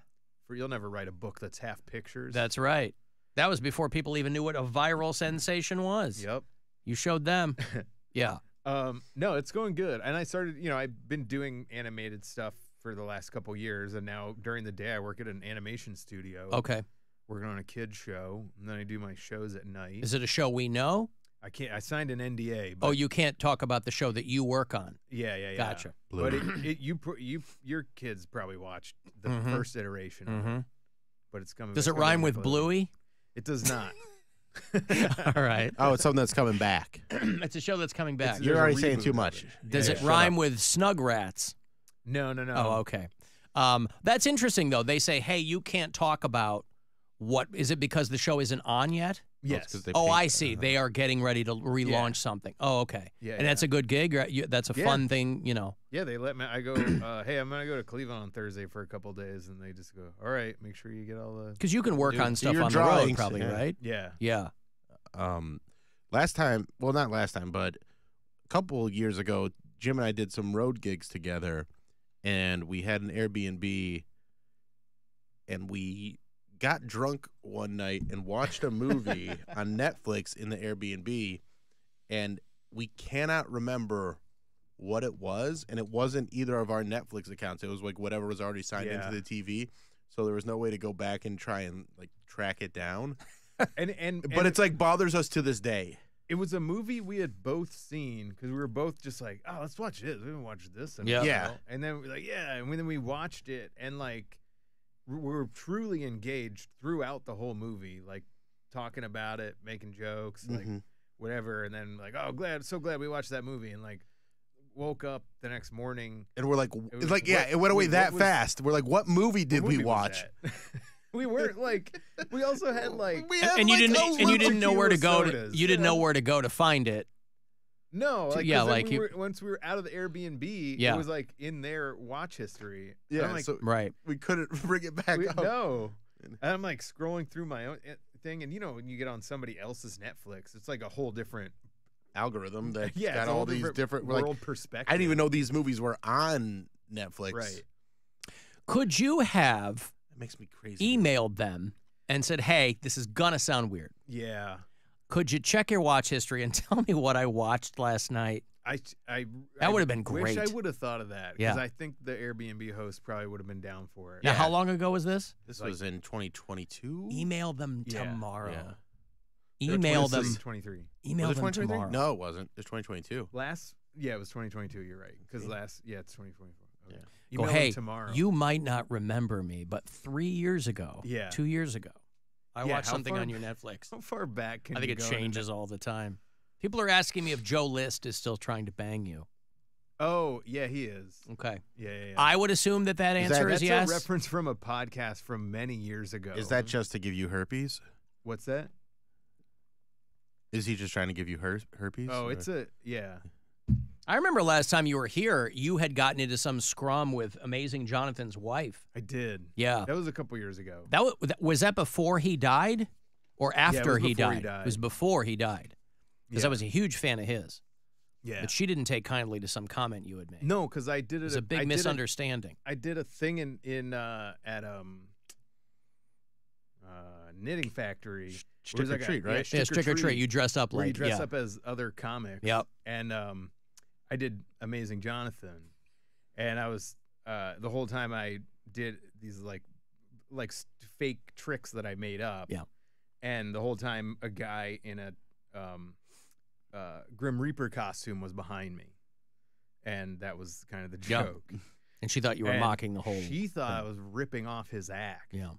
For you'll never write a book that's half pictures. that's right that was before people even knew what a viral sensation was Yep. you showed them [laughs] yeah Um, no, it's going good. And I started, you know, I've been doing animated stuff for the last couple years, and now during the day I work at an animation studio. Okay. Working on a kids show, and then I do my shows at night. Is it a show we know? I can't. I signed an NDA. But Oh, you can't talk about the show that you work on. Yeah, yeah, yeah. Gotcha. But it, [clears throat] it, you, you, your kids probably watched the Mhm. first iteration. Mhm. it, but it's coming. Does it's it coming rhyme with. Bluey? It does not. [laughs] All right. Oh, it's something that's coming back. [clears throat] it's a show that's coming back. You're already saying too much. Does Yeah, it shut rhyme with snug rats? No, no, no. Oh, okay. Um, that's interesting though. They say, "Hey, you can't talk about what is it because the show isn't on yet?" Yes. 'cause they Oh, I see. They are getting ready to relaunch something. Oh, okay. Yeah, and that's a good gig. right? You- That's a Yeah. fun thing, you know. Yeah, they let me. I go. Uh, [coughs] hey, I'm gonna go to Cleveland on Thursday for a couple days, and they just go, "All right, make sure you get all the." Because you can work Do- on stuff on the road, probably, yeah. right? Yeah. Yeah. Um, last time, well, not last time, but a couple of years ago, Jim and I did some road gigs together, and we had an Airbnb, and we got drunk one night and watched a movie [laughs] on Netflix in the Airbnb, and we cannot remember what it was, and it wasn't either of our Netflix accounts. It was like whatever was already signed Yeah. into the TV. So there was no way to go back and try and like track it down. [laughs] And and But and it's like bothers us to this day. it was a movie we had both seen because we were both just like, "Oh, let's watch this." We haven't watched this. In a Yeah. Yeah. And then we're like, "Yeah," and then we watched it, and like, we we were truly engaged throughout the whole movie, like talking about it, making jokes, like Mhm. whatever. And then like, "Oh, glad, so glad we watched that movie," and like. Woke up the next morning And we're like, It was- like, yeah, it went away what that was- fast. We're like, what movie did What we movie was watch? [laughs] we weren't like. We also had [laughs] like. We And, had and you like didn't and you didn't know where to go. To, you didn't know where to go to find it. No, To- like, yeah, 'cause then like we you- were, once we were out of the Airbnb, Yeah. it was like in their watch history. Yeah, I'm like, so Right. we couldn't [laughs] bring it back we- up. no. And I'm like scrolling through my own eh, thing, and you know, when you get on somebody else's Netflix, it's like a whole different Algorithm that [laughs] Yeah, got all these different different we're like, world perspective. I didn't even know these movies were on Netflix. Right. Could you have It makes me crazy. emailed them and said, "Hey, this is gonna sound weird. Yeah. Could you check your watch history and [laughs] tell me what I watched last night?" I, I That would've been great. Wish I would have thought of that because Yeah. I think the Airbnb host probably would have been down for it. Now, how long ago was this? This Like- was in 2022. Email them tomorrow. Yeah. Email them. is 23. Email them 2023? tomorrow. No, it wasn't. It was 2022. Last, yeah, it was 2022. You're right. Because last, yeah, it's 2024. Okay. Go, Email them hey, tomorrow. you might not remember me, but three years ago, Yeah. two years ago, I Yeah, watched something far- on your Netflix. [laughs] How far back can I think it go in changes all the time. People are asking me if Joe List is still trying to bang you. Oh, yeah, he is. Okay. Yeah, yeah, yeah. I would assume that that Is that- answer is That's yes. a reference from a podcast from many years ago. Is that just to give you herpes? What's that? Is he just trying to give you her- herpes? Oh, or- it's a yeah. I remember last time you were here, you had gotten into some scrum with Amazing Jonathan's wife. I did. Yeah. That was a couple years ago. That was, was that before he died, or Yeah, after was he, before died? he died. It was before he died. Because I was a huge fan of his. Yeah. But she didn't take kindly to some comment you had made. No, because I did it. It was a big I did misunderstanding. I did a thing in in uh, at um uh, knitting factory. Sh- where it was Trick or Treat, right? Yeah, Yeah, Trick or Treat. You dress up where you dress yeah. up as other comics. Yep. And um, I did Amazing Jonathan, and I was uh, the whole time I did these like like fake tricks that I made up. Yeah. And the whole time, a guy in a um, uh, Grim Reaper costume was behind me, and that was kind of the joke. [laughs] And she thought you were And mocking the whole. She thought I was ripping off his act. Yeah.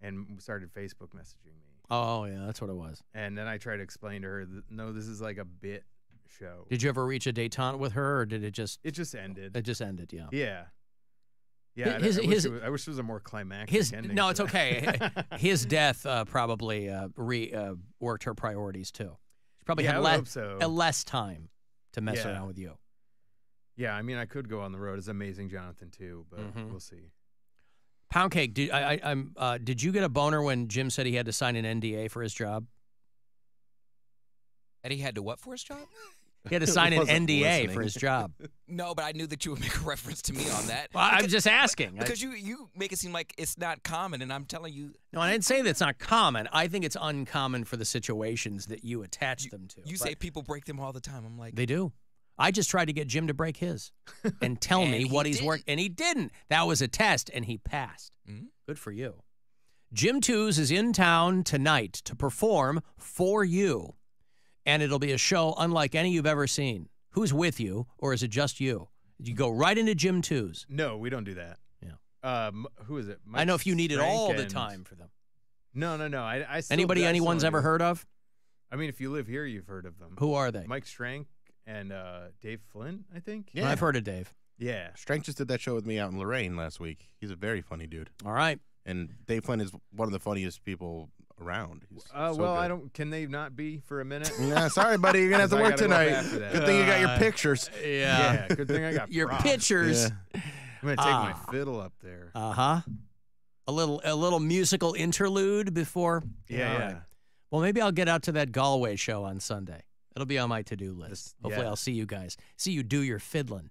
And started Facebook messaging me. Oh yeah, that's what it was. And then I tried to explain to her that no, this is like a bit show. Did you ever reach a détente with her, or did it just? It just ended. It just ended. Yeah. Yeah. Yeah, I- His- I, wish his- it was, I wish it was a more climactic His ending. no, it's that. okay. [laughs] [laughs] His death uh, probably uh, re uh, worked her priorities too. She probably Yeah, had less so. less time to mess Yeah. around with you. Yeah, I mean, I could go on the road as Amazing Jonathan too, but Mhm. we'll see. Poundcake. Did I, I, I'm? Uh, did you get a boner when Jim said he had to sign an NDA for his job? That he had to what for his job? [laughs] He had to [laughs] sign an Wasn't NDA for his job. [laughs] No, but I knew that you would make a reference to me on that. Well, I'm just asking. I- because you you make it seem like it's not common, and I'm telling you, No, I didn't say that's not common. I think it's uncommon for the situations that you attach them to. you say people break them all the time. I'm like, they do. I just tried to get Jim to break his [laughs] and tell And me he what he's worked, and he didn't. That was a test, and he passed. Mhm. Good for you. Jim Tews is in town tonight to perform for you, and it'll be a show unlike any you've ever seen. Who's with you, or is it just you? You go right into Jim Tews. No, we don't do that. Yeah. Um, who is it? I know if you needed Strank all the time for them. No, no, no. I, I still, Anybody I anyone's ever heard of? I mean, if you live here, you've heard of them. Who are they? Mike Strank and uh, Dave Flynn, I think. Yeah. I've heard of Dave. Yeah. Strength just did that show with me out in Lorain last week. He's a very funny dude. All right. And Dave Flynn is one of the funniest people around. He's Uh, so well, good. I don't. Can they not be for a minute? [laughs] Nah, sorry, buddy. You're gonna have to [laughs] work gotta go tonight. after. Good thing you got your Uh, pictures. Yeah. Yeah, good thing I got [laughs] your props. pictures. Yeah. I'm gonna take my Ah. fiddle up there. Uh huh. A little a little musical interlude before. Yeah, yeah. right. Well, maybe I'll get out to that Galway show on Sunday. It'll be on my to do list. This- Hopefully, yeah. I'll see you guys. See you do your fiddling.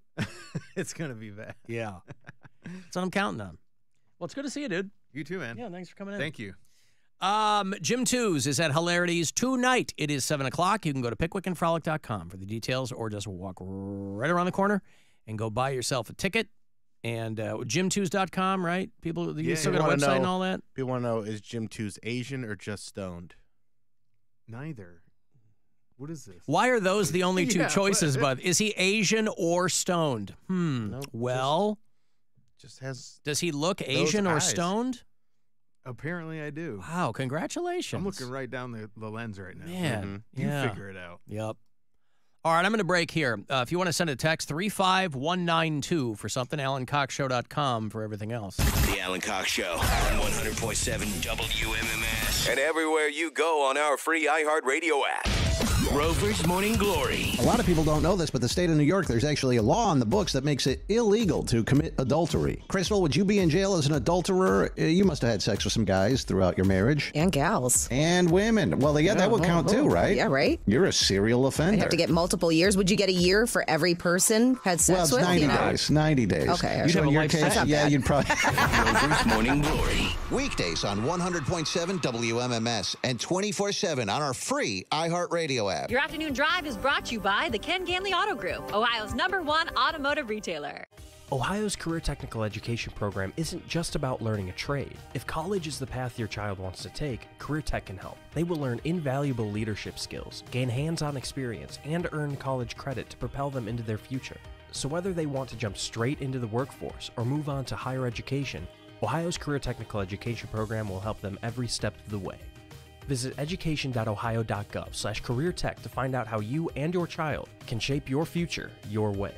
it's gonna be bad. Yeah. That's what I'm counting on. Well, it's good to see you, dude. You too, man. Yeah, thanks for coming in. Thank you. Um, Jim Tews is at Hilarities tonight. It is 7 o'clock. You can go to pickwickandfrolic.com for the details or just walk right around the corner and go buy yourself a ticket. And uh, jimtews.com, right? People, you Yeah, still you got a wanna website and all that? People want to know is Jim Tews Asian or just stoned? Neither. What is this? Why are those the [laughs] only two Yeah, choices, what- bud? Is he Asian or stoned? Hmm. Nope, just- well, Just has does he look Asian or eyes. stoned? Apparently, I do. Wow, congratulations. I'm looking right down the, the lens right now. Man, You yeah. figure it out. Yep. All right, I'm going to break here. Uh, if you want to send a text, 35192 for something, alancoxshow.com for everything else. The Alan Cox Show on 100.7 WMMS. And everywhere you go on our free iHeartRadio app. Rover's Morning Glory. A lot of people don't know this, but the state of New York, there's actually a law on the books that makes it illegal to commit adultery. Crystal, would you be in jail as an adulterer? Uh, You must have had sex with some guys throughout your marriage. And gals. And women. Well, yeah, that would count too, right? Yeah, right. You're a serial I offender. have to get multiple years. Would you get a year for every person had sex well, it's with? 90 you know? days. 90 days. Okay, You sure. know, in your case, yeah, bad. you'd probably. [laughs] Rover's Morning Glory. Weekdays on 100.7 WMMS and 24 7 on our free iHeartRadio app. Your afternoon drive is brought to you by the Ken Ganley Auto Group, Ohio's number one automotive retailer. Ohio's Career Technical Education program isn't just about learning a trade. If college is the path your child wants to take, Career Tech can help. They will learn invaluable leadership skills, gain hands on experience, and earn college credit to propel them into their future. So, whether they want to jump straight into the workforce or move on to higher education, Ohio's Career Technical Education program will help them every step of the way. Visit education.ohio.gov slash career tech to find out how you and your child can shape your future your way.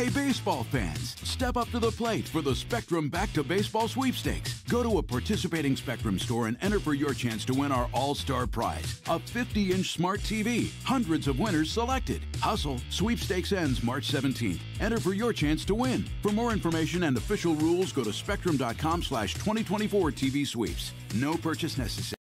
Hey, baseball fans, step up to the plate for the Spectrum Back to Baseball sweepstakes. Go to a participating Spectrum store and enter for your chance to win our All Star prize a 50 inch smart TV. Hundreds of winners selected. Hustle, sweepstakes ends March 17th. Enter for your chance to win. For more information and official rules, go to spectrum.com slash 2024 TV sweeps. No purchase necessary.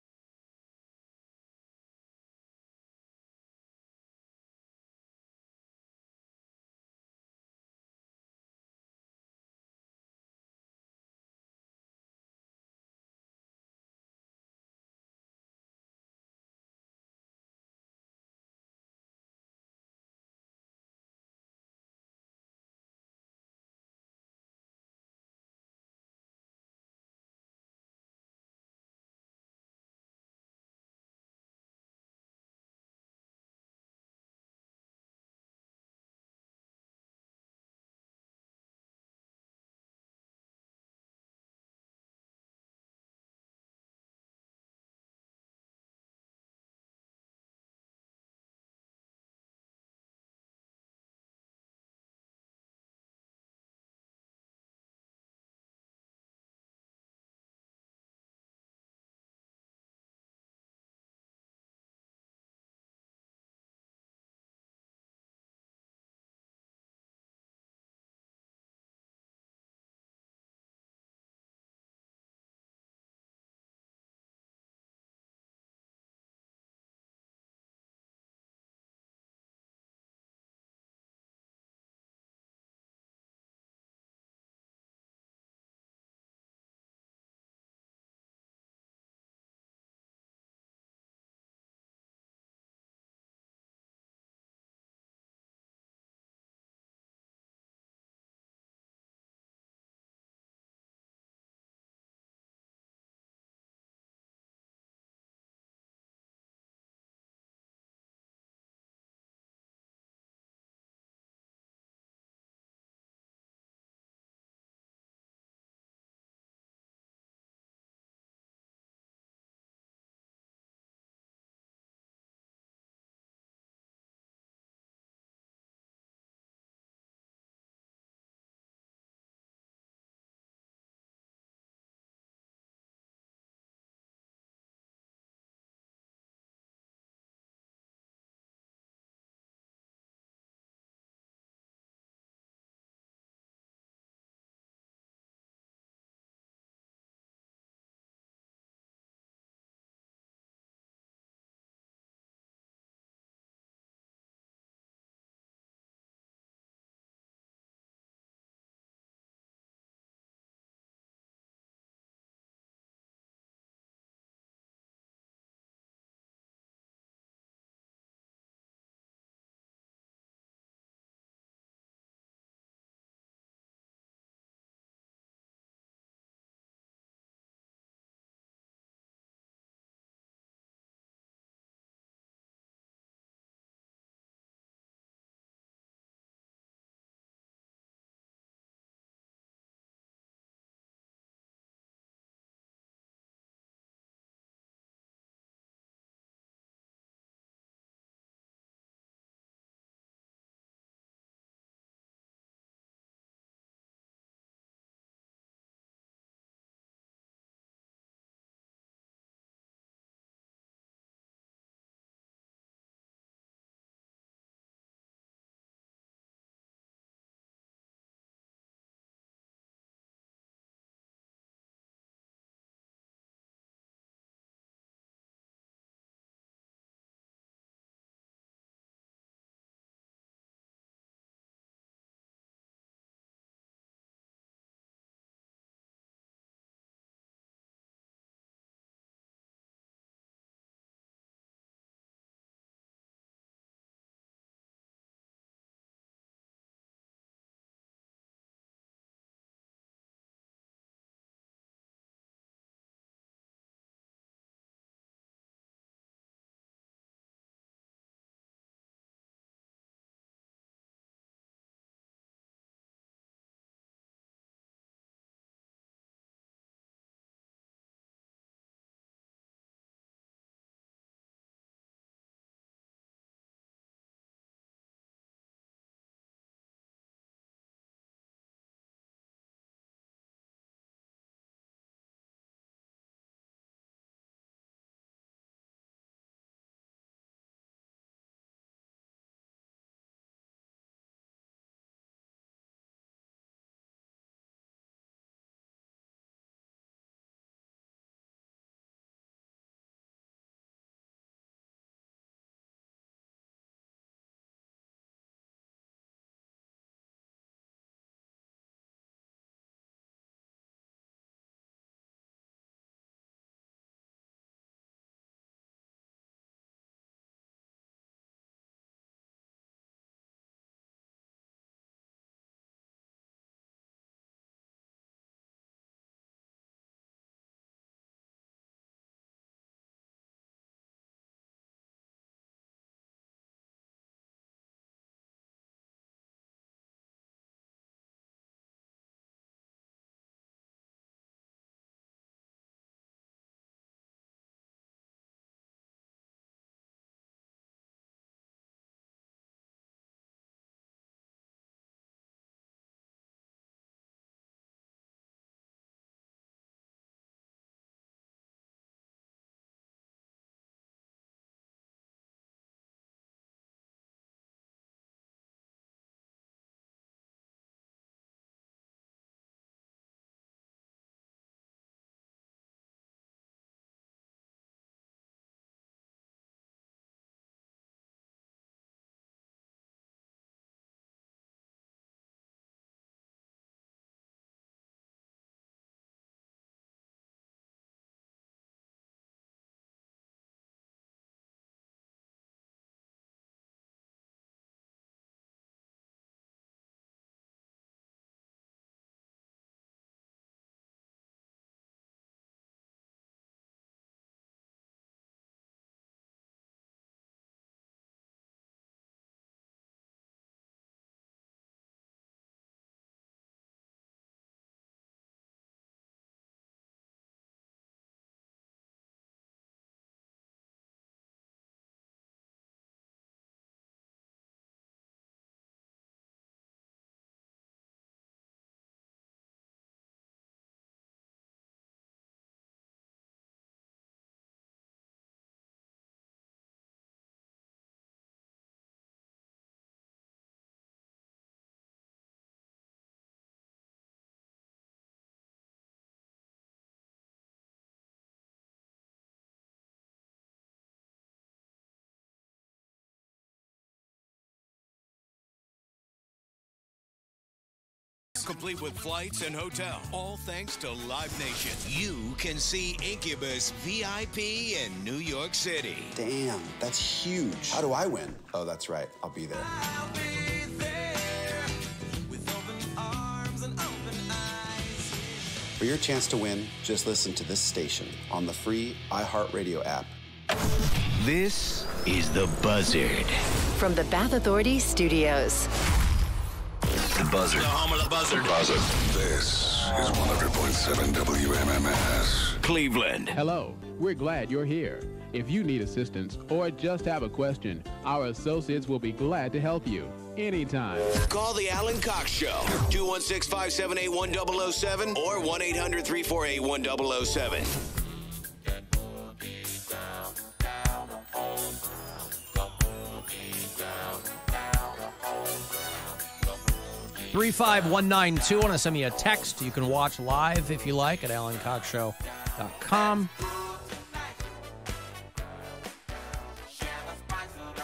Complete with flights and hotel. All thanks to Live Nation. You can see Incubus VIP in New York City. Damn, that's huge. How do I win? Oh, that's right. I'll be there. For your chance to win, just listen to this station on the free iHeartRadio app. This is the Buzzard. From the Bath Authority Studios. The Buzzard. The home of the Buzzard. Buzzard. This is 100.7 WMMS. Cleveland. Hello, we're glad you're here. If you need assistance or just have a question, our associates will be glad to help you anytime. Call the Alan Cox Show. 216 578 1007 or 1 800 348 1007. Three five one nine two. Want to send me a text? You can watch live if you like at AlanCoxShow.com.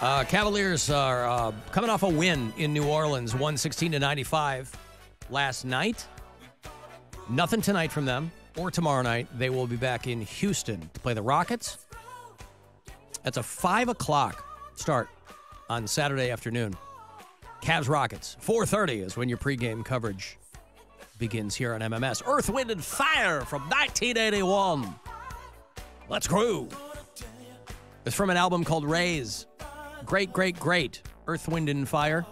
Uh, Cavaliers are uh, coming off a win in New Orleans, 116 to 95 last night. Nothing tonight from them or tomorrow night. They will be back in Houston to play the Rockets. That's a five o'clock start on Saturday afternoon. Cavs Rockets. 4:30 is when your pregame coverage begins here on MMS. Earth, Wind, and Fire from 1981. Let's groove. It's from an album called Raise. Great, great, great. Earth, Wind, and Fire.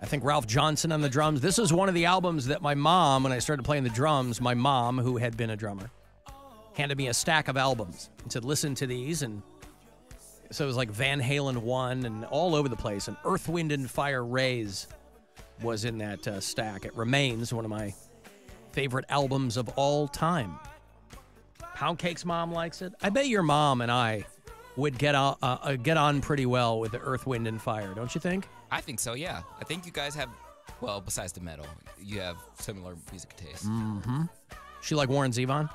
I think Ralph Johnson on the drums. This is one of the albums that my mom, when I started playing the drums, my mom, who had been a drummer, handed me a stack of albums and said, listen to these. And so it was like Van Halen 1 and all over the place. And Earth, Wind, and Fire Raise was in that uh, stack. It remains one of my favorite albums of all time. Poundcake's mom likes it. I bet your mom and I would get on, uh, uh, get on pretty well with the Earth, Wind, and Fire, don't you think? I think so. Yeah, I think you guys have. Well, besides the metal, you have similar music tastes. Mm-hmm. She like Warren Zevon?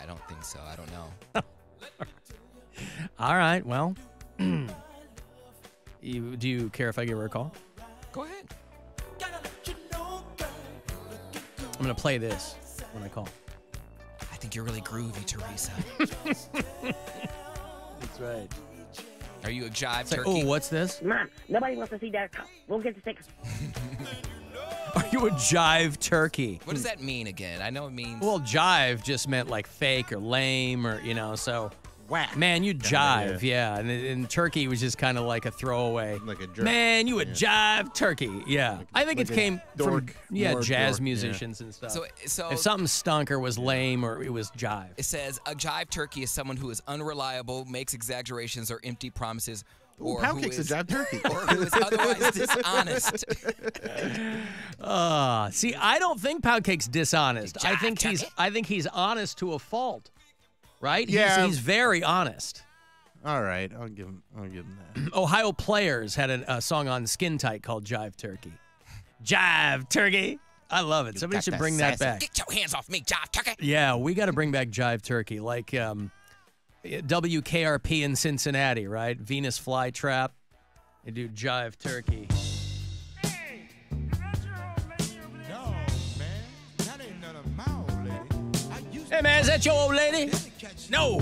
I don't think so. I don't know. [laughs] [laughs] All right. Well, [clears throat] you, do you care if I give her a call? Go ahead. I'm going to play this when I call. I think you're really groovy, Teresa. [laughs] That's right. Are you a jive It's like, turkey? oh, what's this? Mom, nobody wants to see that. We'll get the stickers. [laughs] Are you a jive turkey? What does that mean again? I know it means. Well, jive just meant like fake or lame or, you know, so. Whack. Man, you jive, yeah. And, and turkey was just kind of like a throwaway. Like a jerk. Man, you a jive turkey. Yeah. I think like it came dork, from, yeah, more jazz dork, yeah. musicians and stuff. So- so- if something stunk or was lame or it was jive. It says a jive turkey is someone who is unreliable, makes exaggerations or empty promises, Ooh, or pound who cake's a is- jive turkey. [laughs] or who is otherwise [laughs] dishonest. Uh, see, I don't think Poundcake's dishonest. I think he's I think he's honest to a fault. Right? Yeah. He's, very honest. All right, I'll give him. I'll give him that. [clears throat] Ohio Players had a, a song on Skin Tight called Jive Turkey. Jive Turkey. I love it. Somebody should bring that sassy- back. Get your hands off me, jive turkey. Yeah, we got to bring back Jive Turkey, like um, WKRP in Cincinnati, right? Venus Flytrap. They do Jive Turkey. Hey man, is that your old lady? No.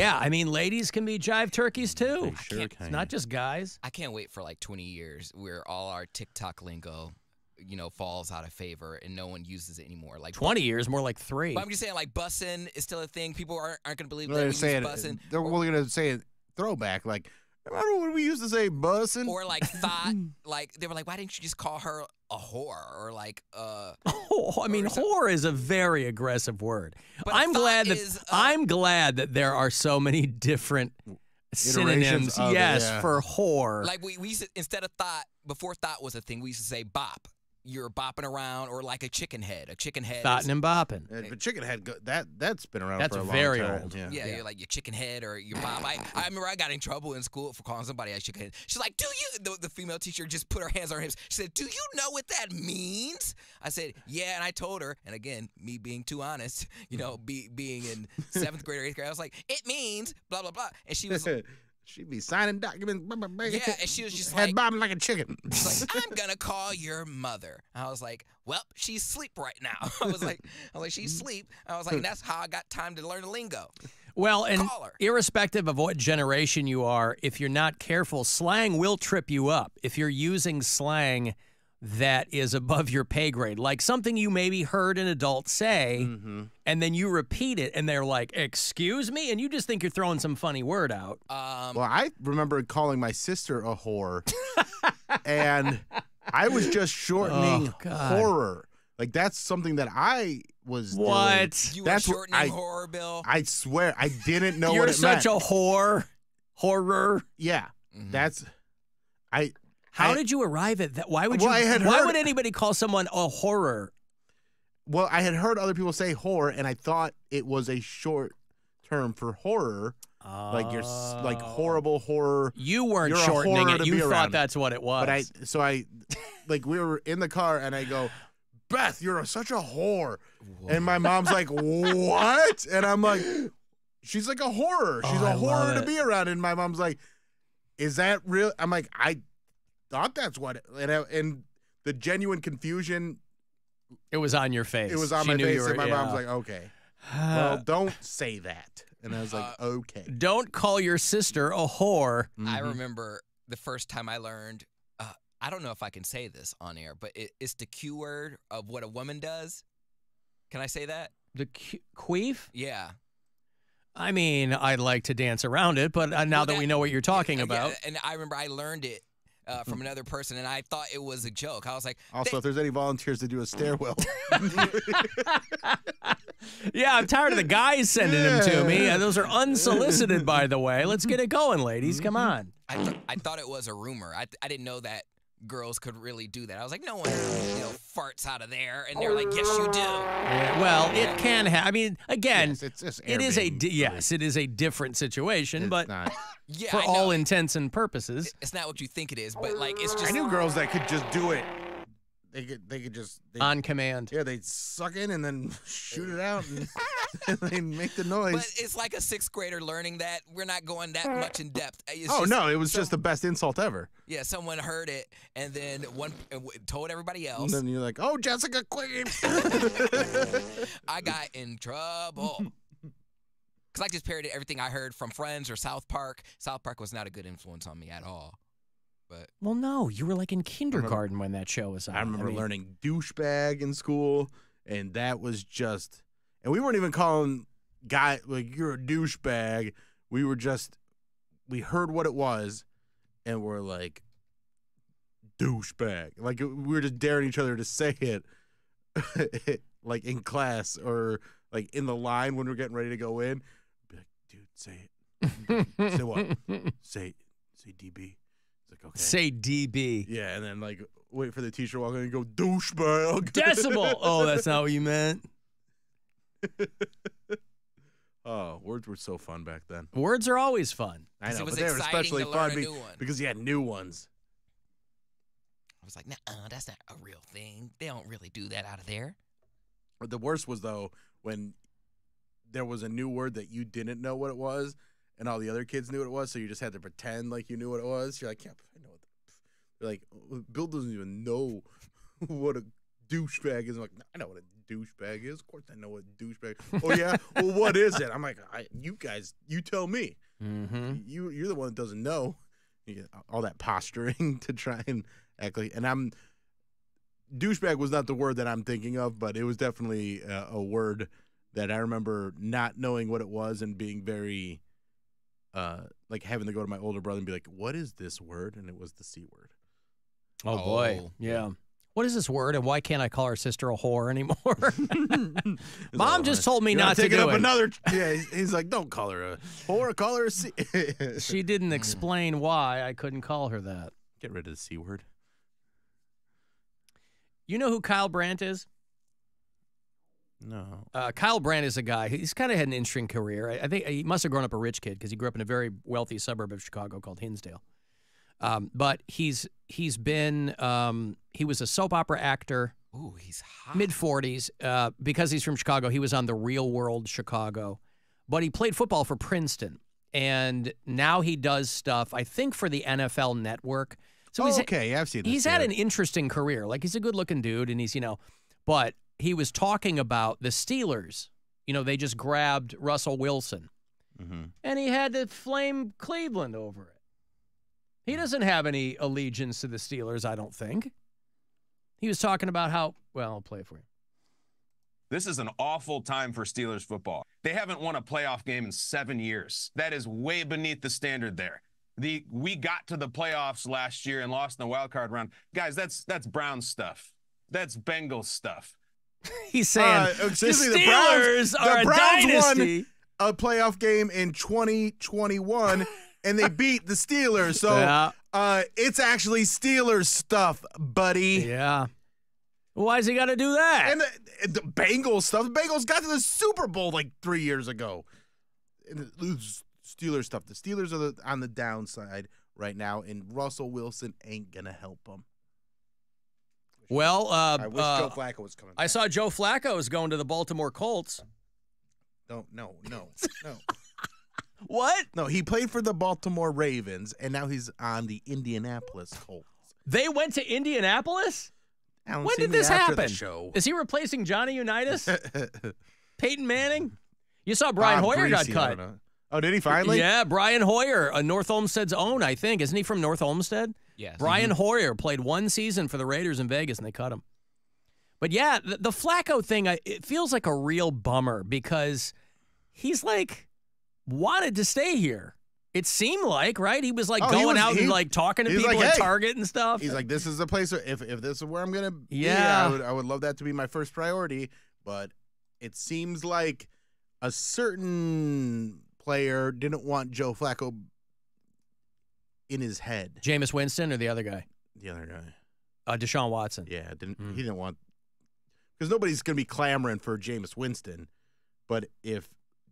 Yeah, I mean, ladies can be jive turkeys too. sure It's can. not just guys. I can't wait for like 20 years where all our TikTok lingo, you know, falls out of favor and no one uses it anymore. Like 20 years, more like three. But I'm just saying, like bussin' is still a thing. People aren't, aren't going to believe They're that we gonna use it. bussin'. They're only gonna say it throwback. Like, remember when we used to say bussin'? Or like [laughs] thought, like they were like, why didn't you just call her a whore or like uh? Oh, [laughs] I mean, whore is a very aggressive word. But I'm glad that is, uh, I'm glad that there are so many different Synonyms, iterations of it, yes, yeah. for whore. Like we, we used to, instead of thought before thought was a thing, we used to say bop. You're bopping around, or like a chicken head. A chicken head. is- and bopping. Uh, but chicken head go- that that's been around That's for a long very time. old. Yeah. Yeah, you're like your chicken head or your bop. I, I remember I got in trouble in school for calling somebody a chicken head. She's like, "Do you?" The, the female teacher just put her hands on her hips. She said, "Do you know what that means?" I said, "Yeah," and I told her. And again, me being too honest, [laughs] you know, be, being in seventh grade or eighth grade, I was like, "It means blah blah blah," and she was. [laughs] She'd be signing documents. blah, blah, blah. Yeah, and she was [laughs] just head like- bobbing like a chicken. She's like, [laughs] I'm gonna call your mother. I was like, Well, she's asleep right now. [laughs] I was like, I was like, she's asleep. I was like, that's how I got time to learn the lingo. Well, and Call irrespective of what generation you are, if you're not careful, slang will trip you up. If you're using slang that is above your pay grade, like something you maybe heard an adult say, Mm-hmm. and then you repeat it, and they're like, "Excuse me," and you just think you're throwing some funny word out. Um, well, I remember calling my sister a whore, and I was just shortening Oh, horror. Like that's something that I was. doing. What? You That's were what shortening I- horror bill. I swear, I didn't know you're what it such meant. a whore, horror. yeah, that's. I. How I- did you arrive at that? Why would Well, you? Why would anybody call someone a horror? Well, I had heard other people say horror, and I thought it was a short term for horror, like you're like horrible oh. horror. You weren't shortening it. You thought around. that's what it was. But I, so I, like we were in the car, and I go, Beth, you're a, such a whore, and my mom's like, what? And I'm like, she's like a horror. She's Oh, I horror to be around, and my mom's like, is that real? I'm like, I thought that's what, it, and I, and the genuine confusion it was on your face. It was on She my face, were- and my mom's like, "Okay, [sighs] well, don't say that." And I was like, Uh, "Okay." Don't call your sister a whore. I remember the first time I learned. Uh, I don't know if I can say this on air, but it, it's the Q word of what a woman does. Can I say that? The q- queef? Yeah. I mean, I'd like to dance around it, but uh, now that, we know what you're talking Uh, about, Yeah, and I remember I learned it uh, from another person, and I thought it was a joke. I was like, Also, if there's any volunteers to do a stairwell, [laughs] yeah, I'm tired of the guys sending them to me. Uh, Those are unsolicited, by the way. Let's get it going, ladies. Come on. I, th- I thought it was a rumor. I, th- I didn't know that girls could really do that. I was like, no one, you know, farts out of there, and they're like, yes, you do. Yeah, well, it can have. I mean, again, Yes, it's just it is a di- yes, it is a different situation, but Yeah, for all intents and purposes, It's not what you think it is, but like, it's just. I knew girls that could just do it. They could, they could just they, on command. Yeah, they'd suck in and then [laughs] shoot it out, and, [laughs] [laughs] and they make the noise. But it's like a sixth grader learning that we're not going that much in depth. It's oh just no, it was some- just the best insult ever. Yeah, someone heard it and then one told everybody else. And then you're like, "Oh, Jessica Queen." I got in trouble. Because I just parroted everything I heard from Friends or South Park. South Park was not a good influence on me at all. But well, no, you were like in kindergarten when that show was on. I remember mean, learning douchebag in school, and that was just. And we weren't even calling guy like you're a douchebag. We were just, we heard what it was, and we're like, douchebag. Like we were just daring each other to say it, [laughs] like in class or like in the line when we're getting ready to go in. Be like, dude, say it. say what? [laughs] Say, say DB. It's like okay. Say DB. Yeah, and then like wait for the teacher to walk in and go douchebag. [laughs] Decibel. Oh, that's not what you meant. [laughs] oh, words were so fun back then. Words are always fun. I 'Cause it know, was but they were especially to fun learn a be- because you had new ones. I was like, nah, that's not a real thing. They don't really do that out of there. But the worst was though when there was a new word that you didn't know what it was, and all the other kids knew what it was, so you just had to pretend like you knew what it was. You're like, yeah, I know what. The, like, "Oh, Bill doesn't even know [laughs] what a douchebag is. I'm like, I know what a douchebag is. Of course, I know what a douchebag. [laughs] Oh yeah, well, what is it? I'm like, I, you guys, you tell me. Mm-hmm. You you're the one that doesn't know. You get all that posturing [laughs] to try and act like, and I'm douchebag was not the word that I'm thinking of, but it was definitely uh, a word that I remember not knowing what it was and being very, uh, like having to go to my older brother and be like, "What is this word?" And it was the c word. Oh, boy. Yeah. What is this word, and why can't I call her sister a whore anymore? [laughs] [laughs] Mom just told me You not wanna to take it do up it. another. Yeah, he's, he's like, don't call her a whore, call her a c. [laughs] she didn't explain why I couldn't call her that. Get rid of the c word. You know who Kyle Brandt is? No. Uh, Kyle Brandt is a guy. He's kind of had an interesting career. I, I think he must have grown up a rich kid because he grew up in a very wealthy suburb of Chicago called Hinsdale. Um, but he's he's been um, he was a soap opera actor. Ooh, he's hot. Mid forties. Uh, because he's from Chicago, he was on the Real World Chicago. But he played football for Princeton, and now he does stuff. I think for the NFL Network. So Oh, he's okay, I've seen this, He's had an interesting career. Like he's a good looking dude, and he's you know, but he was talking about the Steelers. You know, they just grabbed Russell Wilson, Mm-hmm. and he had to flame Cleveland over it. He doesn't have any allegiance to the Steelers, I don't think. He was talking about how well I'll play it for you. This is an awful time for Steelers football. They haven't won a playoff game in seven years. That is way beneath the standard there. The we got to the playoffs last year and lost in the wild card round. Guys, that's that's Brown stuff. That's Bengals stuff. [laughs] He's saying Uh, excuse the me, Steelers the Browns, are the a Browns dynasty. won a playoff game in 2021, [laughs] and they beat the Steelers. So Yeah. uh, it's actually Steelers stuff, buddy. Yeah. Why's he got to do that? And the, the Bengals stuff. The Bengals got to the Super Bowl like three years ago. And the the Steelers stuff. The Steelers are the, on the downside right now, and Russell Wilson ain't gonna help them. Well, uh, I wish uh, Joe Flacco was coming. I saw Joe Flacco is going to the Baltimore Colts. Don't no no [laughs] no. What? No, he played for the Baltimore Ravens, and now he's on the Indianapolis Colts. They went to Indianapolis. When did this happen? show. Is he replacing Johnny Unitas? [laughs] Peyton Manning? You saw Brian Bob Hoyer got Greasy, I cut. Oh, did he finally? Yeah, Brian Hoyer, uh, North Olmsted's own, I think. Isn't he from North Olmsted? Yes. Brian mm-hmm. Hoyer played one season for the Raiders in Vegas, and they cut him. But yeah, the, the Flacco thing, I, it feels like a real bummer because he's like wanted to stay here. It seemed like, right? He was like Oh, going was- out he- and like talking to people like, at "Hey." Target and stuff. He's like, this is the place. Where, if if this is where I'm gonna be, Yeah. I would I would love that to be my first priority. But it seems like a certain player didn't want Joe Flacco in his head. Jameis Winston or the other guy? The other guy, Uh, Deshaun Watson. yeah, didn't Hmm. he didn't want because nobody's gonna be clamoring for Jameis Winston. But if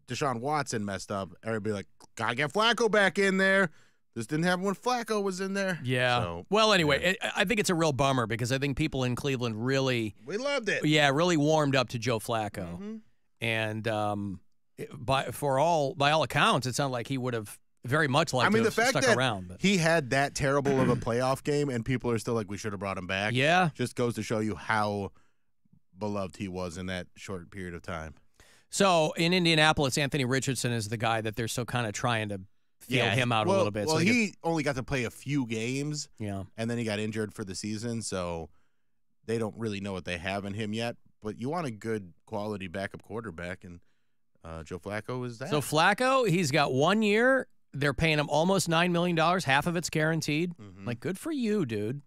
Deshaun Watson messed up, everybody like gotta get Flacco back in there. This didn't happen when Flacco was in there. Yeah. So, well, anyway, it, I think it's a real bummer because I think people in Cleveland really, we loved it. yeah, really warmed up to Joe Flacco, Mm-hmm. and um, by for all by all accounts, it sounded like he would have very much liked I mean, to the fact stuck that around. He had that terrible of a playoff game, and people are still like, "We should have brought him back." Yeah. just goes to show you how beloved he was in that short period of time. so in Indianapolis, Anthony Richardson is the guy that they're still kind of trying to feel him out well, a little bit. Well, so they he get- only got to play a few games, yeah. and then he got injured for the season, so they don't really know what they have in him yet. But you want a good quality backup quarterback, and uh, Joe Flacco is that. So Flacco, he's got one year. They're paying him almost nine million dollars. Half of it's guaranteed. Mm-hmm. Like, good for you, dude.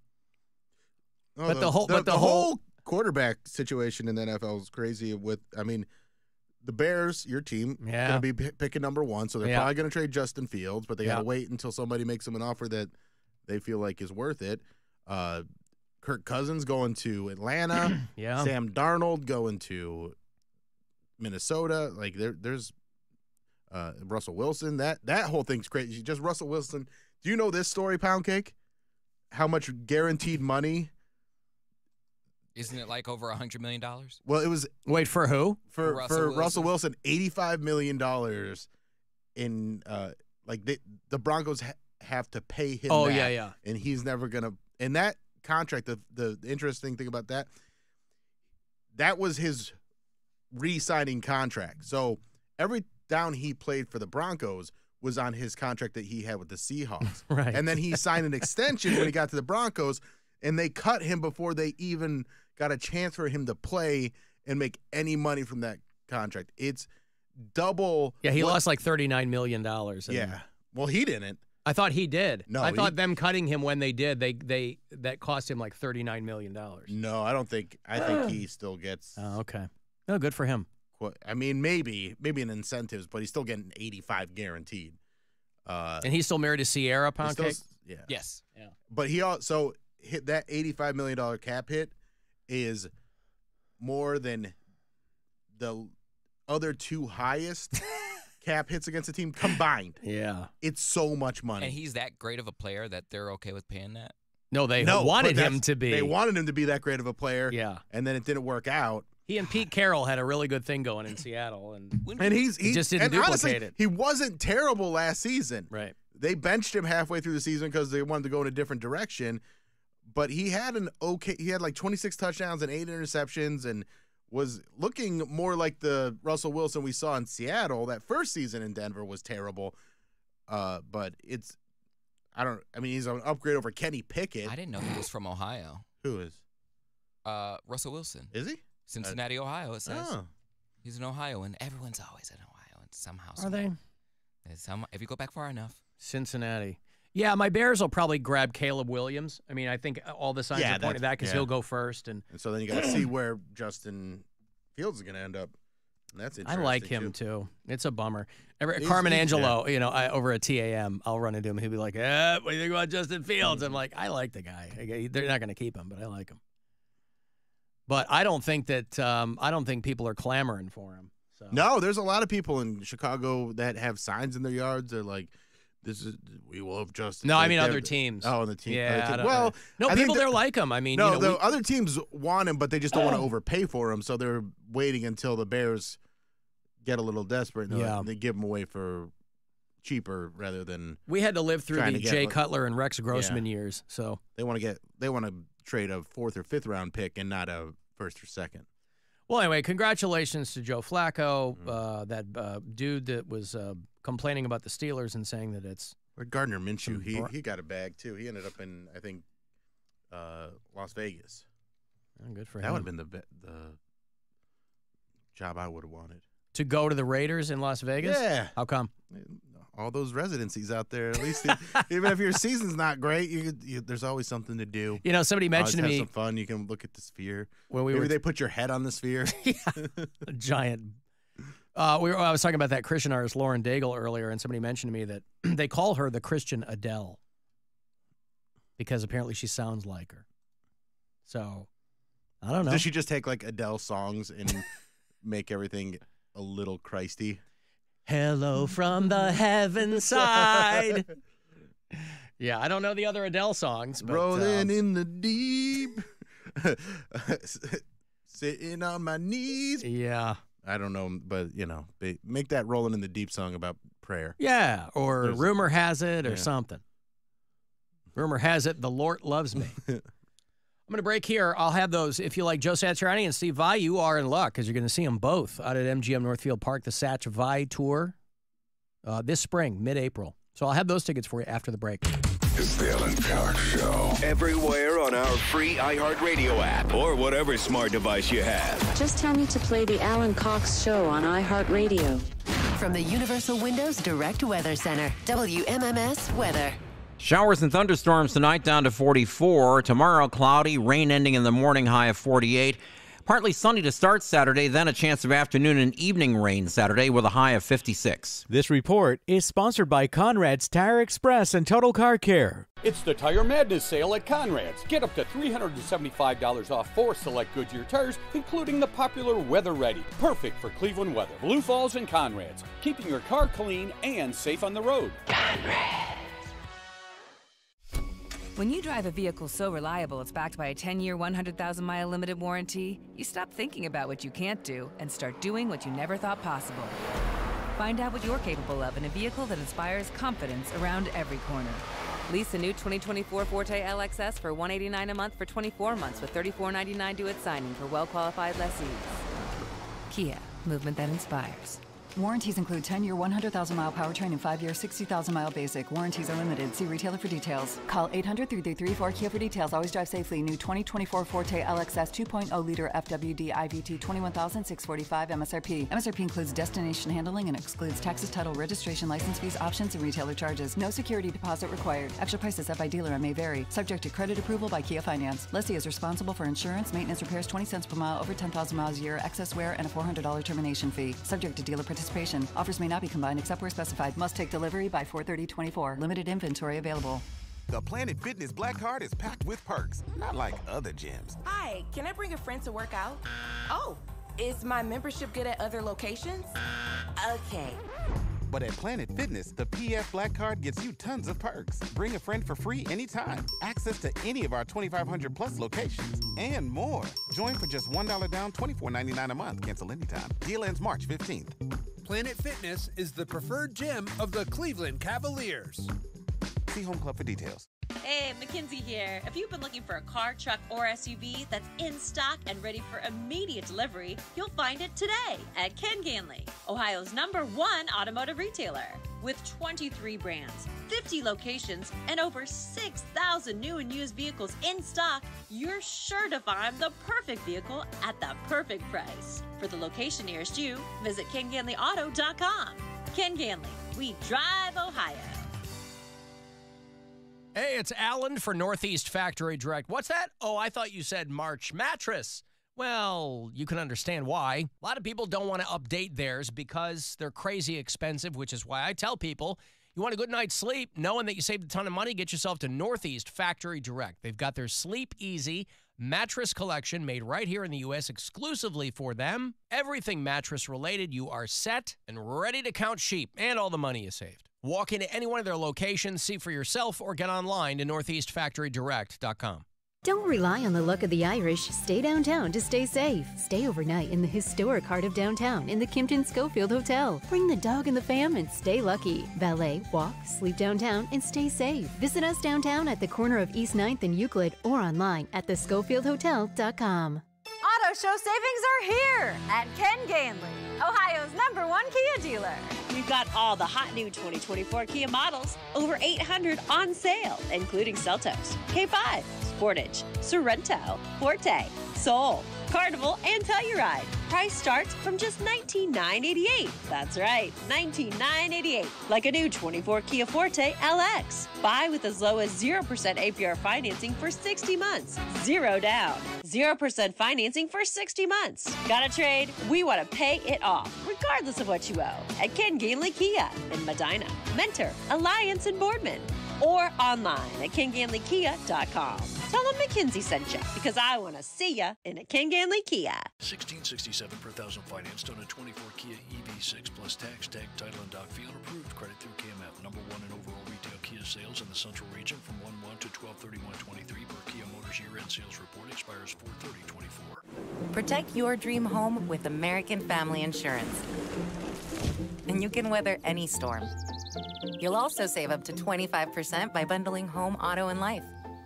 No, but the whole- but the whole whole- quarterback situation in the NFL is crazy. With I mean, the Bears, your team, Yeah. gonna be p- picking number one, so they're Yeah. probably gonna trade Justin Fields, but they gotta wait until somebody makes them an offer that they feel like is worth it. Uh, Kirk Cousins going to Atlanta. [clears throat] Yeah. Sam Darnold going to Minnesota. Like there, there's uh, Russell Wilson. That that whole thing's crazy. Just Russell Wilson. Do you know this story, Poundcake? How much guaranteed money? Isn't it like over a hundred million dollars? Well, it was Wait for who? for Russell for Wilson. Russell Wilson, eighty-five million dollars in uh like they, the Broncos ha- have to pay him. Oh, that, yeah, yeah. and he's never gonna. And that contract, the the interesting thing about that, that was his re-signing contract. So every down he played for the Broncos was on his contract that he had with the Seahawks. [laughs] Right. And then he signed an extension when he got to the Broncos, and they cut him before they even got a chance for him to play and make any money from that contract. It's double. Yeah, he what- lost like thirty nine million dollars. Yeah. Well, he didn't. I thought he did. No, I he- thought them cutting him when they did, they they that cost him like thirty nine million dollars. No, I don't think. I think he still gets. Oh, okay. No, good for him. Qu- I mean, maybe maybe in incentives, but he's still getting 85 guaranteed. Uh, And he's still married to Sierra he's still yeah. Yes. Yeah. But he also hit that 85 million dollar cap hit is more than the other two highest [laughs] cap hits against a team combined. Yeah. It's so much money. And he's that great of a player that they're okay with paying that. No, they No, wanted him to be. They wanted him to be that great of a player. Yeah. And then it didn't work out. He and Pete Carroll had a really good thing going in Seattle, and And he's he he just didn't and duplicate honestly, it. He wasn't terrible last season. Right. They benched him halfway through the season because they wanted to go in a different direction. But he had an okay. He had like 26 touchdowns and eight interceptions, and was looking more like the Russell Wilson we saw in Seattle. That first season in Denver was terrible. Uh, but it's I don't. I mean, he's an upgrade over Kenny Pickett. I didn't know he was from Ohio. Who is? Uh, Russell Wilson. Is he? Cincinnati, Ohio. It says Oh. he's an Ohioan. Everyone's always an Ohioan somehow. Are they? Some, if you go back far enough. Cincinnati. Yeah, my Bears will probably grab Caleb Williams. I mean, I think all the signs Yeah, are pointing to that's- that because yeah. he'll go first, and And so then you got to see where Justin Fields is going to end up. And that's I interesting. like him too. It's a bummer. Every, He's- Carmen he's- Angelo, you know, I, over at TAM, I'll run into him. He'll be like, eh, "What do you think about Justin Fields?" I'm like, "I like the guy. I- They're not going to keep him, but I like him." But I don't think that um, I don't think people are clamoring for him. So No, there's a lot of people in Chicago that have signs in their yards. They're like, "This is we love Justin." No, I mean other teams. Oh, the team. Yeah, team. Well, no, I people that- there like him. I mean, no, you know, the we- other teams want him, but they just don't want [clears throat] to overpay for him. So they're waiting until the Bears get a little desperate. And Yeah. yeah, they give him away for cheaper rather than we had to live through the Jay like- Cutler and Rex Grossman Yeah. years. So They want to get they want to trade a fourth or fifth round pick and not a first or second. Well, anyway, congratulations to Joe Flacco, Mm-hmm. uh, that uh, dude that was uh, complaining about the Steelers and saying that it's. Gardner Minshew, he he got a bag too. He ended up in I think uh, Las Vegas. Oh, good for that him. would have been the the job I would have wanted. To go to the Raiders in Las Vegas? Yeah. How come? All those residencies out there. At least [laughs] even if your season's not great, you, could- you there's always something to do. You know, somebody Always mentioned to have me- some fun. You can look at the sphere. When we Maybe were- they put your head on the sphere. [laughs] a giant. Uh, we were, I was talking about that Christian artist Lauren Daigle earlier, and somebody mentioned to me that [clears throat] they call her the Christian Adele because apparently she sounds like her. So, I don't know. Does she just take like Adele songs and [laughs] make everything a little Christy? Hello from the heaven side. [laughs] yeah, I don't know the other Adele songs. But, Rolling um, in the deep, [laughs] sitting on my knees. Yeah. I don't know, but you know, make that rolling in the deep song about prayer. Yeah, or There's- rumor has it, or Yeah. something. Rumor has it, the Lord loves me. [laughs] I'm going to break here. I'll have those. If you like Joe Satriani and Steve Vai, you are in luck because you're going to see them both out at MGM Northfield Park, the Satch Vai tour uh, this spring, mid April. So I'll have those tickets for you after the break. It's the Alan Cox Show. Everywhere on our free iHeartRadio app or whatever smart device you have. Just tell me to play the Alan Cox Show on iHeartRadio. From the Universal Windows Direct Weather Center, WMMS Weather. Showers and thunderstorms tonight down to 44. Tomorrow, cloudy, rain ending in the morning, high of 48. Partly sunny to start Saturday, then a chance of afternoon and evening rain Saturday with a high of 56. This report is sponsored by Conrad's Tire Express and Total Car Care. It's the Tire Madness sale at Conrad's. Get up to $375 off four select Goodyear tires, including the popular Weather Ready. Perfect for Cleveland weather. Blue Falls and Conrad's, keeping your car clean and safe on the road. When you drive a vehicle so reliable it's backed by a 10 year, 100,000 mile limited warranty, you stop thinking about what you can't do and start doing what you never thought possible. Find out what you're capable of in a vehicle that inspires confidence around every corner. Lease a new 2024 Forte LXS for 189 a month for 24 months with $34.99 due at signing for well qualified lessees. Kia, movement that inspires. Warranties include 10 year 100,000 mile powertrain and 5 year 60,000 mile basic. Warranties are limited. See retailer for details. Call 800 333 4KIA for details. Always drive safely. New 2024 Forte LXS 2.0 liter FWD IVT 21645 MSRP. MSRP includes destination handling and excludes taxes, title, registration, license fees, options, and retailer charges. No security deposit required. Extra prices set by dealer and may vary. Subject to credit approval by Kia Finance. Lessee is responsible for insurance, maintenance, repairs 20 cents per mile over 10,000 miles a year, excess wear, and a $400 termination fee. Subject to dealer. Offers may not be combined except where specified. Must take delivery by 43024. Limited inventory available. The Planet Fitness Black Card is packed with perks, not like other gyms. Hi, can I bring a friend to work out? Oh, is my membership good at other locations? Okay. But at Planet Fitness, the PF Black Card gets you tons of perks. Bring a friend for free anytime, access to any of our 2,500 plus locations, and more. Join for just $1 down, $24.99 a month. Cancel anytime. Deal ends March 15th. Planet Fitness is the preferred gym of the Cleveland Cavaliers. See Home Club for details. Hey, McKinsey here. If you've been looking for a car, truck, or SUV that's in stock and ready for immediate delivery, you'll find it today at Ken Ganley, Ohio's number one automotive retailer. With 23 brands, 50 locations, and over 6,000 new and used vehicles in stock, you're sure to find the perfect vehicle at the perfect price. For the location nearest you, visit KenGanleyAuto.com. Ken Ganley, we drive Ohio. Hey, it's Alan for Northeast Factory Direct. What's that? Oh, I thought you said March Mattress. Well, you can understand why. A lot of people don't want to update theirs because they're crazy expensive, which is why I tell people you want a good night's sleep, knowing that you saved a ton of money, get yourself to Northeast Factory Direct. They've got their Sleep Easy mattress collection made right here in the U.S. exclusively for them. Everything mattress related, you are set and ready to count sheep and all the money you saved. Walk into any one of their locations, see for yourself, or get online to northeastfactorydirect.com. Don't rely on the luck of the Irish. Stay downtown to stay safe. Stay overnight in the historic heart of downtown in the Kimpton Schofield Hotel. Bring the dog and the fam and stay lucky. Ballet, walk, sleep downtown, and stay safe. Visit us downtown at the corner of East 9th and Euclid or online at theschofieldhotel.com. Auto show savings are here at Ken Ganley, Ohio's number one Kia dealer. We've got all the hot new 2024 Kia models, over 800 on sale, including Seltos, K5, Sportage, Sorento, Forte, Soul, Carnival, and Telluride. Price starts from just 19,988. That's right, 19,988. Like a new 24 Kia Forte LX. Buy with as low as 0% APR financing for 60 months. Zero down. 0% financing for 60 months. Got a trade? We want to pay it off, regardless of what you owe. At Ken Ganley Kia in Medina, Mentor, Alliance, and Boardman. Or online at kenganleykia.com. Tell them McKinsey sent you because I want to see you in a Ken Ganley Kia. 1667 per thousand financed on a 24 Kia EV6 plus tax, tag, title, and dock fee approved. Credit through KMF. Number one in overall retail Kia sales in the central region from 1 1 to 12 31 23 per Kia Motors year end sales report expires 4 30 24. Protect your dream home with American Family Insurance. And you can weather any storm. You'll also save up to 25% by bundling home, auto, and life.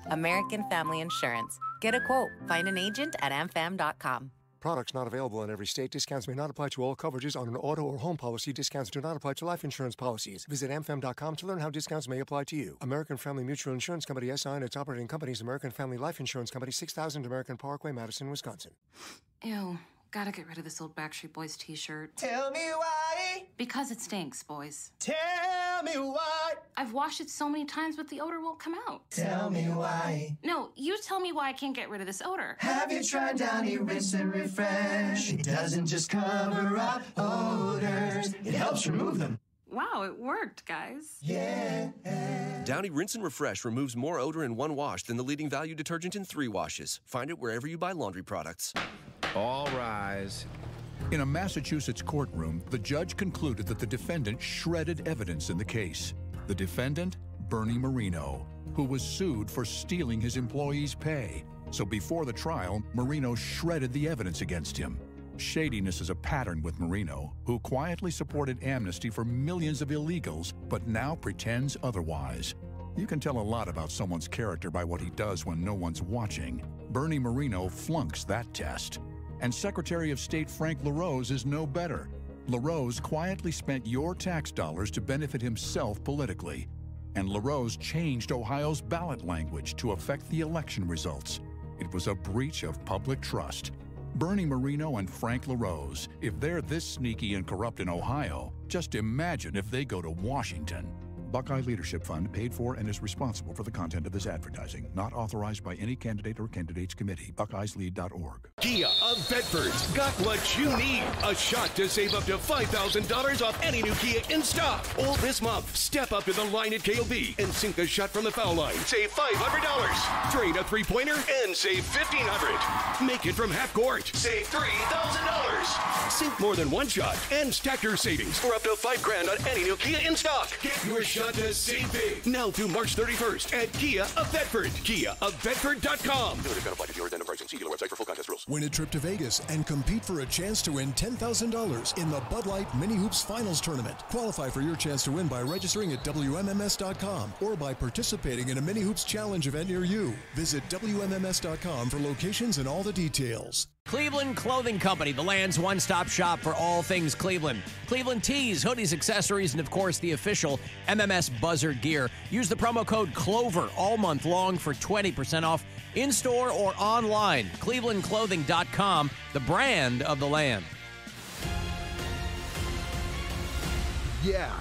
American Family Insurance. Get a quote. Find an agent at amfam.com. Products not available in every state. Discounts may not apply to all coverages on an auto or home policy. Discounts do not apply to life insurance policies. Visit amfam.com to learn how discounts may apply to you. American Family Mutual Insurance Company SI and its operating companies American Family Life Insurance Company 6000 American Parkway, Madison, Wisconsin. Ew, gotta get rid of this old Backstreet Boys t shirt. Tell me why. Because it stinks, boys. Tell me why. I've washed it so many times, but the odor won't come out. Tell me why. No, you tell me why I can't get rid of this odor. Have you tried Downy Rinse and Refresh? It doesn't just cover up odors, it helps remove them. Wow, it worked, guys. Yeah. Downy Rinse and Refresh removes more odor in one wash than the leading value detergent in three washes. Find it wherever you buy laundry products. All rise. In a Massachusetts courtroom, the judge concluded that the defendant shredded evidence in the case. The defendant, Bernie Moreno, who was sued for stealing his employees' pay. So before the trial, Moreno shredded the evidence against him. Shadiness is a pattern with Moreno, who quietly supported amnesty for millions of illegals, but now pretends otherwise. You can tell a lot about someone's character by what he does when no one's watching. Bernie Moreno flunks that test. And Secretary of State Frank LaRose is no better. LaRose quietly spent your tax dollars to benefit himself politically. And LaRose changed Ohio's ballot language to affect the election results. It was a breach of public trust. Bernie Moreno and Frank LaRose, if they're this sneaky and corrupt in Ohio, just imagine if they go to Washington. Buckeye Leadership Fund paid for and is responsible for the content of this advertising, not authorized by any candidate or candidates committee. BuckeyesLead.org. Kia of Bedford's got what you need. A shot to save up to $5,000 off any new Kia in stock. All this month, step up to the line at KOB and sink a shot from the foul line. Save $500. Drain a three-pointer and save 1,500. Make it from half court. Save $3,000. Sink more than one shot and stack your savings for up to five grand on any new Kia in stock. Get your shot to. Now through March 31st at Kia of Bedford. Kia of Bedford.com. Limited can apply to dealer and pricing. See dealer website for full contest rules. Win a trip to Vegas and compete for a chance to win $10,000 in the Bud Light Mini Hoops Finals Tournament. Qualify for your chance to win by registering at WMMS.com or by participating in a Mini Hoops Challenge event near you. Visit WMMS.com for locations and all the details. Cleveland Clothing Company, the land's one stop shop for all things Cleveland. Cleveland tees, hoodies, accessories, and of course the official MMS Buzzard gear. Use the promo code CLOVER all month long for 20% off in store or online. ClevelandClothing.com, the brand of the land. Yeah,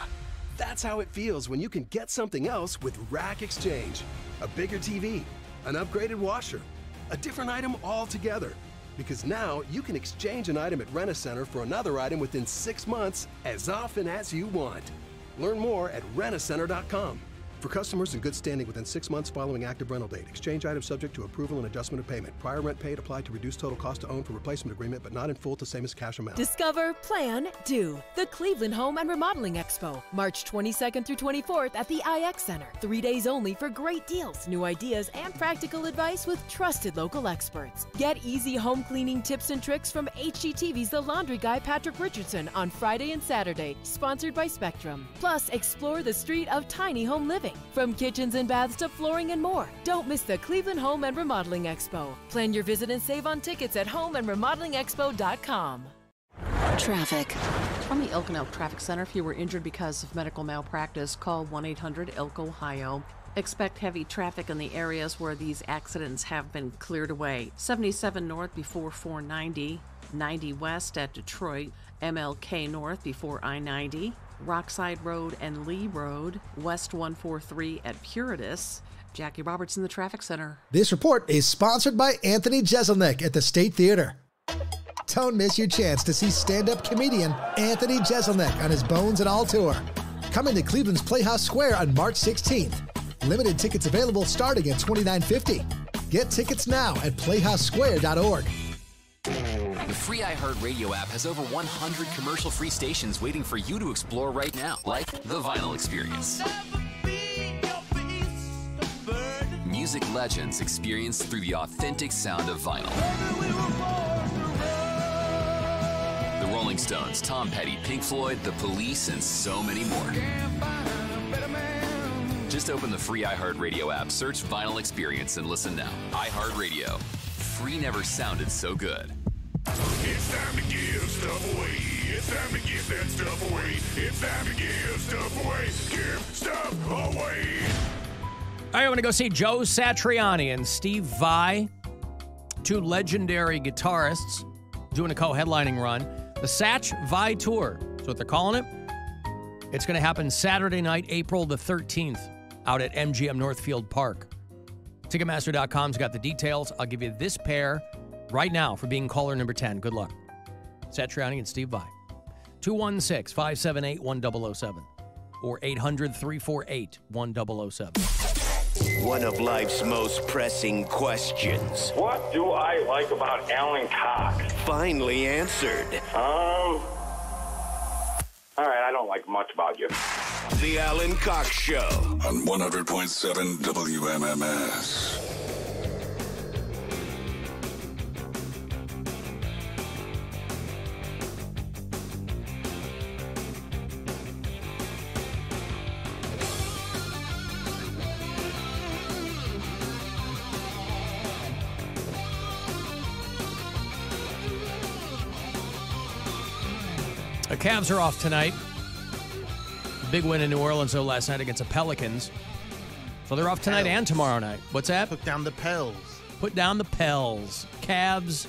that's how it feels when you can get something else with Rack Exchange. A bigger TV, an upgraded washer, a different item altogether. Because now you can exchange an item at Rent-A-Center for another item within six months as often as you want. Learn more at rentacenter.com. For customers in good standing within six months following active rental date, exchange item subject to approval and adjustment of payment. Prior rent paid applied to reduce total cost to own for replacement agreement, but not in full to same as cash amount. Discover, plan, do. The Cleveland Home and Remodeling Expo, March 22nd through 24th at the IX Center. Three days only for great deals, new ideas, and practical advice with trusted local experts. Get easy home cleaning tips and tricks from HGTV's The Laundry Guy Patrick Richardson on Friday and Saturday, sponsored by Spectrum. Plus, explore the street of tiny home living, from kitchens and baths to flooring and more. Don't miss the Cleveland Home and Remodeling Expo. Plan your visit and save on tickets at homeandremodelingexpo.com. Traffic. From the Elk and Elk Traffic Center, if you were injured because of medical malpractice, call 1 800 Elk Ohio. Expect heavy traffic in the areas where these accidents have been cleared away. 77 north before 490, 90 west at Detroit, MLK north before I 90, Rockside Road and Lee Road, West 143 at Puritas. Jackie Roberts in the Traffic Center. This report is sponsored by Anthony Jeselnik at the State Theater. Don't miss your chance to see stand up comedian Anthony Jeselnik on his Bones and All tour. Coming to Cleveland's Playhouse Square on March 16th. Limited tickets available starting at $29.50. Get tickets now at playhousesquare.org. The free iHeartRadio app has over 100 commercial free stations waiting for you to explore right now, like the vinyl experience. Music legends experienced through the authentic sound of vinyl. The Rolling Stones, Tom Petty, Pink Floyd, The Police, and so many more. Just open the free iHeartRadio app, search Vinyl Experience, and listen now. iHeartRadio. Free never sounded so good. It's time to give stuff away. It's time to give that stuff away. It's time to give stuff away. Give stuff away. All right, I want to go see Joe Satriani and Steve Vai, two legendary guitarists, doing a co-headlining run. The Satch Vai Tour. That's what they're calling it. It's going to happen Saturday night, April the 13th, out at MGM Northfield Park. Ticketmaster.com's got the details. I'll give you this pair right now for being caller number 10. Good luck. Satriani and Steve Vai. 216 578 1007 or 800 348 1007. One of life's most pressing questions. What do I like about Alan Cox? Finally answered. Um. All right, I don't like much about you. The Alan Cox Show. On 100.7 WMMS. Cavs are off tonight. Big win in New Orleans, though, last night against the Pelicans. So they're off tonight and tomorrow night. What's that? Put down the Pels. Put down the Pels. Cavs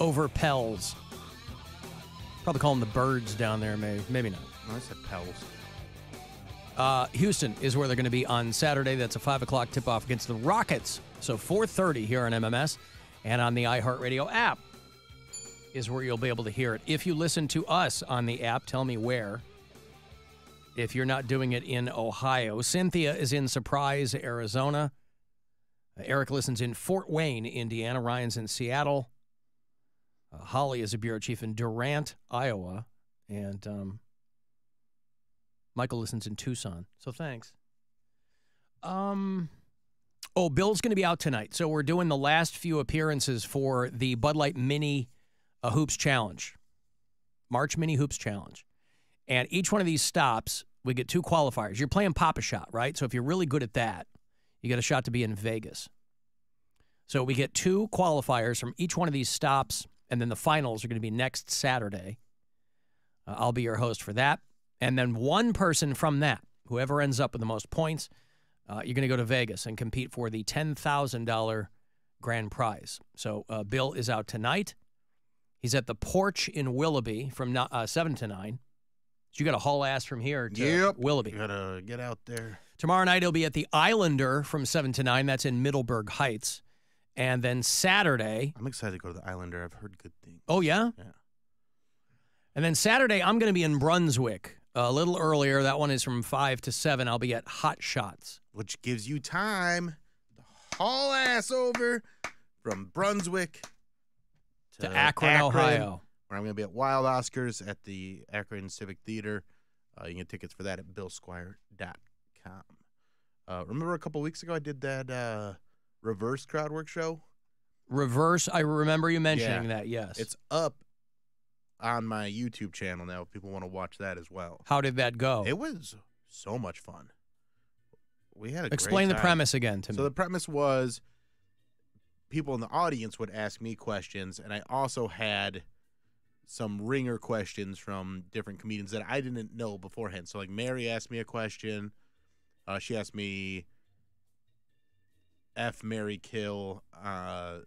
over Pels. Probably call them the Birds down there, maybe. Maybe not. I said Pels. Uh, Houston is where they're going to be on Saturday. That's a 5 o'clock tip-off against the Rockets. So 4.30 here on MMS and on the iHeartRadio app is where you'll be able to hear it. If you listen to us on the app, tell me where. If you're not doing it in Ohio, Cynthia is in Surprise, Arizona. Eric listens in Fort Wayne, Indiana. Ryan's in Seattle. Uh, Holly is a bureau chief in Durant, Iowa. And um, Michael listens in Tucson. So thanks. Um, oh, Bill's going to be out tonight. So we're doing the last few appearances for the Bud Light Mini uh, Hoops Challenge, March Mini Hoops Challenge. And each one of these stops, we get two qualifiers. You're playing Pop a Shot, right? So if you're really good at that, you get a shot to be in Vegas. So we get two qualifiers from each one of these stops, and then the finals are going to be next Saturday. Uh, I'll be your host for that. And then one person from that, whoever ends up with the most points, uh, you're going to go to Vegas and compete for the $10,000 grand prize. So uh, Bill is out tonight. He's at the porch in Willoughby from uh, 7 to 9. So you got to haul ass from here to Yep. Willoughby. You gotta get out there. Tomorrow night he'll be at the Islander from 7 to 9. That's in Middleburg Heights. And then Saturday. I'm excited to go to the Islander. I've heard good things. Oh, yeah? Yeah. And then Saturday, I'm going to be in Brunswick a little earlier. That one is from 5 to 7. I'll be at Hot Shots. Which gives you time to haul ass over from Brunswick To Akron, Ohio. Where I'm going to be at Wild Oscars at the Akron Civic Theater. Uh, you can get tickets for that at billsquire.com. Uh, remember a couple weeks ago I did that uh, reverse crowd work show? Reverse, I remember you mentioning Yeah. that, yes. It's up on my YouTube channel now if people want to watch that as well. How did that go? It was so much fun. We had a great Explain the premise again to So me. So the premise was people in the audience would ask me questions, and I also had some ringer questions from different comedians that I didn't know beforehand. So like Mary asked me a question. Uh, she asked me F Mary Kill uh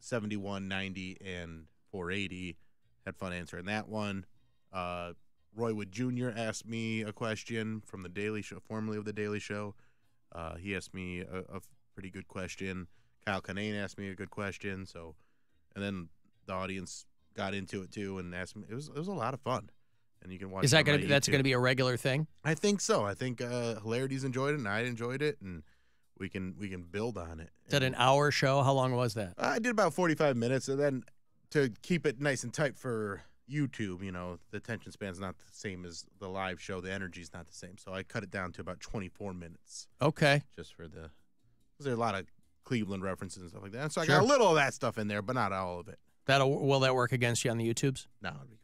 71, 90, and 480. Had fun answering that one. Uh Roy Wood Jr. asked me a question from the Daily Show, formerly of the Daily Show. Uh, he asked me a, a pretty good question. Kyle Kinane asked me a good question. So, and then the audience got into it too and asked me. It was it was a lot of fun, and you can watch. Is that gonna that's going to be a regular thing? I think so. I think uh, Hilarities enjoyed it, and I enjoyed it, and we can we can build on it. Is that an hour show? How long was that? I did about 45 minutes, and then to keep it nice and tight for YouTube, you know, the attention span's not the same as the live show. The energy's not the same, so I cut it down to about 24 minutes. Okay. Just for the. There's a lot of Cleveland references and stuff like that. So I Sure. got a little of that stuff in there, but not all of it. That'll will that work against you on the YouTubes? No, it'll be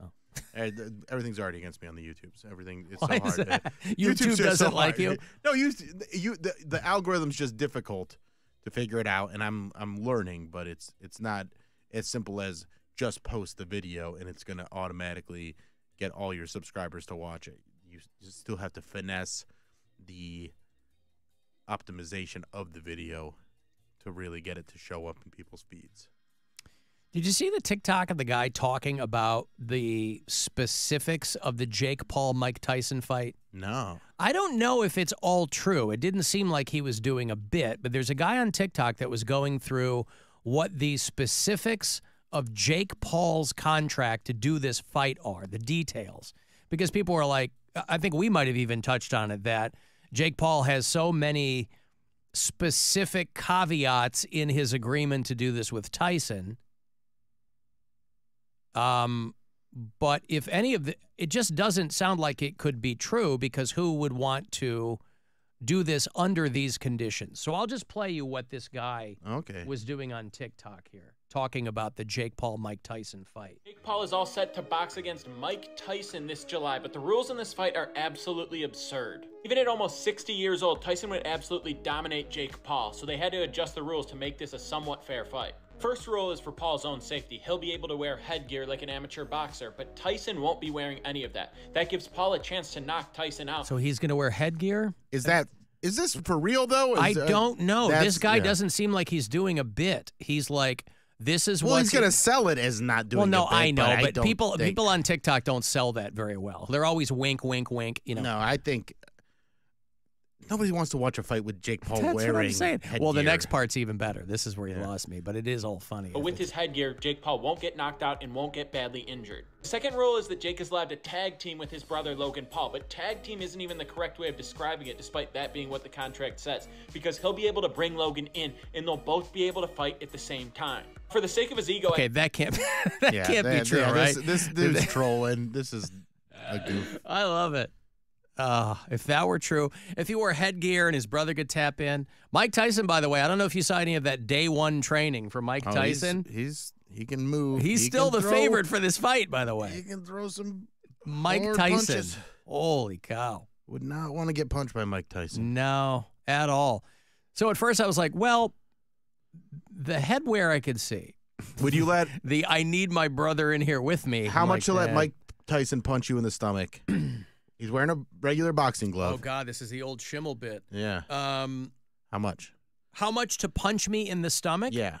fine. Oh. Eh, Everything's already against me on the YouTubes. Everything it's Why so hard. to- [laughs] YouTube doesn't so like you? No, you you the, the algorithm's just difficult to figure it out, and I'm I'm learning, but it's it's not as simple as just post the video and it's going to automatically get all your subscribers to watch it. You, you still have to finesse the optimization of the video to really get it to show up in people's feeds. Did you see the TikTok of the guy talking about the specifics of the Jake Paul Mike Tyson fight? No. I don't know if it's all true. It didn't seem like he was doing a bit, but there's a guy on TikTok that was going through what the specifics of Jake Paul's contract to do this fight are, the details. Because people were like, I think we might have even touched on it that Jake Paul has so many specific caveats in his agreement to do this with Tyson. Um, but if any of the, it just doesn't sound like it could be true because who would want to do this under these conditions? So I'll just play you what this guy Okay. was doing on TikTok here, talking about the Jake Paul Mike Tyson fight. Jake Paul is all set to box against Mike Tyson this July, but the rules in this fight are absolutely absurd. Even at almost 60 years old, Tyson would absolutely dominate Jake Paul, so they had to adjust the rules to make this a somewhat fair fight. First rule is for Paul's own safety. He'll be able to wear headgear like an amateur boxer, but Tyson won't be wearing any of that. That gives Paul a chance to knock Tyson out. So he's going to wear headgear? Is that is this for real though? I Is, uh, don't know. This guy yeah. doesn't seem like he's doing a bit. He's like, this is Well, what he's gonna sell it as not doing. Well, no, bit, I know, but, but, don't people think- people on TikTok don't sell that very well. They're always wink, wink, wink. You know. No, I think nobody wants to watch a fight with Jake Paul That's wearing. what I'm saying. Well, the next part's even better. This is where he lost me, but it is all funny. But with his headgear, Jake Paul won't get knocked out and won't get badly injured. The second rule is that Jake is allowed to tag team with his brother Logan Paul, but tag team isn't even the correct way of describing it, despite that being what the contract says, because he'll be able to bring Logan in and they'll both be able to fight at the same time. For the sake of his ego, Okay, that can't be, [laughs] that Yeah, can't be true, yeah, right? This, this dude's [laughs] trolling. This is a goof. I love it. Uh, if that were true, if he wore headgear and his brother could tap in, Mike Tyson, by the way, I don't know if you saw any of that day one training for Mike Oh, Tyson. He's, he can move. He's He still the throw- favorite for this fight, by the way. He can throw some Mike Tyson. punches. Holy cow. Would not want to get punched by Mike Tyson. No, at all. So at first I was like, well, the headwear I could see. Would you let [laughs] the I need my brother in here with me? How I'm much like, to let. Mike Tyson punch you in the stomach? [clears throat] He's wearing a regular boxing glove. Oh. God, this is the old Schimmel bit. Yeah. Um, How much? how much to punch me in the stomach? Yeah.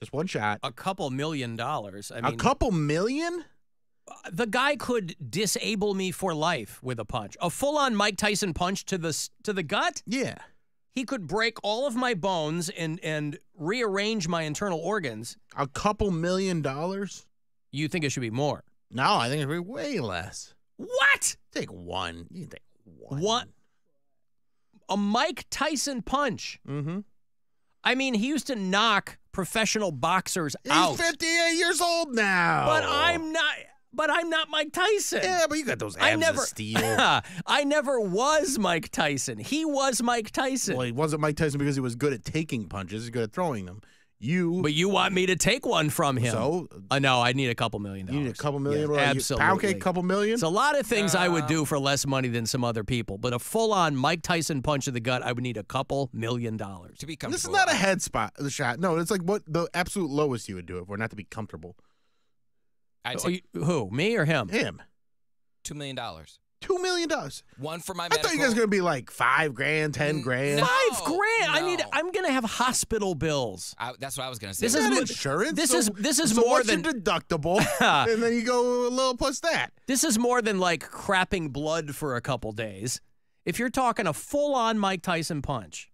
Just one shot. A couple million dollars. I a mean, a couple million? the guy could disable me for life with a punch. A full-on Mike Tyson punch to the to the gut. Yeah. He could break all of my bones and and rearrange my internal organs. A couple million dollars? You think it should be more? No, I think it'd be way less. What? Take one. You can take one. What? A Mike Tyson punch. Mm-hmm. I mean, he used to knock professional boxers out. He's 58 years old now. But I'm not. But I'm not Mike Tyson. Yeah, but you got those I abs never. of steel. [laughs] I never was Mike Tyson. He was Mike Tyson. well, he wasn't Mike Tyson because he was good at taking punches. He's good at throwing them. You, but you want me to take one from him? So? uh, no, I need a couple million dollars. you dollars. need a couple million. Yeah, What are you, absolutely. Poundcake, couple million. It's a lot of things I would do for less money than some other people, but a full-on Mike Tyson punch in the gut, I would need a couple million dollars. To be comfortable. this is not a head spot. The shot. No, it's like what the absolute lowest you would do it for, not to be comfortable. I'd Oh, you- who? Me or him? Him. two million dollars. Two million dollars. One for my I medical. thought you guys were gonna be like five grand, ten grand. no. Five grand. I need. I'm gonna have hospital bills. I, that's what I was gonna say. This Is is that insurance? This So- is this is so more what's than your deductible, [laughs] and then you go a little plus that. this is more than like crapping blood for a couple days. If you're talking a full-on Mike Tyson punch,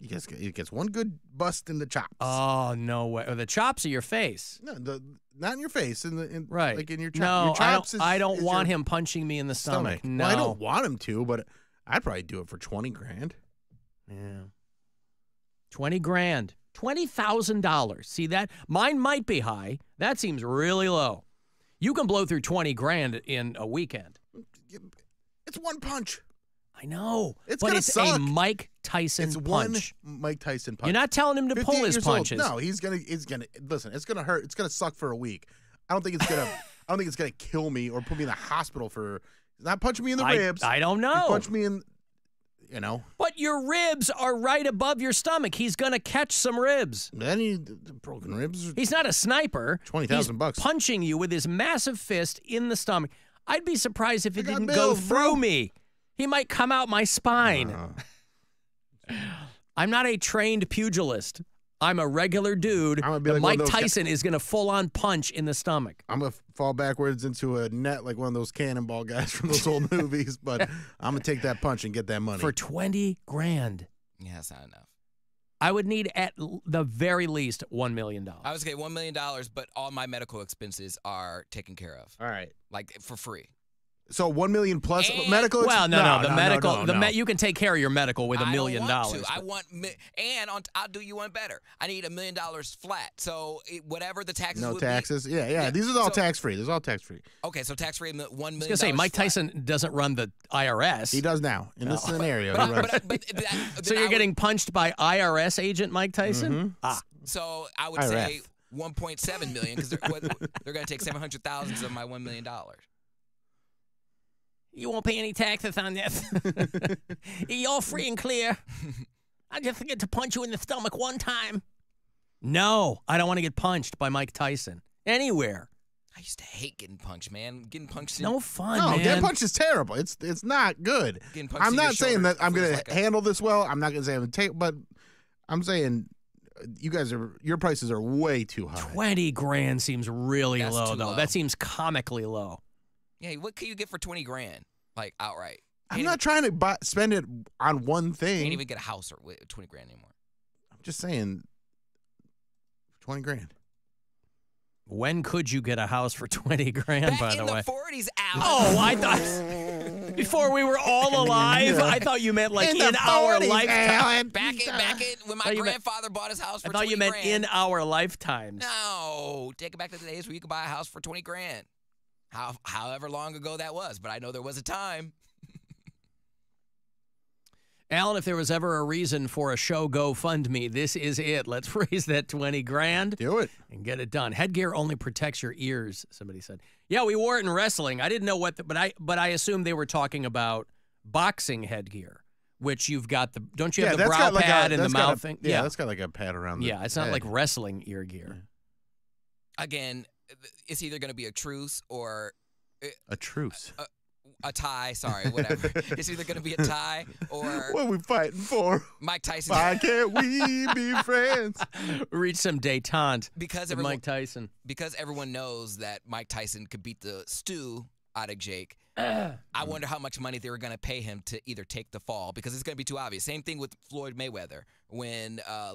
He gets he gets one good bust in the chops. oh no way! Or the chops of your face. no, the, not in your face, in the in, Right. like in your, cho- no, your I chops. don't, is- I don't want him punching me in the stomach. stomach. No, Well, I don't want him to, but I'd probably do it for twenty grand. Yeah. 20 grand. $20,000. See that? Mine might be high. That seems really low. You can blow through 20 grand in a weekend. It's one punch. I know. It's but gonna it's suck. a Mike Tyson It's punch. one Mike Tyson punch. You're not telling him to 58 pull his years old. punches. No, he's gonna. He's gonna. Listen, it's gonna hurt. It's gonna suck for a week. I don't think it's gonna. [laughs] I don't think it's gonna kill me or put me in the hospital for. Not punching me in the I- ribs. I don't He know. punched me in. You know. But your ribs are right above your stomach. He's going to catch some ribs. Then he broken ribs. He's not a sniper. 20,000 bucks. punching you with his massive fist in the stomach. I'd be surprised if it didn't go through bro. me. He might come out my spine. Uh, I'm not a trained pugilist. I'm a regular dude. I'm gonna be like Mike of those ca- Tyson is going to full on punch in the stomach. I'm gonna fall backwards into a net like one of those cannonball guys [laughs] from those old movies, but I'm gonna take that punch and get that money. For 20 grand. Yeah, that's not enough. I would need at the very least $1 million. I was gonna get one million dollars, but all my medical expenses are taken care of, All right. like for free. So one million plus And- medical. Well, no, no, the medical, no, the no. me- you can take care of your medical with a million don't want dollars. To. I want, mi- and on, I'll do you one better. I need a million dollars flat. So it, whatever the taxes. no would taxes. Be, Yeah, yeah, These are all so- tax free. This is all tax free. Okay, so tax free one million. I was gonna say Mike flat. Tyson doesn't run the IRS. He does now in this [laughs] scenario. But, he runs- but, but, but that- so you're would- getting punched by IRS agent Mike Tyson? Mm-hmm. Ah, So I would IRF. say 1.7 million because they're, they're going to take 700,000 of my one million dollars. You won't pay any taxes on this. [laughs] [laughs] You're free and clear. [laughs] I just get to punch you in the stomach one time. No, I don't want to get punched by Mike Tyson anywhere. I used to hate getting punched, man. Getting punched. No fun, No, man. getting punched is terrible. It's it's not good. Getting punched I'm in your not saying shoulder that I'm feels going like to a- handle this well. I'm not going to say I'm going to take, but I'm saying uh, you guys are your prices are way too high. Twenty grand seems really That's low, too though. low. That seems comically low. Yeah, what can you get for twenty grand? Like outright. I'm not trying to buy, spend it on one thing. You can't even get a house or twenty grand anymore. I'm just saying, twenty grand. When could you get a house for [laughs] twenty grand? by the, in way. the 40s, Alan. Oh, I thought [laughs] before we were all alive. I thought you meant like In in, the our 40s, lifetime. Back [laughs] in, back in when my thought you meant- grandfather bought his house for I thought you 20 meant grand. in our lifetimes. No, take it back to the days where you could buy a house for twenty grand. How, however long ago that was, but I know there was a time. [laughs] Alan, if there was ever a reason for a show GoFundMe, this is it. Let's [laughs] raise that 20 grand. Do it. And get it done. Headgear only protects your ears, somebody said. Yeah, we wore it in wrestling. I didn't know what, the, but I but I assumed they were talking about boxing headgear, which you've got the, don't you have the brow got like pad a, and the that's a- mouth thing? Yeah, that's got like a pad around. The Yeah, it's not head. like wrestling ear gear. Again, it's either going to be a truce or uh, a truce. a, a tie. Sorry, whatever. [laughs] it's either going to be a tie or What are we fighting for? Mike Tyson. Why can't we be [laughs] friends? Reach some detente because everyone, Mike Tyson. because everyone knows that Mike Tyson could beat the stew out of Jake. [clears throat] I wonder how much money they were going to pay him to either take the fall because it's going to be too obvious. Same thing with Floyd Mayweather when uh,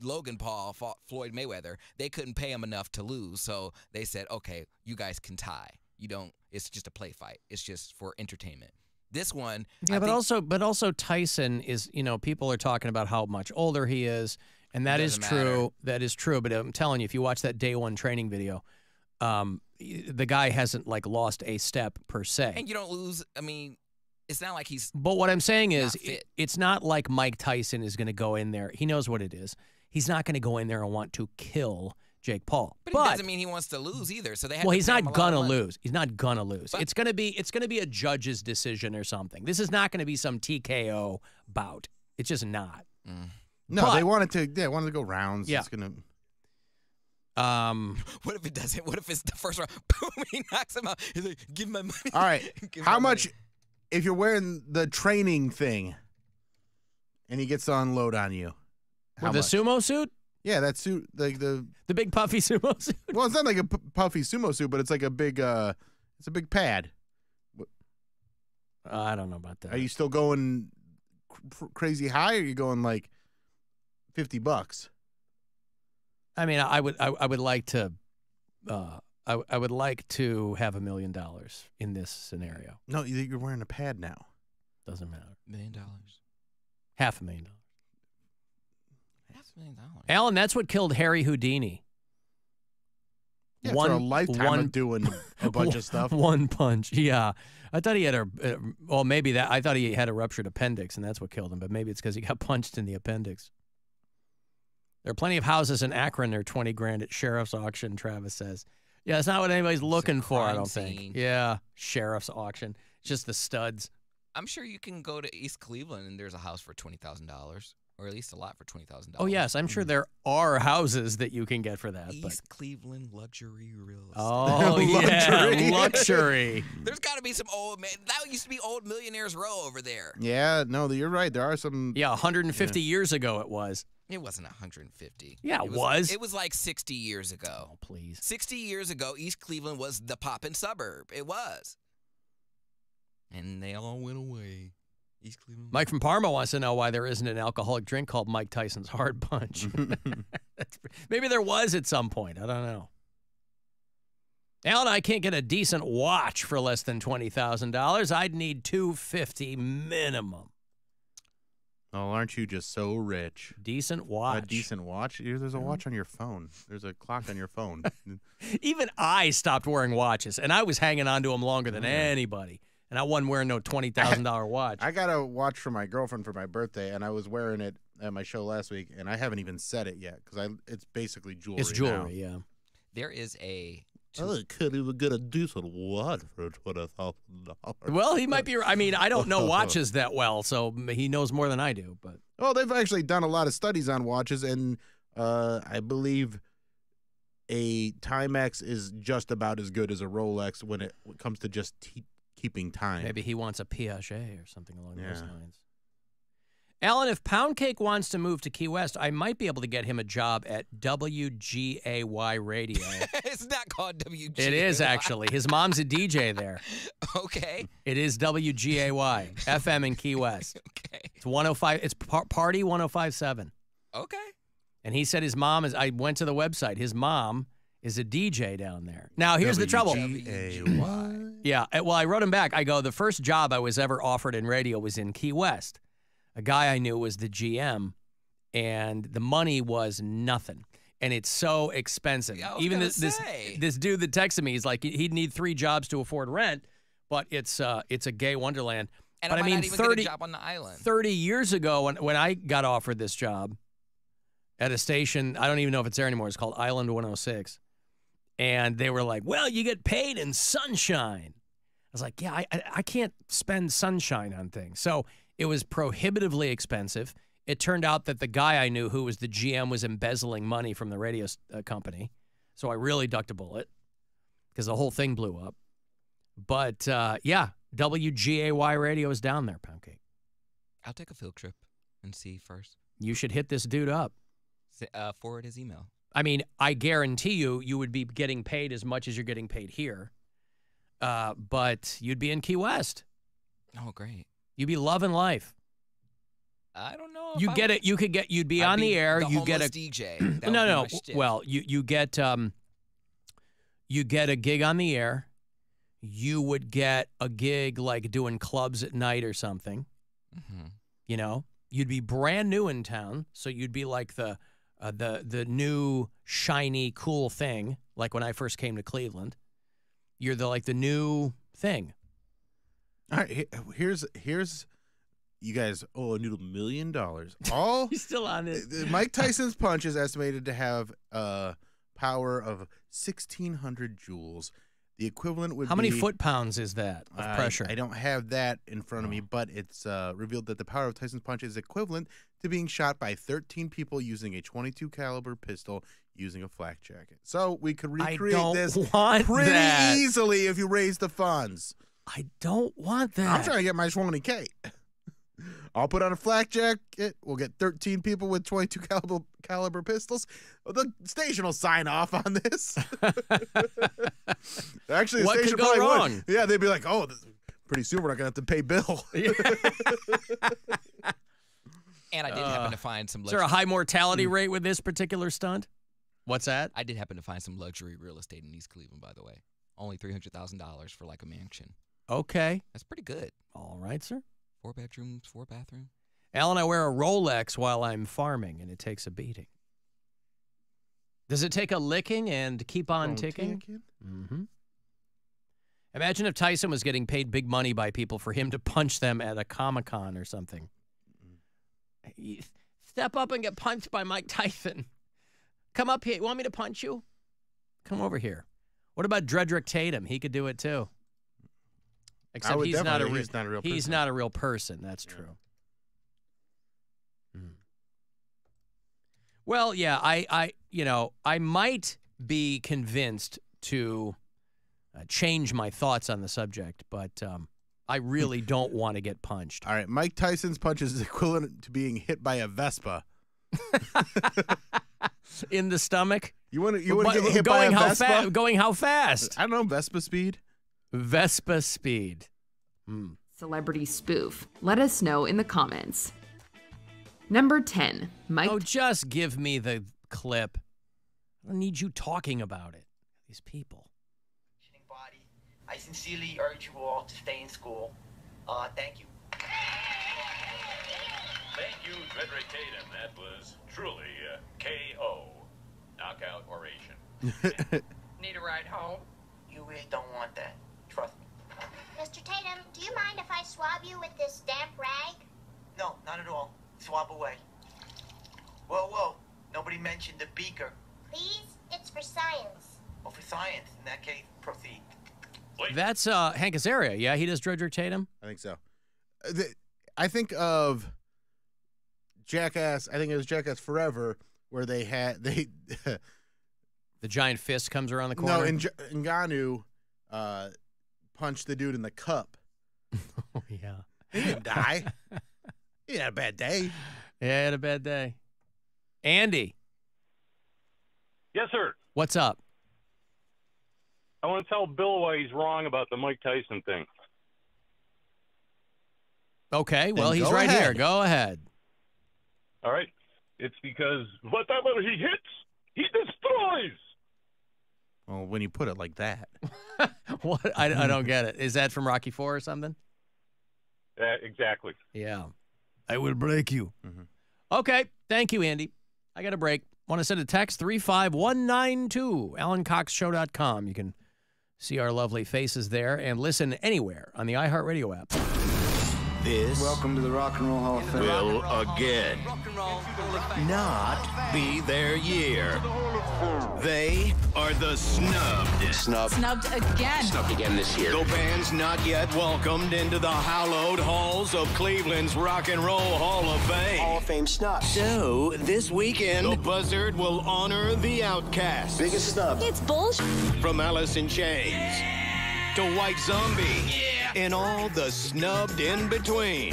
Logan Paul fought Floyd Mayweather. They couldn't pay him enough to lose, so they said, "Okay, you guys can tie. You don't. It's just a play fight. It's just for entertainment." This one, Yeah, I but also, but also Tyson is, you know, people are talking about how much older he is, and that is true. matter. That is true. But I'm telling you, if you watch that day one training video, um, the guy hasn't like lost a step per se. and you don't lose. I mean, it's not like he's But what I'm saying is, it- it's not like Mike Tyson is going to go in there. He knows what it is. He's not going to go in there and want to kill Jake Paul. But, it doesn't mean he wants to lose either. So they have well, to he's not a lot of gonna lose. He's not gonna lose. it's gonna be it's gonna be a judge's decision or something. This is not gonna be some TKO bout. It's just not. No, But- they wanted to. Yeah, wanted to go rounds. Yeah. It's gonna. Um. [laughs] What if it doesn't? What if it's the first round? [laughs] Boom! He knocks him out. He's like, "Give my money." All right. [laughs] How much? money. If you're wearing the training thing, and he gets to unload on you, how With the much? sumo suit, Yeah, that suit, like the the big puffy [laughs] sumo suit. well, it's not like a p- puffy sumo suit, but it's like a big, uh it's a big pad. I don't know about that. Are you still going cr- crazy high, or are you going like fifty bucks? I mean, I would I, I would like to, uh, I I would like to have a million dollars in this scenario. No, you- you're wearing a pad now. Doesn't matter. Million dollars. Half a million dollars. Half a million dollars. Alan, that's what killed Harry Houdini. Yeah, for a lifetime of doing a [laughs] bunch of stuff. One punch. Yeah. I thought he had a, uh, well, maybe that, I thought he had a ruptured appendix and that's what killed him, but maybe it's because he got [laughs] punched in the appendix. There are plenty of houses in Akron. They're 20 grand at sheriff's auction, Travis says. Yeah, it's not what anybody's looking for, I don't scene. think. Yeah. Sheriff's auction. It's just the studs. I'm sure you can go to East Cleveland and there's a house for twenty thousand dollars, or at least a lot for twenty thousand dollars. Oh, yes. I'm sure mm. there are houses that you can get for that. But, East Cleveland luxury real estate. oh, [laughs] yeah. Luxury. [laughs] There's got to be some old man. That used to be old millionaires row over there. Yeah, no, you're right. There are some. Yeah, 150 years ago it was. It wasn't 150. Yeah, it it was. It was like 60 years ago. Oh, please. 60 years ago, East Cleveland was the poppin' suburb. It was. And they all went away. East Cleveland. Mike from Parma wants to know why there isn't an alcoholic drink called Mike Tyson's Hard Punch. [laughs] [laughs] Maybe there was at some point. I don't know. Alan, I can't get a decent watch for less than twenty thousand dollars. I'd need two fifty minimum. Oh, aren't you just so rich? Decent watch. A decent watch. There's a watch on your phone. There's a clock on your phone. [laughs] Even I stopped wearing watches, and I was hanging on to them longer than oh, anybody. And I wasn't wearing no twenty thousand dollar [laughs] watch. I got a watch for my girlfriend for my birthday, and I was wearing it at my show last week, and I haven't even set it yet because I it's basically jewelry. It's jewelry, now. yeah. There is a. I could even get a decent watch for twenty thousand dollars. Well, he might be. I mean, I don't know [laughs] watches that well, so he knows more than I do. But Well, they've actually done a lot of studies on watches, and Uh, I believe a Timex is just about as good as a Rolex when it comes to just te- keeping time. Maybe he wants a Piaget or something along those lines. Alan, if Poundcake wants to move to Key West, I might be able to get him a job at WGAY Radio. [laughs] it's not called WG. it is actually. His mom's a DJ there. [laughs] Okay. It is WGAY [laughs] FM in Key West. Okay. It's 105. It's par- Party 1057. Okay. And he said his mom is. I went to the website. His mom is a DJ down there. Now here's the trouble. WGAY. Yeah. uh, Well, I wrote him back. I go, the first job I was ever offered in radio was in Key West. A guy I knew was the GM, and the money was nothing. And it's so expensive. Yeah, I was Even this, this this dude that texted me, he's like, he'd need three jobs to afford rent, but it's uh it's a gay wonderland. And but I I mean, 30, job on the island. 30 years ago when, when I got offered this job at a station, I don't even know if it's there anymore. It's called Island 106. And they were like, well, you get paid in sunshine. I was like, yeah, I, I, can't spend sunshine on things. So it was prohibitively expensive. It turned out that the guy I knew who was the GM was embezzling money from the radio uh, company. So I really ducked a bullet because the whole thing blew up. But uh, yeah, WGAY radio is down there, Poundcake. I'll take a field trip and see first. You should hit this dude up. Uh, forward his email. I mean, I guarantee you, you would be getting paid as much as you're getting paid here. Uh, but you'd be in Key West. Oh, great. You'd be loving life. I don't know. You I get would- it. You could get. You'd be I'd on the air. you get a DJ. No, no. Well, you you get um. You get a gig on the air. You would get a gig like doing clubs at night or something. Mhm. You know, you'd be brand new in town, so you'd be like the uh, the the new shiny cool thing. Like when I first came to Cleveland, you're the like the new thing. All right, here's here's you guys owe a noodle million dollars. [laughs] All He's still on it. Uh, Mike Tyson's punch is estimated to have a power of sixteen hundred joules. The equivalent would How many foot pounds is that of I- pressure? I, don't have that in front of me, but it's uh, revealed that the power of Tyson's punch is equivalent to being shot by 13 people using a 22 caliber pistol using a flak jacket. So we could recreate this [laughs] pretty that. easily if you raise the funds. I don't want that. I'm trying to get my 20k. [laughs] I'll put on a flak jacket. We'll get 13 people with 22 caliber caliber pistols. The station will sign off on this. [laughs] Actually, the What station could go probably would. wrong? Yeah, they'd be like, "Oh, this, pretty soon we're not gonna have to pay Bill." And I did happen to find some. Uh, Is there a high mortality Hmm. rate with this particular stunt? What's that? I did happen to find some luxury real estate in East Cleveland, by the way. Only three hundred thousand dollars for like a mansion. Okay. That's pretty good. All right, sir. Four bedrooms, four bathrooms. Alan, I wear a Rolex while I'm farming, and it takes a beating. Does it take a licking and keep on Oh, ticking? ticking? Mm-hmm. Imagine if Tyson was getting paid big money by people for him to punch them at a Comic Con or something. Step up and get punched by Mike Tyson. Come up here. You want me to punch you? Come over here. What about Drederick Tatum? He could do it too. Except he's not a definitely- real. he's not a real He's person. not a real person. That's true. Hmm. Well, yeah, I, I, you know, I might be convinced to uh, change my thoughts on the subject, but um, I really don't want to get punched. All right, Mike Tyson's punch is [laughs] equivalent to being hit by a Vespa. [laughs] In the stomach. You want to you want to get hit going by a how Vespa? fa- going how fast? I don't know Vespa speed. Vespa speed. Hmm. Celebrity spoof. Let us know in the comments. Number 10. Mike Oh, just give me the clip. I don't need you talking about it. These people. I sincerely urge you all to stay in school. Uh, thank you. Thank you, Frederick Tatum. That was truly a KO. Knockout oration. [laughs] Need a ride home? You really don't want that. Trust me. Mr. Tatum, do you mind if I swab you with this damp rag? No, not at all. Swab away. Whoa, whoa. Nobody mentioned the beaker. Please? It's for science. Well, for science, in that case, proceed. That's uh, Hank Azaria. Yeah, he does Drederick Tatum. I think so. Uh, the- I think of Jackass. I think it was Jackass Forever where they had [laughs] they The giant fist comes around the corner. no Ng- Ngannou uh, punched the dude in the cup. [laughs] oh yeah. He didn't die. he had a bad day. [laughs] Yeah, I had a bad day. Andy, Yes, sir. what's up? I want to tell Bill why he's wrong about the Mike Tyson thing. Okay, well Then he's go right here. Go ahead. All right. It's because whatever he hits, he destroys. Well, when you put it like that, [laughs] What? I, I don't get it. Is that from Rocky Four or something? Uh, exactly. Yeah. I will break you. Mm-hmm. Okay. Thank you, Andy. I got a break. Want to send a text 35192, AlanCoxShow.com. You can see our lovely faces there and listen anywhere on the iHeartRadio app. This Welcome to the Rock and Roll Hall of Fame. will again not be their year. They are the snubbed. Snubbed. Snubbed again. Snubbed again this year. The band's not yet welcomed into the hallowed halls of Cleveland's Rock and Roll Hall of Fame. Hall of Fame snub. So, this weekend, the Buzzard will honor the outcast. Biggest snub. It's bullshit. From Alice in Chains to White Zombie. And all the snubbed in between.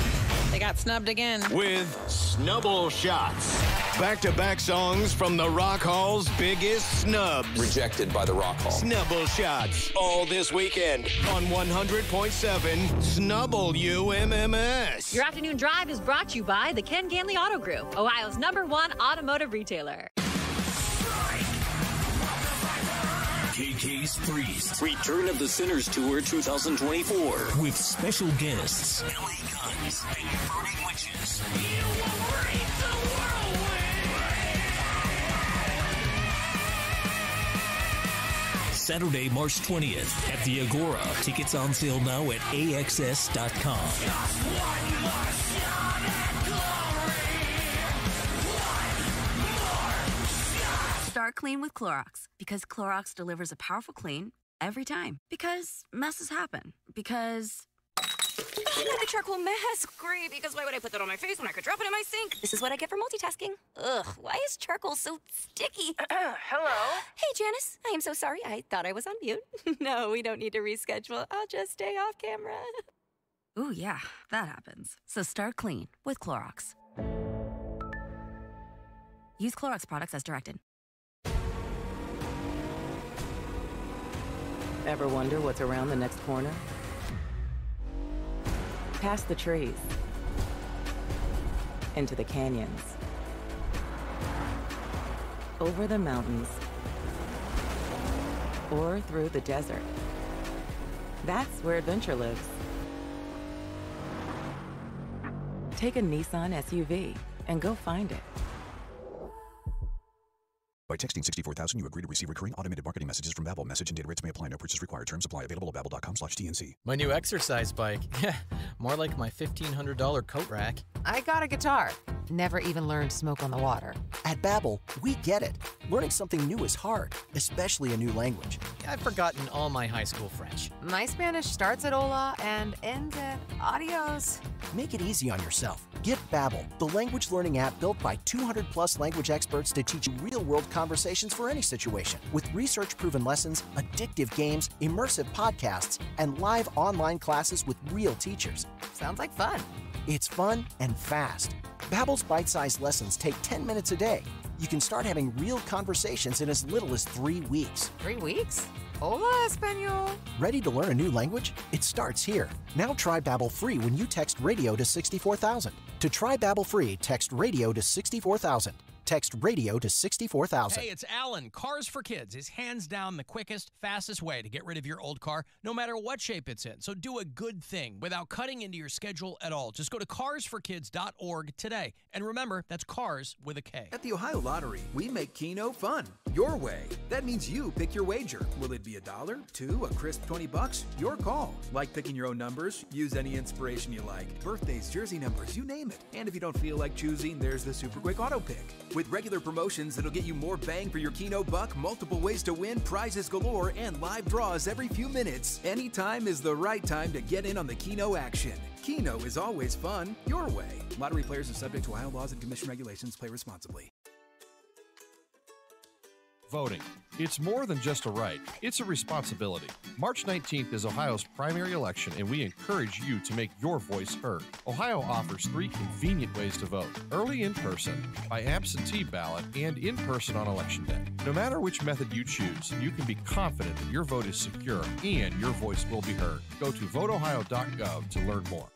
They got snubbed again. With Snubble Shots. Back to back songs from the Rock Hall's biggest snubs. Rejected by the Rock Hall. Snubble Shots. All this weekend on 100.7 Snubble UMMS. Your afternoon drive is brought to you by the Ken Ganley Auto Group, Ohio's number one automotive retailer. KK's Priest. Return of the Sinners Tour 2024. With special guests. LA Guns and Burning Witches. Saturday, March 20th at the Agora. Tickets on sale now at AXS.com. Start clean with Clorox because Clorox delivers a powerful clean every time. Because messes happen. Because. The charcoal mask. Great, because why would I put that on my face when I could drop it in my sink? This is what I get for multitasking. Ugh, why is charcoal so sticky? [clears throat] Hello? Hey, Janice. I am so sorry. I thought I was on mute. [laughs] no, we don't need to reschedule. I'll just stay off camera. [laughs] Ooh, yeah, that happens. So start clean with Clorox. Use Clorox products as directed. Ever wonder what's around the next corner? Past the trees, into the canyons, over the mountains, or through the desert. That's where adventure lives. Take a Nissan SUV and go find it. By texting 64000, you agree to receive recurring automated marketing messages from Babbel. Message and data rates may apply. No purchase required. Terms apply. Available at babbel.com slash TNC. My new exercise bike. [laughs] Yeah, more like my $1,500 coat rack. I got a guitar. Never even learned Smoke on the Water. At Babbel, we get it. Learning something new is hard, especially a new language. I've forgotten all my high school French. My Spanish starts at hola and ends at adios. Make it easy on yourself. Get Babbel, the language learning app built by 200 plus language experts to teach you real-world conversations for any situation. With research-proven lessons, addictive games, immersive podcasts, and live online classes with real teachers. Sounds like fun. It's fun and fast. Babbel's bite-sized lessons take 10 minutes a day. You can start having real conversations in as little as three weeks. Three weeks? Hola, Espanol. Ready to learn a new language? It starts here. Now try Babbel free when you text radio to 64000. To try Babbel free, text radio to 64000. Text radio to 64000. Hey, it's Alan. Cars for Kids is hands down the quickest, fastest way to get rid of your old car, no matter what shape it's in. So do a good thing without cutting into your schedule at all. Just go to carsforkids.org today. And remember, that's cars with a K. At the Ohio Lottery, we make Keno fun. Your way. That means you pick your wager. Will it be a dollar, two, a crisp 20 bucks? Your call. Like picking your own numbers? Use any inspiration you like. Birthdays, jersey numbers, you name it. And if you don't feel like choosing, there's the Super Quick Auto Pick. With regular promotions that'll get you more bang for your Keno buck, multiple ways to win, prizes galore, and live draws every few minutes, anytime is the right time to get in on the Keno action. Keno is always fun, your way. Lottery players are subject to Ohio laws and commission regulations. Play responsibly. Voting. It's more than just a right, it's a responsibility. March 19th is Ohio's primary election, and we encourage you to make your voice heard. Ohio offers three convenient ways to vote early in person, by absentee ballot, and in person on election day. No matter which method you choose, you can be confident that your vote is secure and your voice will be heard. Go to voteohio.gov to learn more.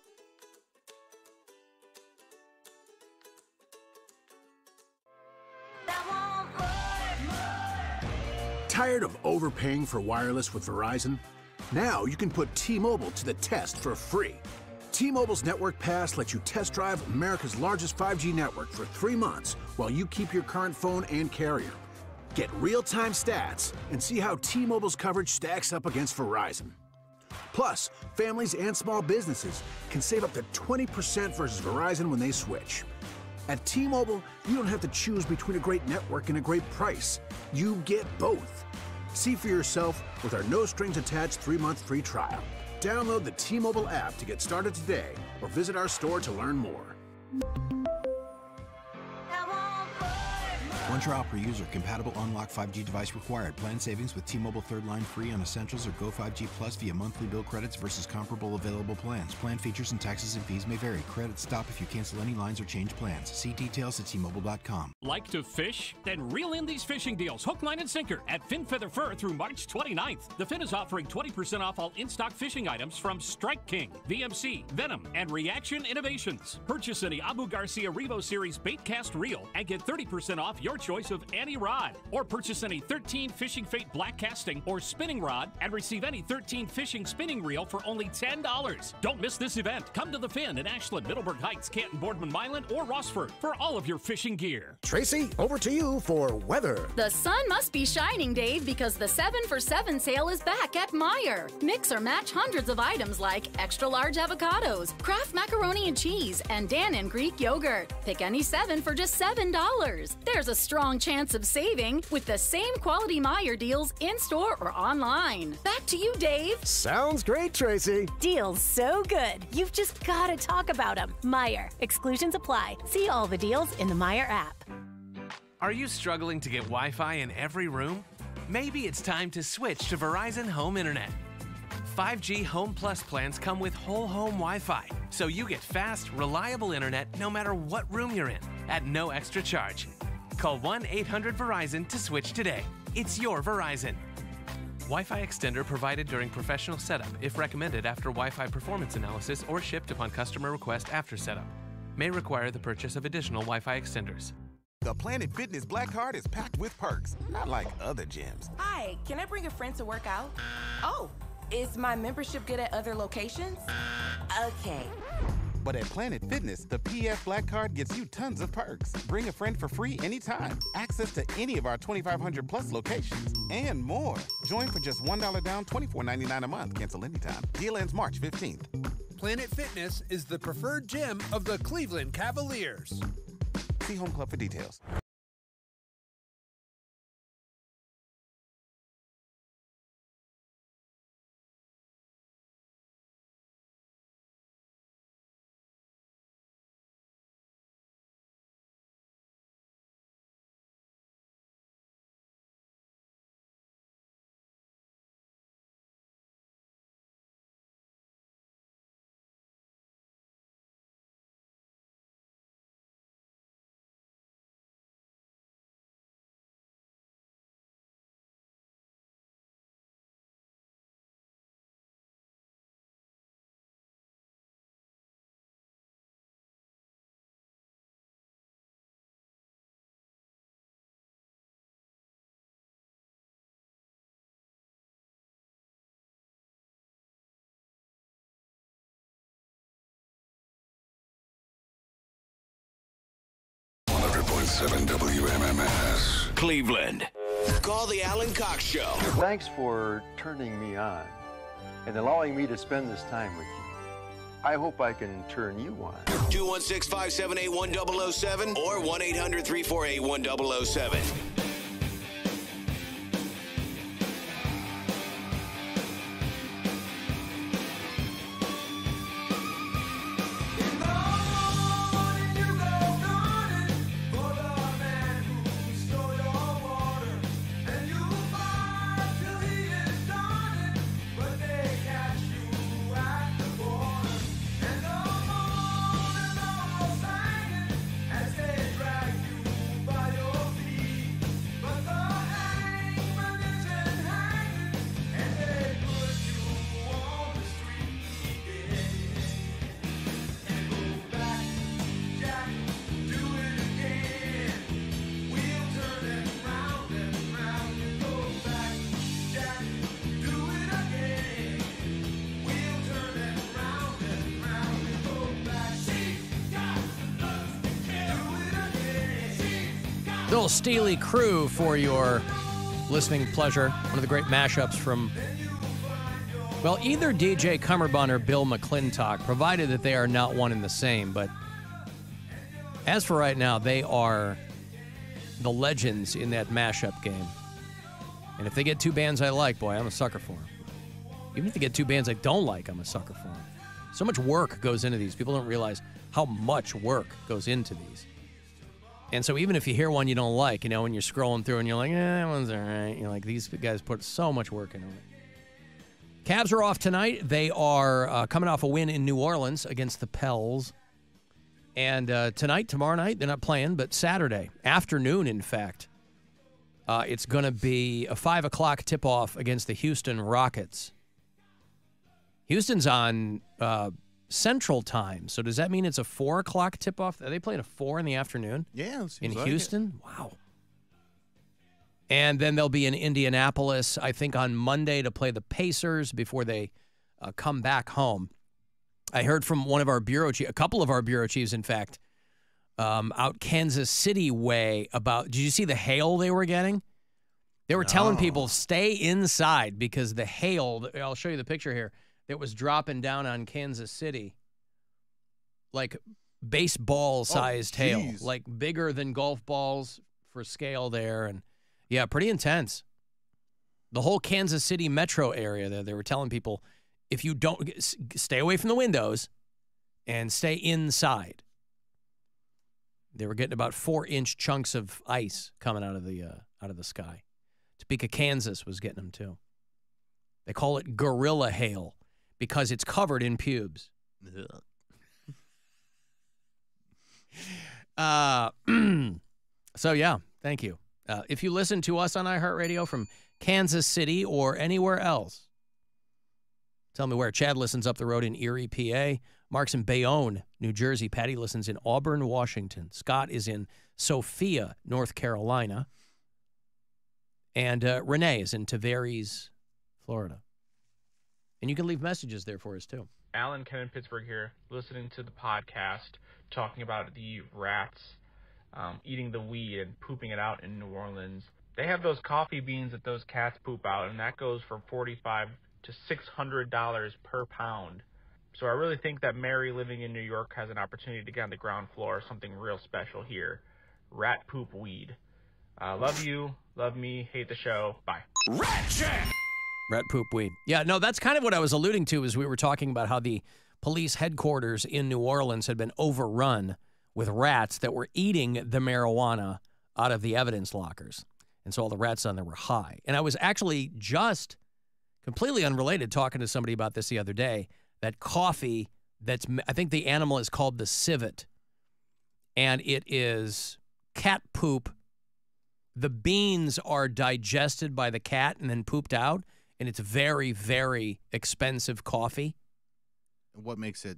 Tired of overpaying for wireless with Verizon? Now you can put T-Mobile to the test for free. T-Mobile's Network Pass lets you test drive America's largest 5G network for three months while you keep your current phone and carrier. Get real-time stats and see how T-Mobile's coverage stacks up against Verizon. Plus, families and small businesses can save up to 20% versus Verizon when they switch. At T-Mobile, you don't have to choose between a great network and a great price. You get both. See for yourself with our no strings attached 3-month free trial. Download the T-Mobile app to get started today or visit our store to learn more. One trial per user. Compatible unlock 5G device required. Plan savings with T-Mobile third line free on essentials or Go 5G Plus via monthly bill credits versus comparable available plans. Plan features and taxes and fees may vary. Credits stop if you cancel any lines or change plans. See details at T-Mobile.com. Like to fish? Then reel in these fishing deals, hook, line, and sinker at Fin Feather Fur through March 29th. The Fin is offering 20% off all in-stock fishing items from Strike King, VMC, Venom, and Reaction Innovations. Purchase any Abu Garcia Revo Series bait cast reel and get 30% off your choice of any rod. Or purchase any 13 Fishing Fate black casting or spinning rod and receive any 13 fishing spinning reel for only $10. Don't miss this event. Come to the Fin in Ashland, Middleburg Heights, Canton, Boardman, Milan, or Rossford for all of your fishing gear. Tracy, over to you for weather. The sun must be shining, Dave, because the 7 for 7 sale is back at Meijer. Mix or match hundreds of items like extra large avocados, Kraft macaroni and cheese, and Dannon Greek yogurt. Pick any 7 for just $7. There's a strong chance of saving with the same quality Meijer deals in store or online. Back to you, Dave. Sounds great, Tracy. Deals so good, you've just got to talk about them. Meijer. Exclusions apply. See all the deals in the Meijer app. Are you struggling to get Wi Fi in every room? Maybe it's time to switch to Verizon Home Internet. 5G Home Plus plans come with whole home Wi Fi, so you get fast, reliable internet no matter what room you're in at no extra charge. Call 1 800 Verizon to switch today. It's your Verizon. Wi Fi extender provided during professional setup if recommended after Wi Fi performance analysis or shipped upon customer request after setup. May require the purchase of additional Wi Fi extenders. The Planet Fitness Black Card is packed with perks, not like other gyms. Hi, can I bring a friend to work out? Oh, is my membership good at other locations? Okay. But at Planet Fitness, the PF Black Card gets you tons of perks. Bring a friend for free anytime. Access to any of our 2,500 plus locations. And more. Join for just $1 down, $24.99 a month. Cancel anytime. Deal ends March 15th. Planet Fitness is the preferred gym of the Cleveland Cavaliers. See Home Club for details. Seven WMMS. Cleveland. Call the Alan Cox Show. Thanks for turning me on and allowing me to spend this time with you. I hope I can turn you on. 216 578 1007 or 1 800 348 1007. Steely Crew for your listening pleasure. One of the great mashups from, well, either DJ Cummerbund or Bill McClintock, provided that they are not one and the same. But as for right now, they are the legends in that mashup game. And if they get two bands I like, boy, I'm a sucker for them. Even if they get two bands I don't like, I'm a sucker for them. So much work goes into these. People don't realize how much work goes into these. And so even if you hear one you don't like, you know, when you're scrolling through and you're like, eh, that one's all right. You're like, these guys put so much work into it. Cavs are off tonight. They are uh, coming off a win in New Orleans against the Pels. And uh, tonight, tomorrow night, they're not playing, but Saturday afternoon, in fact, uh, it's going to be a five o'clock tip off against the Houston Rockets. Houston's on uh, Central Time, so does that mean it's a four o'clock tip off? Are they playing a four in the afternoon? Yeah, it in like it. Houston. Wow. And then they'll be in Indianapolis, I think, on Monday to play the Pacers before they uh, come back home. I heard from one of our bureau chiefs, a couple of our bureau chiefs, in fact, um, out Kansas City way about. Did you see the hail they were getting? They were telling people stay inside because the hail. I'll show you the picture here. That was dropping down on Kansas City, like baseball-sized hail, like bigger than golf balls for scale there, and yeah, pretty intense. The whole Kansas City metro area there, they were telling people if you don't stay away from the windows and stay inside. They were getting about four inch chunks of ice coming out of the uh, out of the sky. Topeka, Kansas was getting them too. They call it gorilla hail because it's covered in pubes. Uh, [clears throat] so yeah, thank you. Uh, if you listen to us on iHeartRadio from Kansas City or anywhere else, tell me where. Chad listens up the road in Erie, PA. Mark's in Bayonne, New Jersey. Patty listens in Auburn, Washington. Scott is in Sophia, North Carolina. And uh, Renee is in Tavares, Florida. And you can leave messages there for us too. Alan Ken in Pittsburgh here, listening to the podcast talking about the rats um, eating the weed and pooping it out in New Orleans. They have those coffee beans that those cats poop out, and that goes for forty-five to six hundred dollars per pound. So I really think that Mary, living in New York, has an opportunity to get on the ground floor of something real special here: rat poop weed. Uh, love you, love me, hate the show. Bye. Rat Chat. Rat poop weed. Yeah, no, that's kind of what I was alluding to as we were talking about how the police headquarters in New Orleans had been overrun with rats that were eating the marijuana out of the evidence lockers. And so all the rats on there were high. And I was actually just completely unrelated talking to somebody about this the other day that coffee that's I think the animal is called the civet and it is cat poop the beans are digested by the cat and then pooped out and it's very very expensive coffee. What makes it?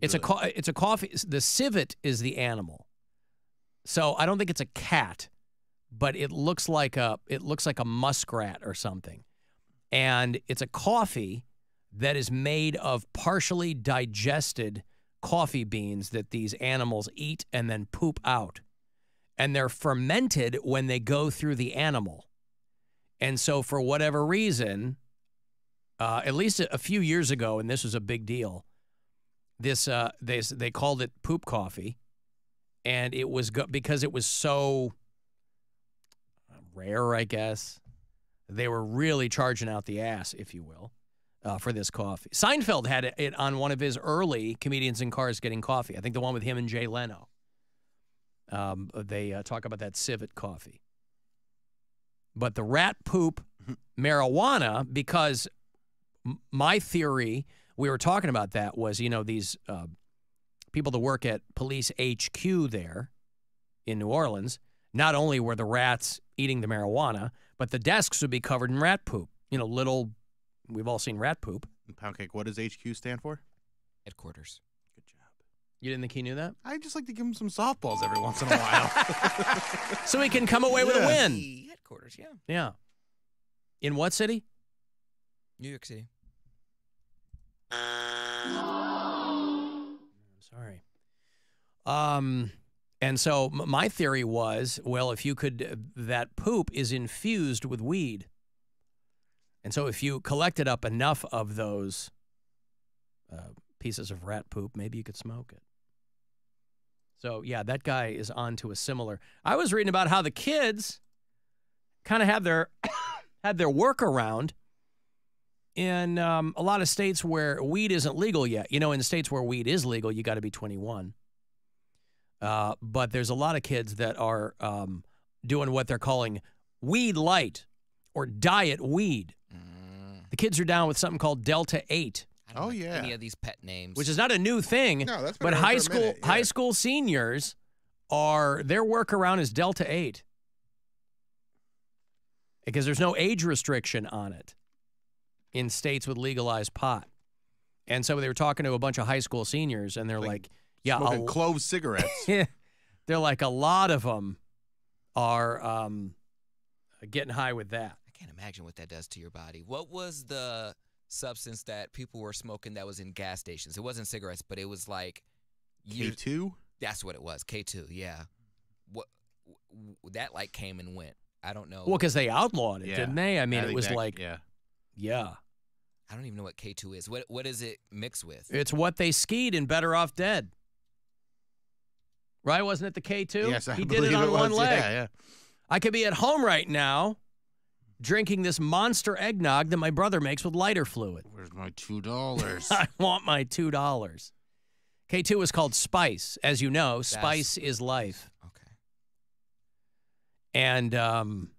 it's a co- it's a coffee the civet is the animal. So i don't think it's a cat but it looks like a it looks like a muskrat or something. And it's a coffee that is made of partially digested coffee beans that these animals eat and then poop out. And they're fermented when they go through the animal and so for whatever reason uh, at least a, few years ago and this was a big deal this uh they they called it poop coffee. And it was because it was so rare i guess they were really charging out the ass if you will uh, for this coffee. Seinfeld had it- it on one of his early comedians in cars getting coffee. I think the one with him and jay leno. Um, they uh, talk about that civet coffee but the rat poop marijuana because my theory we were talking about that was you know these uh, people that work at police HQ there in New Orleans. Not only were the rats eating the marijuana, but the desks would be covered in rat poop. You know, little. We've all seen rat poop. Poundcake. What does HQ stand for? Headquarters. You didn't think he knew that? I just like to give him some softballs every once in a while. [laughs] so he can come away with a Yeah. win. Headquarters, yeah. Yeah. In what city? New York City. I'm [sighs] Sorry. Um, And so my theory was, well, if you could, uh, that poop is infused with weed. And so if you collected up enough of those uh, pieces of rat poop, maybe you could smoke it. So yeah, that guy is on to a similar. I was reading about how the kids kind of had their [coughs] had their workaround in um, a lot of states where weed isn't legal yet. You know, in the states where weed is legal, you got to be 21. Uh, but there's a lot of kids that are um, doing what they're calling weed light or diet weed. The kids are down with something called Delta 8, Oh yeah. Any of these pet names. which is not a new thing. No, that's been but high for a school minute, high school seniors are their workaround is Delta 8 because there's no age restriction on it in states with legalized pot. And so they were talking to a bunch of high school seniors, and they're like, "Yeah, Smoking a- clove cigarettes. [laughs] they're like a lot of them are um, getting high with that." I can't imagine what that does to your body. What was the substance that people were smoking that was in gas stations? It wasn't cigarettes, but it was like K2? That's what it was. K two. Yeah. What w- w- that like came and went. I don't know. Well, because they outlawed it, Yeah. didn't they? I mean, I it was that- like, yeah. yeah. I don't even know what K two is. What what is it mixed with? It's what they skied in Better Off Dead. Right? Wasn't it the K2? Yes, I he did it believe on it one was. leg. Yeah, yeah. I could be at home right now drinking this monster eggnog that my brother makes with lighter fluid. Where's my two dollars? [laughs] I want my $2. K2 is called Spice. As you know, Spice is life. Okay. And um,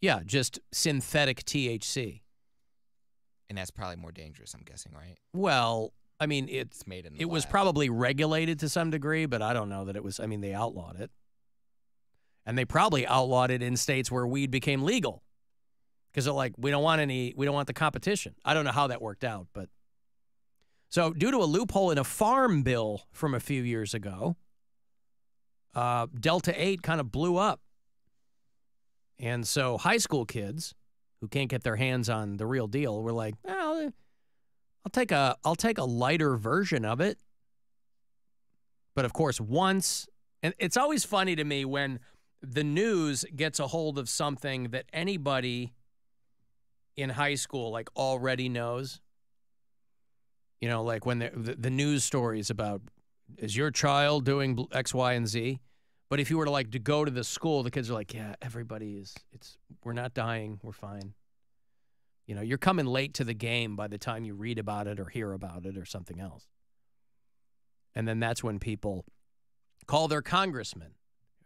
yeah, just synthetic THC. And that's probably more dangerous. I'm guessing, right? Well, I mean, it's, It's made in the it was probably regulated to some degree, but I don't know that it was. I mean, they outlawed it, and they probably outlawed it in states where weed became legal, because they're like, we don't want any, we don't want the competition. I don't know how that worked out, but so due to a loophole in a farm bill from a few years ago, uh, Delta Eight kind of blew up, and so high school kids who can't get their hands on the real deal were like. I'll take a I'll take a lighter version of it. But of course, once and it's always funny to me when the news gets a hold of something that anybody in high school like already knows. You know, like when the the, the news stories about is your child doing X, Y, and Z. But if you were to like to go to the school, the kids are like, yeah, everybody is. It's we're not dying, we're fine. You know, you're coming late to the game by the time you read about it or hear about it or something else. And then that's when people call their congressman.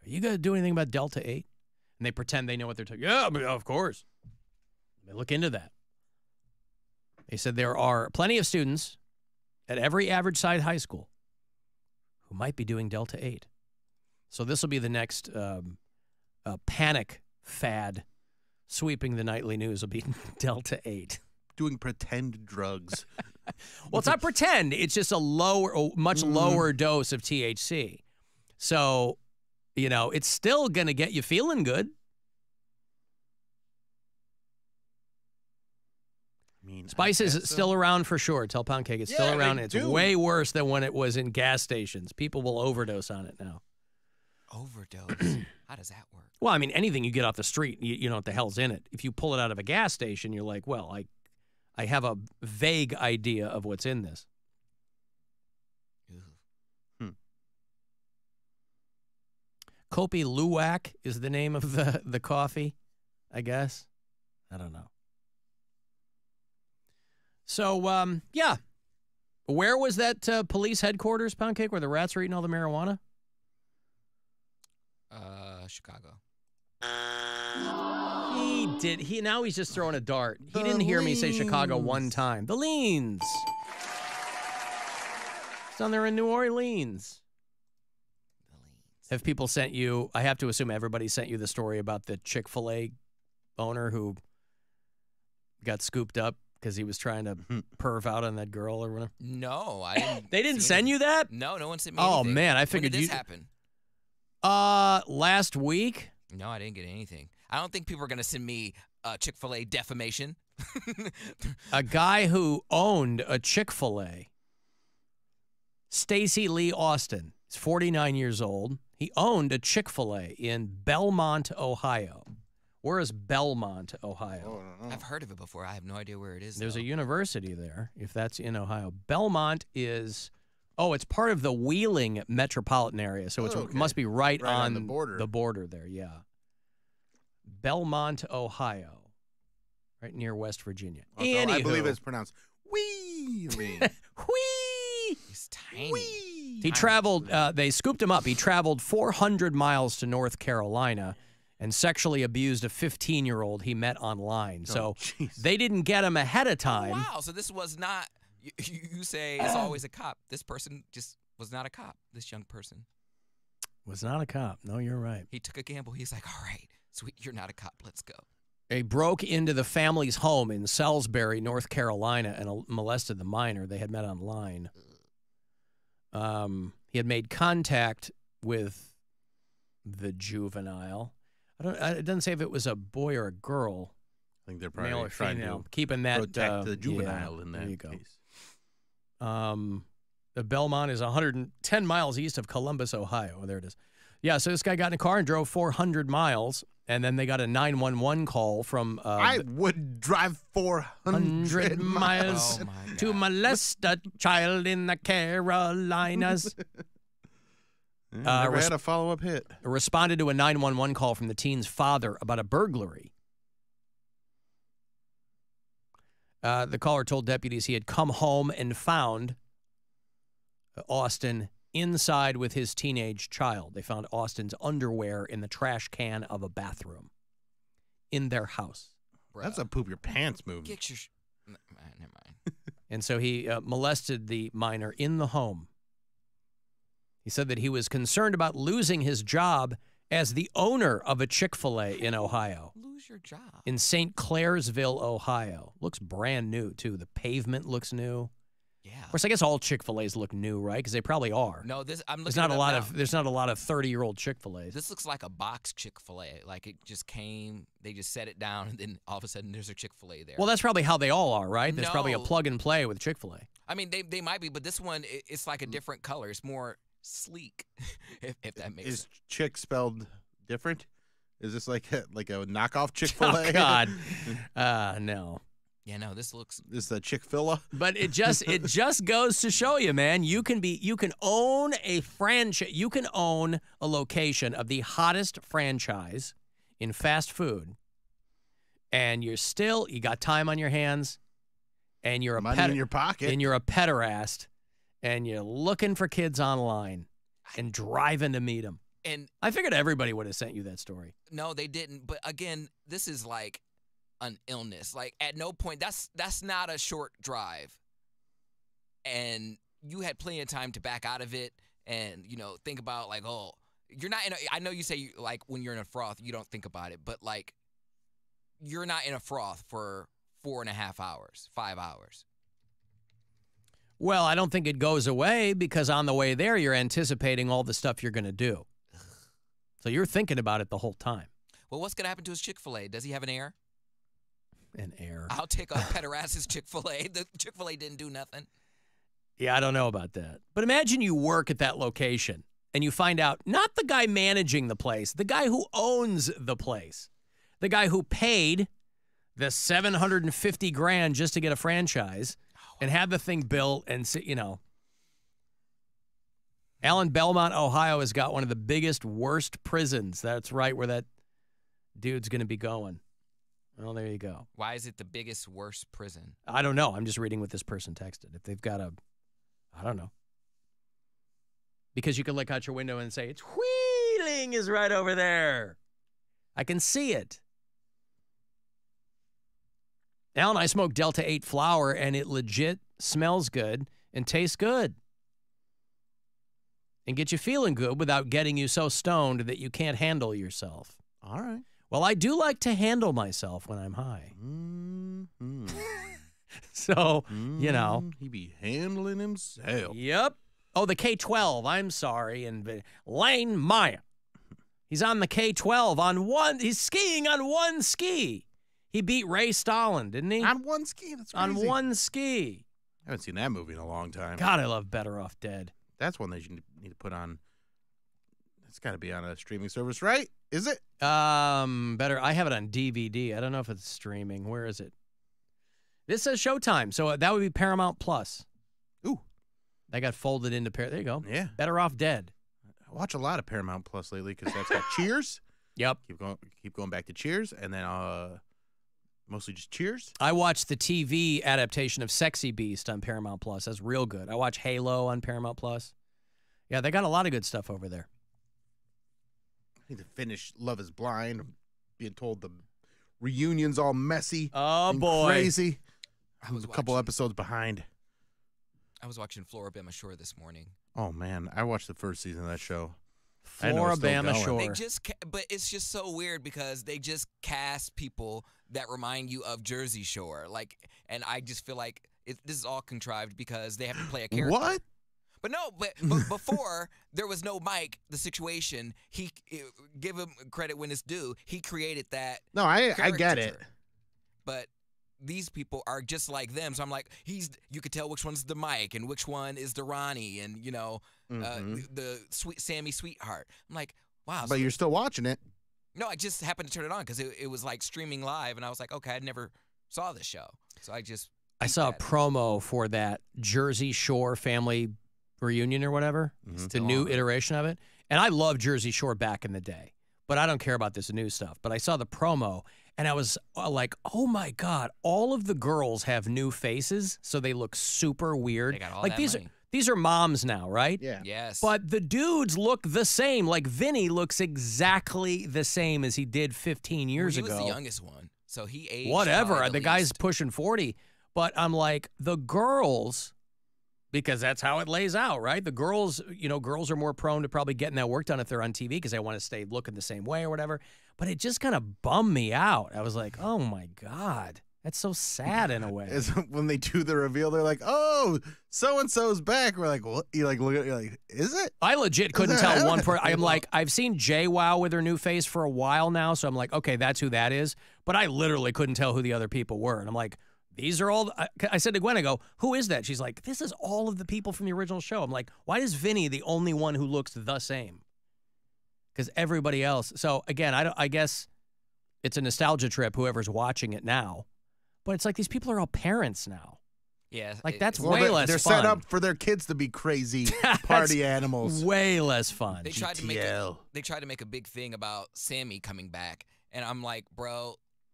Are you going to do anything about Delta 8? And they pretend they know what they're talking Yeah, of course. They look into that. They said there are plenty of students at every average side high school who might be doing Delta 8. So this will be the next um, uh, panic fad sweeping the nightly news will be [laughs] Delta 8. Doing pretend drugs. [laughs] Well, it's not pretend. It's just a lower, a much Mm. lower dose of THC. So, you know, it's still going to get you feeling good. I mean, I Spice is so. still around for sure. Tell Poundcake it's Yeah, still around. It's do. way worse than when it was in gas stations. People will overdose on it now. Overdose. [clears throat] How does that work? Well, I mean, anything you get off the street, you, you know what the hell's in it. If you pull it out of a gas station, you're like, well, I, I have a vague idea of what's in this. Kopi Luwak is the name of the, the coffee, I guess. I don't know. So, um, yeah. Where was that uh, police headquarters, Poundcake, where the rats were eating all the marijuana? Uh, Chicago. He did. He now he's just throwing a dart. He didn't hear me say Chicago one time. The Leans. It's down there in New Orleans. Have people sent you? I have to assume everybody sent you the story about the Chick Fil A owner who got scooped up because he was trying to perv out on that girl or whatever. No, I didn't. [gasps] They didn't send you that? No, no one sent me. Oh, anything. man, I When figured did this happen. Uh, last week. No, I didn't get anything. I don't think people are gonna send me uh, Chick Fil A defamation. a [laughs] guy who owned a Chick fil A, Stacy Lee Austin, He's 49 years old. He owned a Chick fil A in Belmont, Ohio. Where is Belmont, Ohio? Oh, I've heard of it before. I have no idea where it is. There's though. a university there, if that's in Ohio. Belmont is, oh, it's part of the Wheeling metropolitan area, so it's, Oh, okay. must be right, Right on the border. The border there, yeah. Belmont, Ohio, right near West Virginia. Also, I believe it's pronounced Wheeling. [laughs] Whee! He's tiny. He traveled, uh, they scooped him up. He traveled 400 miles to North Carolina and sexually abused a 15 year old he met online. So they didn't get him ahead of time. Wow. So this was not. You, you say it's always a cop. This person just was not a cop. This young person. Was not a cop. No, you're right. He took a gamble. He's like, all right, sweet, you're not a cop. Let's go. They broke into the family's home in Salisbury, North Carolina, and molested the minor. They had met online. Um, he had made contact with the juvenile. I don't. It doesn't say if it was a boy or a girl. I think they're probably male or trying female. to Keeping that protect uh, the juvenile yeah, in that case. Um, the Belmont is 110 miles east of Columbus, Ohio. Oh, there it is. Yeah, so this guy got in a car and drove 400 miles, and then they got a 911 call from. Uh, I would drive 400 100 miles. miles to molest a child in the Carolinas. [laughs] Yeah, Uh, never res- had a follow up hit. responded to a 911 call from the teen's father about a burglary. Uh, the caller told deputies he had come home and found Austin inside with his teenage child. They found Austin's underwear in the trash can of a bathroom in their house. That's a poop your pants move. Get your. Sh- N- never mind. [laughs] And so he uh, molested the minor in the home. He said that he was concerned about losing his job as the owner of a Chick fil A in Ohio. Lose your job. In St. Clairsville, Ohio. Looks brand new, too. The pavement looks new. Yeah. Of course, I guess all Chick fil A's look new, right? Because they probably are. No, this I'm looking. There's not it a lot now. of there's not a lot of 30 year old Chick fil A's. This looks like a box Chick Fil A. Like it just came, they just set it down, [laughs] and then all of a sudden there's a Chick Fil A there. Well, that's probably how they all are, right? There's probably a plug and play with Chick fil A. I mean, they they might be, but this one i- it's like a different color. It's more sleek, [laughs] if, if that makes Is sense. chick spelled different? Is this like a, like a knockoff [laughs] Chick Fil A? Oh, God. Uh, no. Yeah, no, this looks. This is a Chick Fil A. But it just it [laughs] just goes to show you, man, you can be you can own a franchise, you can own a location of the hottest franchise in fast food, and you're still you got time on your hands, and you're a Money ped- in your pocket. and you're a pederast, and you're looking for kids online and driving to meet them. And I figured everybody would have sent you that story. no, they didn't. But again, this is like an illness. Like at no point that's that's not a short drive, and you had plenty of time to back out of it and you know think about like oh you're not in. A, I know you say you, like when you're in a froth you don't think about it, but like you're not in a froth for four and a half hours, five hours. Well, I don't think it goes away because on the way there, you're anticipating all the stuff you're going to do. So you're thinking about it the whole time. Well, what's gonna happen to his Chick Fil A? Does he have an heir? An heir. I'll take a [laughs] Pederass's Chick Fil A. The Chick Fil A didn't do nothing. Yeah, I don't know about that. But imagine you work at that location and you find out not the guy managing the place, the guy who owns the place, the guy who paid the 750 grand just to get a franchise and have the thing built and, you know. Allen Belmont, Ohio has got one of the biggest, worst prisons. That's right where that dude's going to be going. Well, there you go. Why is it the biggest, worst prison? I don't know. I'm just reading what this person texted. If they've got a, I don't know. Because you can look out your window and say, it's Wheeling is right over there. I can see it. Al and I smoked Delta 8 flower and it legit smells good and tastes good. And get you feeling good without getting you so stoned that you can't handle yourself. All right. Well, I do like to handle myself when I'm high. Mm-hmm. [laughs] So, you know. Mm, He be handling himself. Yep. Oh, the K 12. I'm sorry. And Lane Meyer. He's on the K 12 on one. He's skiing on one ski. He beat Ray Stalin, didn't he? On one ski. That's right. On one ski. I haven't seen that movie in a long time. God, I love Better Off Dead. That's one that you need to put on. It's got to be on a streaming service, right? Is it? Um, better. I have it on DVD. I don't know if it's streaming. Where is it? This says Showtime, so uh, that would be Paramount Plus. Ooh, that got folded into Par. There you go. Yeah. Better off dead. I watch a lot of Paramount Plus lately because that's got [laughs] Cheers. Yep. Keep going. Keep going back to Cheers, and then uh, mostly just Cheers. I watched the TV adaptation of Sexy Beast on Paramount Plus. That's real good. I watch Halo on Paramount Plus. Yeah, they got a lot of good stuff over there. I need to finish Love Is Blind. I'm being told the reunion's all messy. Oh and boy. crazy. I I was was a couple episodes behind. I was watching Floribama Shore this morning. Oh man, I watched the first season of that show. I didn't know it was still Floribama. Shore. They just, ca- but it's just so weird because they just cast people that remind you of Jersey Shore, like, and I just feel like it, this is all contrived because they have to play a character. What? But no, but, but [laughs] before there was no Mike, the situation he eh, give him credit when it's due. He created that. No, I I get it. But these people are just like them, so I'm like, he's. You could tell which one's the Mike and which one is the Ronnie, and you know, uh, Mhm. the, the sweet Sammy Sweetheart. I'm like, wow. But so- you're still watching it. no, I just happened to turn it on because it, it was like streaming live, and I was like, okay, I never saw this show, so I just. I saw a promo for that Jersey Shore family reunion or whatever. It's the new iteration of it. And I love Jersey Shore back in the day, but I don't care about this new stuff. But I saw the promo and I was uh, like, oh my God, all of the girls have new faces, so they look super weird. They got all like that these money. are these are moms now, right? Yeah. Yes. But the dudes look the same. Like Vinny looks exactly the same as he did 15 years he ago He was the youngest one, so he aged. whatever. The the guy's pushing 40. But I'm like, the girls, because that's how it lays out, right? The girls, you know, girls are more prone to probably getting that work done if they're on TV because they want to stay looking the same way or whatever. But it just kind of bummed me out. I was like, oh my God. That's so sad in a [laughs] way. Is [laughs] when they do the reveal, they're like, "Oh, so and so's back." We're like, "What?" You like look at, you're like, "Is it?" I legit couldn't tell one person. [laughs] I'm like, I've seen JWoww with her new face for a while now, so I'm like, okay, that's who that is. But I literally couldn't tell who the other people were, and I'm like, these are all. I, I said to Gwen, I go, who is that? She's like, this is all of the people from the original show. I'm like, why is Vinny the only one who looks the same? Because everybody else. So again, I don't. I guess it's a nostalgia trip. Whoever's watching it now, but it's like these people are all parents now. Yeah, Like that's Well, way they're, less they're fun. set up for their kids to be crazy [laughs] That's party animals. Way less fun. They tried to make a, they tried to make a big thing about Sammy coming back, and I'm like, bro,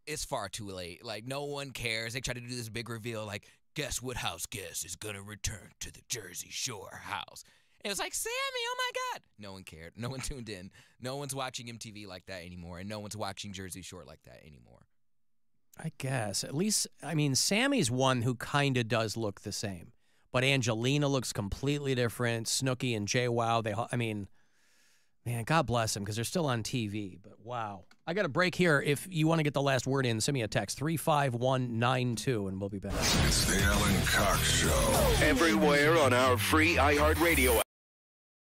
it's far too late. Like no one cares. They tried to do this big reveal, like, guess what house guest is gonna return to the Jersey Shore house. And it was like Sammy, oh my god! No one cared. No one [laughs] tuned in. No one's watching MTV like that anymore, and no one's watching Jersey Shore like that anymore. I guess. At least, I mean, Sammy's one who kind of does look the same, but Angelina looks completely different. Snooki and JWoww, they, I mean, man, God bless them because they're still on TV. But wow. I got a break here. If you want to get the last word in, send me a text 35192 and we'll be back. It's the Alan Cox Show. Everywhere on our free iHeartRadio app.